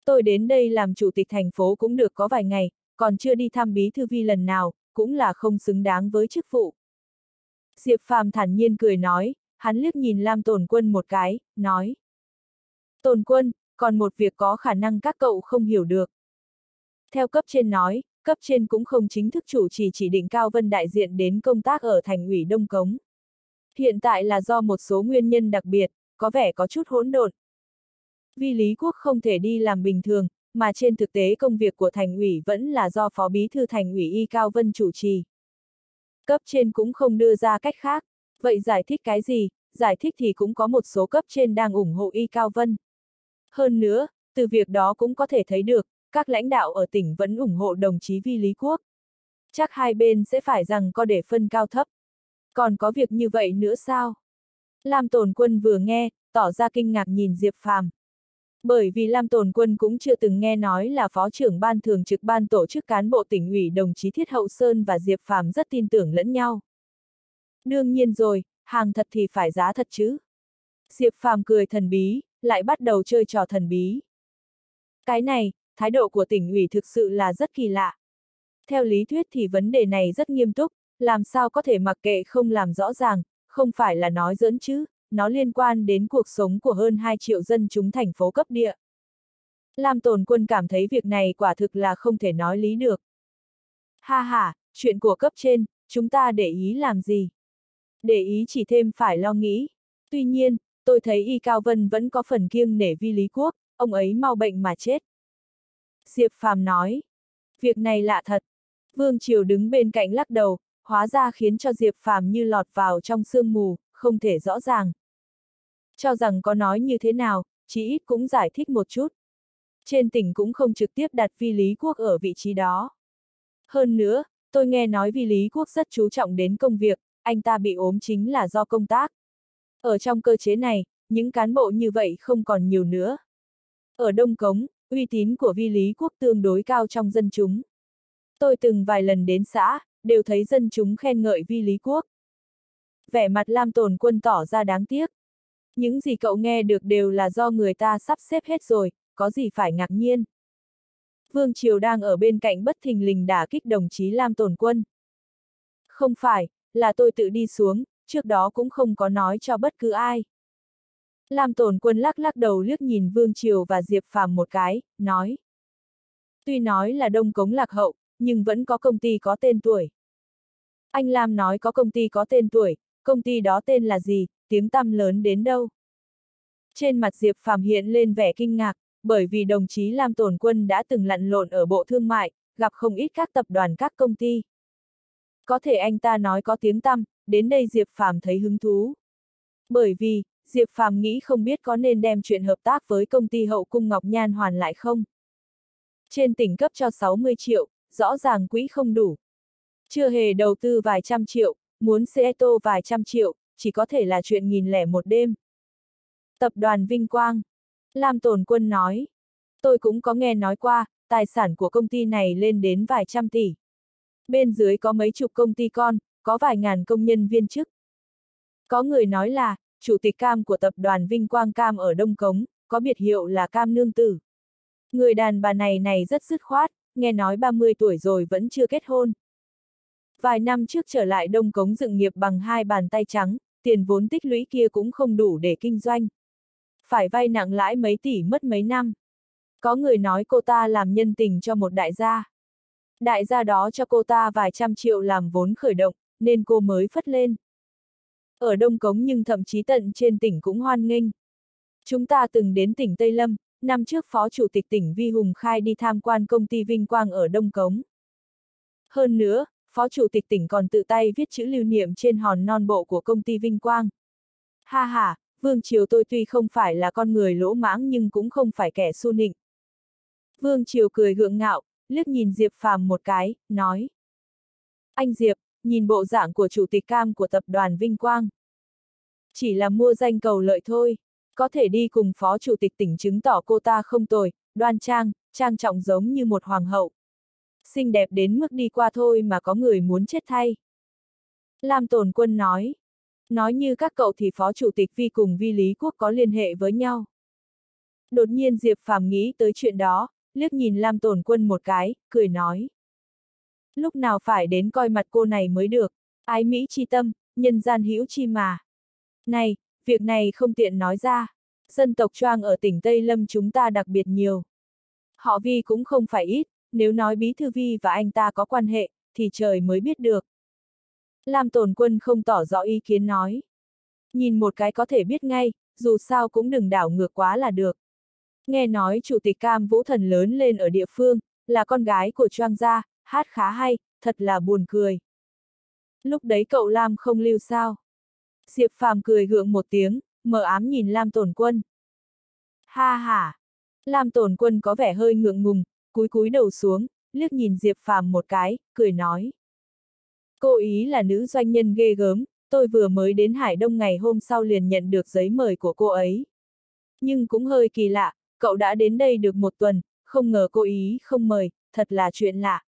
Tôi đến đây làm chủ tịch thành phố cũng được có vài ngày, còn chưa đi thăm bí thư vi lần nào, cũng là không xứng đáng với chức vụ. Diệp Phàm thản nhiên cười nói, hắn liếc nhìn Lam Tồn Quân một cái, nói. Tồn Quân, còn một việc có khả năng các cậu không hiểu được. Theo cấp trên nói, cấp trên cũng không chính thức chủ trì chỉ định Cao Vân đại diện đến công tác ở thành ủy Đông Cống. Hiện tại là do một số nguyên nhân đặc biệt, có vẻ có chút hỗn độn. Vì Lý Quốc không thể đi làm bình thường, mà trên thực tế công việc của thành ủy vẫn là do Phó Bí Thư Thành ủy Y Cao Vân chủ trì. Cấp trên cũng không đưa ra cách khác, vậy giải thích cái gì, giải thích thì cũng có một số cấp trên đang ủng hộ Y Cao Vân. Hơn nữa, từ việc đó cũng có thể thấy được, các lãnh đạo ở tỉnh vẫn ủng hộ đồng chí Vi Lý Quốc. Chắc hai bên sẽ phải rằng có để phân cao thấp. Còn có việc như vậy nữa sao? Lam Tồn Quân vừa nghe, tỏ ra kinh ngạc nhìn Diệp Phàm. Bởi vì Lam Tồn Quân cũng chưa từng nghe nói là phó trưởng ban thường trực ban tổ chức cán bộ tỉnh ủy đồng chí Thiết Hậu Sơn và Diệp Phàm rất tin tưởng lẫn nhau. Đương nhiên rồi, hàng thật thì phải giá thật chứ. Diệp Phàm cười thần bí, lại bắt đầu chơi trò thần bí. Cái này, thái độ của tỉnh ủy thực sự là rất kỳ lạ. Theo lý thuyết thì vấn đề này rất nghiêm túc, làm sao có thể mặc kệ không làm rõ ràng, không phải là nói dẫn chứ, nó liên quan đến cuộc sống của hơn 2 triệu dân chúng thành phố cấp địa. Lam Tồn Quân cảm thấy việc này quả thực là không thể nói lý được. Ha ha, chuyện của cấp trên, chúng ta để ý làm gì? Để ý chỉ thêm phải lo nghĩ. Tuy nhiên, tôi thấy Y Cao Vân vẫn có phần kiêng nể vi lý quốc, ông ấy mau bệnh mà chết. Diệp Phàm nói. Việc này lạ thật. Vương Triều đứng bên cạnh lắc đầu, hóa ra khiến cho Diệp Phàm như lọt vào trong sương mù, không thể rõ ràng. Cho rằng có nói như thế nào, chí ít cũng giải thích một chút. Trên tỉnh cũng không trực tiếp đặt vi lý quốc ở vị trí đó. Hơn nữa, tôi nghe nói vi lý quốc rất chú trọng đến công việc, anh ta bị ốm chính là do công tác. Ở trong cơ chế này, những cán bộ như vậy không còn nhiều nữa. Ở Đông Cống, uy tín của vi lý quốc tương đối cao trong dân chúng. Tôi từng vài lần đến xã, đều thấy dân chúng khen ngợi vi lý quốc. Vẻ mặt Lam Tồn Quân tỏ ra đáng tiếc. Những gì cậu nghe được đều là do người ta sắp xếp hết rồi, có gì phải ngạc nhiên. Vương Triều đang ở bên cạnh bất thình lình đả kích đồng chí Lam Tồn Quân. Không phải, là tôi tự đi xuống, trước đó cũng không có nói cho bất cứ ai. Lam Tồn Quân lắc lắc đầu liếc nhìn Vương Triều và Diệp Phàm một cái, nói. Tuy nói là đông cống lạc hậu, nhưng vẫn có công ty có tên tuổi. Anh Lam nói có công ty có tên tuổi, công ty đó tên là gì, tiếng tăm lớn đến đâu. Trên mặt Diệp Phạm hiện lên vẻ kinh ngạc, bởi vì đồng chí Lam Tồn Quân đã từng lặn lộn ở bộ thương mại, gặp không ít các tập đoàn các công ty. Có thể anh ta nói có tiếng tăm, đến đây Diệp Phạm thấy hứng thú. Bởi vì, Diệp Phạm nghĩ không biết có nên đem chuyện hợp tác với công ty hậu cung Ngọc Nhan hoàn lại không. Trên tỉnh cấp cho 60 triệu, rõ ràng quỹ không đủ. Chưa hề đầu tư vài trăm triệu, muốn xe tô vài trăm triệu, chỉ có thể là chuyện nghìn lẻ một đêm. Tập đoàn Vinh Quang. Lam Tồn Quân nói. Tôi cũng có nghe nói qua, tài sản của công ty này lên đến vài trăm tỷ. Bên dưới có mấy chục công ty con, có vài ngàn công nhân viên chức. Có người nói là, chủ tịch cam của tập đoàn Vinh Quang Cam ở Đông Cống, có biệt hiệu là Cam Nương Tử. Người đàn bà này này rất dứt khoát, nghe nói 30 tuổi rồi vẫn chưa kết hôn. Vài năm trước trở lại Đông Cống dựng nghiệp bằng hai bàn tay trắng, tiền vốn tích lũy kia cũng không đủ để kinh doanh. Phải vay nặng lãi mấy tỷ mất mấy năm. Có người nói cô ta làm nhân tình cho một đại gia. Đại gia đó cho cô ta vài trăm triệu làm vốn khởi động, nên cô mới phất lên. Ở Đông Cống nhưng thậm chí tận trên tỉnh cũng hoan nghênh. Chúng ta từng đến tỉnh Tây Lâm, năm trước Phó Chủ tịch tỉnh Vi Hùng Khai đi tham quan công ty Vinh Quang ở Đông Cống. Hơn nữa, Phó Chủ tịch tỉnh còn tự tay viết chữ lưu niệm trên hòn non bộ của công ty Vinh Quang. Ha ha, Vương Triều tôi tuy không phải là con người lỗ mãng nhưng cũng không phải kẻ su nịnh. Vương Triều cười gượng ngạo, liếc nhìn Diệp Phàm một cái, nói. Anh Diệp, nhìn bộ dạng của chủ tịch cam của tập đoàn Vinh Quang. Chỉ là mua danh cầu lợi thôi, có thể đi cùng phó chủ tịch tỉnh chứng tỏ cô ta không tồi, đoan trang, trang trọng giống như một hoàng hậu. Xinh đẹp đến mức đi qua thôi mà có người muốn chết thay. Lam Tồn Quân nói. Nói như các cậu thì Phó Chủ tịch Vi cùng Vi Lý Quốc có liên hệ với nhau. Đột nhiên Diệp Phàm nghĩ tới chuyện đó, liếc nhìn Lam Tồn Quân một cái, cười nói. Lúc nào phải đến coi mặt cô này mới được, ái Mỹ chi tâm, nhân gian hữu chi mà. Này, việc này không tiện nói ra. Dân tộc Choang ở tỉnh Tây Lâm chúng ta đặc biệt nhiều. Họ Vi cũng không phải ít, nếu nói Bí Thư Vi và anh ta có quan hệ, thì trời mới biết được. Lam Tồn Quân không tỏ rõ ý kiến nói. Nhìn một cái có thể biết ngay, dù sao cũng đừng đảo ngược quá là được. Nghe nói chủ tịch Cam Vũ Thần lớn lên ở địa phương, là con gái của Choang gia, hát khá hay, thật là buồn cười. Lúc đấy cậu Lam không lưu sao. Diệp Phàm cười gượng một tiếng, mờ ám nhìn Lam Tồn Quân. Ha ha! Lam Tồn Quân có vẻ hơi ngượng ngùng, cúi cúi đầu xuống, liếc nhìn Diệp Phàm một cái, cười nói. Cô ý là nữ doanh nhân ghê gớm, tôi vừa mới đến Hải Đông ngày hôm sau liền nhận được giấy mời của cô ấy. Nhưng cũng hơi kỳ lạ, cậu đã đến đây được một tuần, không ngờ cô ý không mời, thật là chuyện lạ.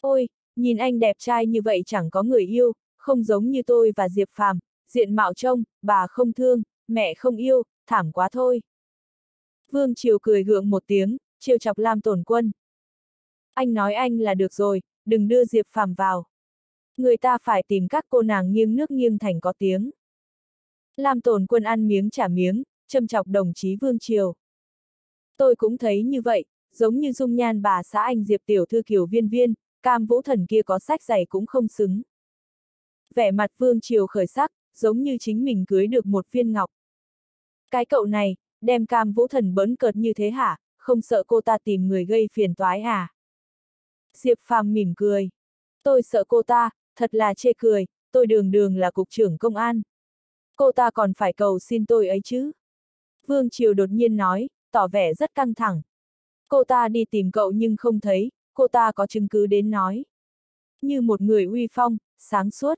Ôi, nhìn anh đẹp trai như vậy chẳng có người yêu, không giống như tôi và Diệp Phàm, diện mạo trông, bà không thương, mẹ không yêu, thảm quá thôi. Vương Triều cười gượng một tiếng, chiêu chọc Lam Tổn Quân. Anh nói anh là được rồi, đừng đưa Diệp Phàm vào. Người ta phải tìm các cô nàng nghiêng nước nghiêng thành có tiếng. Lam Tổn Quân ăn miếng trả miếng, châm chọc đồng chí Vương Triều. Tôi cũng thấy như vậy, giống như dung nhan bà xã anh Diệp Tiểu Thư Kiều Viên Viên, cam vũ thần kia có sách giày cũng không xứng. Vẻ mặt Vương Triều khởi sắc, giống như chính mình cưới được một viên ngọc. Cái cậu này, đem cam vũ thần bấn cợt như thế hả, không sợ cô ta tìm người gây phiền toái à? Diệp Phàm mỉm cười. Tôi sợ cô ta, thật là chê cười, tôi đường đường là cục trưởng công an. Cô ta còn phải cầu xin tôi ấy chứ. Vương Triều đột nhiên nói, tỏ vẻ rất căng thẳng. Cô ta đi tìm cậu nhưng không thấy, cô ta có chứng cứ đến nói. Như một người uy phong, sáng suốt,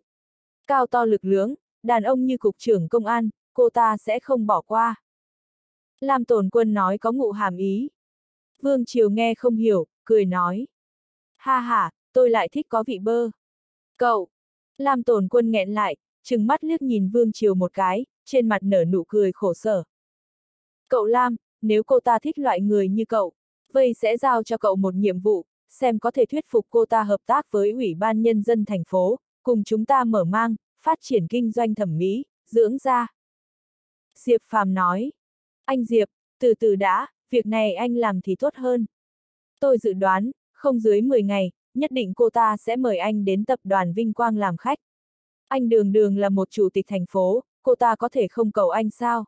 cao to lực lưỡng, đàn ông như cục trưởng công an, cô ta sẽ không bỏ qua. Lam Tồn Quân nói có ngụ hàm ý. Vương Triều nghe không hiểu, cười nói. Ha ha, tôi lại thích có vị bơ. Cậu! Lam Tồn Quân nghẹn lại, trừng mắt liếc nhìn Vương Triều một cái, trên mặt nở nụ cười khổ sở. Cậu Lam, nếu cô ta thích loại người như cậu, vây sẽ giao cho cậu một nhiệm vụ, xem có thể thuyết phục cô ta hợp tác với Ủy ban Nhân dân thành phố, cùng chúng ta mở mang, phát triển kinh doanh thẩm mỹ, dưỡng da. Diệp Phàm nói, anh Diệp, từ từ đã, việc này anh làm thì tốt hơn. Tôi dự đoán, không dưới 10 ngày, nhất định cô ta sẽ mời anh đến tập đoàn Vinh Quang làm khách. Anh đường đường là một chủ tịch thành phố, cô ta có thể không cầu anh sao?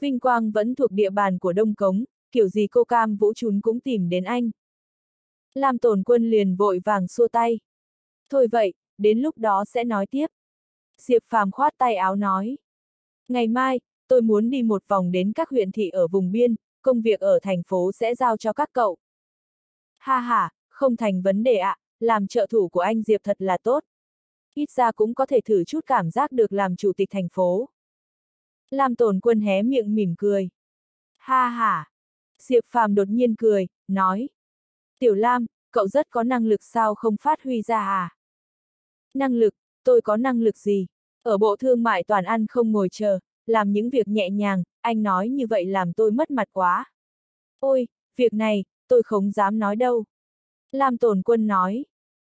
Vinh Quang vẫn thuộc địa bàn của Đông Cống, kiểu gì cô cam vũ trún cũng tìm đến anh. Lam tổn quân liền vội vàng xua tay. Thôi vậy, đến lúc đó sẽ nói tiếp. Diệp Phàm khoát tay áo nói. Ngày mai, tôi muốn đi một vòng đến các huyện thị ở vùng biên, công việc ở thành phố sẽ giao cho các cậu. Ha ha, không thành vấn đề ạ, à, làm trợ thủ của anh Diệp thật là tốt. Ít ra cũng có thể thử chút cảm giác được làm chủ tịch thành phố. Lam Tồn quân hé miệng mỉm cười. Ha ha. Diệp Phàm đột nhiên cười, nói. Tiểu Lam, cậu rất có năng lực sao không phát huy ra à? Năng lực, tôi có năng lực gì? Ở bộ thương mại toàn ăn không ngồi chờ, làm những việc nhẹ nhàng, anh nói như vậy làm tôi mất mặt quá. Ôi, việc này, tôi không dám nói đâu. Lam Tồn Quân nói.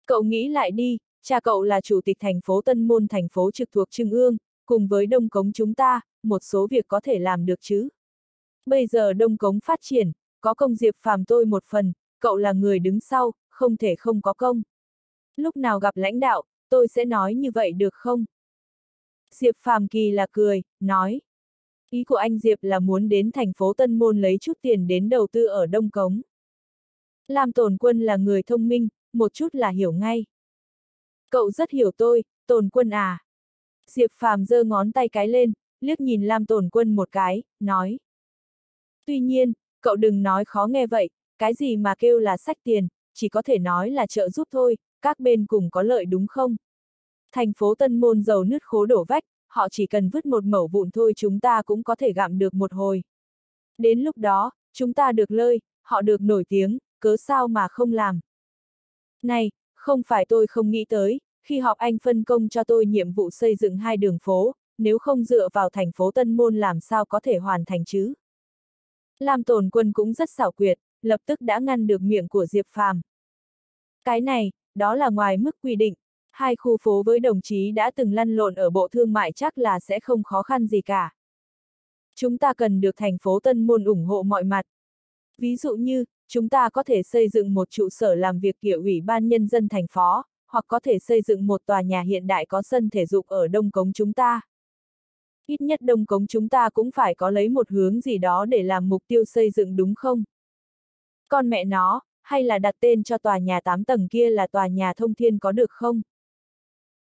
Cậu nghĩ lại đi, cha cậu là chủ tịch thành phố Tân Môn thành phố trực thuộc Trung ương, cùng với Đông Cống chúng ta, một số việc có thể làm được chứ. Bây giờ Đông Cống phát triển, có công diệp phàm tôi một phần, cậu là người đứng sau, không thể không có công. Lúc nào gặp lãnh đạo, tôi sẽ nói như vậy được không? Diệp Phàm kỳ là cười, nói. Ý của anh Diệp là muốn đến thành phố Tân Môn lấy chút tiền đến đầu tư ở Đông Cống. Lam Tồn Quân là người thông minh, một chút là hiểu ngay. Cậu rất hiểu tôi, Tồn Quân à. Diệp Phàm giơ ngón tay cái lên, liếc nhìn Lam Tồn Quân một cái, nói. Tuy nhiên, cậu đừng nói khó nghe vậy, cái gì mà kêu là sách tiền, chỉ có thể nói là trợ giúp thôi, các bên cùng có lợi đúng không? Thành phố Tân Môn giàu nứt khố đổ vách, họ chỉ cần vứt một mẩu vụn thôi chúng ta cũng có thể gặm được một hồi. Đến lúc đó, chúng ta được lơi, họ được nổi tiếng, cớ sao mà không làm. Này, không phải tôi không nghĩ tới, khi họp anh phân công cho tôi nhiệm vụ xây dựng hai đường phố, nếu không dựa vào thành phố Tân Môn làm sao có thể hoàn thành chứ? Lam Tồn Quân cũng rất xảo quyệt, lập tức đã ngăn được miệng của Diệp Phàm. Cái này, đó là ngoài mức quy định, hai khu phố với đồng chí đã từng lăn lộn ở bộ thương mại chắc là sẽ không khó khăn gì cả. Chúng ta cần được thành phố Tân Môn ủng hộ mọi mặt. Ví dụ như, chúng ta có thể xây dựng một trụ sở làm việc kiểu ủy ban nhân dân thành phố, hoặc có thể xây dựng một tòa nhà hiện đại có sân thể dục ở Đông Cống chúng ta. Ít nhất Đông Cống chúng ta cũng phải có lấy một hướng gì đó để làm mục tiêu xây dựng đúng không? Con mẹ nó, hay là đặt tên cho tòa nhà 8 tầng kia là tòa nhà thông thiên có được không?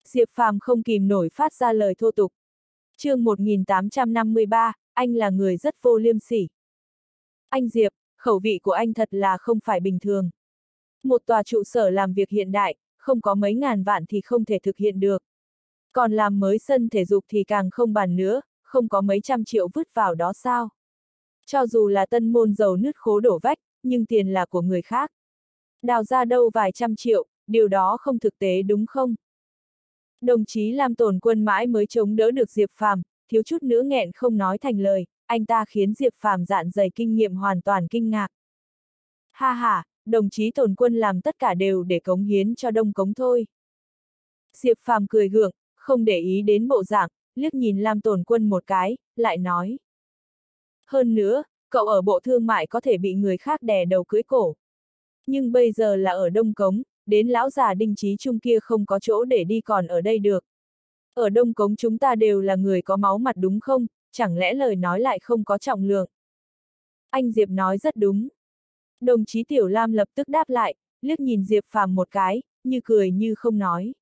Diệp Phàm không kìm nổi phát ra lời thô tục. chương 1853, anh là người rất vô liêm sỉ. Anh Diệp, khẩu vị của anh thật là không phải bình thường. Một tòa trụ sở làm việc hiện đại, không có mấy ngàn vạn thì không thể thực hiện được. Còn làm mới sân thể dục thì càng không bàn nữa, không có mấy trăm triệu vứt vào đó sao. Cho dù là tân môn dầu nứt khố đổ vách, nhưng tiền là của người khác. Đào ra đâu vài trăm triệu, điều đó không thực tế đúng không? Đồng chí Lam Tồn Quân mãi mới chống đỡ được Diệp Phàm, thiếu chút nữa nghẹn không nói thành lời, anh ta khiến Diệp Phàm dạn dày kinh nghiệm hoàn toàn kinh ngạc. Ha ha, đồng chí Tồn Quân làm tất cả đều để cống hiến cho Đông Cống thôi. Diệp Phàm cười gượng, không để ý đến bộ dạng, liếc nhìn Lam Tồn Quân một cái, lại nói. Hơn nữa, cậu ở bộ thương mại có thể bị người khác đè đầu cưới cổ. Nhưng bây giờ là ở Đông Cống, đến lão già đinh trí trung kia không có chỗ để đi còn ở đây được. Ở Đông Cống chúng ta đều là người có máu mặt đúng không, chẳng lẽ lời nói lại không có trọng lượng. Anh Diệp nói rất đúng. Đồng chí Tiểu Lam lập tức đáp lại, liếc nhìn Diệp Phàm một cái, như cười như không nói.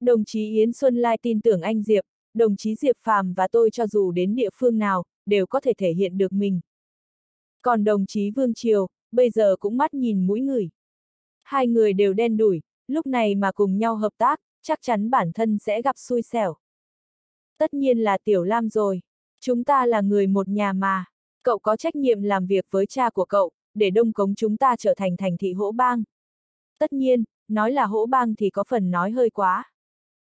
Đồng chí Yến Xuân Lai tin tưởng anh Diệp, đồng chí Diệp Phàm và tôi cho dù đến địa phương nào, đều có thể thể hiện được mình. Còn đồng chí Vương Triều, bây giờ cũng mắt nhìn mũi người. Hai người đều đen đủi, lúc này mà cùng nhau hợp tác, chắc chắn bản thân sẽ gặp xui xẻo. Tất nhiên là Tiểu Lam rồi. Chúng ta là người một nhà mà. Cậu có trách nhiệm làm việc với cha của cậu, để đông cống chúng ta trở thành thành thị hỗ bang. Tất nhiên, nói là hỗ bang thì có phần nói hơi quá.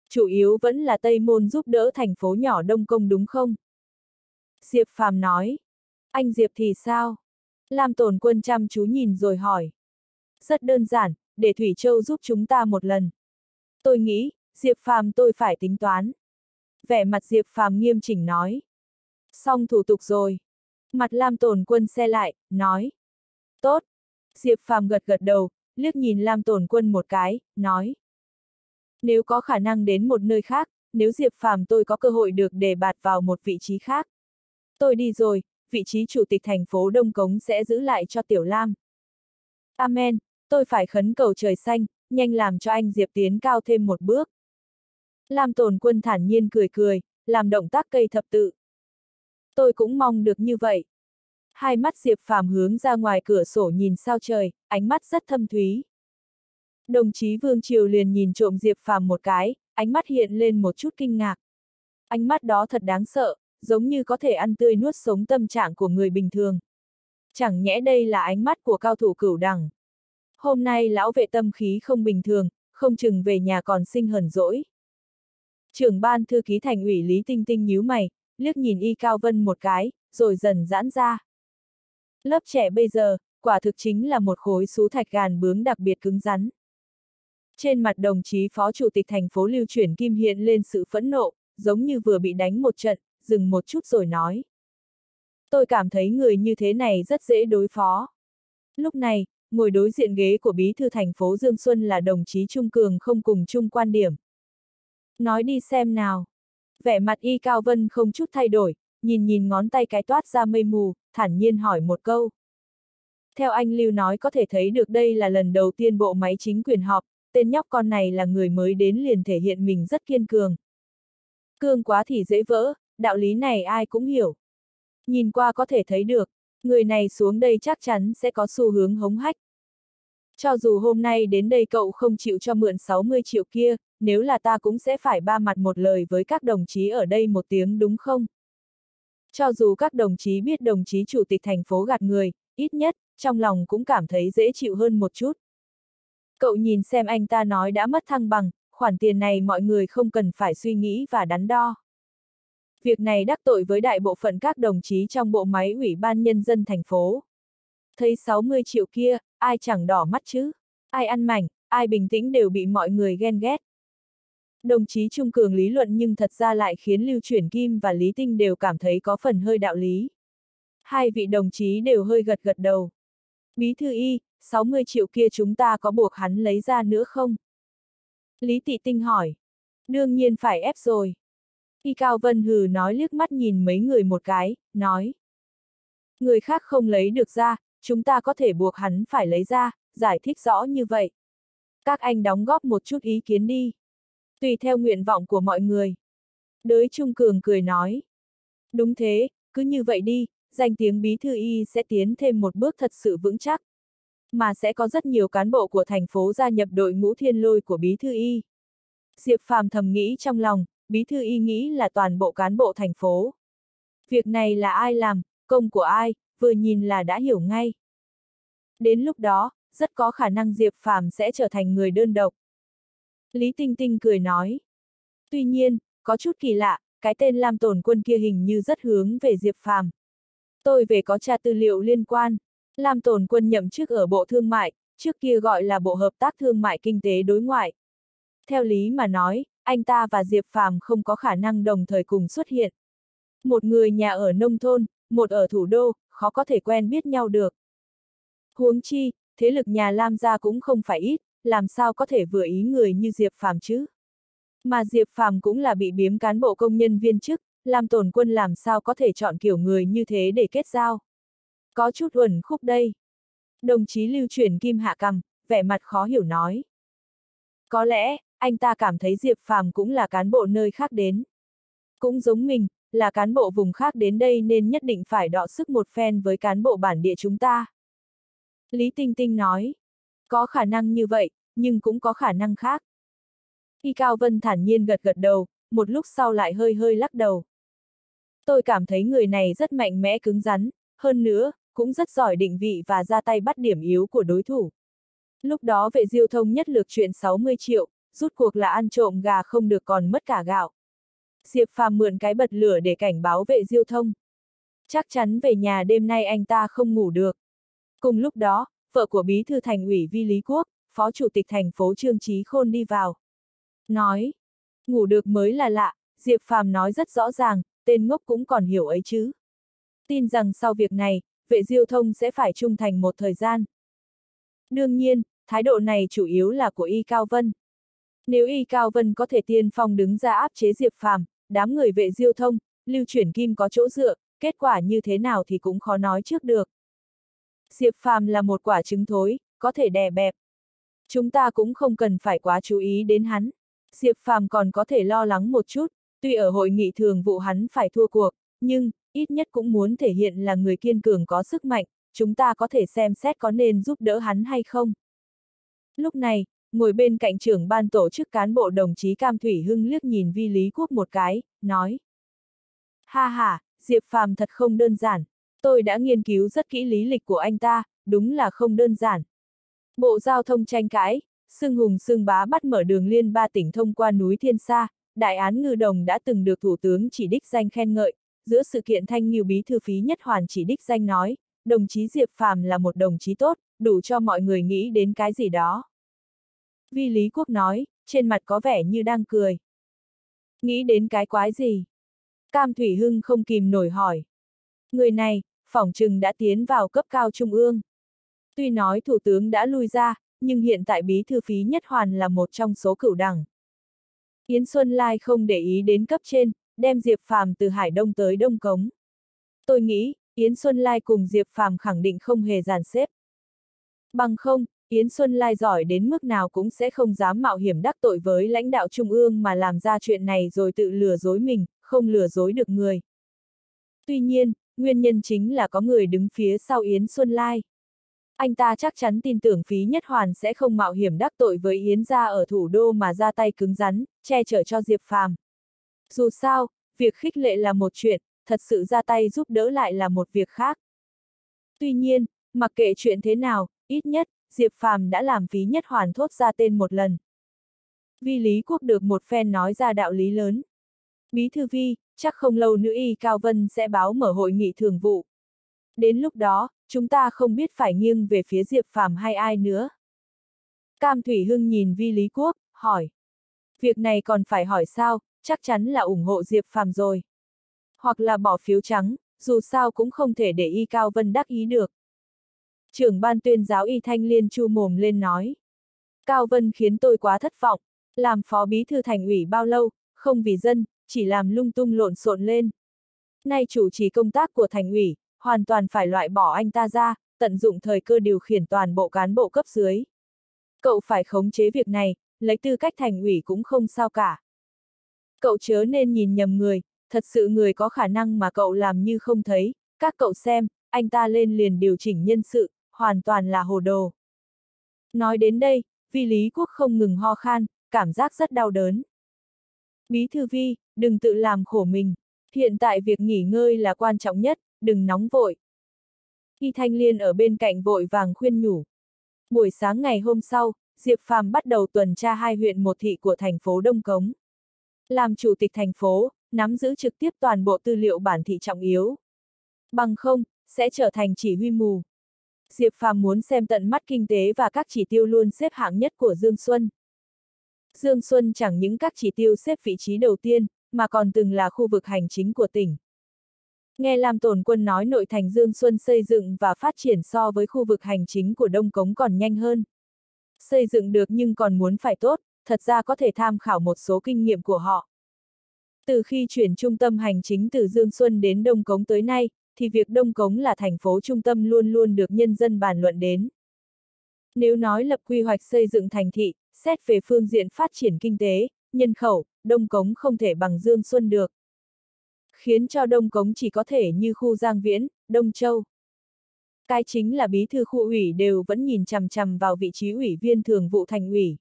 Chủ yếu vẫn là Tây Môn giúp đỡ thành phố nhỏ Đông Công đúng không? Diệp Phàm nói. Anh Diệp thì sao? Lam tổn quân chăm chú nhìn rồi hỏi. Rất đơn giản, để Thủy Châu giúp chúng ta một lần. Tôi nghĩ, Diệp Phàm tôi phải tính toán. Vẻ mặt Diệp Phàm nghiêm chỉnh nói. Xong thủ tục rồi. Mặt Lam Tồn Quân xe lại, nói. Tốt. Diệp Phàm gật gật đầu, liếc nhìn Lam Tồn Quân một cái, nói. Nếu có khả năng đến một nơi khác, nếu Diệp Phàm tôi có cơ hội được đề bạt vào một vị trí khác. Tôi đi rồi, vị trí chủ tịch thành phố Đông Cống sẽ giữ lại cho Tiểu Lam. Amen, tôi phải khấn cầu trời xanh, nhanh làm cho anh Diệp tiến cao thêm một bước. Lam tồn quân thản nhiên cười cười, làm động tác cây thập tự. Tôi cũng mong được như vậy. Hai mắt Diệp Phàm hướng ra ngoài cửa sổ nhìn sao trời, ánh mắt rất thâm thúy. Đồng chí Vương Triều liền nhìn trộm Diệp Phàm một cái, ánh mắt hiện lên một chút kinh ngạc. Ánh mắt đó thật đáng sợ, giống như có thể ăn tươi nuốt sống tâm trạng của người bình thường. Chẳng nhẽ đây là ánh mắt của cao thủ cửu đẳng. Hôm nay lão vệ tâm khí không bình thường, không chừng về nhà còn sinh hờn dỗi. Trưởng ban thư ký thành ủy Lý Tinh Tinh nhíu mày, liếc nhìn Y Cao Vân một cái, rồi dần giãn ra. Lớp trẻ bây giờ, quả thực chính là một khối sú thạch gàn bướng đặc biệt cứng rắn. Trên mặt đồng chí phó chủ tịch thành phố lưu chuyển kim hiện lên sự phẫn nộ, giống như vừa bị đánh một trận, dừng một chút rồi nói. Tôi cảm thấy người như thế này rất dễ đối phó. Lúc này, ngồi đối diện ghế của bí thư thành phố Dương Xuân là đồng chí Trung Cường không cùng chung quan điểm. Nói đi xem nào. Vẻ mặt y cao vân không chút thay đổi, nhìn nhìn ngón tay cái toát ra mây mù, thản nhiên hỏi một câu. Theo anh Lưu nói có thể thấy được đây là lần đầu tiên bộ máy chính quyền họp, tên nhóc con này là người mới đến liền thể hiện mình rất kiên cường. Cương quá thì dễ vỡ, đạo lý này ai cũng hiểu. Nhìn qua có thể thấy được, người này xuống đây chắc chắn sẽ có xu hướng hống hách. Cho dù hôm nay đến đây cậu không chịu cho mượn 60 triệu kia, nếu là ta cũng sẽ phải ba mặt một lời với các đồng chí ở đây một tiếng đúng không? Cho dù các đồng chí biết đồng chí chủ tịch thành phố gạt người, ít nhất, trong lòng cũng cảm thấy dễ chịu hơn một chút. Cậu nhìn xem anh ta nói đã mất thăng bằng, khoản tiền này mọi người không cần phải suy nghĩ và đắn đo. Việc này đắc tội với đại bộ phận các đồng chí trong bộ máy ủy ban nhân dân thành phố. Thấy 60 triệu kia, ai chẳng đỏ mắt chứ? Ai ăn mảnh, ai bình tĩnh đều bị mọi người ghen ghét. Đồng chí Trung Cường lý luận nhưng thật ra lại khiến Lưu Chuyển Kim và Lý Tinh đều cảm thấy có phần hơi đạo lý. Hai vị đồng chí đều hơi gật gật đầu. Bí thư y, 60 triệu kia chúng ta có buộc hắn lấy ra nữa không? Lý Tị Tinh hỏi. Đương nhiên phải ép rồi. Y Cao Vân Hừ nói liếc mắt nhìn mấy người một cái, nói. Người khác không lấy được ra, chúng ta có thể buộc hắn phải lấy ra, giải thích rõ như vậy. Các anh đóng góp một chút ý kiến đi. Tùy theo nguyện vọng của mọi người. Đới Trung Cường cười nói. Đúng thế, cứ như vậy đi, danh tiếng bí thư y sẽ tiến thêm một bước thật sự vững chắc. Mà sẽ có rất nhiều cán bộ của thành phố gia nhập đội ngũ thiên lôi của bí thư y. Diệp Phàm thầm nghĩ trong lòng, bí thư y nghĩ là toàn bộ cán bộ thành phố. Việc này là ai làm, công của ai, vừa nhìn là đã hiểu ngay. Đến lúc đó, rất có khả năng Diệp Phàm sẽ trở thành người đơn độc. Lý Tinh Tinh cười nói. Tuy nhiên, có chút kỳ lạ, cái tên Lam Tổn Quân kia hình như rất hướng về Diệp Phàm. Tôi về có tra tư liệu liên quan. Lam Tổn Quân nhậm chức ở Bộ Thương mại, trước kia gọi là Bộ Hợp tác Thương mại Kinh tế Đối ngoại. Theo lý mà nói, anh ta và Diệp Phàm không có khả năng đồng thời cùng xuất hiện. Một người nhà ở nông thôn, một ở thủ đô, khó có thể quen biết nhau được. Huống chi, thế lực nhà Lam gia cũng không phải ít, làm sao có thể vừa ý người như Diệp Phàm chứ? Mà Diệp Phàm cũng là bị biếm cán bộ công nhân viên chức, làm tổn quân làm sao có thể chọn kiểu người như thế để kết giao. Có chút uẩn khúc đây. Đồng chí lưu chuyển kim hạ cầm, vẻ mặt khó hiểu nói. Có lẽ, anh ta cảm thấy Diệp Phàm cũng là cán bộ nơi khác đến. Cũng giống mình, là cán bộ vùng khác đến đây nên nhất định phải đọ sức một phen với cán bộ bản địa chúng ta. Lý Tinh Tinh nói, có khả năng như vậy, nhưng cũng có khả năng khác. Y Cao Vân thản nhiên gật gật đầu, một lúc sau lại hơi hơi lắc đầu. Tôi cảm thấy người này rất mạnh mẽ cứng rắn, hơn nữa, cũng rất giỏi định vị và ra tay bắt điểm yếu của đối thủ. Lúc đó vệ diêu thông nhất lược chuyện 60 triệu, rút cuộc là ăn trộm gà không được còn mất cả gạo. Diệp Phàm mượn cái bật lửa để cảnh báo vệ diêu thông. Chắc chắn về nhà đêm nay anh ta không ngủ được. Cùng lúc đó, vợ của bí thư thành ủy Vi Lý Quốc, phó chủ tịch thành phố Trương Trí Khôn đi vào. Nói, ngủ được mới là lạ, Diệp Phàm nói rất rõ ràng, tên ngốc cũng còn hiểu ấy chứ. Tin rằng sau việc này, vệ diêu thông sẽ phải trung thành một thời gian. Đương nhiên, thái độ này chủ yếu là của Y Cao Vân. Nếu Y Cao Vân có thể tiên phong đứng ra áp chế Diệp Phàm, đám người vệ diêu thông, lưu chuyển kim có chỗ dựa, kết quả như thế nào thì cũng khó nói trước được. Diệp Phàm là một quả trứng thối, có thể đè bẹp. Chúng ta cũng không cần phải quá chú ý đến hắn. Diệp Phàm còn có thể lo lắng một chút, tuy ở hội nghị thường vụ hắn phải thua cuộc, nhưng, ít nhất cũng muốn thể hiện là người kiên cường có sức mạnh, chúng ta có thể xem xét có nên giúp đỡ hắn hay không. Lúc này, ngồi bên cạnh trưởng ban tổ chức cán bộ đồng chí Cam Thủy Hưng liếc nhìn Vi Lý Quốc một cái, nói. Ha ha, Diệp Phàm thật không đơn giản, tôi đã nghiên cứu rất kỹ lý lịch của anh ta, đúng là không đơn giản. Bộ giao thông tranh cãi, Sương Hùng Sương Bá bắt mở đường liên ba tỉnh thông qua núi Thiên Sa, đại án ngư đồng đã từng được Thủ tướng chỉ đích danh khen ngợi, giữa sự kiện thanh nghiêu bí thư phí nhất hoàn chỉ đích danh nói, đồng chí Diệp Phàm là một đồng chí tốt, đủ cho mọi người nghĩ đến cái gì đó. Vi Lý Quốc nói, trên mặt có vẻ như đang cười. Nghĩ đến cái quái gì? Cam Thủy Hưng không kìm nổi hỏi. Người này, phỏng Trừng đã tiến vào cấp cao trung ương. Tuy nói thủ tướng đã lui ra, nhưng hiện tại bí thư phí nhất hoàn là một trong số cửu đẳng. Yến Xuân Lai không để ý đến cấp trên, đem Diệp Phàm từ Hải Đông tới Đông Cống. Tôi nghĩ, Yến Xuân Lai cùng Diệp Phàm khẳng định không hề giàn xếp. Bằng không, Yến Xuân Lai giỏi đến mức nào cũng sẽ không dám mạo hiểm đắc tội với lãnh đạo trung ương mà làm ra chuyện này rồi tự lừa dối mình, không lừa dối được người. Tuy nhiên, nguyên nhân chính là có người đứng phía sau Yến Xuân Lai. Anh ta chắc chắn tin tưởng phí nhất hoàn sẽ không mạo hiểm đắc tội với Yến gia ở thủ đô mà ra tay cứng rắn, che chở cho Diệp Phàm. Dù sao, việc khích lệ là một chuyện, thật sự ra tay giúp đỡ lại là một việc khác. Tuy nhiên, mặc kệ chuyện thế nào, ít nhất, Diệp Phàm đã làm phí nhất hoàn thốt ra tên một lần. Vi Lý Quốc được một phen nói ra đạo lý lớn. Bí thư Vi, chắc không lâu nữa Y Cao Vân sẽ báo mở hội nghị thường vụ. Đến lúc đó, chúng ta không biết phải nghiêng về phía Diệp Phàm hay ai nữa. Cam Thủy Hưng nhìn Vi Lý Quốc, hỏi. Việc này còn phải hỏi sao, chắc chắn là ủng hộ Diệp Phàm rồi. Hoặc là bỏ phiếu trắng, dù sao cũng không thể để Y Cao Vân đắc ý được. Trưởng ban tuyên giáo Y Thanh Liên chu mồm lên nói. Cao Vân khiến tôi quá thất vọng, làm phó bí thư thành ủy bao lâu, không vì dân, chỉ làm lung tung lộn xộn lên. Nay chủ trì công tác của thành ủy, hoàn toàn phải loại bỏ anh ta ra, tận dụng thời cơ điều khiển toàn bộ cán bộ cấp dưới. Cậu phải khống chế việc này, lấy tư cách thành ủy cũng không sao cả. Cậu chớ nên nhìn nhầm người, thật sự người có khả năng mà cậu làm như không thấy, các cậu xem, anh ta lên liền điều chỉnh nhân sự, hoàn toàn là hồ đồ. Nói đến đây, Vi Lý Quốc không ngừng ho khan, cảm giác rất đau đớn. Bí thư Vi, đừng tự làm khổ mình, hiện tại việc nghỉ ngơi là quan trọng nhất, đừng nóng vội. Y Thanh Liên ở bên cạnh vội vàng khuyên nhủ. Buổi sáng ngày hôm sau, Diệp Phàm bắt đầu tuần tra hai huyện một thị của thành phố Đông Cống. Làm chủ tịch thành phố, nắm giữ trực tiếp toàn bộ tư liệu bản thị trọng yếu. Bằng không, sẽ trở thành chỉ huy mù. Diệp Phàm muốn xem tận mắt kinh tế và các chỉ tiêu luôn xếp hạng nhất của Dương Xuân. Dương Xuân chẳng những các chỉ tiêu xếp vị trí đầu tiên, mà còn từng là khu vực hành chính của tỉnh. Nghe Lam Tồn Quân nói nội thành Dương Xuân xây dựng và phát triển so với khu vực hành chính của Đông Cống còn nhanh hơn. Xây dựng được nhưng còn muốn phải tốt, thật ra có thể tham khảo một số kinh nghiệm của họ. Từ khi chuyển trung tâm hành chính từ Dương Xuân đến Đông Cống tới nay, thì việc Đông Cống là thành phố trung tâm luôn luôn được nhân dân bàn luận đến. Nếu nói lập quy hoạch xây dựng thành thị, xét về phương diện phát triển kinh tế, nhân khẩu, Đông Cống không thể bằng Dương Xuân được. Khiến cho Đông Cống chỉ có thể như khu Giang Viễn, Đông Châu. Cái chính là bí thư khu ủy đều vẫn nhìn chằm chằm vào vị trí ủy viên thường vụ thành ủy.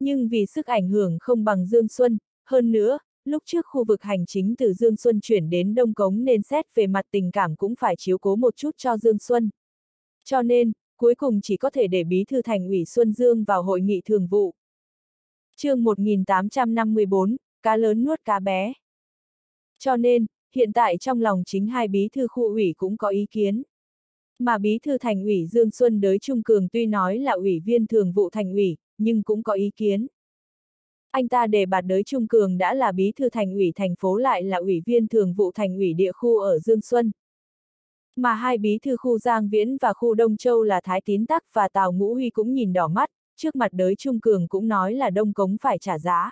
Nhưng vì sức ảnh hưởng không bằng Dương Xuân, hơn nữa, lúc trước khu vực hành chính từ Dương Xuân chuyển đến Đông Cống nên xét về mặt tình cảm cũng phải chiếu cố một chút cho Dương Xuân. Cho nên, cuối cùng chỉ có thể để bí thư thành ủy Xuân Dương vào hội nghị thường vụ. chương 1854, cá lớn nuốt cá bé. Cho nên, hiện tại trong lòng chính hai bí thư khu ủy cũng có ý kiến. Mà bí thư thành ủy Dương Xuân Đới Trung Cường tuy nói là ủy viên thường vụ thành ủy, nhưng cũng có ý kiến. Anh ta đề bạt đới Trung Cường đã là bí thư thành ủy thành phố lại là ủy viên thường vụ thành ủy địa khu ở Dương Xuân. Mà hai bí thư khu Giang Viễn và khu Đông Châu là Thái Tín Tắc và Tào Ngũ Huy cũng nhìn đỏ mắt, trước mặt đới Trung Cường cũng nói là Đông Cống phải trả giá.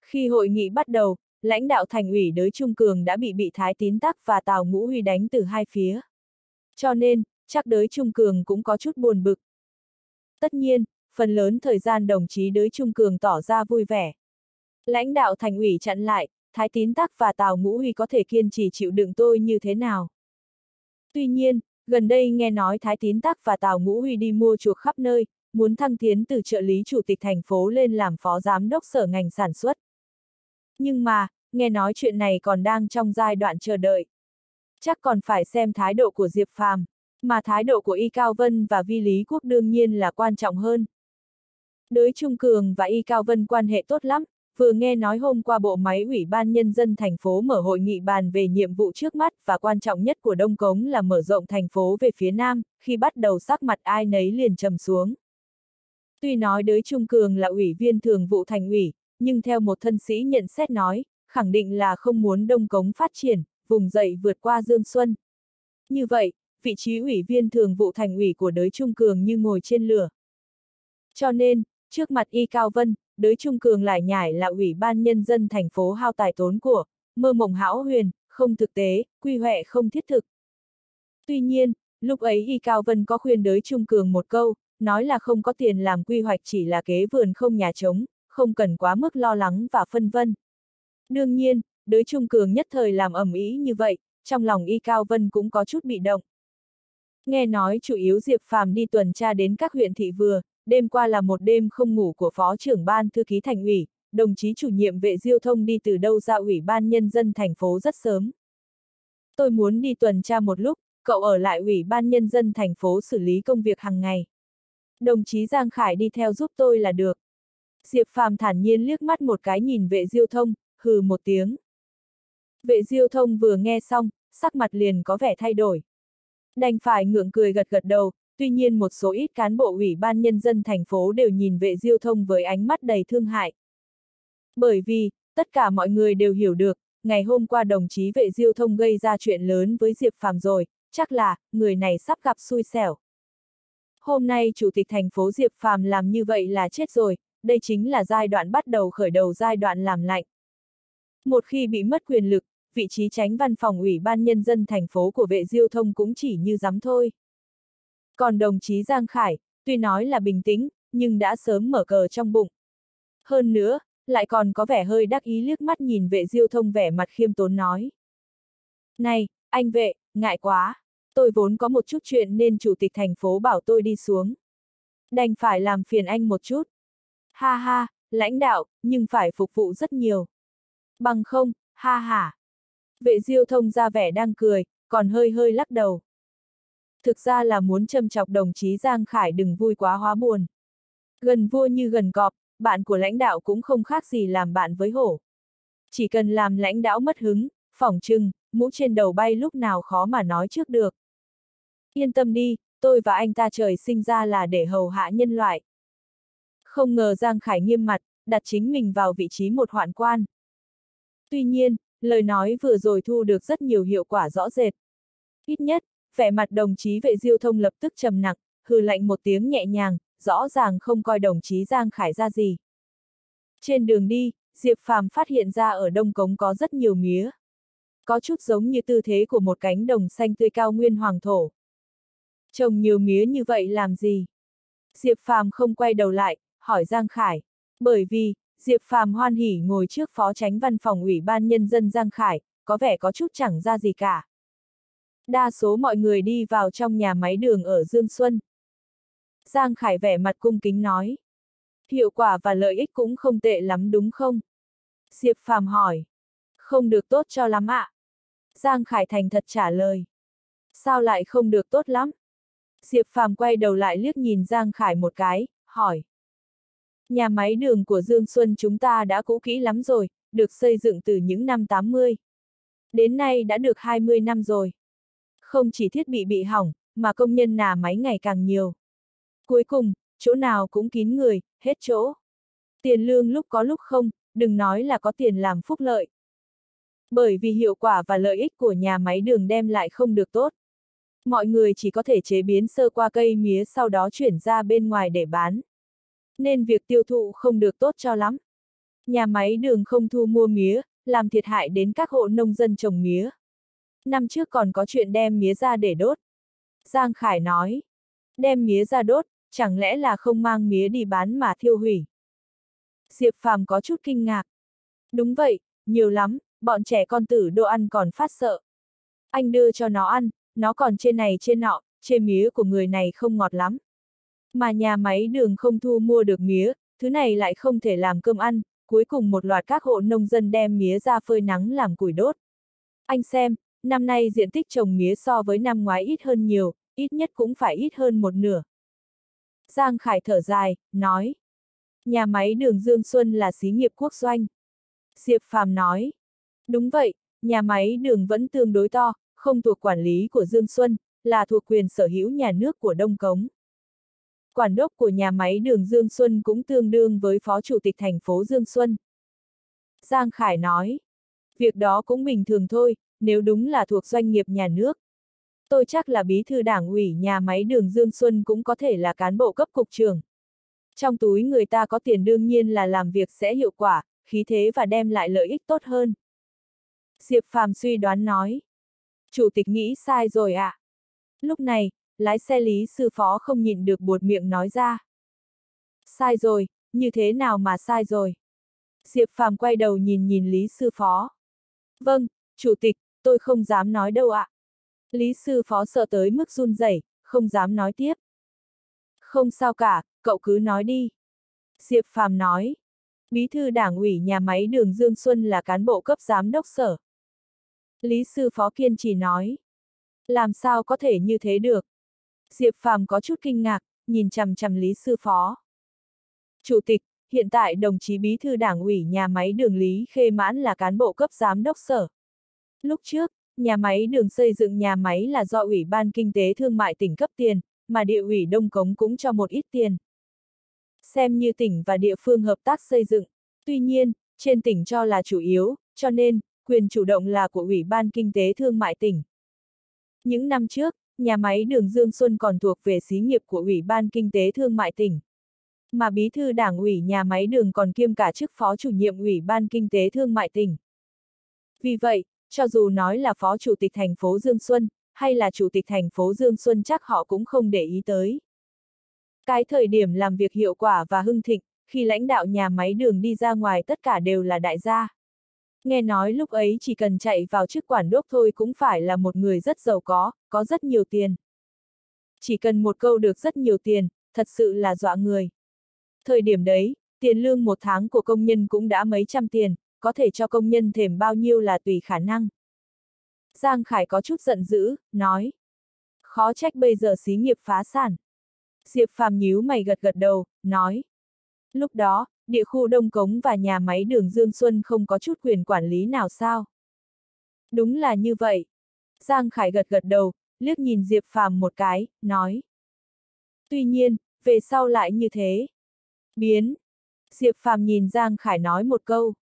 Khi hội nghị bắt đầu, lãnh đạo thành ủy đới Trung Cường đã bị bị Thái Tín Tắc và Tào Ngũ Huy đánh từ hai phía. Cho nên, chắc đới Trung Cường cũng có chút buồn bực. Tất nhiên, phần lớn thời gian đồng chí đới Trung Cường tỏ ra vui vẻ. Lãnh đạo thành ủy chặn lại, Thái Tín Tắc và Tào Ngũ Huy có thể kiên trì chịu đựng tôi như thế nào. Tuy nhiên, gần đây nghe nói Thái Tín Tắc và Tào Ngũ Huy đi mua chuộc khắp nơi, muốn thăng tiến từ trợ lý chủ tịch thành phố lên làm phó giám đốc sở ngành sản xuất. Nhưng mà, nghe nói chuyện này còn đang trong giai đoạn chờ đợi. Chắc còn phải xem thái độ của Diệp Phàm, mà thái độ của Y Cao Vân và Vi Lý Quốc đương nhiên là quan trọng hơn. Đới Trung Cường và Y Cao Vân quan hệ tốt lắm, vừa nghe nói hôm qua bộ máy Ủy ban Nhân dân thành phố mở hội nghị bàn về nhiệm vụ trước mắt và quan trọng nhất của Đông Cống là mở rộng thành phố về phía Nam, khi bắt đầu sắc mặt ai nấy liền trầm xuống. Tuy nói đới Trung Cường là ủy viên thường vụ thành ủy, nhưng theo một thân sĩ nhận xét nói, khẳng định là không muốn Đông Cống phát triển, vùng dậy vượt qua Dương Xuân. Như vậy, vị trí ủy viên thường vụ thành ủy của đới Trung Cường như ngồi trên lửa. Cho nên, trước mặt Y Cao Vân, đới Trung Cường lại nhảy là ủy ban nhân dân thành phố hao tài tốn của, mơ mộng hão huyền, không thực tế, quy hoẹ không thiết thực. Tuy nhiên, lúc ấy Y Cao Vân có khuyên đới Trung Cường một câu, nói là không có tiền làm quy hoạch chỉ là kế vườn không nhà trống, không cần quá mức lo lắng và phân vân. Đương nhiên, đới Trung Cường nhất thời làm ẩm ý như vậy, trong lòng Y Cao Vân cũng có chút bị động. Nghe nói chủ yếu Diệp Phàm đi tuần tra đến các huyện thị vừa, đêm qua là một đêm không ngủ của Phó trưởng ban thư ký thành ủy, đồng chí chủ nhiệm vệ diêu thông đi từ đâu ra ủy ban nhân dân thành phố rất sớm. Tôi muốn đi tuần tra một lúc, cậu ở lại ủy ban nhân dân thành phố xử lý công việc hàng ngày. Đồng chí Giang Khải đi theo giúp tôi là được. Diệp Phàm thản nhiên liếc mắt một cái nhìn vệ diêu thông, hừ một tiếng. Vệ diêu thông vừa nghe xong, sắc mặt liền có vẻ thay đổi. Đành phải ngượng cười gật gật đầu, tuy nhiên một số ít cán bộ ủy ban nhân dân thành phố đều nhìn vệ diêu thông với ánh mắt đầy thương hại. Bởi vì, tất cả mọi người đều hiểu được, ngày hôm qua đồng chí vệ diêu thông gây ra chuyện lớn với Diệp Phàm rồi, chắc là, người này sắp gặp xui xẻo. Hôm nay Chủ tịch thành phố Diệp Phàm làm như vậy là chết rồi, đây chính là giai đoạn bắt đầu khởi đầu giai đoạn làm lạnh. Một khi bị mất quyền lực, vị trí tránh văn phòng ủy ban nhân dân thành phố của vệ diêu thông cũng chỉ như dám thôi. Còn đồng chí Giang Khải, tuy nói là bình tĩnh, nhưng đã sớm mở cờ trong bụng. Hơn nữa, lại còn có vẻ hơi đắc ý liếc mắt nhìn vệ diêu thông vẻ mặt khiêm tốn nói. Này, anh vệ, ngại quá, tôi vốn có một chút chuyện nên chủ tịch thành phố bảo tôi đi xuống. Đành phải làm phiền anh một chút. Ha ha, lãnh đạo, nhưng phải phục vụ rất nhiều. Bằng không, ha ha. Vệ diêu thông ra vẻ đang cười, còn hơi hơi lắc đầu. Thực ra là muốn châm chọc đồng chí Giang Khải đừng vui quá hóa buồn. Gần vua như gần cọp, bạn của lãnh đạo cũng không khác gì làm bạn với hổ. Chỉ cần làm lãnh đạo mất hứng, phỏng trưng, mũ trên đầu bay lúc nào khó mà nói trước được. Yên tâm đi, tôi và anh ta trời sinh ra là để hầu hạ nhân loại. Không ngờ Giang Khải nghiêm mặt, đặt chính mình vào vị trí một hoạn quan. Tuy nhiên, lời nói vừa rồi thu được rất nhiều hiệu quả rõ rệt. Ít nhất, vẻ mặt đồng chí vệ diêu thông lập tức trầm nặng, hừ lạnh một tiếng nhẹ nhàng, rõ ràng không coi đồng chí Giang Khải ra gì. Trên đường đi, Diệp Phàm phát hiện ra ở Đông Cống có rất nhiều mía. Có chút giống như tư thế của một cánh đồng xanh tươi cao nguyên hoàng thổ. Trồng nhiều mía như vậy làm gì? Diệp Phàm không quay đầu lại, hỏi Giang Khải. Bởi vì, Diệp Phàm hoan hỉ ngồi trước phó tránh văn phòng ủy ban nhân dân Giang Khải, có vẻ có chút chẳng ra gì cả. Đa số mọi người đi vào trong nhà máy đường ở Dương Xuân. Giang Khải vẻ mặt cung kính nói. Hiệu quả và lợi ích cũng không tệ lắm đúng không? Diệp Phàm hỏi. Không được tốt cho lắm ạ. À? Giang Khải thành thật trả lời. Sao lại không được tốt lắm? Diệp Phàm quay đầu lại liếc nhìn Giang Khải một cái, hỏi. Nhà máy đường của Dương Xuân chúng ta đã cũ kỹ lắm rồi, được xây dựng từ những năm 80. Đến nay đã được 20 năm rồi. Không chỉ thiết bị bị hỏng, mà công nhân nà máy ngày càng nhiều. Cuối cùng, chỗ nào cũng kín người, hết chỗ. Tiền lương lúc có lúc không, đừng nói là có tiền làm phúc lợi. Bởi vì hiệu quả và lợi ích của nhà máy đường đem lại không được tốt. Mọi người chỉ có thể chế biến sơ qua cây mía sau đó chuyển ra bên ngoài để bán. Nên việc tiêu thụ không được tốt cho lắm. Nhà máy đường không thu mua mía, làm thiệt hại đến các hộ nông dân trồng mía. Năm trước còn có chuyện đem mía ra để đốt. Giang Khải nói, đem mía ra đốt, chẳng lẽ là không mang mía đi bán mà thiêu hủy. Diệp Phàm có chút kinh ngạc. Đúng vậy, nhiều lắm, bọn trẻ con tử đồ ăn còn phát sợ. Anh đưa cho nó ăn, nó còn trên này trên nọ, chê mía của người này không ngọt lắm. Mà nhà máy đường không thu mua được mía, thứ này lại không thể làm cơm ăn, cuối cùng một loạt các hộ nông dân đem mía ra phơi nắng làm củi đốt. Anh xem, năm nay diện tích trồng mía so với năm ngoái ít hơn nhiều, ít nhất cũng phải ít hơn một nửa. Giang Khải thở dài, nói. Nhà máy đường Dương Xuân là xí nghiệp quốc doanh. Diệp Phàm nói. Đúng vậy, nhà máy đường vẫn tương đối to, không thuộc quản lý của Dương Xuân, là thuộc quyền sở hữu nhà nước của Đông Cống. Quản đốc của nhà máy đường Dương Xuân cũng tương đương với phó chủ tịch thành phố Dương Xuân. Giang Khải nói. Việc đó cũng bình thường thôi, nếu đúng là thuộc doanh nghiệp nhà nước. Tôi chắc là bí thư đảng ủy nhà máy đường Dương Xuân cũng có thể là cán bộ cấp cục trưởng. Trong túi người ta có tiền đương nhiên là làm việc sẽ hiệu quả, khí thế và đem lại lợi ích tốt hơn. Diệp Phàm suy đoán nói. Chủ tịch nghĩ sai rồi ạ. À? Lúc này, lái xe lý sư phó không nhịn được buột miệng nói ra. Sai rồi, như thế nào mà sai rồi? Diệp Phàm quay đầu nhìn nhìn lý sư phó. Vâng, chủ tịch, tôi không dám nói đâu ạ. À. Lý sư phó sợ tới mức run rẩy, không dám nói tiếp. Không sao cả, cậu cứ nói đi. Diệp Phàm nói. Bí thư đảng ủy nhà máy đường Dương Xuân là cán bộ cấp giám đốc sở. Lý sư phó kiên trì nói. Làm sao có thể như thế được? Diệp Phàm có chút kinh ngạc, nhìn chằm chằm Lý Sư Phó. Chủ tịch, hiện tại đồng chí bí thư đảng ủy nhà máy đường Lý Khê Mãn là cán bộ cấp giám đốc sở. Lúc trước, nhà máy đường xây dựng nhà máy là do Ủy ban Kinh tế Thương mại tỉnh cấp tiền, mà địa ủy Đông Cống cũng cho một ít tiền. Xem như tỉnh và địa phương hợp tác xây dựng. Tuy nhiên, trên tỉnh cho là chủ yếu, cho nên, quyền chủ động là của Ủy ban Kinh tế Thương mại tỉnh. Những năm trước, nhà máy đường Dương Xuân còn thuộc về xí nghiệp của Ủy ban Kinh tế Thương mại tỉnh. Mà bí thư đảng ủy nhà máy đường còn kiêm cả chức phó chủ nhiệm Ủy ban Kinh tế Thương mại tỉnh. Vì vậy, cho dù nói là phó chủ tịch thành phố Dương Xuân, hay là chủ tịch thành phố Dương Xuân chắc họ cũng không để ý tới. Cái thời điểm làm việc hiệu quả và hưng thịnh, khi lãnh đạo nhà máy đường đi ra ngoài tất cả đều là đại gia. Nghe nói lúc ấy chỉ cần chạy vào chức quản đốc thôi cũng phải là một người rất giàu có, có rất nhiều tiền. Chỉ cần một câu được rất nhiều tiền, thật sự là dọa người. Thời điểm đấy, tiền lương một tháng của công nhân cũng đã mấy trăm tiền, có thể cho công nhân thềm bao nhiêu là tùy khả năng. Giang Khải có chút giận dữ, nói. Khó trách bây giờ xí nghiệp phá sản. Diệp Phàm nhíu mày gật gật đầu, nói. Lúc đó, địa khu Đông Cống và nhà máy đường Dương Xuân không có chút quyền quản lý nào sao? Đúng là như vậy. Giang Khải gật gật đầu, liếc nhìn Diệp Phàm một cái, nói. Tuy nhiên, về sau lại như thế. Biến. Diệp Phàm nhìn Giang Khải nói một câu.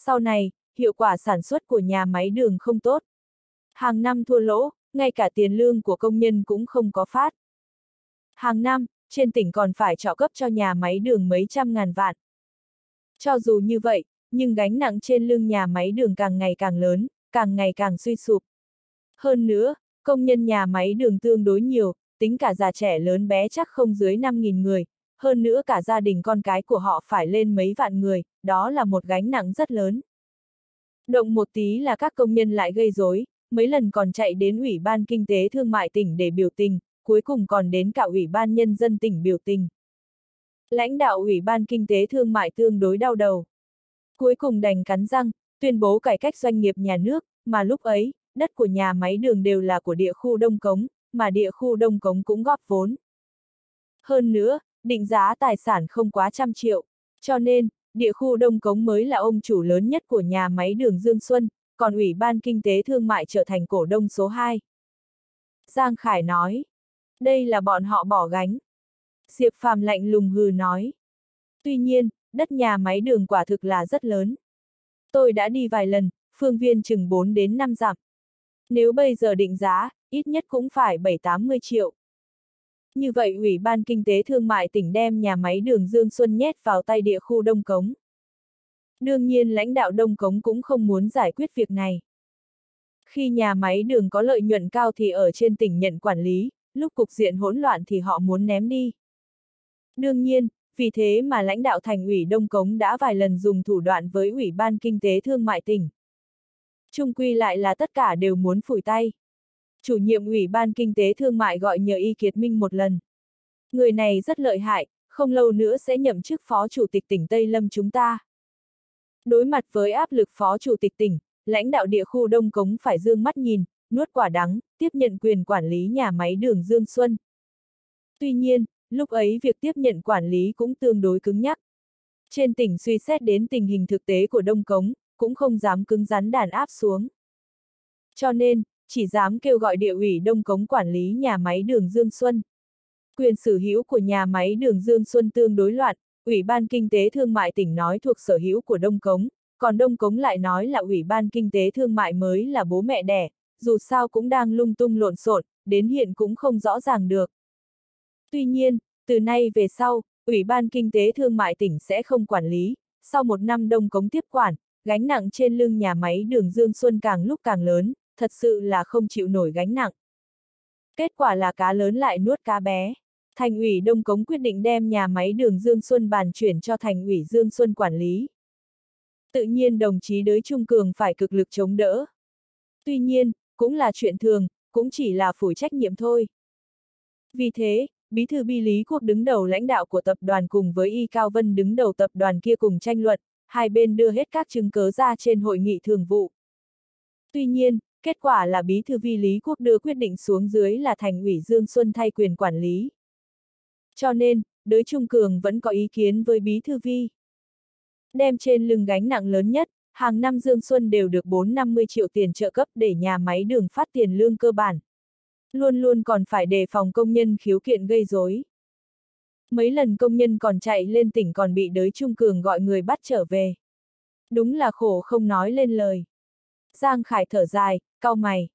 Sau này, hiệu quả sản xuất của nhà máy đường không tốt. Hàng năm thua lỗ, ngay cả tiền lương của công nhân cũng không có phát. Hàng năm, trên tỉnh còn phải trợ cấp cho nhà máy đường mấy trăm ngàn vạn. Cho dù như vậy, nhưng gánh nặng trên lưng nhà máy đường càng ngày càng lớn, càng ngày càng suy sụp. Hơn nữa, công nhân nhà máy đường tương đối nhiều, tính cả già trẻ lớn bé chắc không dưới 5.000 người, hơn nữa cả gia đình con cái của họ phải lên mấy vạn người, đó là một gánh nặng rất lớn. Động một tí là các công nhân lại gây rối, mấy lần còn chạy đến Ủy ban Kinh tế Thương mại tỉnh để biểu tình, cuối cùng còn đến cả Ủy ban Nhân dân tỉnh biểu tình. Lãnh đạo Ủy ban Kinh tế Thương mại tương đối đau đầu. Cuối cùng đành cắn răng, tuyên bố cải cách doanh nghiệp nhà nước, mà lúc ấy, đất của nhà máy đường đều là của địa khu Đông Cống, mà địa khu Đông Cống cũng góp vốn. Hơn nữa, định giá tài sản không quá trăm triệu, cho nên, địa khu Đông Cống mới là ông chủ lớn nhất của nhà máy đường Dương Xuân, còn Ủy ban Kinh tế Thương mại trở thành cổ đông số 2. Giang Khải nói, đây là bọn họ bỏ gánh. Diệp Phàm lạnh lùng hừ nói. Tuy nhiên, đất nhà máy đường quả thực là rất lớn. Tôi đã đi vài lần, phương viên chừng 4 đến 5 dặm. Nếu bây giờ định giá, ít nhất cũng phải 7-80 triệu. Như vậy Ủy ban Kinh tế Thương mại tỉnh đem nhà máy đường Dương Xuân nhét vào tay địa khu Đông Cống. Đương nhiên lãnh đạo Đông Cống cũng không muốn giải quyết việc này. Khi nhà máy đường có lợi nhuận cao thì ở trên tỉnh nhận quản lý, lúc cục diện hỗn loạn thì họ muốn ném đi. Đương nhiên, vì thế mà lãnh đạo thành ủy Đông Cống đã vài lần dùng thủ đoạn với Ủy ban Kinh tế Thương mại tỉnh. Trung quy lại là tất cả đều muốn phủi tay. Chủ nhiệm Ủy ban Kinh tế Thương mại gọi nhờ Y Kiệt Minh một lần. Người này rất lợi hại, không lâu nữa sẽ nhậm chức Phó Chủ tịch tỉnh Tây Lâm chúng ta. Đối mặt với áp lực Phó Chủ tịch tỉnh, lãnh đạo địa khu Đông Cống phải dương mắt nhìn, nuốt quả đắng, tiếp nhận quyền quản lý nhà máy đường Dương Xuân. Tuy nhiên, lúc ấy việc tiếp nhận quản lý cũng tương đối cứng nhắc. Trên tỉnh suy xét đến tình hình thực tế của Đông Cống, cũng không dám cứng rắn đàn áp xuống. Cho nên, chỉ dám kêu gọi địa ủy Đông Cống quản lý nhà máy đường Dương Xuân. Quyền sở hữu của nhà máy đường Dương Xuân tương đối loạn, Ủy ban Kinh tế Thương mại tỉnh nói thuộc sở hữu của Đông Cống, còn Đông Cống lại nói là Ủy ban Kinh tế Thương mại mới là bố mẹ đẻ, dù sao cũng đang lung tung lộn xộn, đến hiện cũng không rõ ràng được. Tuy nhiên, từ nay về sau, Ủy ban Kinh tế Thương mại tỉnh sẽ không quản lý, sau một năm Đông Cống tiếp quản, gánh nặng trên lưng nhà máy đường Dương Xuân càng lúc càng lớn, thật sự là không chịu nổi gánh nặng. Kết quả là cá lớn lại nuốt cá bé. Thành ủy Đông Cống quyết định đem nhà máy đường Dương Xuân bàn chuyển cho thành ủy Dương Xuân quản lý. Tự nhiên đồng chí đới Trung Cường phải cực lực chống đỡ. Tuy nhiên, cũng là chuyện thường, cũng chỉ là phủi trách nhiệm thôi. Vì thế, Bí thư Bi Lý Quốc đứng đầu lãnh đạo của tập đoàn cùng với Y Cao Vân đứng đầu tập đoàn kia cùng tranh luận, hai bên đưa hết các chứng cớ ra trên hội nghị thường vụ. Tuy nhiên, kết quả là Bí thư Vi Lý Quốc đưa quyết định xuống dưới là thành ủy Dương Xuân thay quyền quản lý. Cho nên, đới Trung Cường vẫn có ý kiến với Bí Thư Vi. Đem trên lưng gánh nặng lớn nhất, hàng năm Dương Xuân đều được 4-50 triệu tiền trợ cấp để nhà máy đường phát tiền lương cơ bản. Luôn luôn còn phải đề phòng công nhân khiếu kiện gây rối. Mấy lần công nhân còn chạy lên tỉnh còn bị đới Trung Cường gọi người bắt trở về. Đúng là khổ không nói lên lời. Giang Khải thở dài, cau mày.